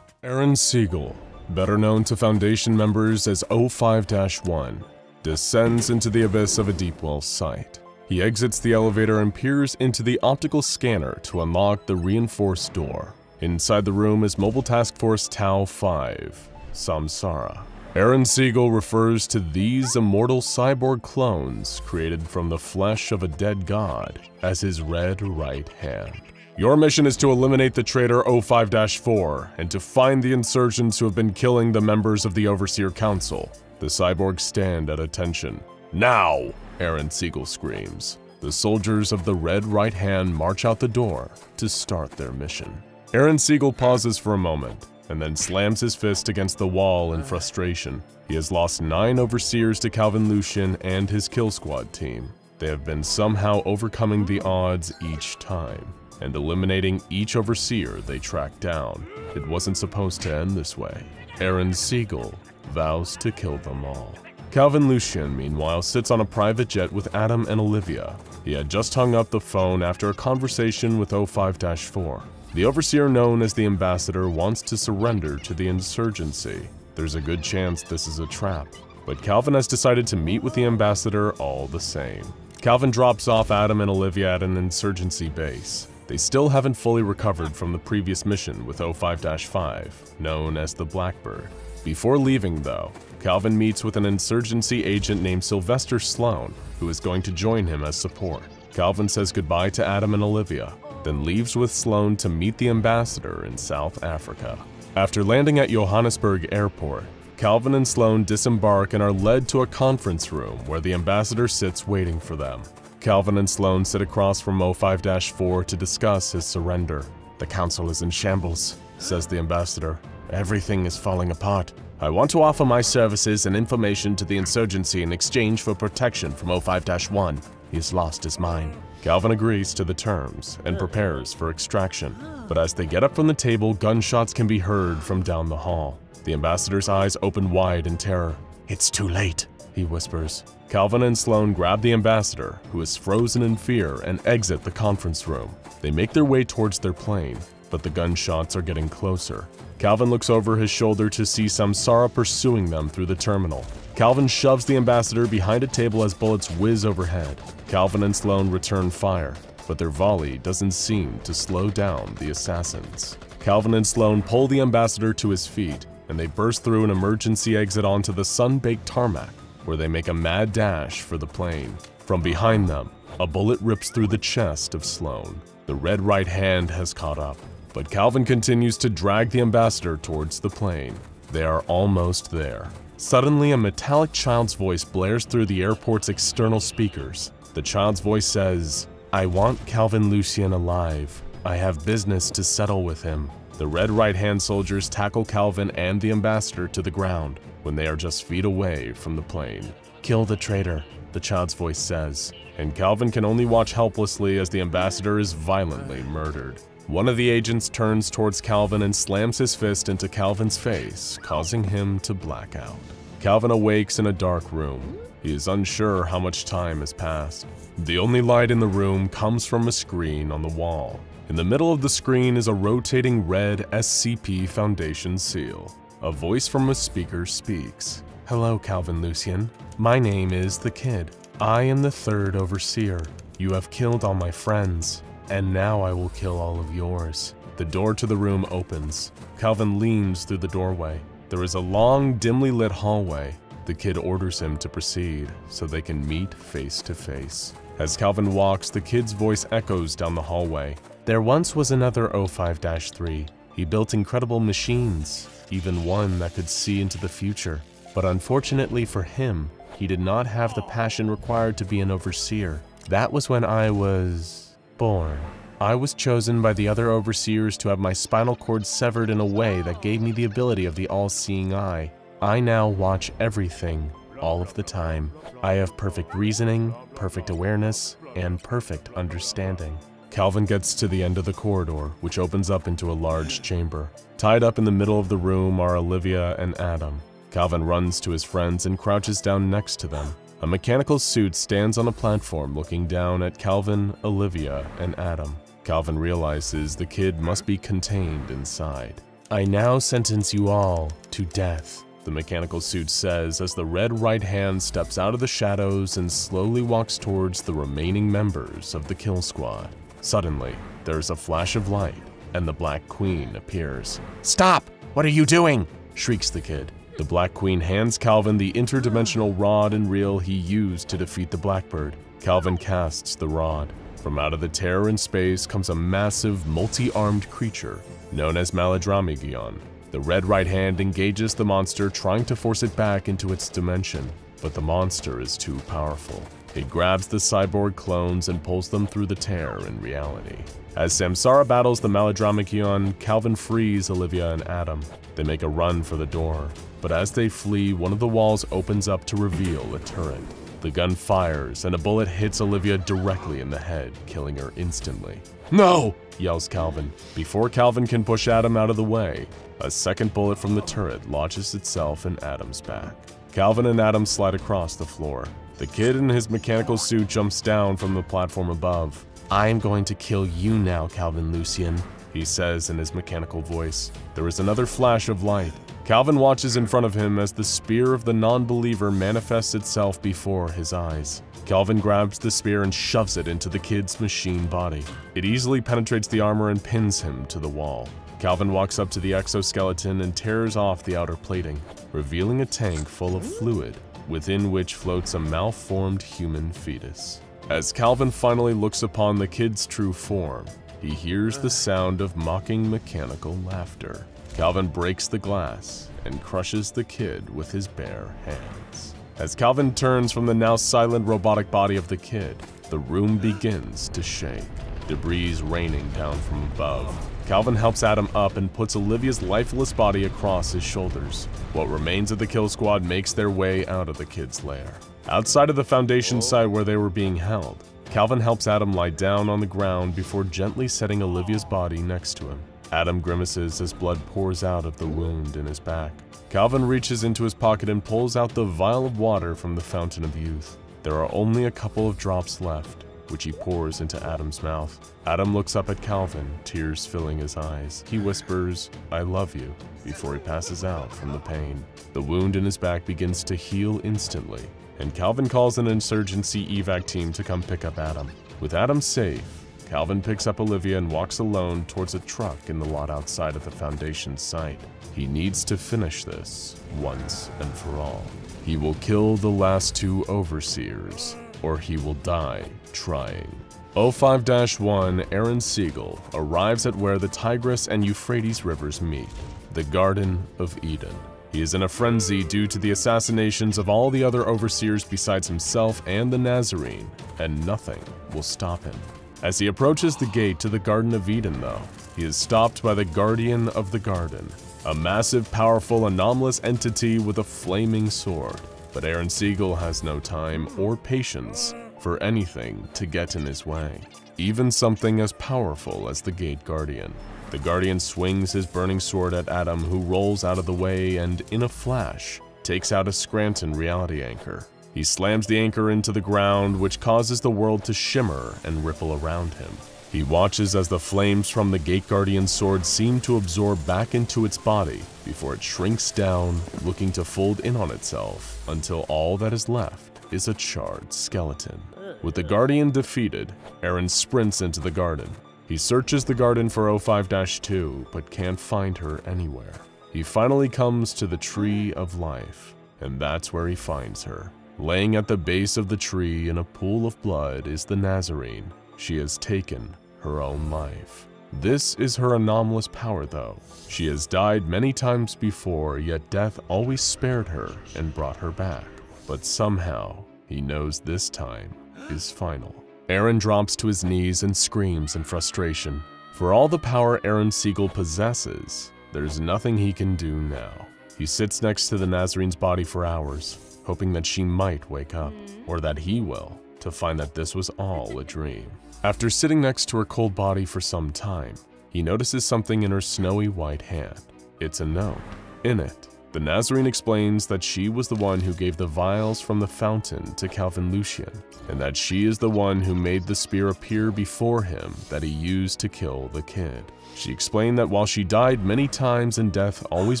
Aaron Siegel, better known to Foundation members as 05-1, descends into the abyss of a deep well site. He exits the elevator and peers into the optical scanner to unlock the reinforced door. Inside the room is Mobile Task Force Tau 5, Samsara. Aaron Siegel refers to these immortal cyborg clones created from the flesh of a dead god as his red right hand. Your mission is to eliminate the traitor 05-4 and to find the insurgents who have been killing the members of the Overseer Council. The cyborgs stand at attention. Now, Aaron Siegel screams. The soldiers of the Red Right Hand march out the door to start their mission. Aaron Siegel pauses for a moment and then slams his fist against the wall in frustration. He has lost nine overseers to Calvin Lucian and his kill squad team. They have been somehow overcoming the odds each time and eliminating each overseer they track down. It wasn't supposed to end this way. Aaron Siegel vows to kill them all. Calvin Lucian, meanwhile, sits on a private jet with Adam and Olivia. He had just hung up the phone after a conversation with 05-4. The overseer known as the ambassador wants to surrender to the insurgency. There's a good chance this is a trap, but Calvin has decided to meet with the ambassador all the same. Calvin drops off Adam and Olivia at an insurgency base. They still haven't fully recovered from the previous mission with 05-5, known as the Blackbird. Before leaving, though, Calvin meets with an insurgency agent named Sylvester Sloan, who is going to join him as support. Calvin says goodbye to Adam and Olivia, then leaves with Sloan to meet the ambassador in South Africa. After landing at Johannesburg Airport, Calvin and Sloan disembark and are led to a conference room where the ambassador sits waiting for them. Calvin and Sloan sit across from O5-4 to discuss his surrender. The council is in shambles, says the ambassador. Everything is falling apart. I want to offer my services and information to the insurgency in exchange for protection from O5-1. He has lost his mind. Calvin agrees to the terms and prepares for extraction. But as they get up from the table, gunshots can be heard from down the hall. The ambassador's eyes open wide in terror. It's too late, he whispers. Calvin and Sloan grab the ambassador, who is frozen in fear, and exit the conference room. They make their way towards their plane, but the gunshots are getting closer. Calvin looks over his shoulder to see Samsara pursuing them through the terminal. Calvin shoves the ambassador behind a table as bullets whiz overhead. Calvin and Sloan return fire, but their volley doesn't seem to slow down the assassins. Calvin and Sloan pull the ambassador to his feet, and they burst through an emergency exit onto the sun-baked tarmac, where they make a mad dash for the plane. From behind them, a bullet rips through the chest of Sloan. The red right hand has caught up, but Calvin continues to drag the ambassador towards the plane. They are almost there. Suddenly, a metallic child's voice blares through the airport's external speakers. The child's voice says, I want Calvin Lucian alive. I have business to settle with him. The red right-hand soldiers tackle Calvin and the ambassador to the ground when they are just feet away from the plane. Kill the traitor, the child's voice says, and Calvin can only watch helplessly as the ambassador is violently murdered. One of the agents turns towards Calvin and slams his fist into Calvin's face, causing him to black out. Calvin awakes in a dark room. He is unsure how much time has passed. The only light in the room comes from a screen on the wall. In the middle of the screen is a rotating red SCP Foundation seal. A voice from a speaker speaks. Hello, Calvin Lucian. My name is The Kid. I am the third overseer. You have killed all my friends, and now I will kill all of yours. The door to the room opens. Calvin leans through the doorway. There is a long, dimly lit hallway. The kid orders him to proceed so they can meet face to face. As Calvin walks, the kid's voice echoes down the hallway. There once was another 05-3. He built incredible machines, even one that could see into the future. But unfortunately for him, he did not have the passion required to be an overseer. That was when I was born. I was chosen by the other overseers to have my spinal cord severed in a way that gave me the ability of the all-seeing eye. I now watch everything, all of the time. I have perfect reasoning, perfect awareness, and perfect understanding. Calvin gets to the end of the corridor, which opens up into a large chamber. Tied up in the middle of the room are Olivia and Adam. Calvin runs to his friends and crouches down next to them. A mechanical suit stands on a platform looking down at Calvin, Olivia, and Adam. Calvin realizes the kid must be contained inside. I now sentence you all to death, the mechanical suit says as the red right hand steps out of the shadows and slowly walks towards the remaining members of the kill squad. Suddenly, there is a flash of light, and the Black Queen appears. Stop! What are you doing? shrieks the kid. The Black Queen hands Calvin the interdimensional rod and reel he used to defeat the Blackbird. Calvin casts the rod. From out of the terror in space comes a massive, multi-armed creature known as Maladramygion. The red right hand engages the monster, trying to force it back into its dimension, but the monster is too powerful. It grabs the cyborg clones and pulls them through the tear in reality. As Samsara battles the Maladramygion, Calvin frees Olivia and Adam. They make a run for the door, but as they flee, one of the walls opens up to reveal a turret. The gun fires, and a bullet hits Olivia directly in the head, killing her instantly. No! yells Calvin. Before Calvin can push Adam out of the way, a second bullet from the turret lodges itself in Adam's back. Calvin and Adam slide across the floor. The kid in his mechanical suit jumps down from the platform above. I'm going to kill you now, Calvin Lucian, he says in his mechanical voice. There is another flash of light. Calvin watches in front of him as the spear of the non-believer manifests itself before his eyes. Calvin grabs the spear and shoves it into the kid's machine body. It easily penetrates the armor and pins him to the wall. Calvin walks up to the exoskeleton and tears off the outer plating, revealing a tank full of fluid within which floats a malformed human fetus. As Calvin finally looks upon the kid's true form, he hears the sound of mocking mechanical laughter. Calvin breaks the glass and crushes the kid with his bare hands. As Calvin turns from the now silent robotic body of the kid, the room begins to shake, debris raining down from above. Calvin helps Adam up and puts Olivia's lifeless body across his shoulders. What remains of the kill squad makes their way out of the kid's lair. Outside of the Foundation site where they were being held, Calvin helps Adam lie down on the ground before gently setting Olivia's body next to him. Adam grimaces as blood pours out of the wound in his back. Calvin reaches into his pocket and pulls out the vial of water from the Fountain of Youth. There are only a couple of drops left which he pours into Adam's mouth. Adam looks up at Calvin, tears filling his eyes. He whispers, I love you, before he passes out from the pain. The wound in his back begins to heal instantly, and Calvin calls an insurgency evac team to come pick up Adam. With Adam safe, Calvin picks up Olivia and walks alone towards a truck in the lot outside of the Foundation site. He needs to finish this, once and for all. He will kill the last two overseers, or he will die trying. 05-1 Aaron Siegel arrives at where the Tigris and Euphrates rivers meet, the Garden of Eden. He is in a frenzy due to the assassinations of all the other overseers besides himself and the Nazarene, and nothing will stop him. As he approaches the gate to the Garden of Eden, though, he is stopped by the Guardian of the Garden, a massive, powerful, anomalous entity with a flaming sword. But Aaron Siegel has no time or patience for anything to get in his way, even something as powerful as the Gate Guardian. The Guardian swings his burning sword at Adam, who rolls out of the way and, in a flash, takes out a Scranton reality anchor. He slams the anchor into the ground, which causes the world to shimmer and ripple around him. He watches as the flames from the Gate Guardian's sword seem to absorb back into its body before it shrinks down, looking to fold in on itself until all that is left is a charred skeleton. With the Guardian defeated, Aaron sprints into the garden. He searches the garden for 05-2 but can't find her anywhere. He finally comes to the Tree of Life, and that's where he finds her. Laying at the base of the tree in a pool of blood is the Nazarene. She has taken her own life. This is her anomalous power though. She has died many times before, yet death always spared her and brought her back. But somehow, he knows this time is final. Aaron drops to his knees and screams in frustration. For all the power Aaron Siegel possesses, there's nothing he can do now. He sits next to the Nazarene's body for hours, hoping that she might wake up, mm. or that he will, to find that this was all a dream. After sitting next to her cold body for some time, he notices something in her snowy white hand. It's a note. In it, the Nazarene explains that she was the one who gave the vials from the fountain to Calvin Lucian, and that she is the one who made the spear appear before him that he used to kill the kid. She explained that while she died many times and death always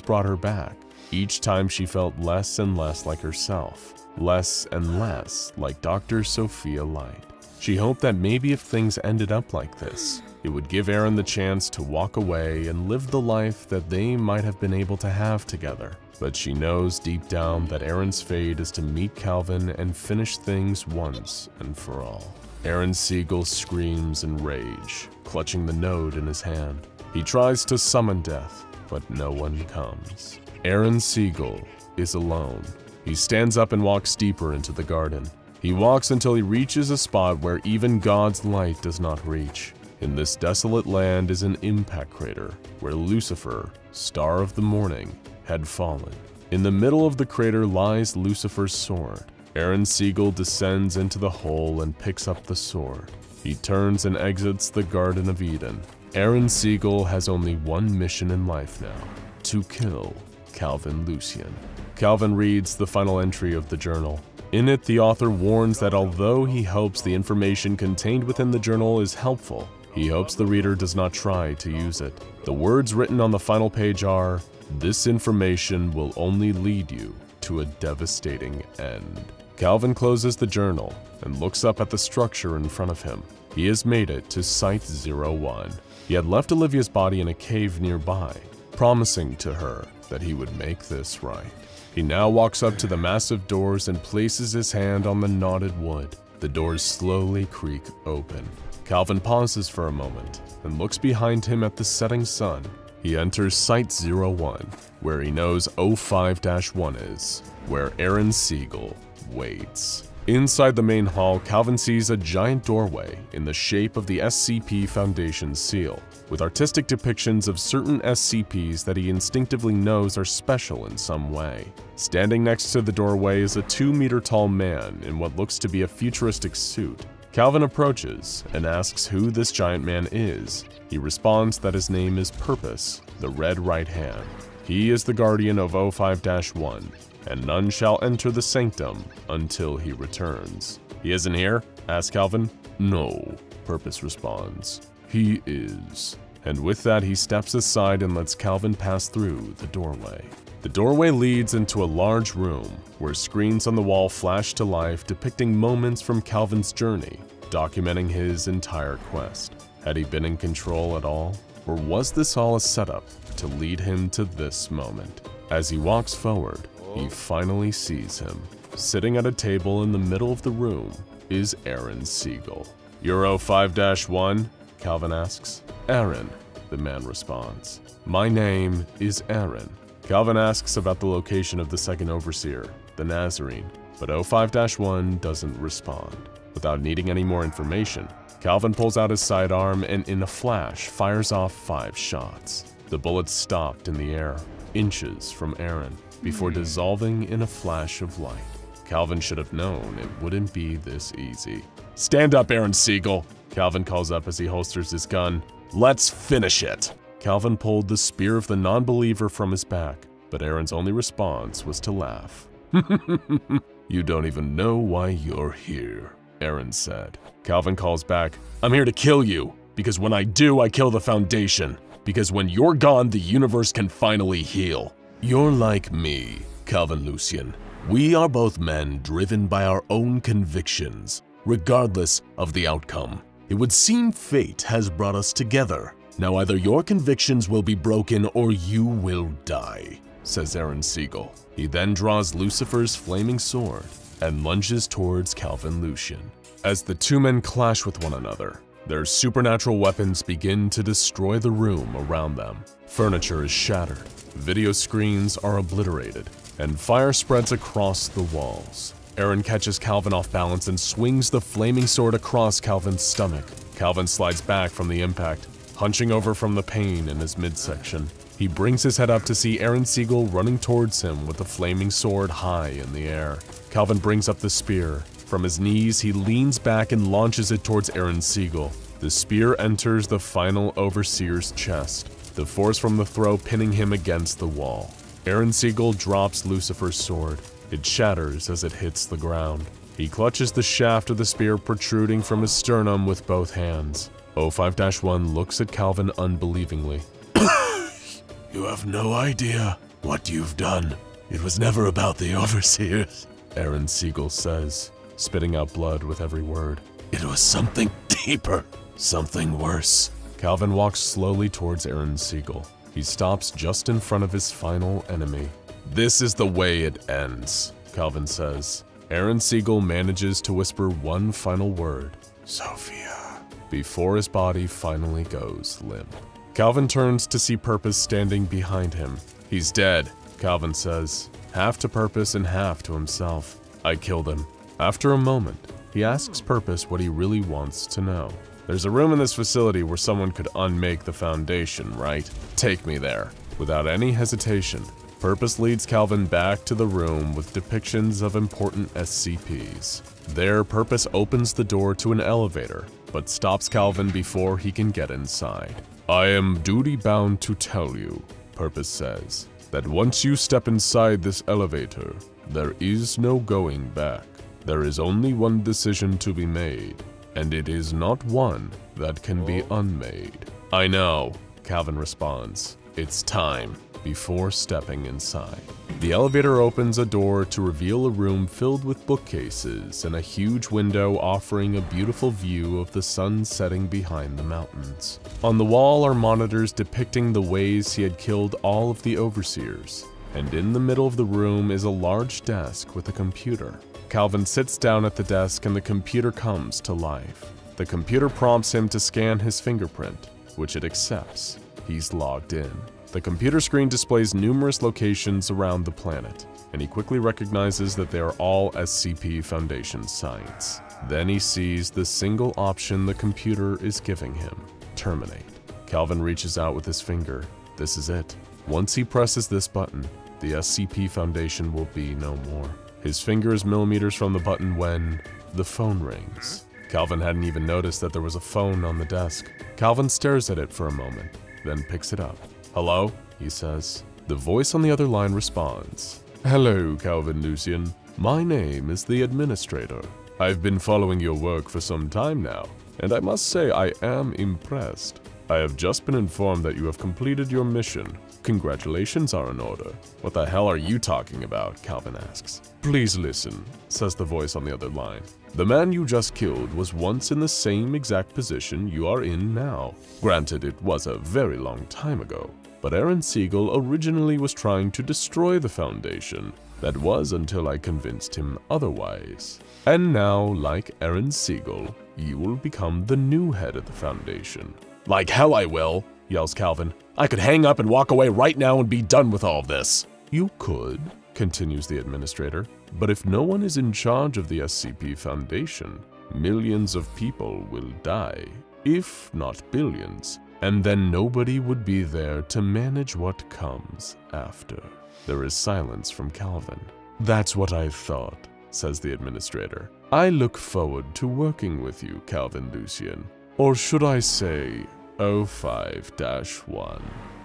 brought her back, each time she felt less and less like herself, less and less like Dr. Sophia Light. She hoped that maybe if things ended up like this, it would give Aaron the chance to walk away and live the life that they might have been able to have together. But she knows deep down that Aaron's fate is to meet Calvin and finish things once and for all. Aaron Siegel screams in rage, clutching the node in his hand. He tries to summon death, but no one comes. Aaron Siegel is alone. He stands up and walks deeper into the garden. He walks until he reaches a spot where even God's light does not reach. In this desolate land is an impact crater where Lucifer, star of the morning, had fallen. In the middle of the crater lies Lucifer's sword. Aaron Siegel descends into the hole and picks up the sword. He turns and exits the Garden of Eden. Aaron Siegel has only one mission in life now, to kill Calvin Lucian. Calvin reads the final entry of the journal. In it, the author warns that although he hopes the information contained within the journal is helpful, he hopes the reader does not try to use it. The words written on the final page are, This information will only lead you to a devastating end. Calvin closes the journal and looks up at the structure in front of him. He has made it to Site 01. He had left Olivia's body in a cave nearby, promising to her that he would make this right. He now walks up to the massive doors and places his hand on the knotted wood. The doors slowly creak open. Calvin pauses for a moment and looks behind him at the setting sun. He enters Site 01, where he knows 05-1 is, where Aaron Siegel waits. Inside the main hall, Calvin sees a giant doorway in the shape of the SCP Foundation seal, with artistic depictions of certain SCPs that he instinctively knows are special in some way. Standing next to the doorway is a two meter tall man in what looks to be a futuristic suit. Calvin approaches and asks who this giant man is. He responds that his name is Purpose, the Red Right Hand. He is the guardian of 05-1, and none shall enter the sanctum until he returns. He isn't here? asks Calvin. No, Purpose responds. He is. And with that, he steps aside and lets Calvin pass through the doorway. The doorway leads into a large room where screens on the wall flash to life depicting moments from Calvin's journey, documenting his entire quest. Had he been in control at all? Or was this all a setup to lead him to this moment? As he walks forward, he finally sees him. Sitting at a table in the middle of the room is Aaron Siegel. Euro 5-1? Calvin asks. Aaron, the man responds. My name is Aaron. Calvin asks about the location of the second overseer, the Nazarene, but 05-1 doesn't respond. Without needing any more information, Calvin pulls out his sidearm and in a flash fires off five shots. The bullets stopped in the air, inches from Aaron, before hmm. dissolving in a flash of light. Calvin should have known it wouldn't be this easy. Stand up, Aaron Siegel, Calvin calls up as he holsters his gun. Let's finish it. Calvin pulled the spear of the non-believer from his back, but Aaron's only response was to laugh. you don't even know why you're here, Aaron said. Calvin calls back, I'm here to kill you, because when I do, I kill the Foundation. Because when you're gone, the universe can finally heal. You're like me, Calvin Lucian. We are both men driven by our own convictions, regardless of the outcome. It would seem fate has brought us together. Now either your convictions will be broken or you will die, says Aaron Siegel. He then draws Lucifer's flaming sword and lunges towards Calvin Lucian. As the two men clash with one another, their supernatural weapons begin to destroy the room around them. Furniture is shattered, video screens are obliterated, and fire spreads across the walls. Aaron catches Calvin off balance and swings the flaming sword across Calvin's stomach. Calvin slides back from the impact, hunching over from the pain in his midsection. He brings his head up to see Aaron Siegel running towards him with the flaming sword high in the air. Calvin brings up the spear. From his knees, he leans back and launches it towards Aaron Siegel. The spear enters the final overseer's chest, the force from the throw pinning him against the wall. Aaron Siegel drops Lucifer's sword. It shatters as it hits the ground. He clutches the shaft of the spear protruding from his sternum with both hands. O5-1 looks at Calvin unbelievingly. you have no idea what you've done. It was never about the Overseers, Aaron Siegel says, spitting out blood with every word. It was something deeper, something worse. Calvin walks slowly towards Aaron Siegel. He stops just in front of his final enemy, this is the way it ends, Calvin says. Aaron Siegel manages to whisper one final word, Sophia, before his body finally goes limp. Calvin turns to see Purpose standing behind him. He's dead, Calvin says, half to Purpose and half to himself. I killed him. After a moment, he asks Purpose what he really wants to know. There's a room in this facility where someone could unmake the Foundation, right? Take me there. Without any hesitation, Purpose leads Calvin back to the room with depictions of important SCPs. There, Purpose opens the door to an elevator, but stops Calvin before he can get inside. I am duty bound to tell you, Purpose says, that once you step inside this elevator, there is no going back. There is only one decision to be made, and it is not one that can be unmade. I know, Calvin responds. It's time before stepping inside. The elevator opens a door to reveal a room filled with bookcases and a huge window offering a beautiful view of the sun setting behind the mountains. On the wall are monitors depicting the ways he had killed all of the overseers, and in the middle of the room is a large desk with a computer. Calvin sits down at the desk and the computer comes to life. The computer prompts him to scan his fingerprint, which it accepts. He's logged in. The computer screen displays numerous locations around the planet, and he quickly recognizes that they are all SCP Foundation sites. Then he sees the single option the computer is giving him, terminate. Calvin reaches out with his finger. This is it. Once he presses this button, the SCP Foundation will be no more. His finger is millimeters from the button when the phone rings. Calvin hadn't even noticed that there was a phone on the desk. Calvin stares at it for a moment, then picks it up. Hello? He says. The voice on the other line responds. Hello, Calvin Lucian. My name is the Administrator. I've been following your work for some time now, and I must say I am impressed. I have just been informed that you have completed your mission. Congratulations are in order. What the hell are you talking about? Calvin asks. Please listen, says the voice on the other line. The man you just killed was once in the same exact position you are in now. Granted, it was a very long time ago, but Aaron Siegel originally was trying to destroy the Foundation. That was until I convinced him otherwise. And now, like Aaron Siegel, you will become the new head of the Foundation. Like hell I will, yells Calvin. I could hang up and walk away right now and be done with all this. You could, continues the administrator, but if no one is in charge of the SCP Foundation, millions of people will die, if not billions, and then nobody would be there to manage what comes after. There is silence from Calvin. That's what I thought, says the administrator. I look forward to working with you, Calvin Lucian. Or should I say, 05-1.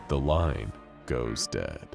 The line goes dead.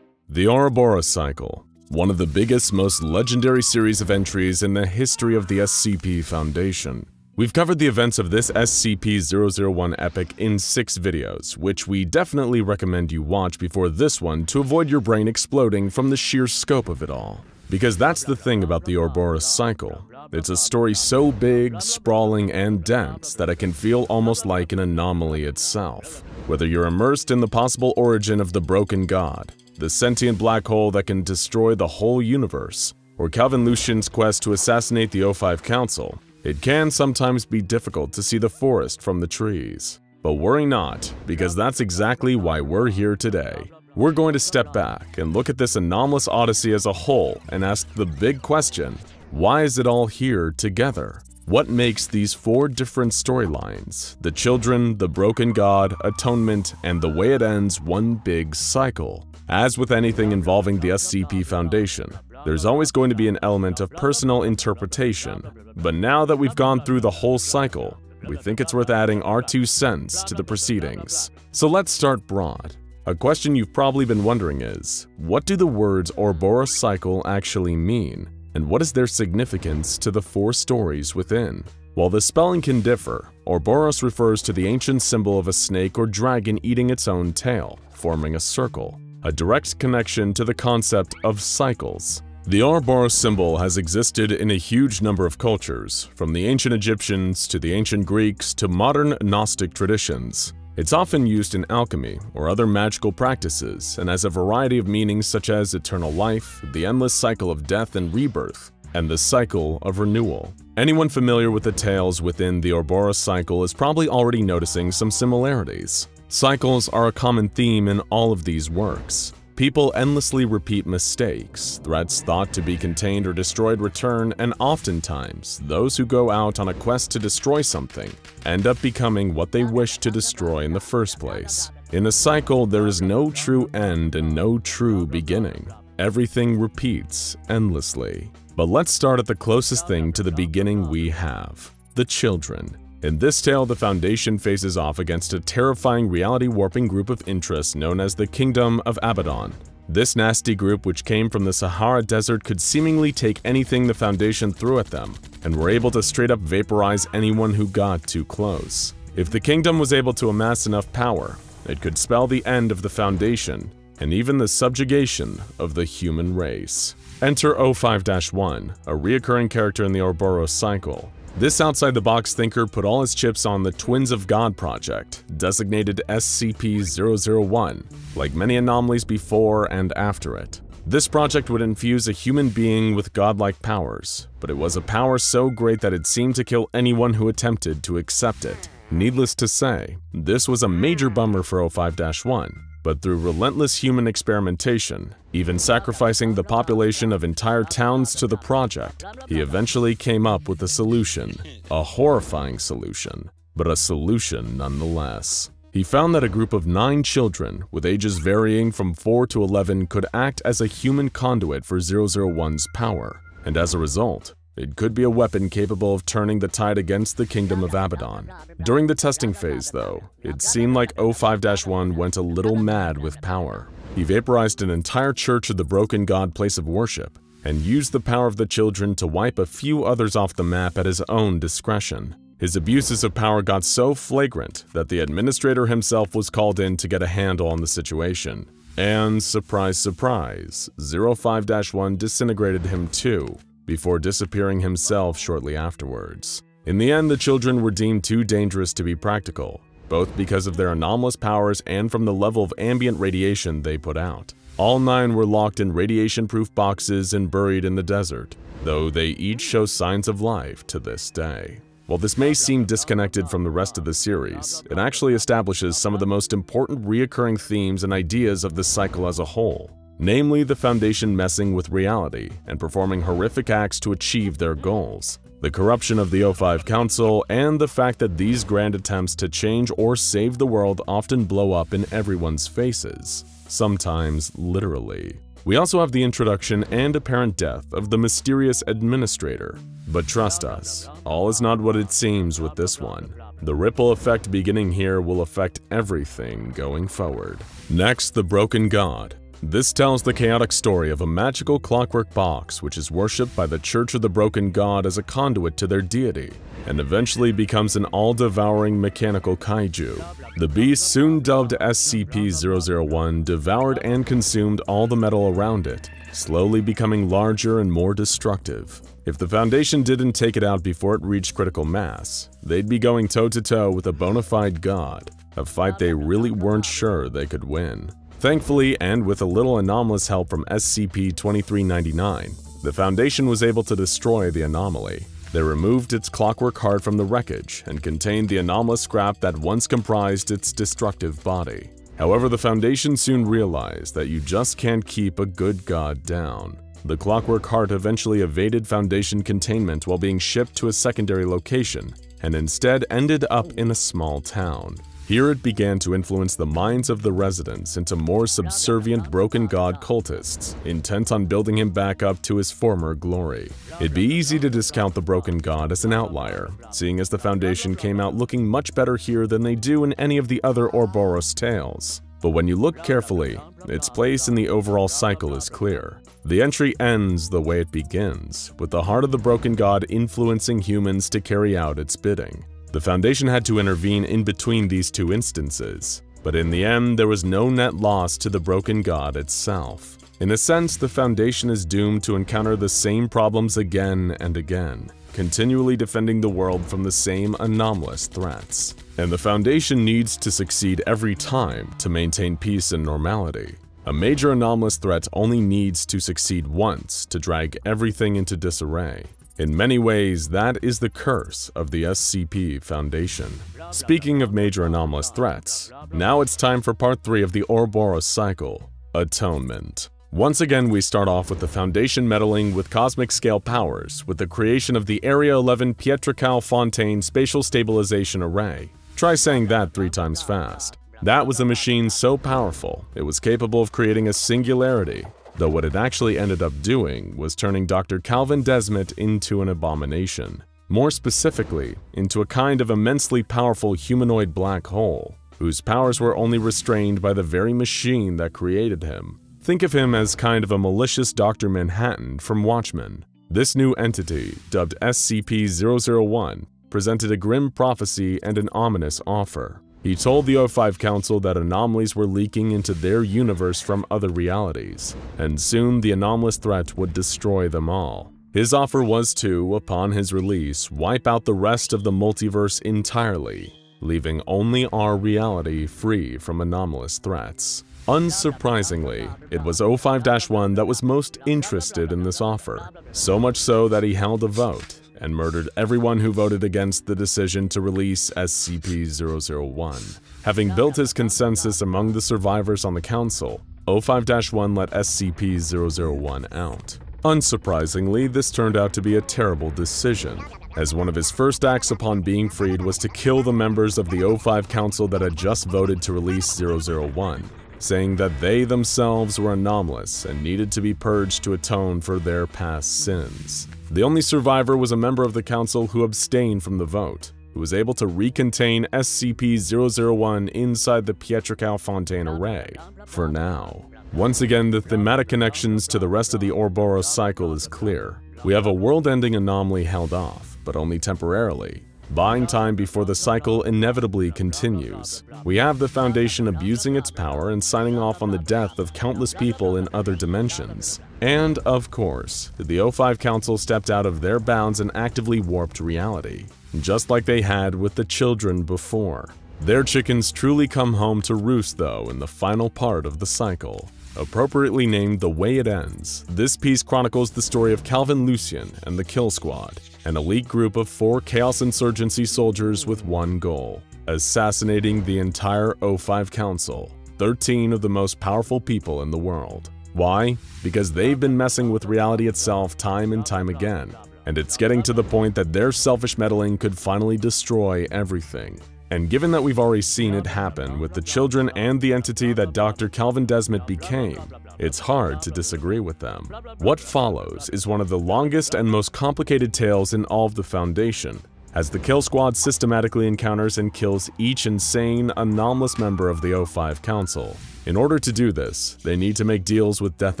The Ouroboros Cycle, one of the biggest, most legendary series of entries in the history of the SCP Foundation. We've covered the events of this SCP-001 epic in six videos, which we definitely recommend you watch before this one to avoid your brain exploding from the sheer scope of it all. Because that's the thing about the Ouroboros cycle. It's a story so big, sprawling, and dense that it can feel almost like an anomaly itself. Whether you're immersed in the possible origin of the broken god, the sentient black hole that can destroy the whole universe, or Calvin Lucian's quest to assassinate the O5 Council, it can sometimes be difficult to see the forest from the trees. But worry not, because that's exactly why we're here today. We're going to step back and look at this anomalous odyssey as a whole and ask the big question, why is it all here together? What makes these four different storylines, the children, the broken god, atonement, and the way it ends one big cycle? As with anything involving the SCP Foundation, there's always going to be an element of personal interpretation, but now that we've gone through the whole cycle, we think it's worth adding our two cents to the proceedings. So let's start broad. A question you've probably been wondering is, what do the words Ouroboros cycle actually mean, and what is their significance to the four stories within? While the spelling can differ, Ouroboros refers to the ancient symbol of a snake or dragon eating its own tail, forming a circle a direct connection to the concept of cycles. The Ouroboros symbol has existed in a huge number of cultures, from the ancient Egyptians to the ancient Greeks to modern Gnostic traditions. It's often used in alchemy or other magical practices and has a variety of meanings such as eternal life, the endless cycle of death and rebirth, and the cycle of renewal. Anyone familiar with the tales within the Ouroboros cycle is probably already noticing some similarities. Cycles are a common theme in all of these works. People endlessly repeat mistakes, threats thought to be contained or destroyed return, and oftentimes, those who go out on a quest to destroy something end up becoming what they wish to destroy in the first place. In a cycle, there is no true end and no true beginning. Everything repeats endlessly. But let's start at the closest thing to the beginning we have, the children. In this tale, the Foundation faces off against a terrifying reality-warping group of interests known as the Kingdom of Abaddon. This nasty group, which came from the Sahara Desert, could seemingly take anything the Foundation threw at them, and were able to straight up vaporize anyone who got too close. If the Kingdom was able to amass enough power, it could spell the end of the Foundation, and even the subjugation of the human race. Enter O5-1, a reoccurring character in the Ouroboros cycle. This outside-the-box thinker put all his chips on the Twins of God project, designated SCP-001, like many anomalies before and after it. This project would infuse a human being with godlike powers, but it was a power so great that it seemed to kill anyone who attempted to accept it. Needless to say, this was a major bummer for O5-1, but through relentless human experimentation, even sacrificing the population of entire towns to the project, he eventually came up with a solution. A horrifying solution, but a solution nonetheless. He found that a group of nine children, with ages varying from 4 to 11, could act as a human conduit for 001's power, and as a result, it could be a weapon capable of turning the tide against the Kingdom of Abaddon. During the testing phase, though, it seemed like O5-1 went a little mad with power. He vaporized an entire church of the Broken God place of worship, and used the power of the children to wipe a few others off the map at his own discretion. His abuses of power got so flagrant that the administrator himself was called in to get a handle on the situation. And surprise, surprise, 05-1 disintegrated him too, before disappearing himself shortly afterwards. In the end, the children were deemed too dangerous to be practical, both because of their anomalous powers and from the level of ambient radiation they put out. All nine were locked in radiation-proof boxes and buried in the desert, though they each show signs of life to this day. While this may seem disconnected from the rest of the series, it actually establishes some of the most important reoccurring themes and ideas of the cycle as a whole. Namely the Foundation messing with reality and performing horrific acts to achieve their goals, the corruption of the O5 Council, and the fact that these grand attempts to change or save the world often blow up in everyone's faces, sometimes literally. We also have the introduction and apparent death of the mysterious administrator. But trust us, all is not what it seems with this one. The ripple effect beginning here will affect everything going forward. Next, the Broken God. This tells the chaotic story of a magical clockwork box which is worshipped by the Church of the Broken God as a conduit to their deity, and eventually becomes an all-devouring mechanical kaiju. The beast, soon dubbed SCP-001, devoured and consumed all the metal around it, slowly becoming larger and more destructive. If the Foundation didn't take it out before it reached critical mass, they'd be going toe-to-toe -to -toe with a bona fide god, a fight they really weren't sure they could win. Thankfully, and with a little anomalous help from SCP-2399, the Foundation was able to destroy the anomaly. They removed its clockwork heart from the wreckage and contained the anomalous scrap that once comprised its destructive body. However, the Foundation soon realized that you just can't keep a good god down. The clockwork heart eventually evaded Foundation containment while being shipped to a secondary location, and instead ended up in a small town. Here it began to influence the minds of the residents into more subservient broken god cultists, intent on building him back up to his former glory. It'd be easy to discount the broken god as an outlier, seeing as the Foundation came out looking much better here than they do in any of the other Ouroboros tales. But when you look carefully, its place in the overall cycle is clear. The entry ends the way it begins, with the heart of the broken god influencing humans to carry out its bidding. The Foundation had to intervene in between these two instances, but in the end there was no net loss to the broken god itself. In a sense, the Foundation is doomed to encounter the same problems again and again, continually defending the world from the same anomalous threats. And the Foundation needs to succeed every time to maintain peace and normality. A major anomalous threat only needs to succeed once to drag everything into disarray. In many ways, that is the curse of the SCP Foundation. Speaking of major anomalous threats, now it's time for part 3 of the Ouroboros cycle, Atonement. Once again, we start off with the Foundation meddling with cosmic scale powers with the creation of the Area 11 Pietrocal-Fontaine Spatial Stabilization Array. Try saying that three times fast. That was a machine so powerful, it was capable of creating a singularity, though what it actually ended up doing was turning Dr. Calvin Desmond into an abomination. More specifically, into a kind of immensely powerful humanoid black hole, whose powers were only restrained by the very machine that created him. Think of him as kind of a malicious Dr. Manhattan from Watchmen. This new entity, dubbed SCP-001, presented a grim prophecy and an ominous offer. He told the O5 Council that anomalies were leaking into their universe from other realities, and soon the anomalous threat would destroy them all. His offer was to, upon his release, wipe out the rest of the multiverse entirely, leaving only our reality free from anomalous threats. Unsurprisingly, it was O5-1 that was most interested in this offer, so much so that he held a vote and murdered everyone who voted against the decision to release SCP-001. Having built his consensus among the survivors on the Council, O5-1 let SCP-001 out. Unsurprisingly, this turned out to be a terrible decision, as one of his first acts upon being freed was to kill the members of the O5 Council that had just voted to release 001, saying that they themselves were anomalous and needed to be purged to atone for their past sins. The only survivor was a member of the council who abstained from the vote, who was able to recontain SCP-001 inside the Pietrocal-Fontaine array, for now. Once again, the thematic connections to the rest of the Ouroboros cycle is clear. We have a world-ending anomaly held off, but only temporarily, buying time before the cycle inevitably continues. We have the Foundation abusing its power and signing off on the death of countless people in other dimensions. And, of course, the O5 Council stepped out of their bounds and actively warped reality, just like they had with the children before. Their chickens truly come home to roost though in the final part of the cycle. Appropriately named The Way It Ends, this piece chronicles the story of Calvin Lucien and the Kill Squad, an elite group of four Chaos Insurgency soldiers with one goal, assassinating the entire O5 Council, 13 of the most powerful people in the world. Why? Because they've been messing with reality itself time and time again, and it's getting to the point that their selfish meddling could finally destroy everything. And given that we've already seen it happen with the children and the entity that Dr. Calvin Desmond became, it's hard to disagree with them. What follows is one of the longest and most complicated tales in all of the Foundation, as the Kill Squad systematically encounters and kills each insane, anomalous member of the O5 Council. In order to do this, they need to make deals with death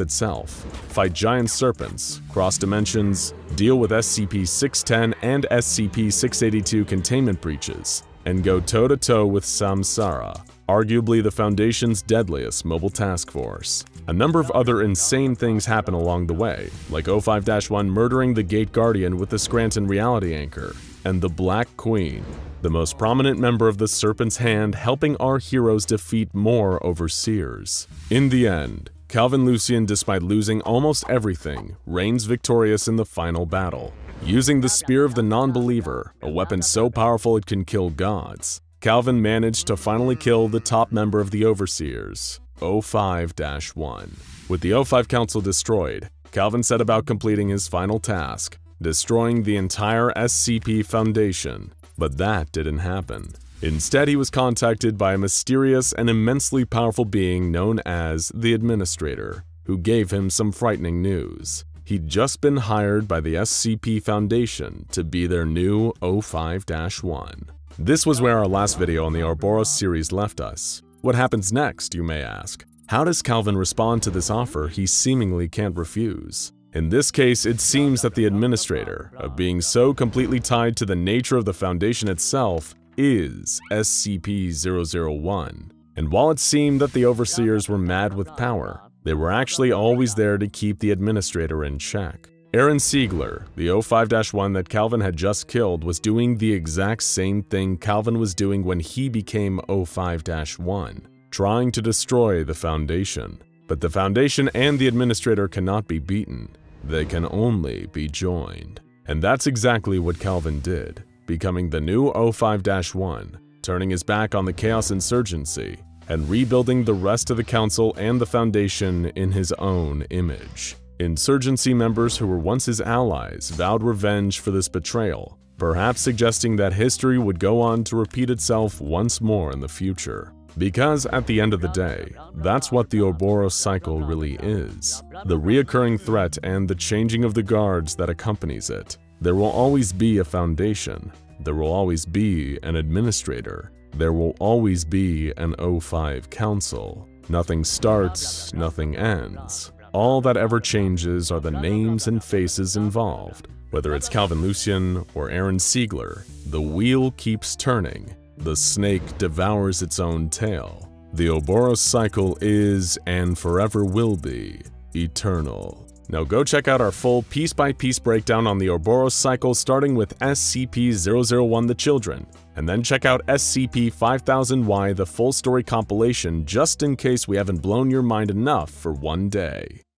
itself, fight giant serpents, cross dimensions, deal with SCP-610 and SCP-682 containment breaches, and go toe-to-toe -to -toe with Samsara, arguably the Foundation's deadliest mobile task force. A number of other insane things happen along the way, like O5-1 murdering the Gate Guardian with the Scranton reality anchor, and the Black Queen, the most prominent member of the Serpent's Hand helping our heroes defeat more Overseers. In the end, Calvin Lucien, despite losing almost everything, reigns victorious in the final battle. Using the Spear of the Non-Believer, a weapon so powerful it can kill gods, Calvin managed to finally kill the top member of the Overseers, O5-1. With the O5 Council destroyed, Calvin set about completing his final task, destroying the entire SCP Foundation, but that didn't happen. Instead, he was contacted by a mysterious and immensely powerful being known as the Administrator, who gave him some frightening news. He'd just been hired by the SCP Foundation to be their new O5-1. This was where our last video on the Ouroboros series left us. What happens next, you may ask? How does Calvin respond to this offer he seemingly can't refuse? In this case, it seems that the administrator, of being so completely tied to the nature of the Foundation itself, is SCP-001. And while it seemed that the Overseers were mad with power, they were actually always there to keep the administrator in check. Aaron Siegler, the O5-1 that Calvin had just killed, was doing the exact same thing Calvin was doing when he became O5-1, trying to destroy the Foundation. But the Foundation and the Administrator cannot be beaten. They can only be joined. And that's exactly what Calvin did, becoming the new O5-1, turning his back on the Chaos Insurgency, and rebuilding the rest of the Council and the Foundation in his own image. Insurgency members who were once his allies vowed revenge for this betrayal, perhaps suggesting that history would go on to repeat itself once more in the future. Because at the end of the day, that's what the Ouroboros cycle really is. The reoccurring threat and the changing of the guards that accompanies it. There will always be a foundation. There will always be an administrator. There will always be an O5 council. Nothing starts, nothing ends. All that ever changes are the names and faces involved. Whether it's Calvin Lucien or Aaron Siegler, the wheel keeps turning the snake devours its own tail. The Ouroboros cycle is, and forever will be, eternal. Now go check out our full piece-by-piece -piece breakdown on the Ouroboros cycle starting with SCP-001 The Children, and then check out SCP-5000-Y the full story compilation just in case we haven't blown your mind enough for one day.